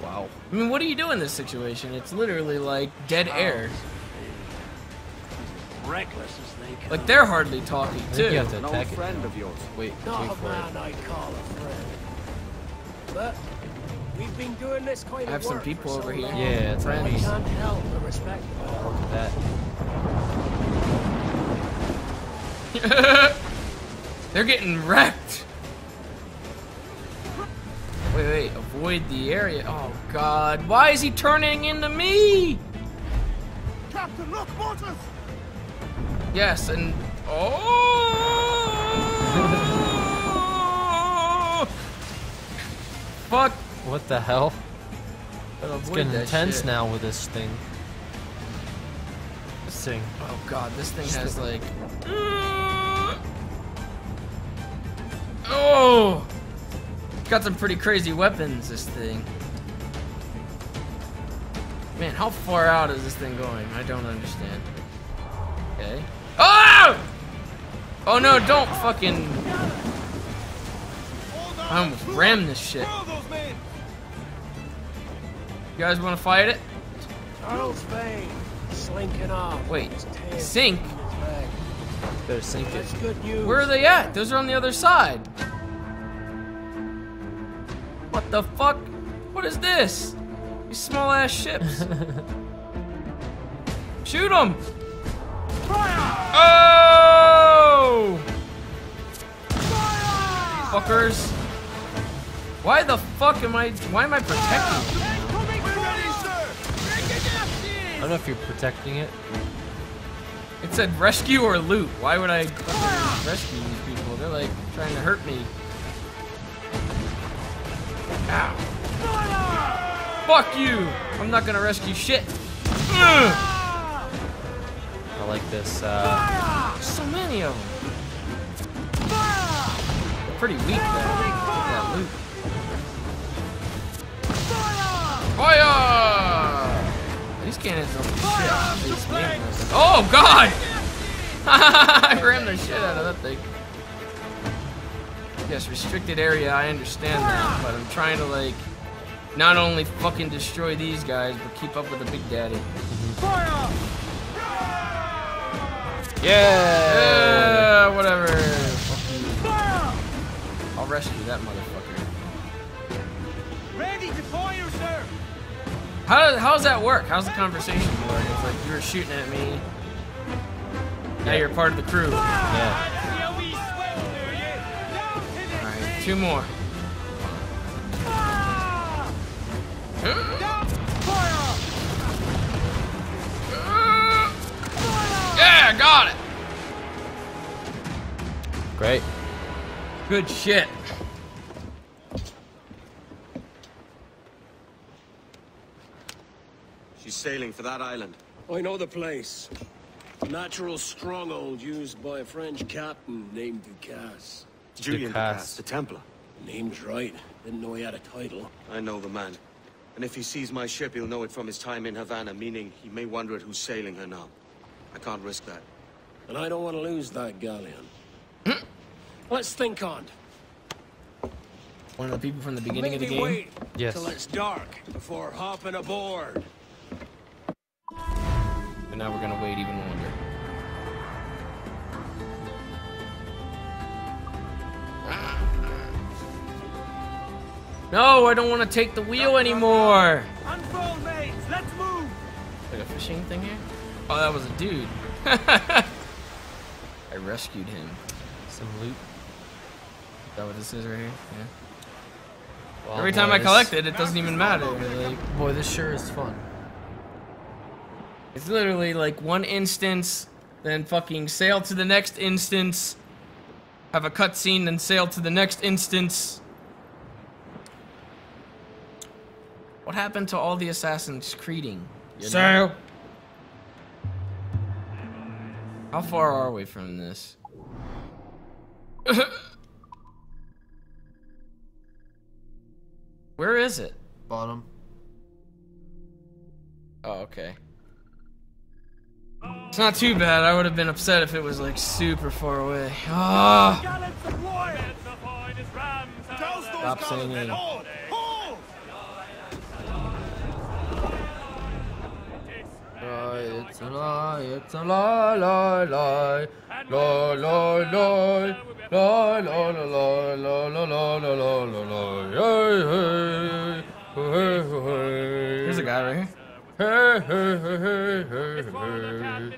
Wow. I mean, what do you do in this situation? It's literally like dead air. Reckless as they come. Like they're hardly talking I think too. you have to An attack old it. friend of yours. Wait, Not wait a for man it. I call a friend. But we've been doing this kind I have some people over so here. Yeah, it's Friends. I nice. can't help but respect them. Look at that. [laughs] They're getting wrecked. Wait, wait, avoid the area. Oh god, why is he turning into me? Captain, look, mortars! Yes, and oh, [laughs] fuck. What the hell? It's getting intense shit. now with this thing. This thing. Oh god, this thing Just has like. Oh, got some pretty crazy weapons. This thing. Man, how far out is this thing going? I don't understand. Okay. Oh! Oh no! Don't fucking. I almost rammed this shit. You guys want to fight it? Charles Vane, slinking off. Wait, sink? in his bag. Better sink it. That's good news. Where are they at? Those are on the other side. What the fuck? What is this? These small ass ships. [laughs] Shoot them! Oh! Fuckers. Why the fuck am I, why am I protecting you? I don't know if you're protecting it. It said rescue or loot. Why would I rescue these people? They're like trying to hurt me. Ow. Fuck you! I'm not gonna rescue shit. I like this. Uh, So many of them. They're pretty weak though. Fire! These cannons don't do Oh god! [laughs] I rammed the shit out of that thing. Yes, restricted area, I understand that, but I'm trying to like not only fucking destroy these guys, but keep up with the Big Daddy. Yeah! Yeah, whatever. I'll rescue that motherfucker. Ready to fire, sir! How, how does that work? How's the conversation work? It's like you were shooting at me. Now you're part of the crew. Yeah. Alright, two more. [gasps] Yeah, got it. Great. Good shit. She's sailing for that island. I know the place. A natural stronghold used by a French captain named Ducasse. Julien du Casse. Ducasse, the Templar. Name's right. Didn't know he had a title. I know the man. And if he sees my ship, he'll know it from his time in Havana, meaning he may wonder at who's sailing her now. I can't risk that. And I don't want to lose that galleon. [clears throat] Let's think on. One of the people from the beginning of the Maybe game. wait Yes. till it's dark before hopping aboard. And now we're gonna wait even longer. No, I don't want to take the wheel anymore. Unfold, mates. Let's move. Like a fishing thing here? Oh, that was a dude. [laughs] I rescued him. Some loot. Is that what this is right here? Yeah. Well, Every time I collect it, it doesn't even matter. Like, Boy, this sure is fun. it's literally like one instance, then fucking sail to the next instance, have a cutscene, then sail to the next instance. What happened to all the Assassin's Creeding? you know? Sail. How far are we from this? [laughs] Where is it? Bottom. Oh, okay. It's not too bad. I would have been upset if it was like super far away. Ah! Stop singing. Lie, it's a lie, it's a lie, lie, lie. Lie, lie, lie. Lie, lie, lie, lie, lie, lie, lie, lie, lie. Hey, hey, hey, hey. Here's a guy right here. Hey, hey, hey, hey, hey, hey.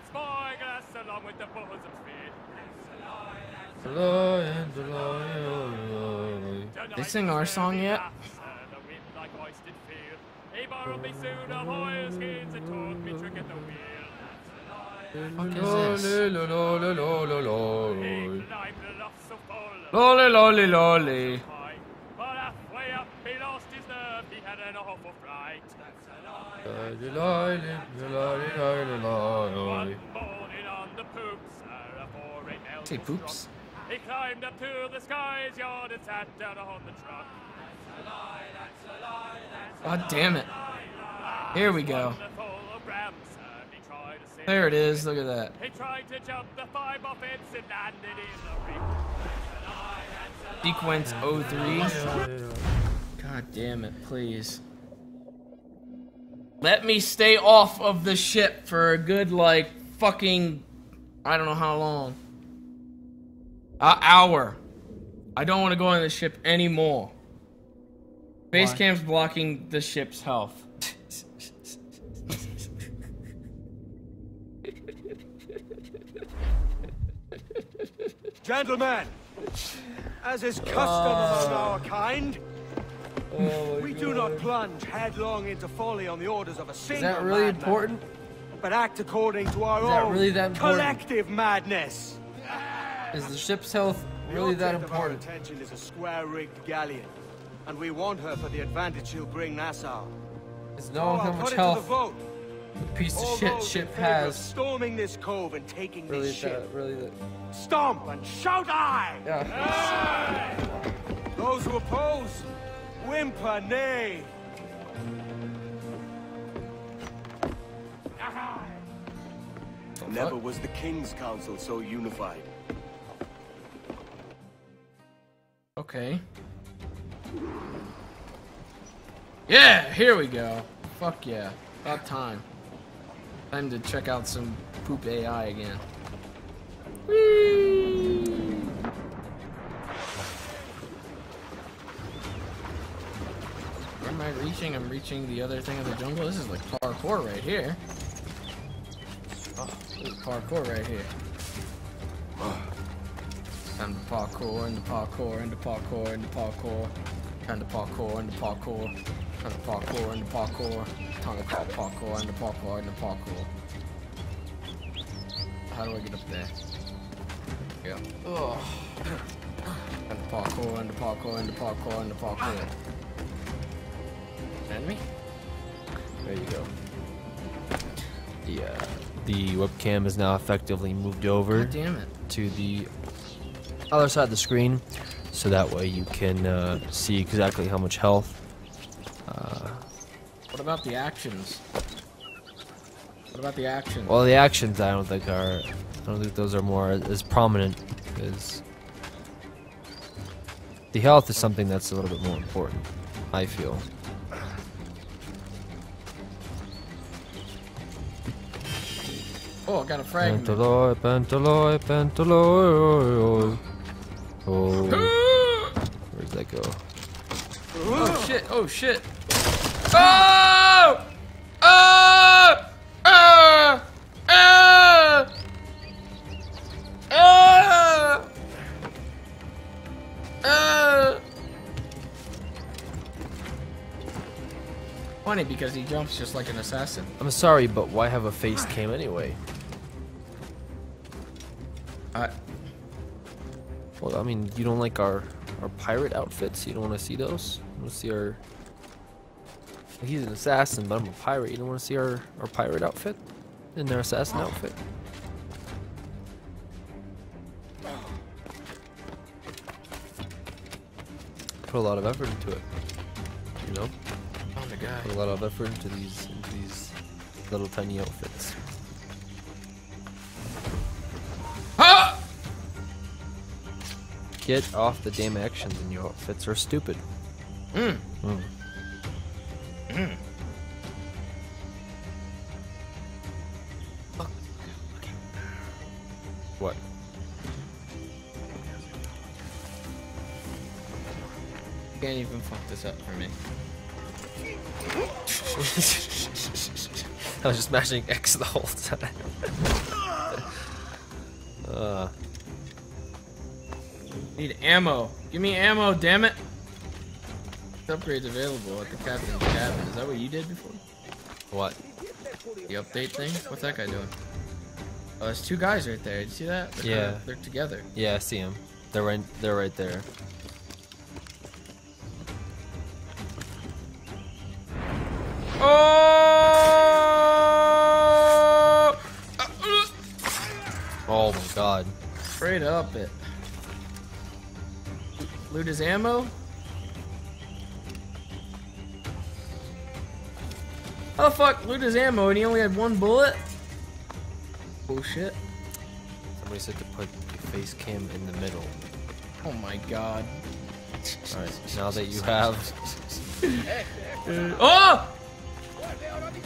It's a lie, it's a lie, lie, lie. They sing our song yet? He. Lolly, lolly, lolly, lolly. Lolly, lolly, lolly. But halfway up, he lost his nerve. He had an awful fright. One morning on the poops, uh, a four-eight. Say poops. He climbed up to the skies, yard and sat down on the truck. That's a lie, that's a lie, that's a lie. God damn it. Here we go. There it is. Look at that. Sequence 03. God damn it, please. Let me stay off of the ship for a good, like, fucking. I don't know how long. An hour. I don't want to go on the ship anymore. Base Why? camp's blocking the ship's health. Gentlemen, as is custom uh, among our kind, oh we God. do not plunge headlong into folly on the orders of a single Is that really madman, important? But act according to our own really collective madness. Is the ship's health really that important? attention is a square-rigged galleon and we want her for the advantage she'll bring Nassau. Is So knowing how I'll much put it to the health vote. the piece of shit those in ship favor of has storming this cove and taking really this ship. that really that Stomp and shout aye! Yeah. Those who oppose, whimper nay. Never was the King's Council so unified. Okay. Yeah, here we go. Fuck yeah. About time. Time to check out some poop AI again. Whee! Where am I reaching? I'm reaching the other thing of the jungle. This is like parkour right here. Oh, parkour right here. The parkour, the parkour, the parkour, the parkour, and the parkour, and the parkour, and the parkour, and the parkour, and the parkour, and the parkour, and the parkour. How do I get up there? Yeah. Oh. And the parkour, and the parkour, and the parkour, and the parkour. Enemy? There you go. The uh, the webcam is now effectively moved over damn it. to the other side of the screen, so that way you can uh, see exactly how much health. Uh, What about the actions? What about the actions? well, the actions I don't think are. I don't think those are more as prominent because the health is something that's a little bit more important. I feel. Oh, I got a fragment. Pentaloy, pentaloy, pentaloy. Oh. Where'd that go? Oh shit, oh shit. Oh! Oh! Oh! Oh! Oh! Oh! Funny because he jumps just like an assassin. I'm sorry, but why have a face cam anyway? I. Well, I mean, you don't like our our pirate outfits. You don't want to see those. You want to see our. He's an assassin, but I'm a pirate. You don't want to see our our pirate outfit, in their assassin outfit. Put a lot of effort into it. You know. Oh Guy. Put a lot of effort into these into these little tiny outfits. Get off the damn actions in your outfits are stupid. Mm. Mm. Mm. What? You can't even fuck this up for me. [laughs] I was just mashing X the whole time. [laughs] uh, Need ammo. Give me ammo, damn it. Upgrades available at the captain's cabin. Is that what you did before? what? The update thing? What's that guy doing? Oh, there's two guys right there. Did you see that? They're Yeah. kinda- they're together. Yeah, I see them. They're right. They're right there. Oh! Oh my god. Straight up it. Loot his ammo? How the fuck loot his ammo and he only had one bullet? Bullshit. Somebody said to put the face cam in the middle. Oh my god. Alright, now that you have. Uh, [laughs] oh!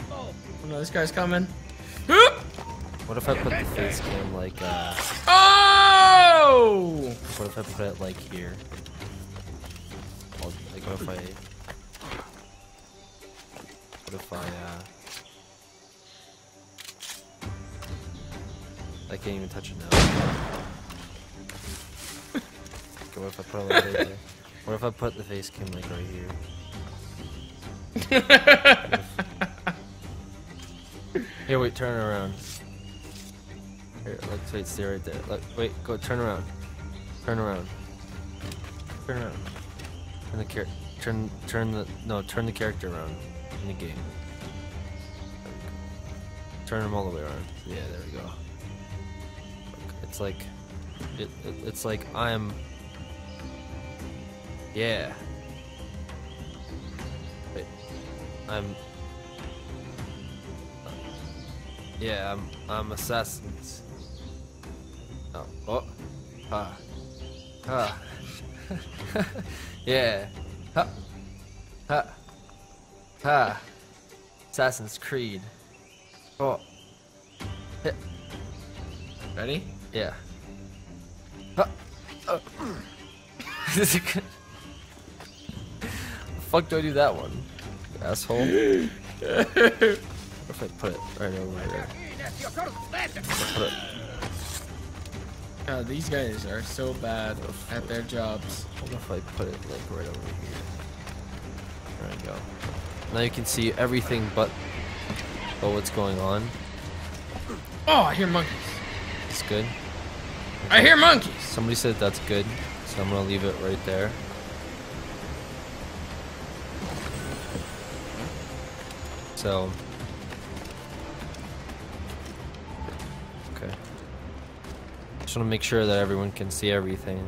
Oh no, this guy's coming. [laughs] What if I put the face cam like, uh. Oh! What if I put it like here? Like, what if I. What if I, uh. I can't even touch it now. [laughs] what if I put it like right there? What if I put the face cam like right here? [laughs] Here, wait, turn around. Here, let's wait, stay right there. Look, wait, go, turn around. Turn around. Turn around. Turn the char- turn, turn the, no, turn the character around in the game. Turn him all the way around. Yeah, there we go. It's like, it, it it's like I'm. Yeah. Wait, I'm. Yeah, I'm. I'm assassins. Oh, oh, ha, ah, ah. ha. [laughs] yeah, ha, ha, ha. Assassin's Creed. Oh. Hit. Ready? Yeah. Huh. Uh. [laughs] This is good. The fuck do I do that one? Asshole. [laughs] what if I put it right over there? Put it. God, these guys are so bad at their jobs. What if I put it like right over here? There we go. Now you can see everything but, but what's going on. Oh, I hear monkeys. It's good. I hear monkeys. Somebody said that's good, so I'm gonna leave it right there. So. Just want to make sure that everyone can see everything.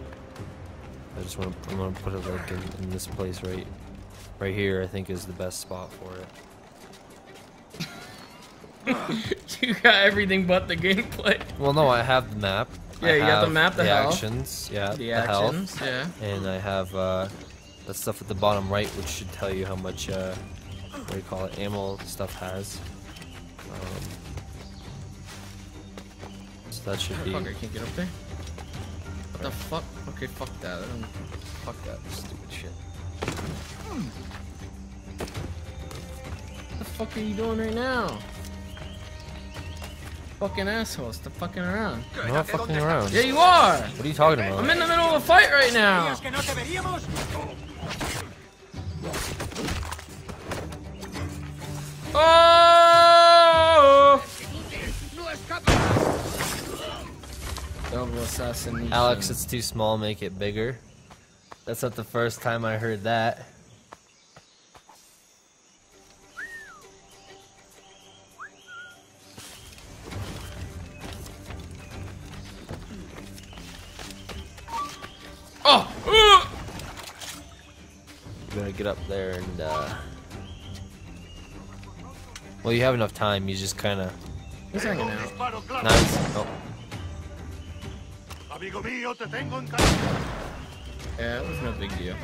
I just want to. I'm gonna put it like in, in this place right, right here. I think is the best spot for it. [laughs] you got everything but the gameplay. Well, no, I have the map. Yeah, I you got the map, the the health. actions, yeah, The health, actions, yeah. and I have uh, the stuff at the bottom right, which should tell you how much uh, what do you call it, ammo stuff has. Um, that should be. Fuck, I can't get up there. What the fuck? Okay, fuck that. I don't... Fuck that stupid shit. What the fuck are you doing right now? Fucking assholes, stop fucking around. I'm not fucking around. Yeah, you are. What are you talking about? I'm in the middle of a fight right now. Oh! Double assassination. Aleks, it's too small. Make it bigger. That's not the first time I heard that. Oh! Ugh! You gotta get up there and, uh... Well, you have enough time, you just kinda... He's hanging out. Nice. Oh. Amigo mío, te tengo en Yeah, it was no big deal.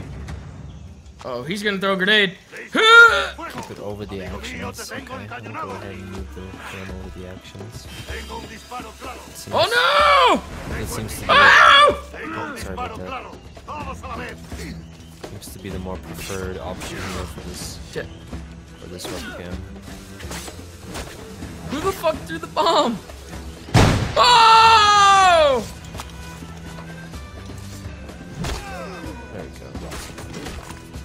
Oh, he's gonna throw a grenade. Keep it over the actions. Okay, go ahead and move the camera over the actions. It seems- Oh It seems to be. Oh, sorry about that. Seems to be the more preferred option here for this. Shit. For this webcam. Who the fuck threw the bomb? Oh! There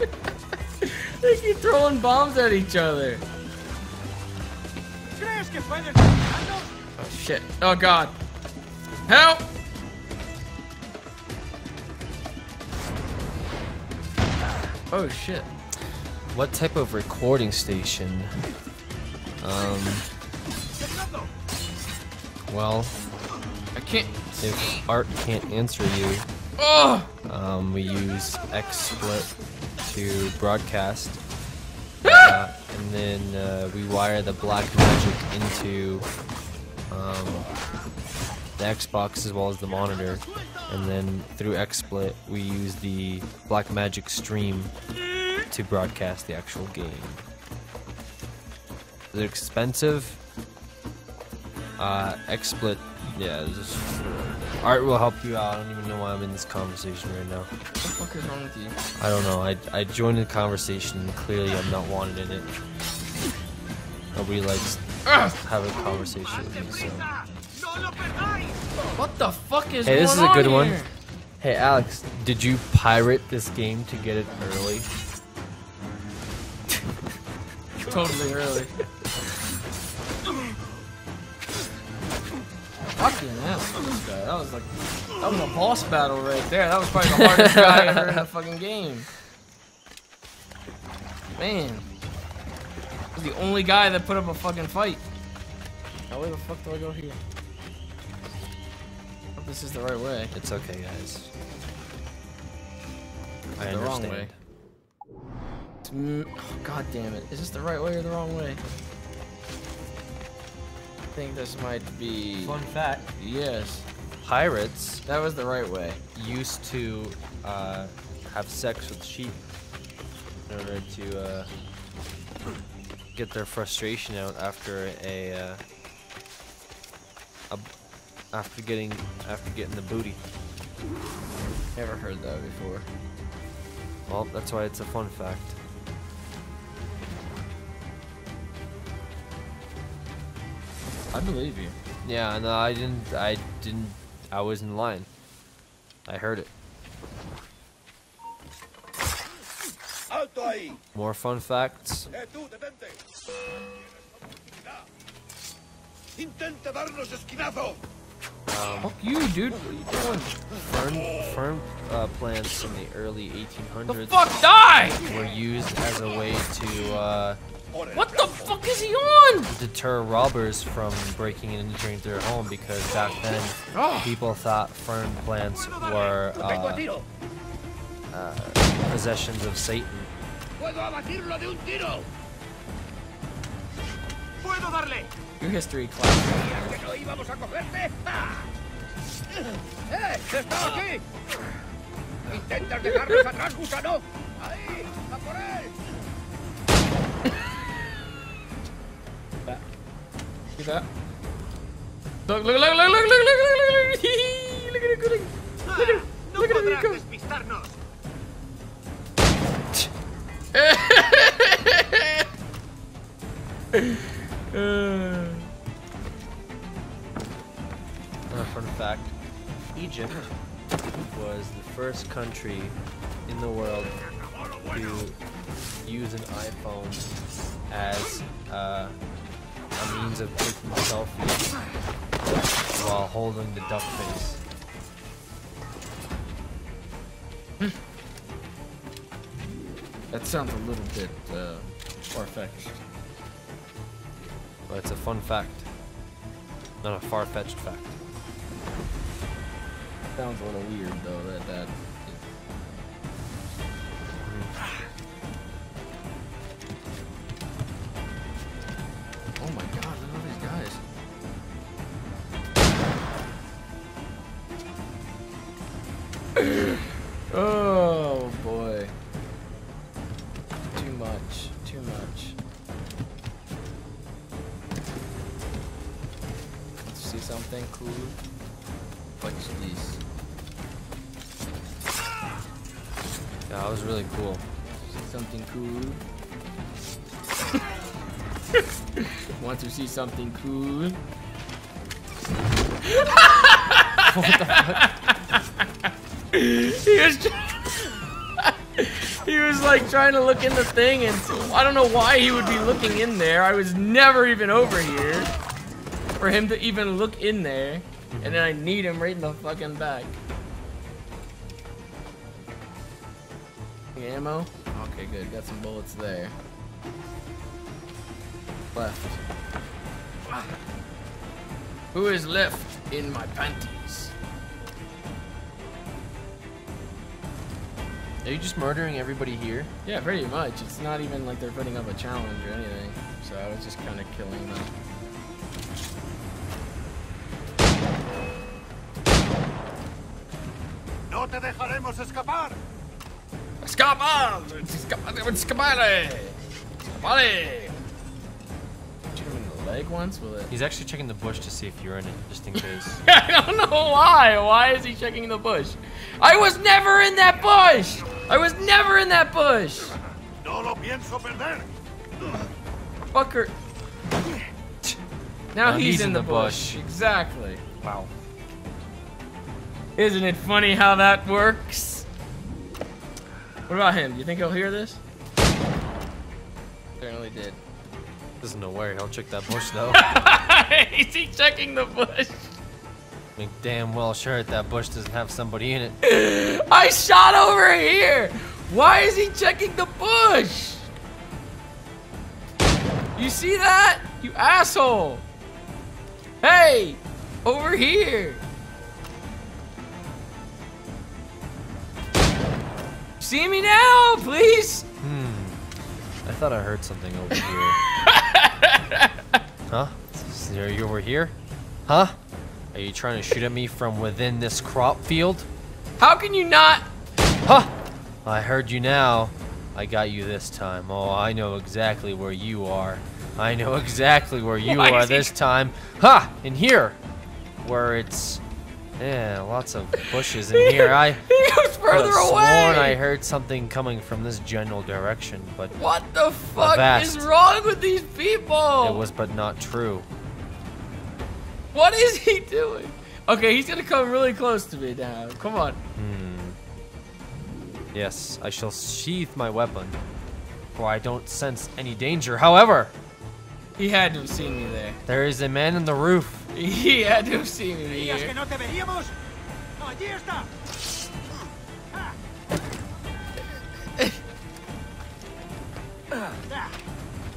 we go. [laughs] They keep throwing bombs at each other. Oh shit. Oh god. Help! Oh shit. What type of recording station? Um. Well, I can't. If Art can't answer you, Oh! um, we use XSplit to broadcast, [gasps] uh, and then uh, we wire the Black Magic into um, the Xbox as well as the monitor, and then through XSplit we use the Blackmagic stream to broadcast the actual game. Is it expensive? Uh, XSplit, yeah. Art will help you out. I don't even know why I'm in this conversation right now. What the fuck is wrong with you? I don't know. I, I joined the conversation and clearly I'm not wanted in it. Nobody likes having a conversation with me, so. What the fuck is Hey, this is a good on one. Hey Aleks, did you pirate this game to get it early? totally early. [laughs] Fucking guy. That was like, that was a boss battle right there. That was probably the hardest guy ever in the fucking game. Man. He's the only guy that put up a fucking fight. Now where the fuck do I go here? Hope this is the right way. It's okay, guys. I the wrong understand. way. It's m- oh, God damn it. Is this the right way or the wrong way? I think this might be. Fun fact. Yes. Pirates That was the right way. used to uh, have sex with sheep in order to uh, get their frustration out after a, uh, a after getting after getting the booty. Never heard that before. Well, that's why it's a fun fact. I believe you. Yeah, no, I didn't. I didn't. I was in line. I heard it. More fun facts. ¡Eh, tú, detente! ¡Intente darnos esquinazo! Um, Fuck you, dude. What are you doing? fern fern uh, plants in the early 1800s The fuck die! were used as a way to uh, What the fuck is he on? deter robbers from breaking and entering their home because back then Oh. people thought fern plants were uh, uh, possessions of Satan. ¡Puedo abatirlo de un tiro! ¡Puedo darle! Your history class. See that? Look, look, look, look, look, look, look, look, look, look, look at it, look at it, look at it, look at it, podrás go. despistarnos! Uh, Another fun fact Egypt was the first country in the world to use an iPhone as uh, a means of taking selfies while holding the duck face. that sounds a little bit uh, far-fetched. But it's a fun fact. Not a far fetched fact. Sounds a little weird though. That that. Oh my god! Look at all these guys. [clears throat] oh boy. Too much. Too much. See something cool? Watch these. Yeah, that was really cool. See something cool? Want to see something cool? what the fuck? he was he was like trying to look in the thing and I don't know why he would be looking in there. I was never even over here for him to even look in there. And then I need him right in the fucking back. Ammo? Okay, good. Got some bullets there. Left. Who is left in my panties? Are you just murdering everybody here? Yeah, pretty much. It's not even like they're putting up a challenge or anything. So I was just kind of killing them. ¡No te dejaremos escapar! Escapar! Escapar! Escapare! Escapare! Leg once? Will it? He's actually checking the bush to see if you're in it, just in case. [laughs] I don't know why. Why is he checking the bush? I was never in that bush! I was never in that bush! ¡No lo pienso perder! Fucker. Now he's, in, the, bush. Exactly. Wow. Isn't it funny how that works? What about him? Do you think he'll hear this? Apparently did. Doesn't know where. He'll check that bush though. [laughs] Is he checking the bush? Make damn well sure that that bush doesn't have somebody in it. [laughs] I shot over here! Why is he checking the bush? You see that? You asshole! Hey! Over here! See me now, please? Hmm. I thought I heard something over [laughs] here. [laughs] huh? Are you over here? Huh? Are you trying to shoot at me from within this crop field? How can you not? Huh? I heard you now. I got you this time. Oh, I know exactly where you are. I know [laughs] exactly where you Why are this time. Ha! In here, where it's yeah, lots of bushes in here. [laughs] I He goes further away. Sworn I heard something coming from this general direction, but What the fuck Avast. is wrong with these people? it was but not true. What is he doing? Okay, he's gonna come really close to me now. Come on. Hmm. Yes, I shall sheath my weapon, for I don't sense any danger. However, He had to have seen me there. there is a man on the roof. He had to have seen me ¿Creías here. no te veríamos? No, allí está. Ah,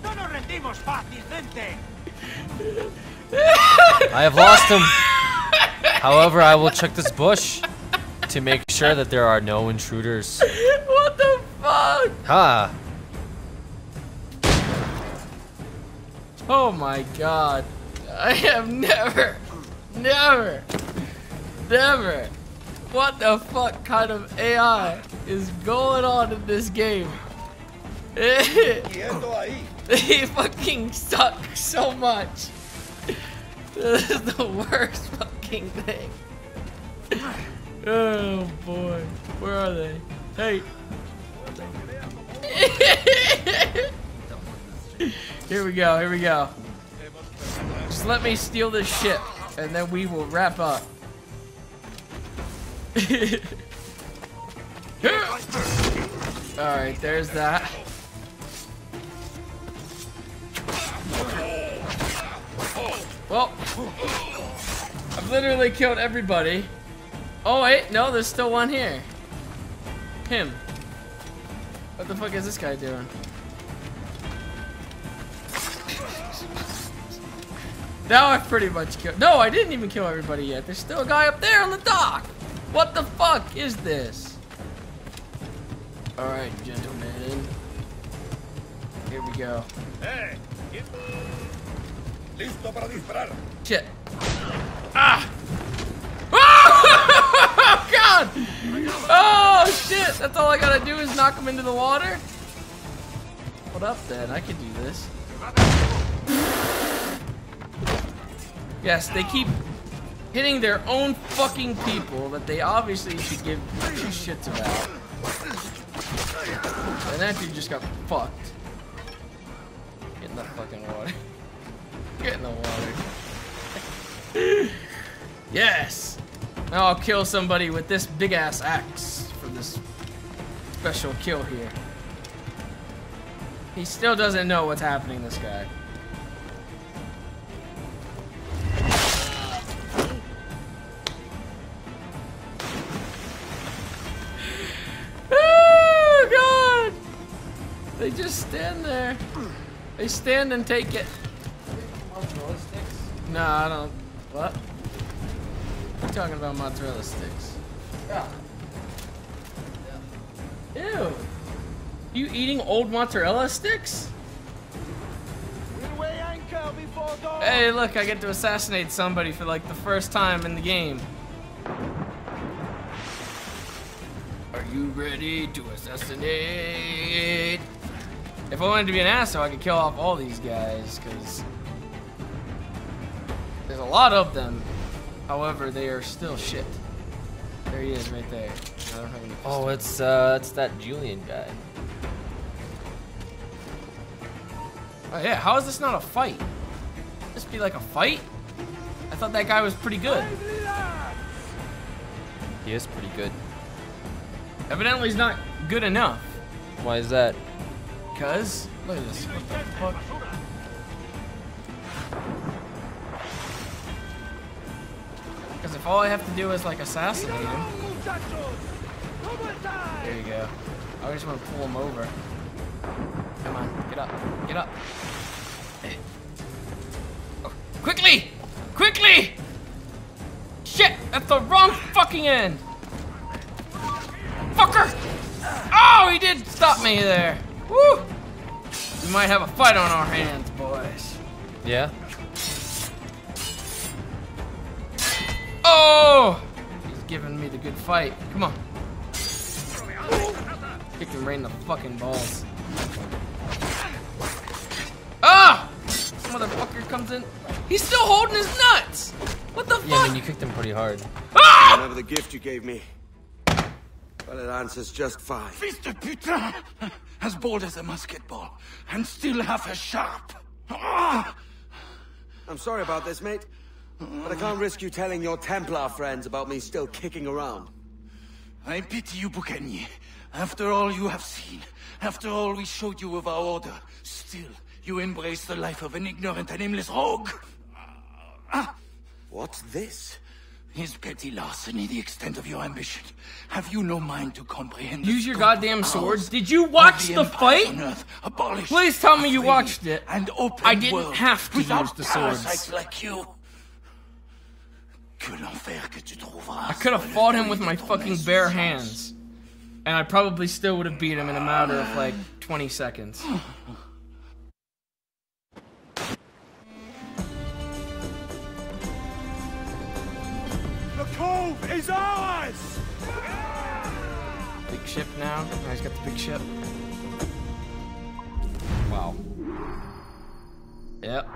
No nos rendimos fácilmente. I have lost him. However, I will check this bush to make sure that there are no intruders. what the fuck? Ha! Oh my god. I have never, never, never. What the fuck kind of AI is going on in this game? they [laughs] fucking suck so much. This is the worst fucking thing. Oh boy. Where are they? Hey. [laughs] [laughs] Here we go, here we go. Just let me steal this ship, and then we will wrap up. [laughs] Alright, there's that. Well, I've literally killed everybody. Oh wait, no, there's still one here. Him. What the fuck is this guy doing? Now I've pretty much killed. No, I didn't even kill everybody yet. There's still a guy up there on the dock. What the fuck is this? All right, gentlemen. Here we go. Eh, Listo para disparar. Shit. Ah! [laughs] Oh, God! Oh, shit! That's all I gotta do is knock him into the water? What up, then? I can do this. Yes, they keep hitting their own fucking people that they obviously should give two shits about. And that dude just got fucked. Get in the fucking water. [laughs] Get in the water. [laughs] yes! Now I'll kill somebody with this big ass axe for this special kill here. He still doesn't know what's happening, this guy. They just stand there. They stand and take it. No, I don't. What? You're talking about mozzarella sticks. Yeah. Ew. You eating old mozzarella sticks? Hey, look, I get to assassinate somebody for like the first time in the game. Are you ready to assassinate? If I wanted to be an asshole, I could kill off all these guys, because there's a lot of them. However, they are still shit. There he is, right there. I don't have any. Oh, it's uh, it's that Julien guy. Oh yeah, how is this not a fight? This be like a fight? I thought that guy was pretty good. He is pretty good. Evidently, he's not good enough. Why is that? Cause look at this. What the fuck? Because if all I have to do is like assassinate him. There you go. I just want to pull him over. Come on, get up, get up. Oh, quickly! Quickly! Shit! At the wrong fucking end! Fucker! Oh, he did stop me there. Woo! We might have a fight on our hands, boys. Yeah. Oh! He's giving me the good fight. Come on. Kick him right in the fucking balls. Ah! This motherfucker comes in. He's still holding his nuts. What the Yeah, I fuck? mean, you kicked him pretty hard. Ah! Remember the gift you gave me? Well, it answers just fine. Fils de putain! As bold as a musket ball, and still half as sharp. Ah! I'm sorry about this, mate. But I can't risk you telling your Templar friends about me still kicking around. I pity you, Boucanier. After all you have seen, after all we showed you of our order, still you embrace the life of an ignorant and aimless rogue. Ah! What's this? Is petty larceny the extent of your ambition? Have you no mind to comprehend? Use your goddamn swords. Did you watch the empire fight? Earth, Please tell me you watched it. And open I didn't have to use the swords. like you. Que que tu I could have fought him with my fucking bare hands. And I probably still would have beat him in a matter of like 20 seconds. [sighs] cove is ours! Big ship now. Oh, he's got the big ship. Wow. Yep.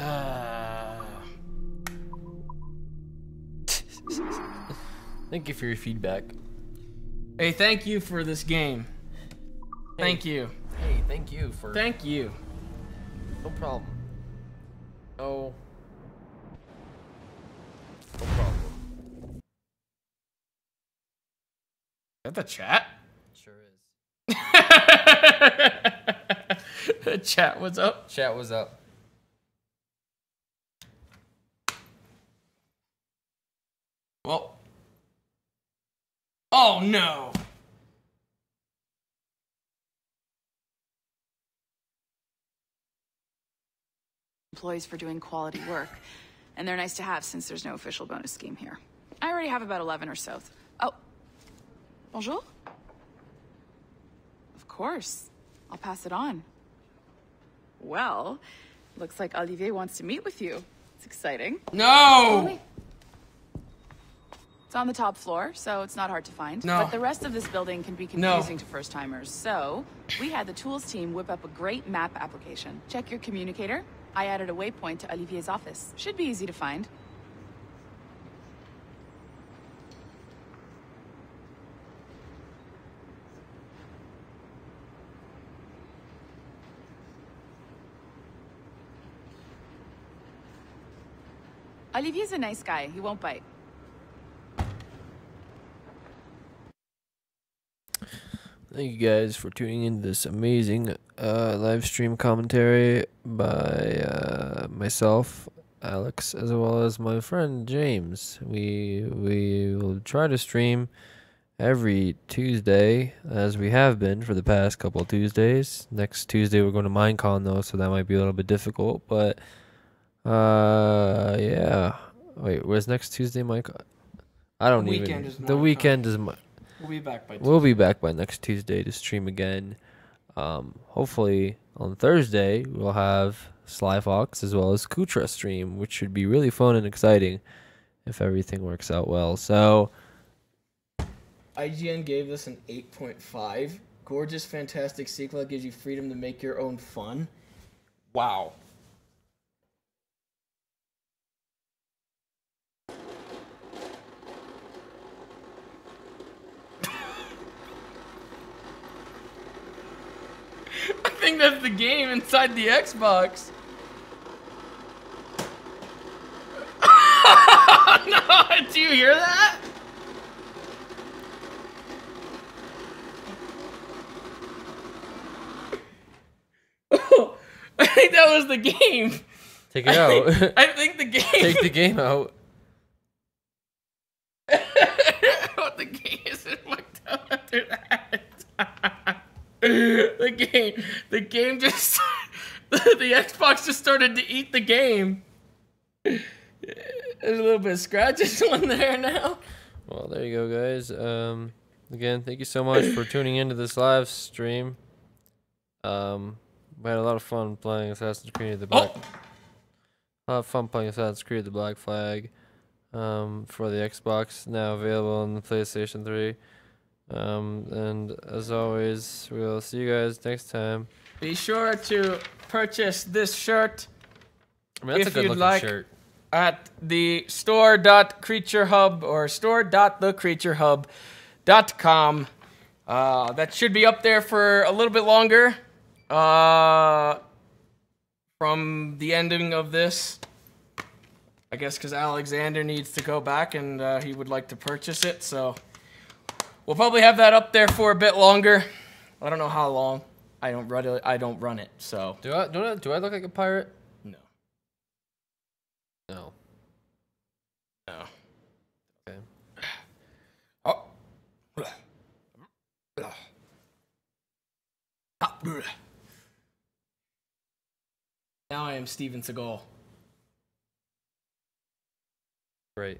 Uh, [laughs] Thank you for your feedback. hey, thank you for this game. Thank you. Hey, thank you for. Thank you. No problem. Oh. No problem. Is that the chat? Sure is. [laughs] chat, what's up? Chat was up. Well. Oh no. Employees for doing quality work. And they're nice to have since there's no official bonus scheme here. I already have about 11 or so. Oh. Bonjour? Of course. I'll pass it on. Well, looks like Olivier wants to meet with you. It's exciting. No! Oh, it's on the top floor, so it's not hard to find. No. But the rest of this building can be No. confusing to first timers. So, we had the tools team whip up a great map application. Check your communicator. I added a waypoint to Olivier's office. Should be easy to find. Olivier's a nice guy. He won't bite. Thank you guys for tuning in to this amazing uh, live stream commentary by uh, myself, Aleks, as well as my friend James. We we will try to stream every Tuesday, as we have been for the past couple of Tuesdays. Next Tuesday we're going to Minecon though, so that might be a little bit difficult. But uh, yeah. Wait, where's next Tuesday, Minecon? I don't The even. weekend the weekend is. Mi- We'll be back by We'll be back by next Tuesday to stream again. Um, hopefully on Thursday we'll have Sly Fox as well as Kootra stream, which should be really fun and exciting if everything works out well. So IGN gave this an 8.5. Gorgeous, fantastic sequel that gives you freedom to make your own fun. Wow. Think that's the game inside the Xbox. [laughs] Do you hear that? Oh, [laughs] I think that was the game. Take it out. [laughs] I think the game. Take the game out. what the game is it fucked up after that. [laughs] the game, the game just, [laughs] the, the Xbox just started to eat the game. [laughs] There's a little bit of scratches on there now. Well, there you go, guys. Um, again, thank you so much for tuning into this live stream. Um, we had a lot of fun playing Assassin's Creed: The Black. A lot of fun playing Assassin's Creed: The Black Flag. Um, for the Xbox, now available on the PlayStation 3. Um, and as always, we'll see you guys next time. Be sure to purchase this shirt I mean, that's if a good you'd like shirt. at the store.creaturehub or store.thecreaturehub.com. Uh, that should be up there for a little bit longer uh, from the ending of this. I guess because Alexander needs to go back and uh, he would like to purchase it, so we'll probably have that up there for a bit longer. I don't know how long. I don't run it. I don't run it, so Do I do I, do I look like a pirate? No. No. No. Okay. Oh. Now I am Steven Seagal. Great.